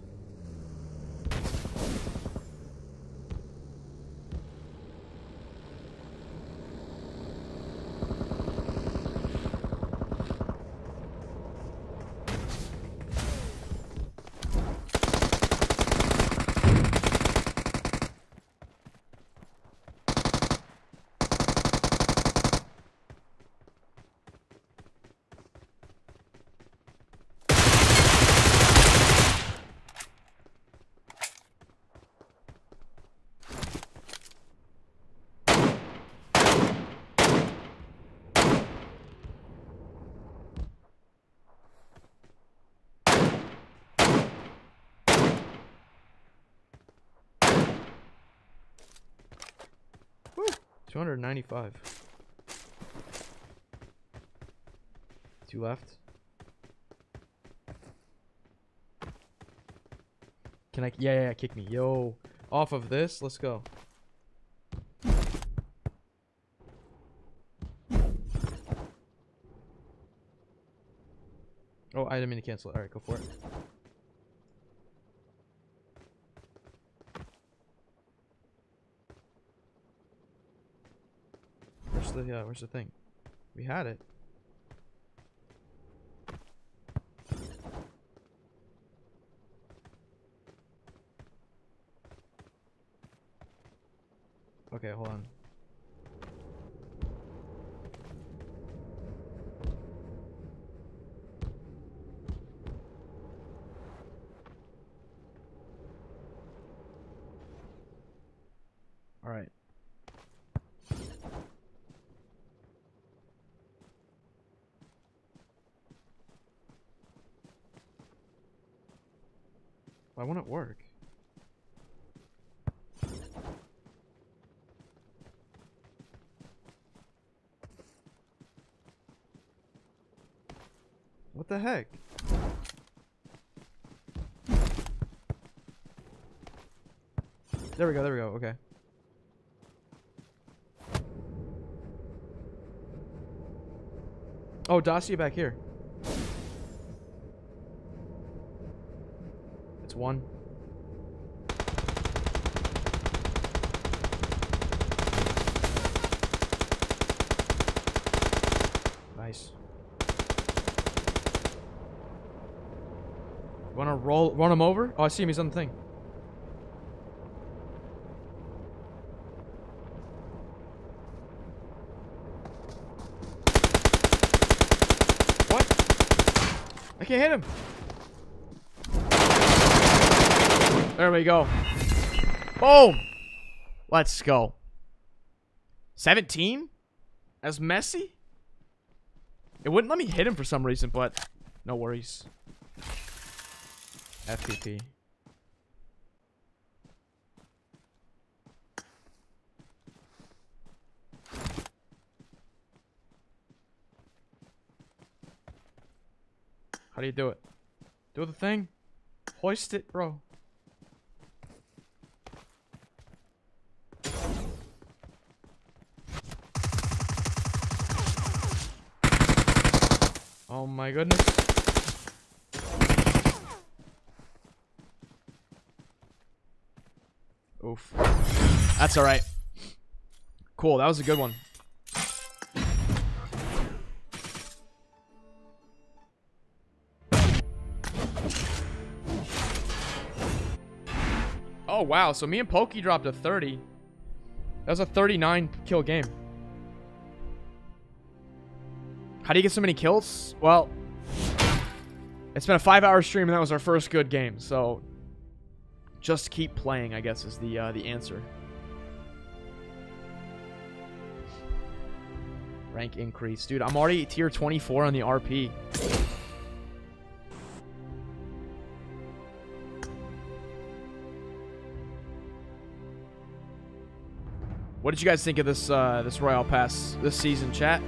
295. Two left. Can I? Yeah, yeah, yeah, kick me. Yo. Off of this, let's go. Oh, I didn't mean to cancel it. Alright, go for it. The, uh, where's the thing? We had it. Okay, hold on. All right. Why won't it work? What the heck? There we go, there we go, okay. Oh, Dacia back here. It's one. Nice. Run him over? Oh, I see him. He's on the thing. What? I can't hit him. There we go. Boom. Let's go. 17? As Messi? It wouldn't let me hit him for some reason, but no worries. FPP. How do you do it? Do the thing. Hoist it, bro. Oh my goodness. Oof. That's alright. Cool, that was a good one. Oh, wow. So me and Pokey dropped a 30. That was a 39 kill game. How do you get so many kills? Well, It's been a five-hour stream, and that was our first good game. So, just keep playing. I guess is the uh, the answer. Rank increase, dude. I'm already tier 24 on the RP. What did you guys think of this uh, this Royale Pass this season, chat?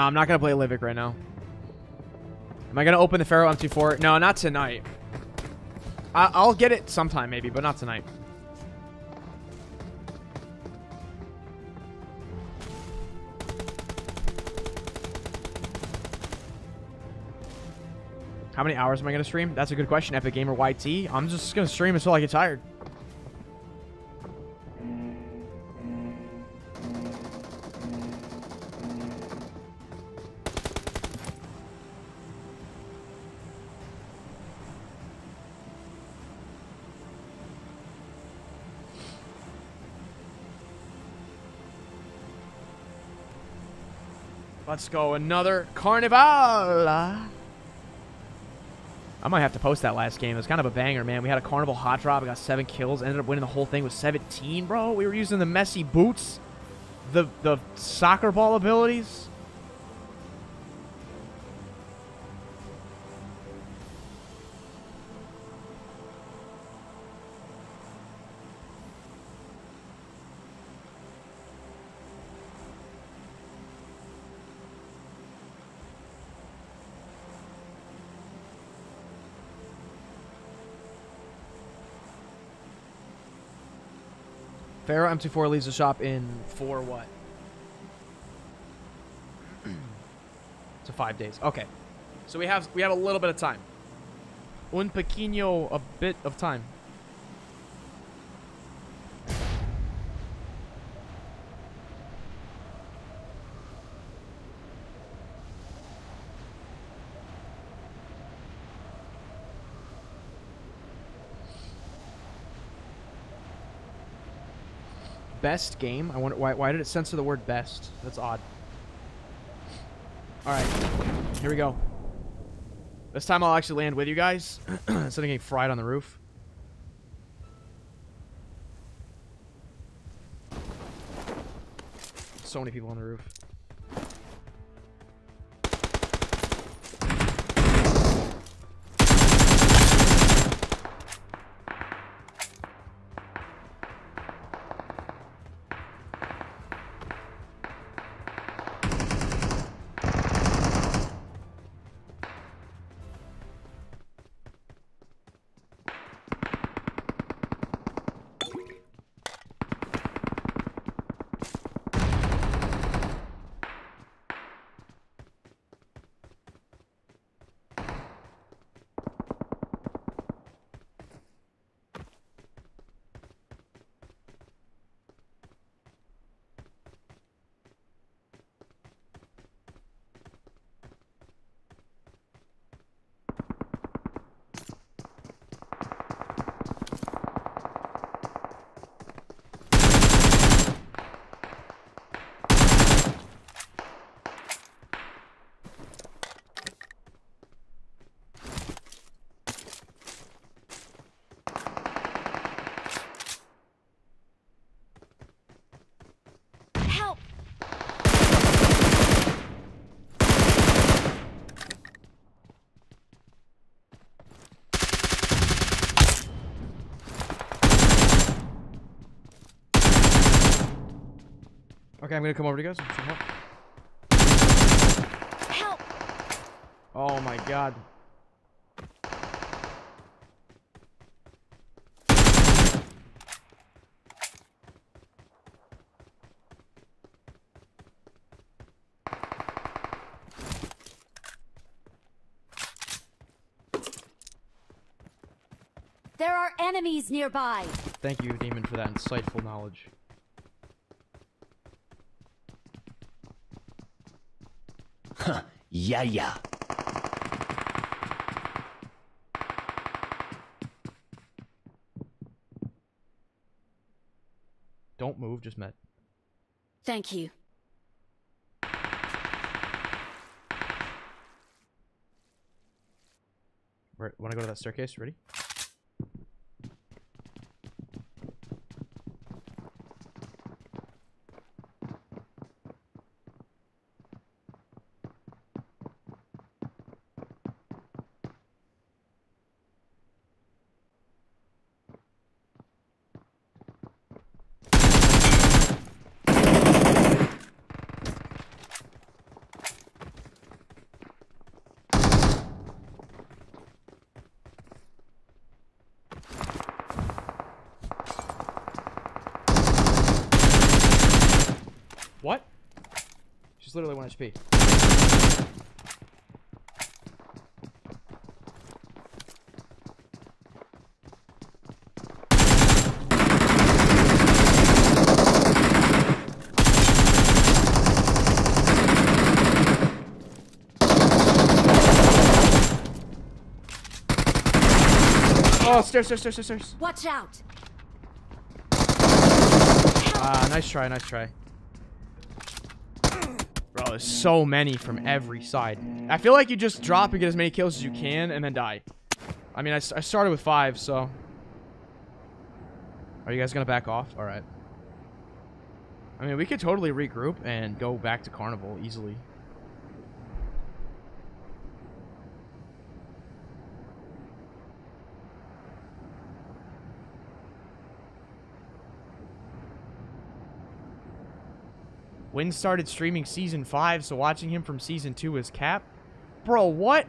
No, I'm not gonna play Livik right now. Am I gonna open the Pharaoh M24? No, not tonight. I I'll get it sometime maybe, but not tonight. How many hours am I gonna stream? That's a good question, Epic Gamer YT. I'm just gonna stream until I get tired. Let's go. Another Carnival. I might have to post that last game. It was kind of a banger, man. We had a Carnival hot drop. I got seven kills. Ended up winning the whole thing with 17, bro. We were using the Messi boots. The, the soccer ball abilities. M24 leaves the shop in for what? to five days. Okay. So we have we have a little bit of time. Un pequeño a bit of time. Best game? I wonder why why did it censor the word best? That's odd. Alright. Here we go. This time I'll actually land with you guys. Instead of getting fried on the roof. So many people on the roof. Okay, I'm gonna come over to you guys. Some help. Help! Oh my god. There are enemies nearby. Thank you, Demon, for that insightful knowledge. Huh. Yeah, yeah. Don't move, just met. Thank you. Right, wanna go to that staircase? Ready? What? She's literally 1 HP. Oh, stairs, stairs, stairs, stairs, stairs. Watch out! Ah, nice try, nice try. Bro, there's so many from every side. I feel like you just drop and get as many kills as you can and then die. I mean, I started with five, so... Are you guys gonna back off? Alright. I mean, we could totally regroup and go back to Carnival easily. Wynn started streaming season 5, so watching him from season 2 is cap. Bro, what?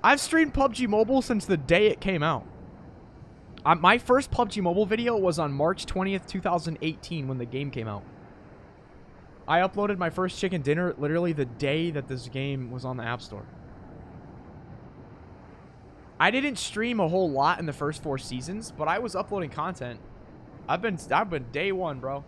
I've streamed PUBG Mobile since the day it came out. Uh, my first PUBG Mobile video was on March 20th, 2018 when the game came out. I uploaded my first chicken dinner literally the day that this game was on the App Store. I didn't stream a whole lot in the first four seasons, but I was uploading content. I've been I've been day one, bro.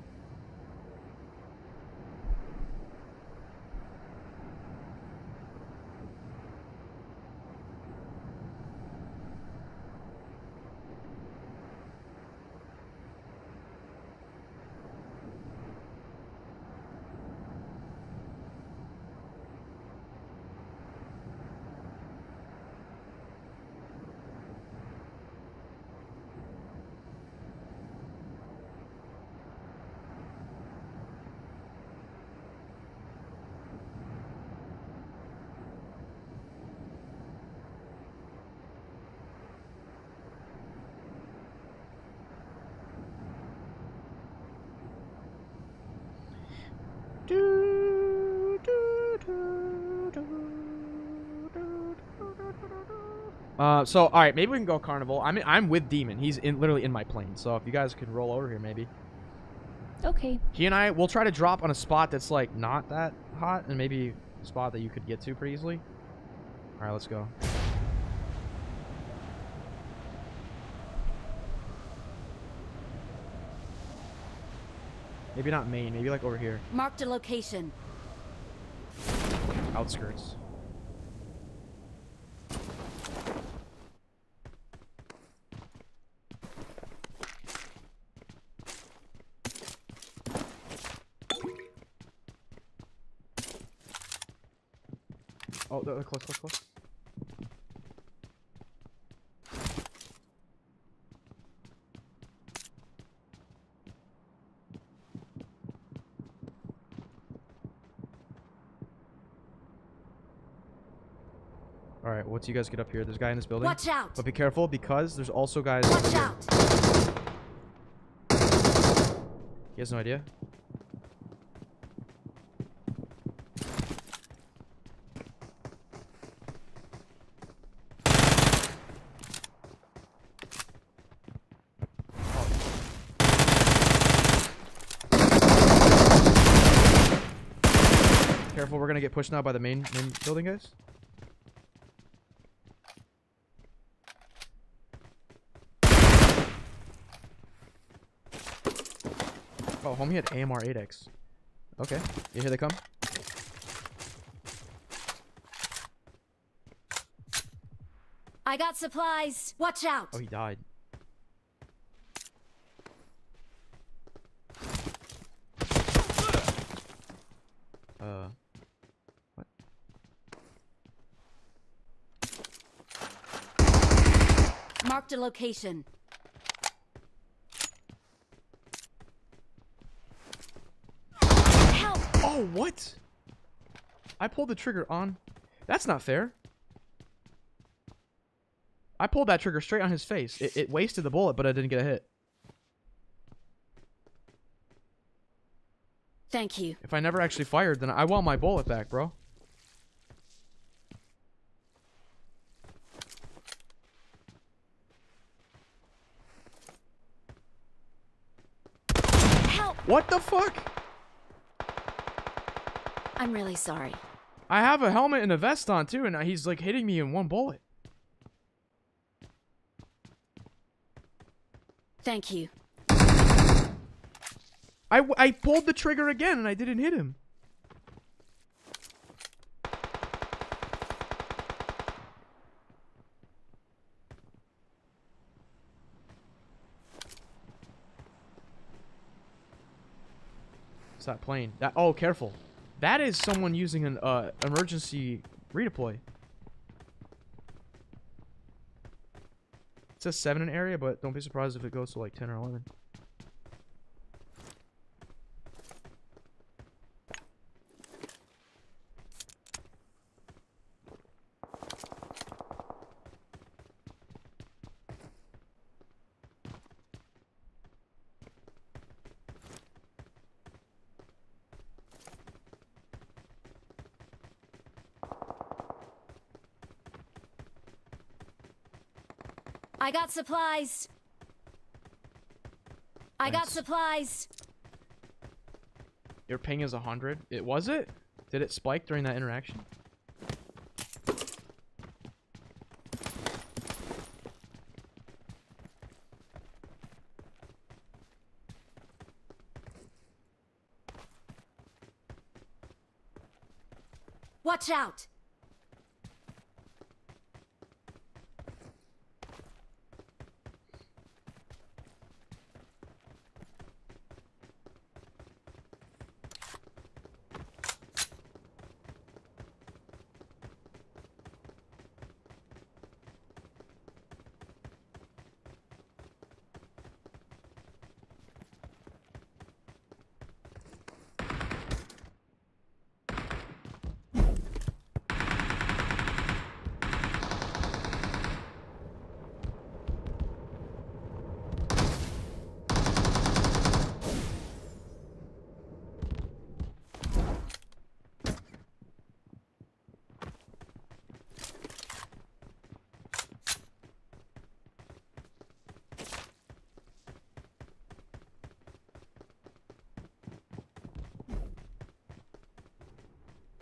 Uh, so all right, maybe we can go carnival. I'm I'm with Demon. He's in literally in my plane. So if you guys could roll over here, maybe Okay. he and I will try to drop on a spot that's like not that hot, and maybe a spot that you could get to pretty easily. All right, let's go. Maybe not main. Maybe like over here, Marked a location. outskirts. Oh, they're close, close, close. All right, once you guys get up here, there's a guy in this building. Watch out! But be careful because there's also guys Watch out! He has no idea. gonna get pushed now by the main main building guys. Oh, homie had AMR 8X. Okay, yeah, here they come. I got supplies. Watch out. Oh, he died. Uh, what? Marked a location. Help! Oh, what? I pulled the trigger on. That's not fair. I pulled that trigger straight on his face. It, it wasted the bullet, but I didn't get a hit. Thank you. If I never actually fired, then I want my bullet back, bro. Help! What the fuck? I'm really sorry. I have a helmet and a vest on too, and he's like hitting me in one bullet. Thank you. I, w- I pulled the trigger again and I didn't hit him. That plane? That oh, careful. That is someone using an uh, emergency redeploy. It says seven in area, but don't be surprised if it goes to like ten or eleven. I got supplies. I got supplies. Your ping is 100. It was it? Did it spike during that interaction? Watch out.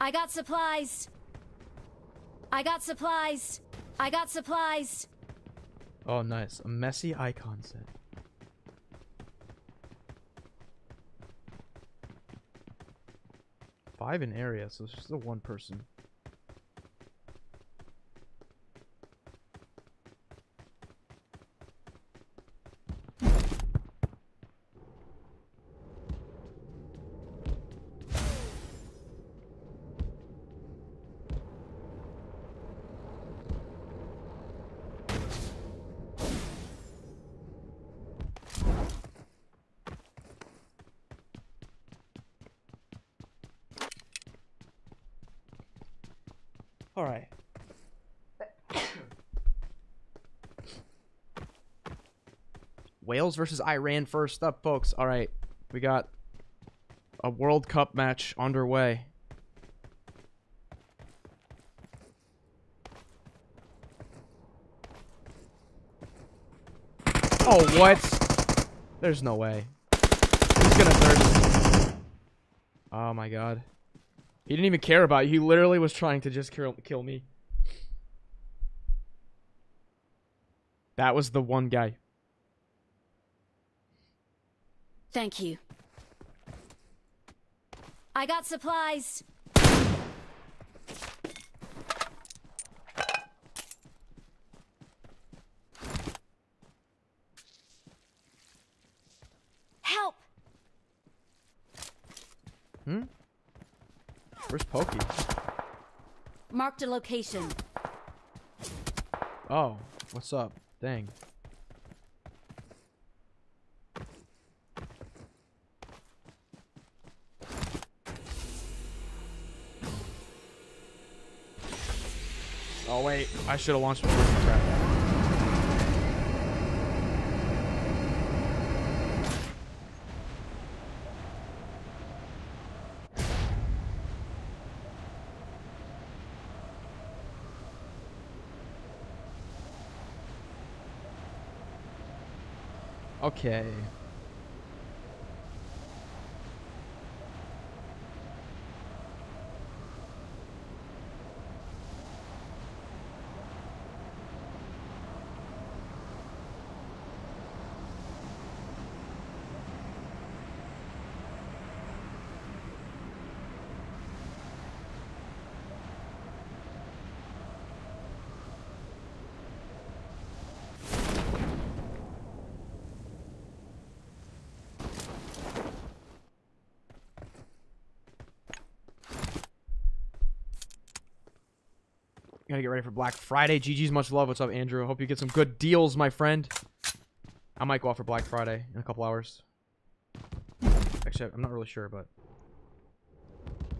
I got supplies. I got supplies. I got supplies. Oh, nice. A Messi icon set. Five in area, so it's just a one person. All right. Wales versus Iran first up, folks. All right. We got a World Cup match underway. Oh, what? There's no way. He's gonna third. Oh my god. He didn't even care about you. He literally was trying to just kill, kill me. That was the one guy. Thank you. I got supplies. Help! Hmm? Where's Pokey? Marked a location. Oh, what's up? Dang. Oh wait, I should have launched before. Crap. Okay. Gotta get ready for Black Friday. GG's much love. What's up, Andrew? Hope you get some good deals, my friend. I might go out for Black Friday in a couple hours. Actually, I'm not really sure, but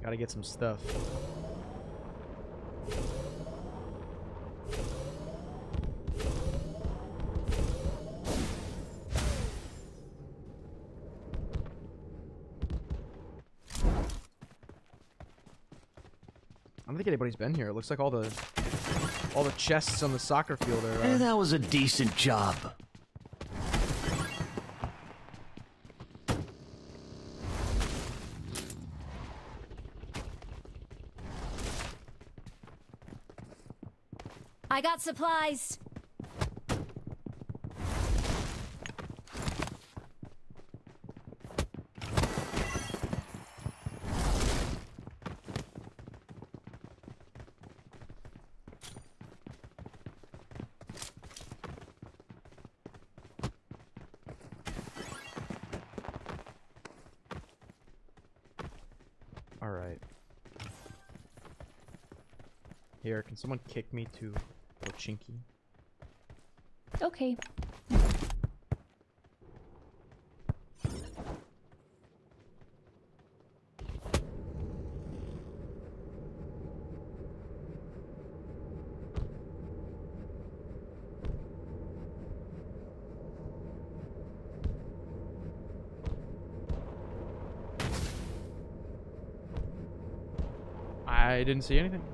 gotta get some stuff. Anybody's been here. It looks like all the all the chests on the soccer field are. Uh, that was a decent job. I got supplies. all right. Here, can someone kick me to Pochinki? Okay. I didn't see anything.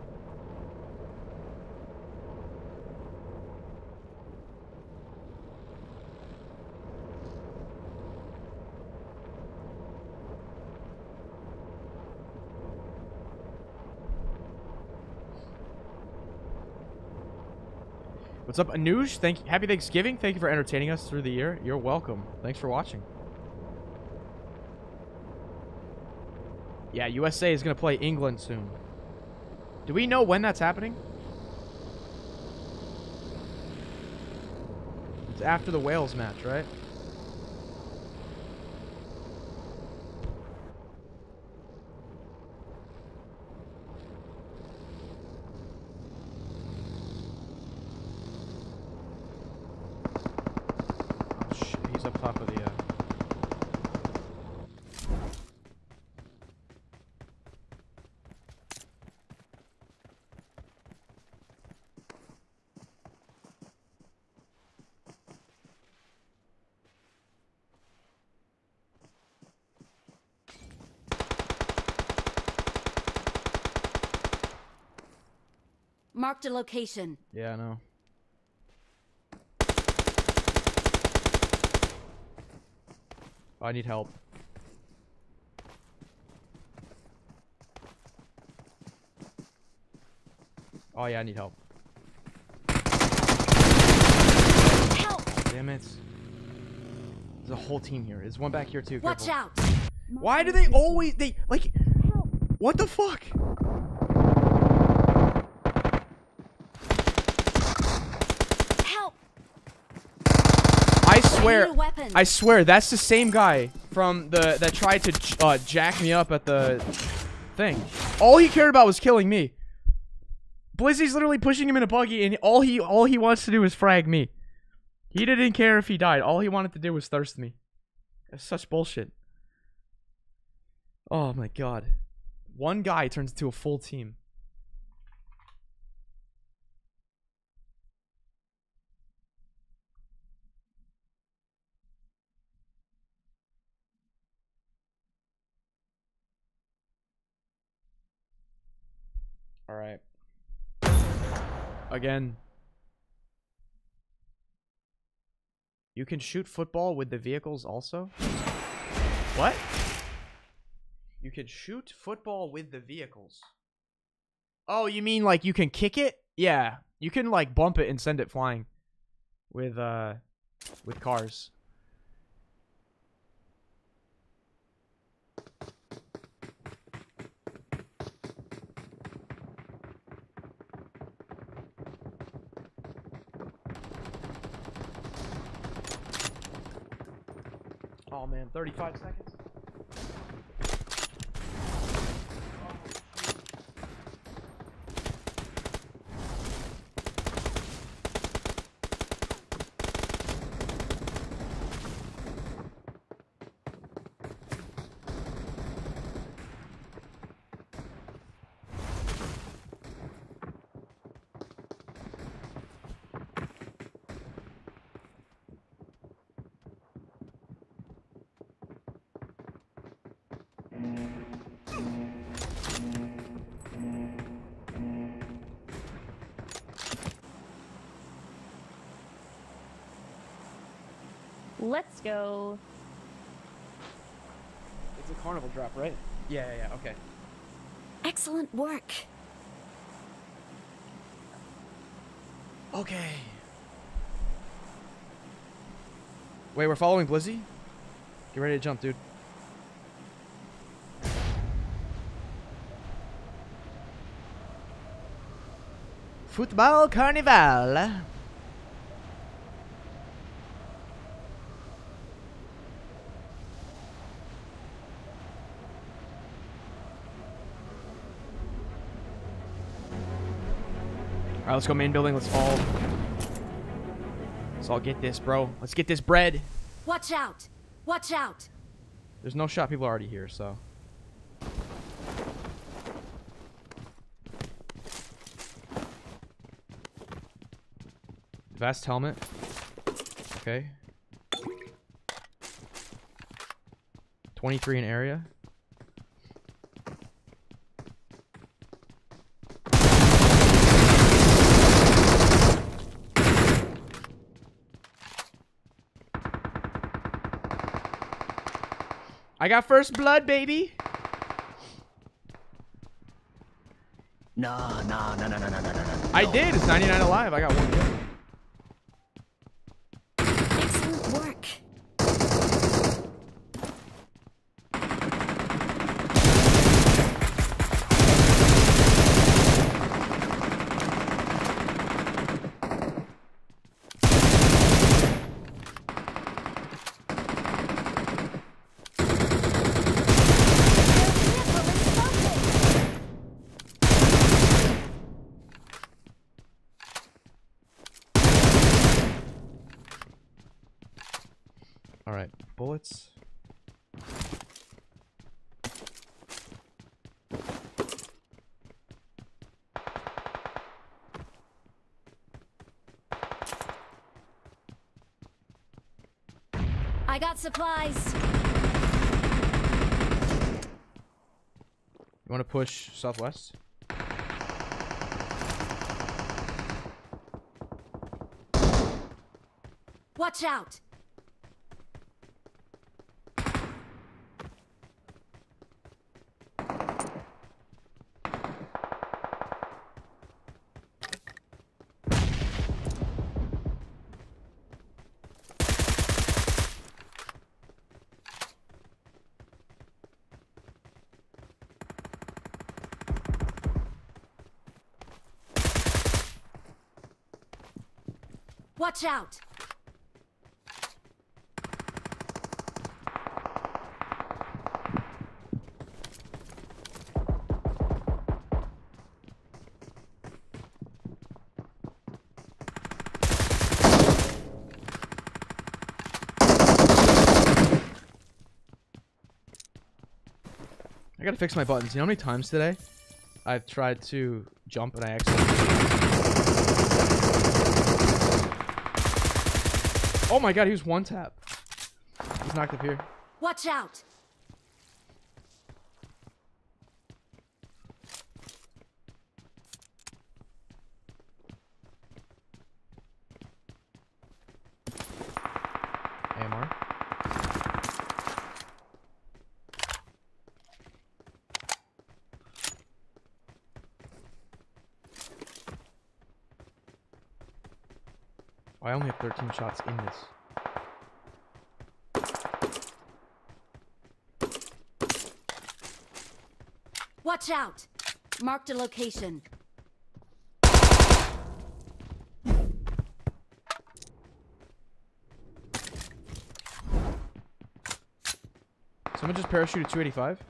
What's up, Anuj? Thank happy Thanksgiving. Thank you for entertaining us through the year. You're welcome. Thanks for watching. Yeah, USA is gonna play England soon. Do we know when that's happening? It's after the Wales match, right? Oh shit, he's up top of the uh Marked a location. Yeah, I know. Oh, I need help. Oh yeah, I need help. Help! Damn it. There's a whole team here. There's one back here too. Watch careful. out! Why do they always they like what the fuck? Help! I swear. I swear that's the same guy from the that tried to uh, jack me up at the thing. All he cared about was killing me. Blizzy's literally pushing him in a buggy and all he all he wants to do is frag me. He didn't care if he died. All he wanted to do was thirst me. That's such bullshit. Oh my god. One guy turns into a full team. All right. Again. You can shoot football with the vehicles also? What? You can shoot football with the vehicles. Oh, you mean like you can kick it? Yeah. You can like bump it and send it flying with uh with cars. Oh man, 35 seconds. Let's go. It's a carnival drop, right? Yeah, yeah, yeah. Okay. Excellent work. Okay. Wait, we're following Blizzy? Get ready to jump, dude. Football Carnival. Alright, let's go main building. Let's all... Let's all get this, bro. Let's get this bread. Watch out! Watch out! There's no shot. People are already here, so... Vest helmet. Okay. 23 in area. Got first blood, baby. No, no, no, no, no, no, no, no. I did. It's 99 alive. I got one kill. Excellent work. All right, bullets. I got supplies. You want to push southwest? Watch out! Watch out! I gotta fix my buttons. You know how many times today I've tried to jump and I accidentally. Oh my god, he was one tap. He's knocked up here. Watch out! AMR. Oh, I only have 13 shots in this. Watch out! Marked a location. Someone just parachuted 285.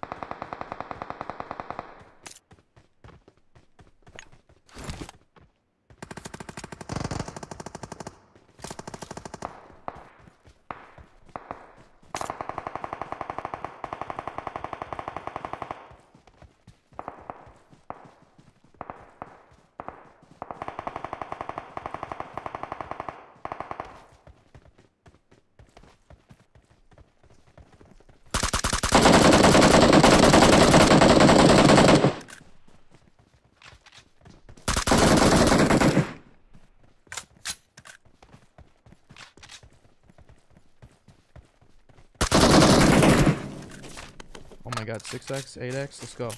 Oh my god, 6x, 8x, let's go.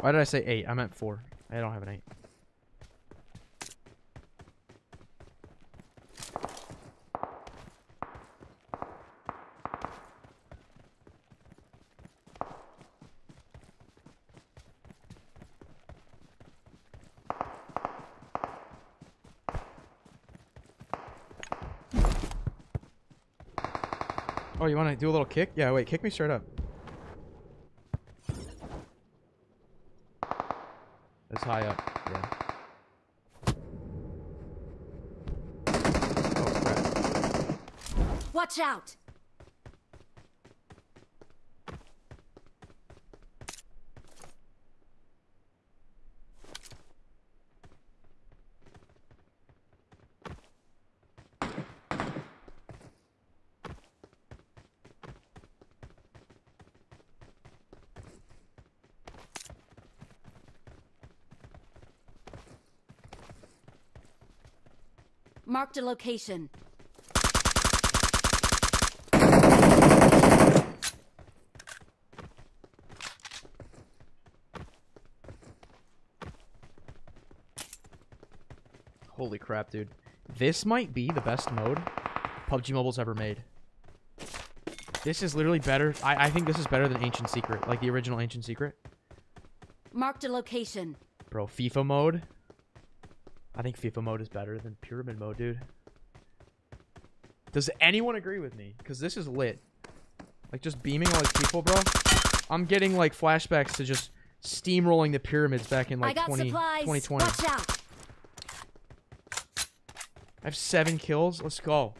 Why did I say 8? I meant 4. I don't have an 8. You want to do a little kick? Yeah, wait, kick me straight up. That's high up, yeah. Oh. Watch out! Marked a location. Holy crap, dude. This might be the best mode PUBG Mobile's ever made. This is literally better. I, I think this is better than Ancient Secret, like the original Ancient Secret. Marked a location. Bro, FIFA mode. I think FIFA mode is better than Pyramid mode, dude. Does anyone agree with me? Because this is lit. Like, just beaming all these people, bro. I'm getting, like, flashbacks to just steamrolling the pyramids back in, like, got 20, supplies. 2020. Watch out! I have seven kills. Let's go.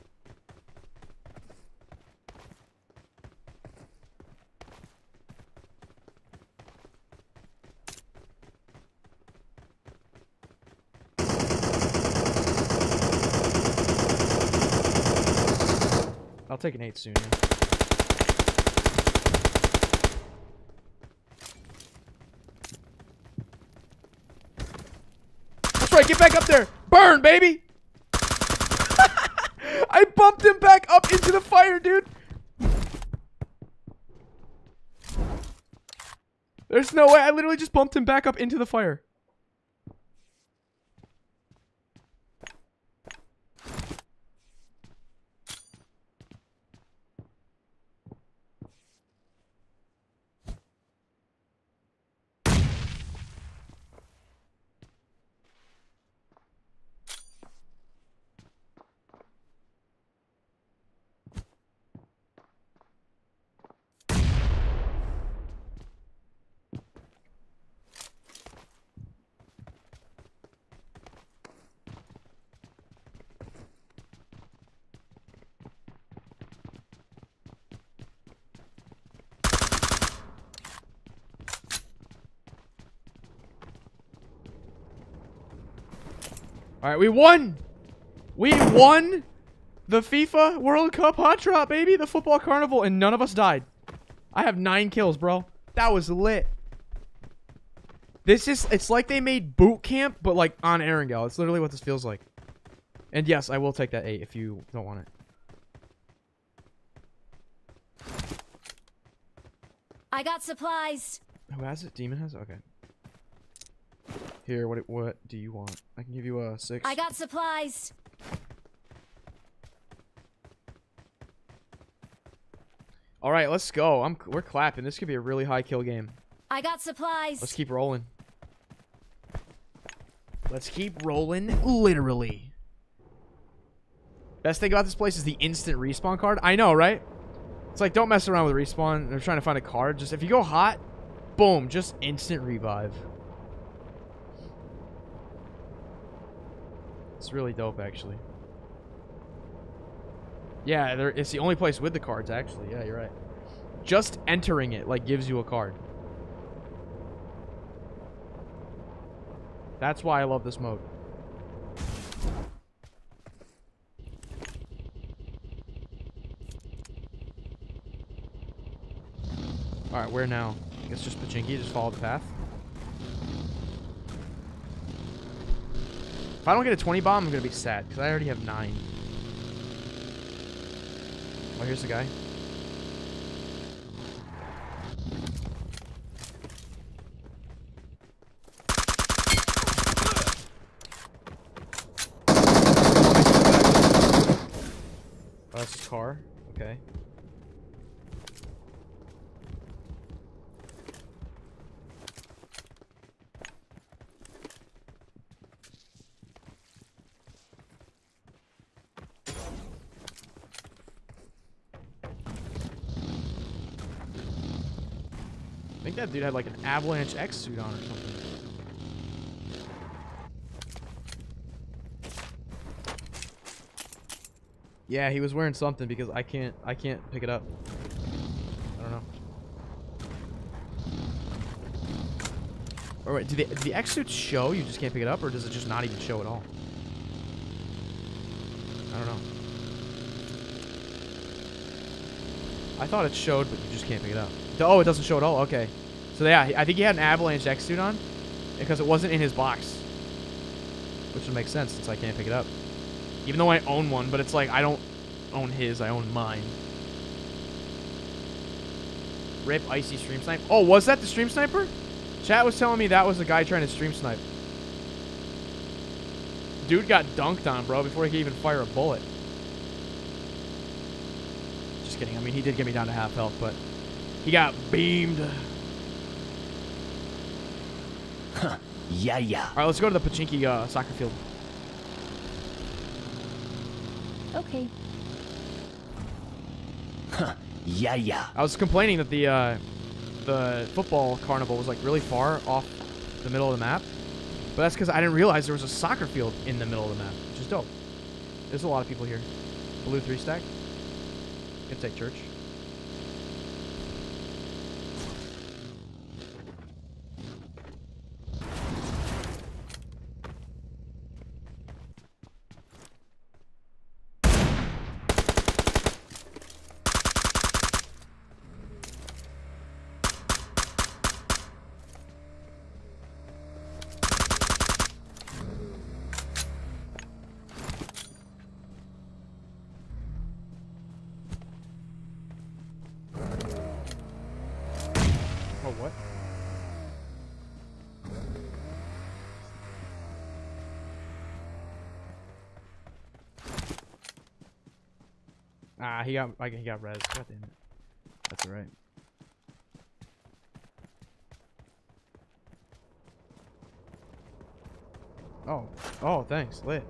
Take an eight soon. Yeah. That's right. Get back up there. Burn, baby. I bumped him back up into the fire, dude. There's no way. I literally just bumped him back up into the fire. All right, we won. We won the FIFA World Cup Hot Trot, baby. The football carnival, and none of us died. I have nine kills, bro. That was lit. This is, it's like they made boot camp, but like on Erangel. It's literally what this feels like. And yes, I will take that eight if you don't want it. I got supplies. Who has it? Demon has it? Okay. Here, what what do you want? I can give you a six. I got supplies. All right, let's go. I'm we're clapping. This could be a really high kill game. I got supplies. Let's keep rolling. Let's keep rolling, literally. Best thing about this place is the instant respawn card. I know, right? It's like, don't mess around with respawn. They're trying to find a card. Just, if you go hot, boom, just instant revive. It's really dope, actually. Yeah, there, it's the only place with the cards, actually. Yeah, you're right. Just entering it, like, gives you a card. That's why I love this mode. Alright, where now? I guess just Pochinki, just follow the path. I don't get a 20 bomb, I'm gonna be sad, because I already have 9. Oh, here's the guy. Oh, that's his car. Okay. That dude had like an Avalanche X suit on or something. Yeah, he was wearing something because I can't I can't pick it up. I don't know. Or wait, do the do the X suits show? You just can't pick it up, or does it just not even show at all? I don't know. I thought it showed, but you just can't pick it up. Oh, it doesn't show at all. Okay. So yeah, I think he had an Avalanche X suit on because it wasn't in his box, which would make sense since I can't pick it up. Even though I own one, but it's like I don't own his, I own mine. Rip Icy Stream Snipe. Oh, was that the Stream Sniper? Chat was telling me that was the guy trying to stream snipe. Dude got dunked on, bro, before he could even fire a bullet. Just kidding. I mean, he did get me down to half health, but he got beamed. Huh. Yeah, yeah. All right, let's go to the Pochinki uh, soccer field. Okay. Huh. Yeah, yeah. I was complaining that the uh, the football carnival was like really far off the middle of the map, but that's because I didn't realize there was a soccer field in the middle of the map, which is dope. There's a lot of people here. Blue three stack. Gonna take church. Oh, what? Ah, he got, I, he got res. God damn it. That's alright. Oh, oh, thanks, lit.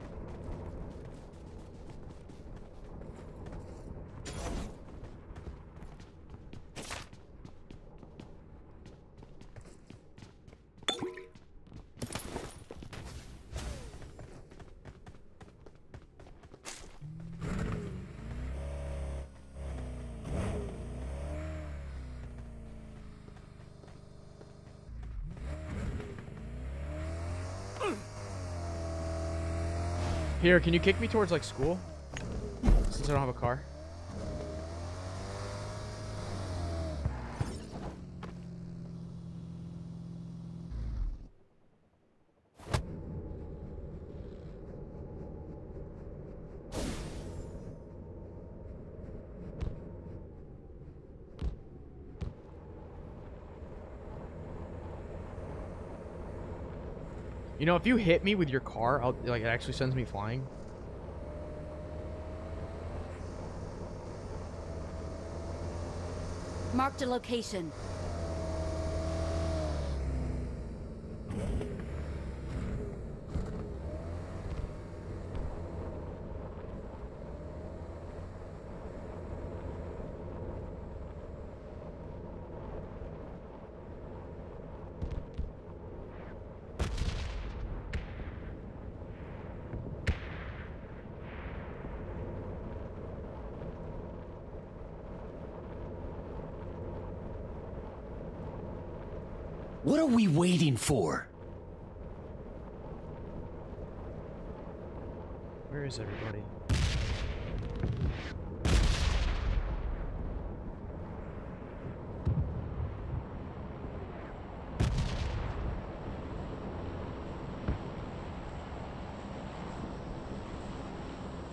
Here, can you kick me towards like school? Since I don't have a car. You know, if you hit me with your car, I'll like it actually sends me flying. Marked a location. We waiting for? Where is everybody?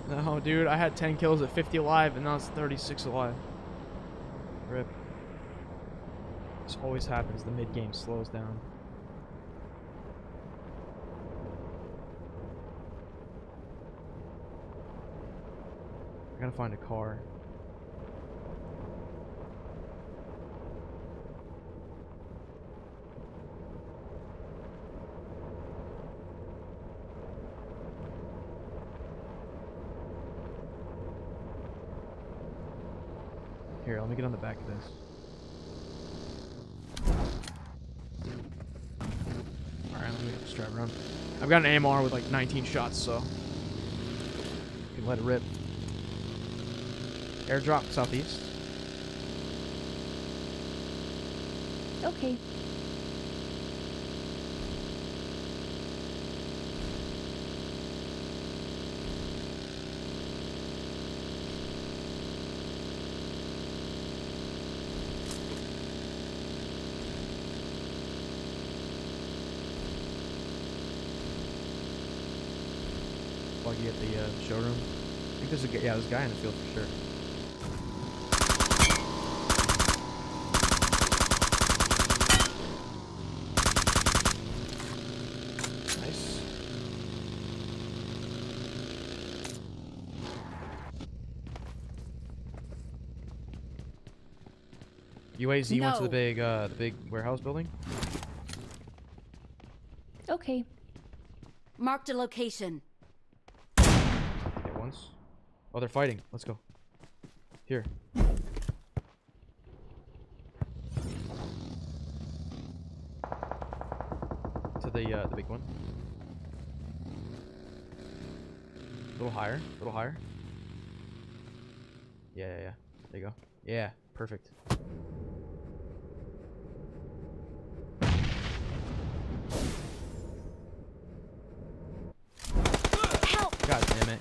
No, dude, I had 10 kills at 50 alive, and now it's 36 alive. Rip. This always happens. The mid game slows down. I gotta find a car. Here, let me get on the back of this. Alright, let me just drive around. I've got an AMR with like 19 shots, so you can let it rip. Airdrop southeast. Okay. Buggy at the uh, showroom. I think there's a guy, yeah, there's a guy in the field for sure. Nice. UAZ went to the big, uh, the big warehouse building. Okay. Marked a location. Oh, they're fighting. Let's go. Here. To the uh, the big one. A little higher. A little higher. Yeah, yeah, yeah. There you go. Yeah, perfect.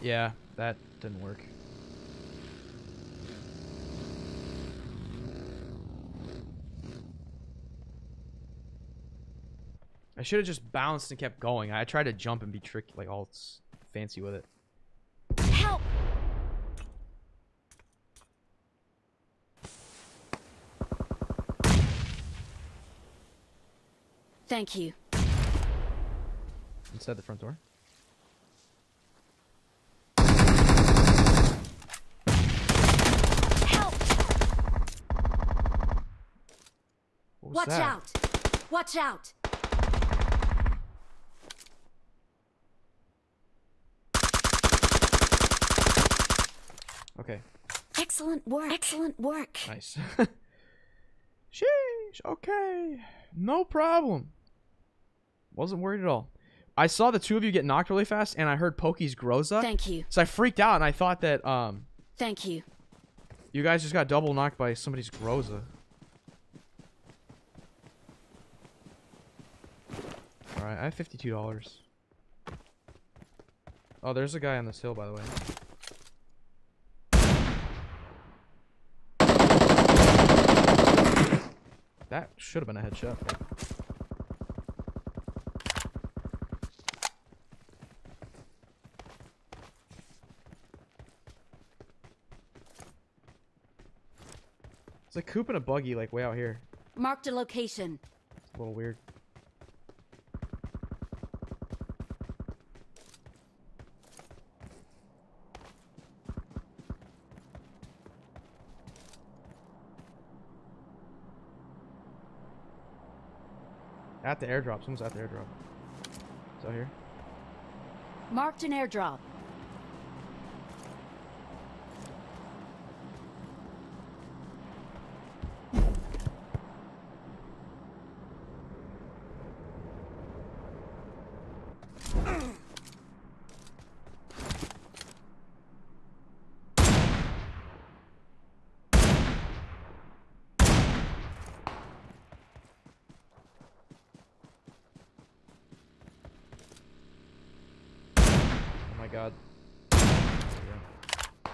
Yeah, that didn't work. I should have just bounced and kept going. I tried to jump and be tricky, like all fancy with it. Help! Thank you. Inside the front door. Help! What was Watch that? out! Watch out! Okay, Excellent work. Excellent work. nice. Sheesh. Okay, no problem. Wasn't worried at all. I saw the two of you get knocked really fast, and I heard Pokey's Groza. Thank you. So I freaked out, and I thought that um Thank you. you guys just got double knocked by somebody's Groza. All right, I have fifty-two dollars. Oh, there's a guy on this hill, by the way. That should have been a headshot. It's like Coupe and a buggy, like way out here. Marked a location. It's a little weird. At the airdrop. Someone's at the airdrop. It's out here. Marked an airdrop. Oh my god. There we go.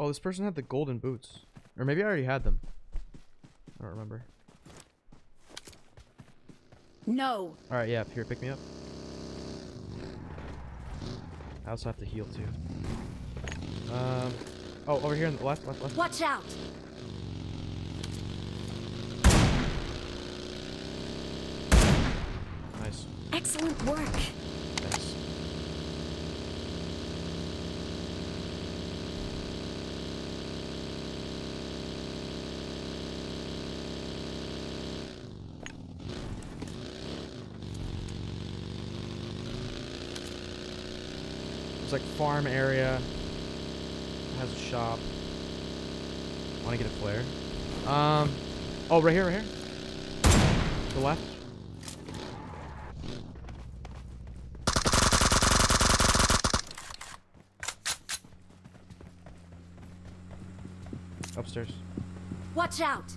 Oh, this person had the golden boots. Or maybe I already had them. I don't remember. No. Alright, yeah, here, pick me up. I also have to heal too. Um, oh, over here on the left, left, left. Watch out. Nice. Excellent work. Thanks. Like farm area. Has a shop. Want to get a flare? Um. Oh, right here, right here. To the left. Upstairs. Watch out.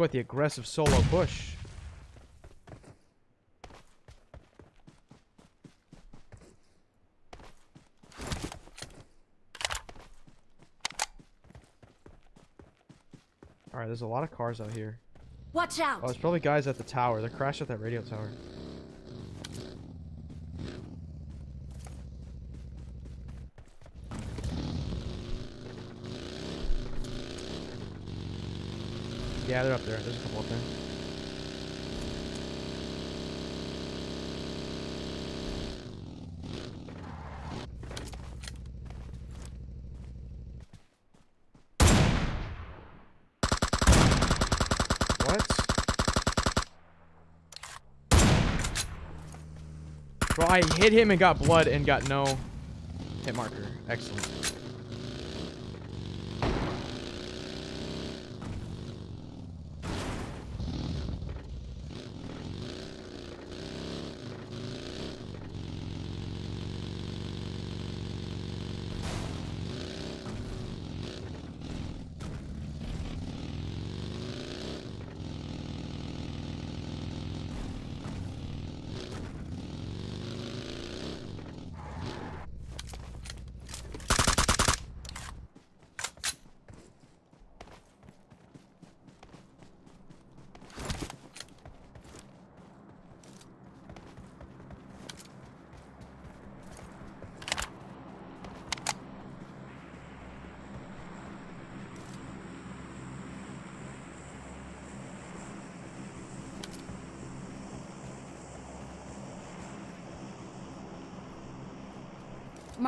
Quite the aggressive solo push. Alright, there's a lot of cars out here. Watch out. Oh, there's probably guys at the tower. They're crashed at that radio tower. Yeah, they're up there. There's a couple up there. What? Bro, I hit him and got blood and got no hit marker. Excellent.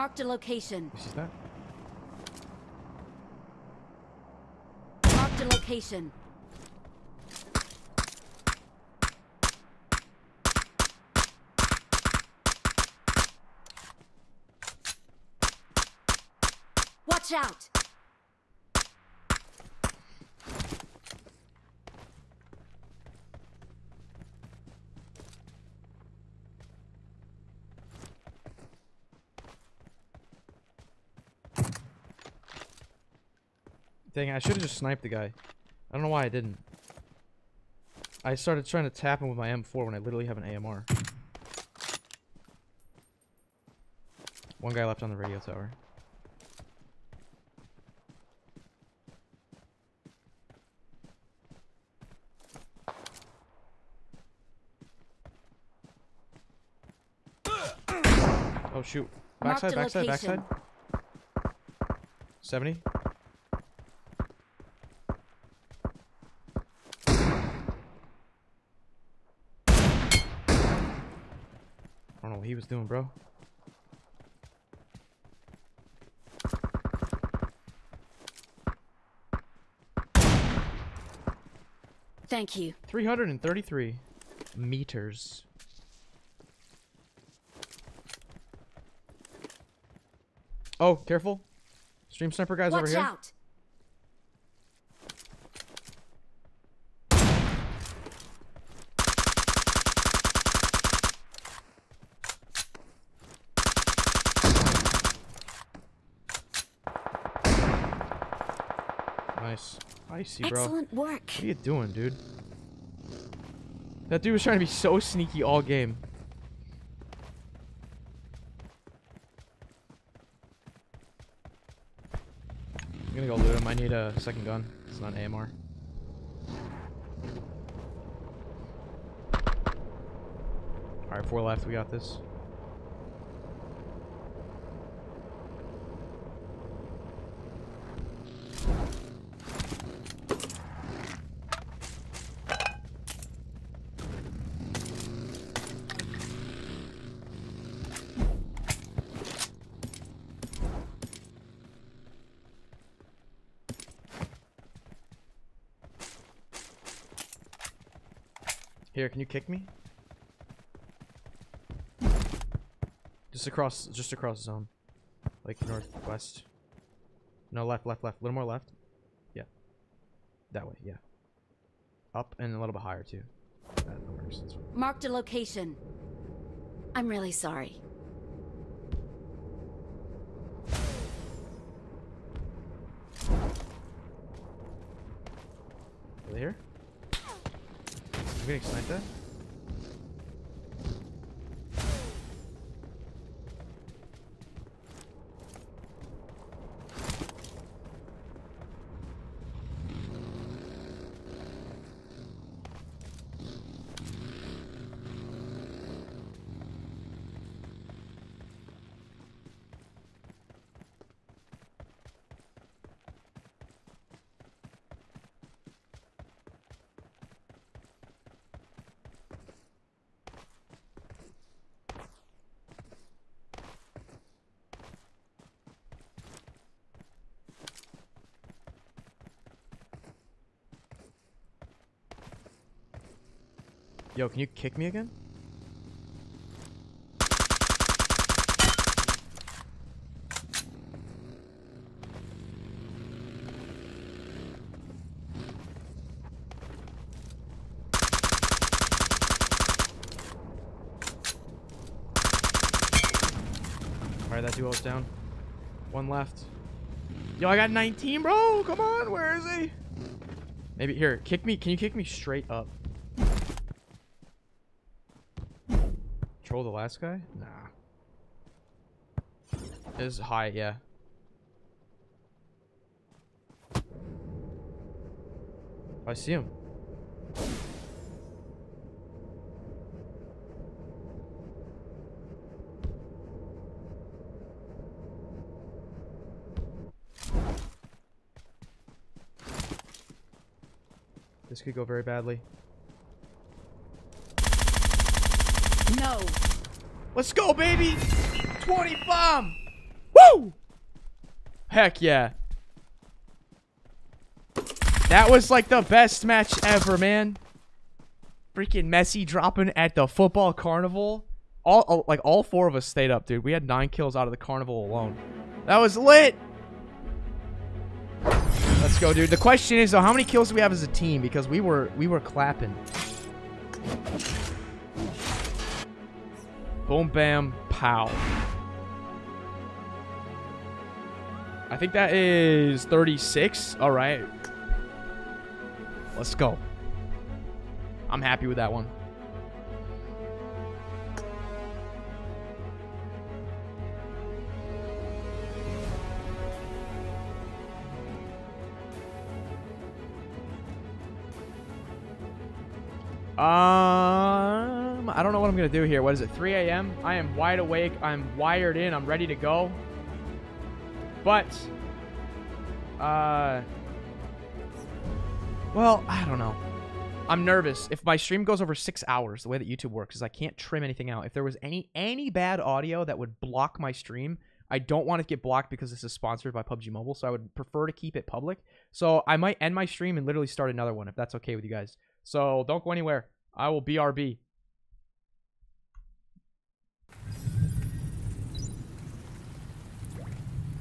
Marked a location. This is that? Marked a location. Watch out! Dang, I should have just sniped the guy. I don't know why I didn't. I started trying to tap him with my M4 when I literally have an AMR. One guy left on the radio tower. Oh shoot. Backside, backside, backside. 70. I don't know what he was doing, bro. Thank you. 333 meters. Oh, careful. Stream sniper guys over Watch here. out! Nice. Icy, bro. Excellent work. What are you doing, dude? That dude was trying to be so sneaky all game. I'm gonna go loot him. I need a second gun. It's not an AMR. Alright, four left. We got this. Here, can you kick me? Just across, just across zone. Like northwest. No, left, left, left. A little more left. Yeah. That way, yeah. Up and a little bit higher too. That works. Marked a location. I'm really sorry. I'm getting sniped Yo, can you kick me again? Alright, that duo's down. One left. Yo, I got 19, bro. Come on, where is he? Maybe here, kick me. Can you kick me straight up? Troll the last guy? Nah. Is high, yeah. Oh, I see him. This could go very badly. No. Let's go, baby! 20 bomb! Woo! Heck yeah. That was like the best match ever, man. Freaking Messi dropping at the football carnival. All, like all four of us stayed up, dude. We had nine kills out of the carnival alone. That was lit. Let's go, dude. The question is though, how many kills do we have as a team? Because we were we were clapping. Boom, bam, pow. I think that is 36. All right. Let's go. I'm happy with that one. I'm gonna do here. What is it? 3 a.m. I am wide awake. I'm wired in. I'm ready to go. But, uh, well, I don't know. I'm nervous. If my stream goes over six hours, the way that YouTube works is I can't trim anything out. If there was any any bad audio that would block my stream, I don't want it to get blocked because this is sponsored by PUBG Mobile. So I would prefer to keep it public. So I might end my stream and literally start another one if that's okay with you guys. So don't go anywhere. I will BRB.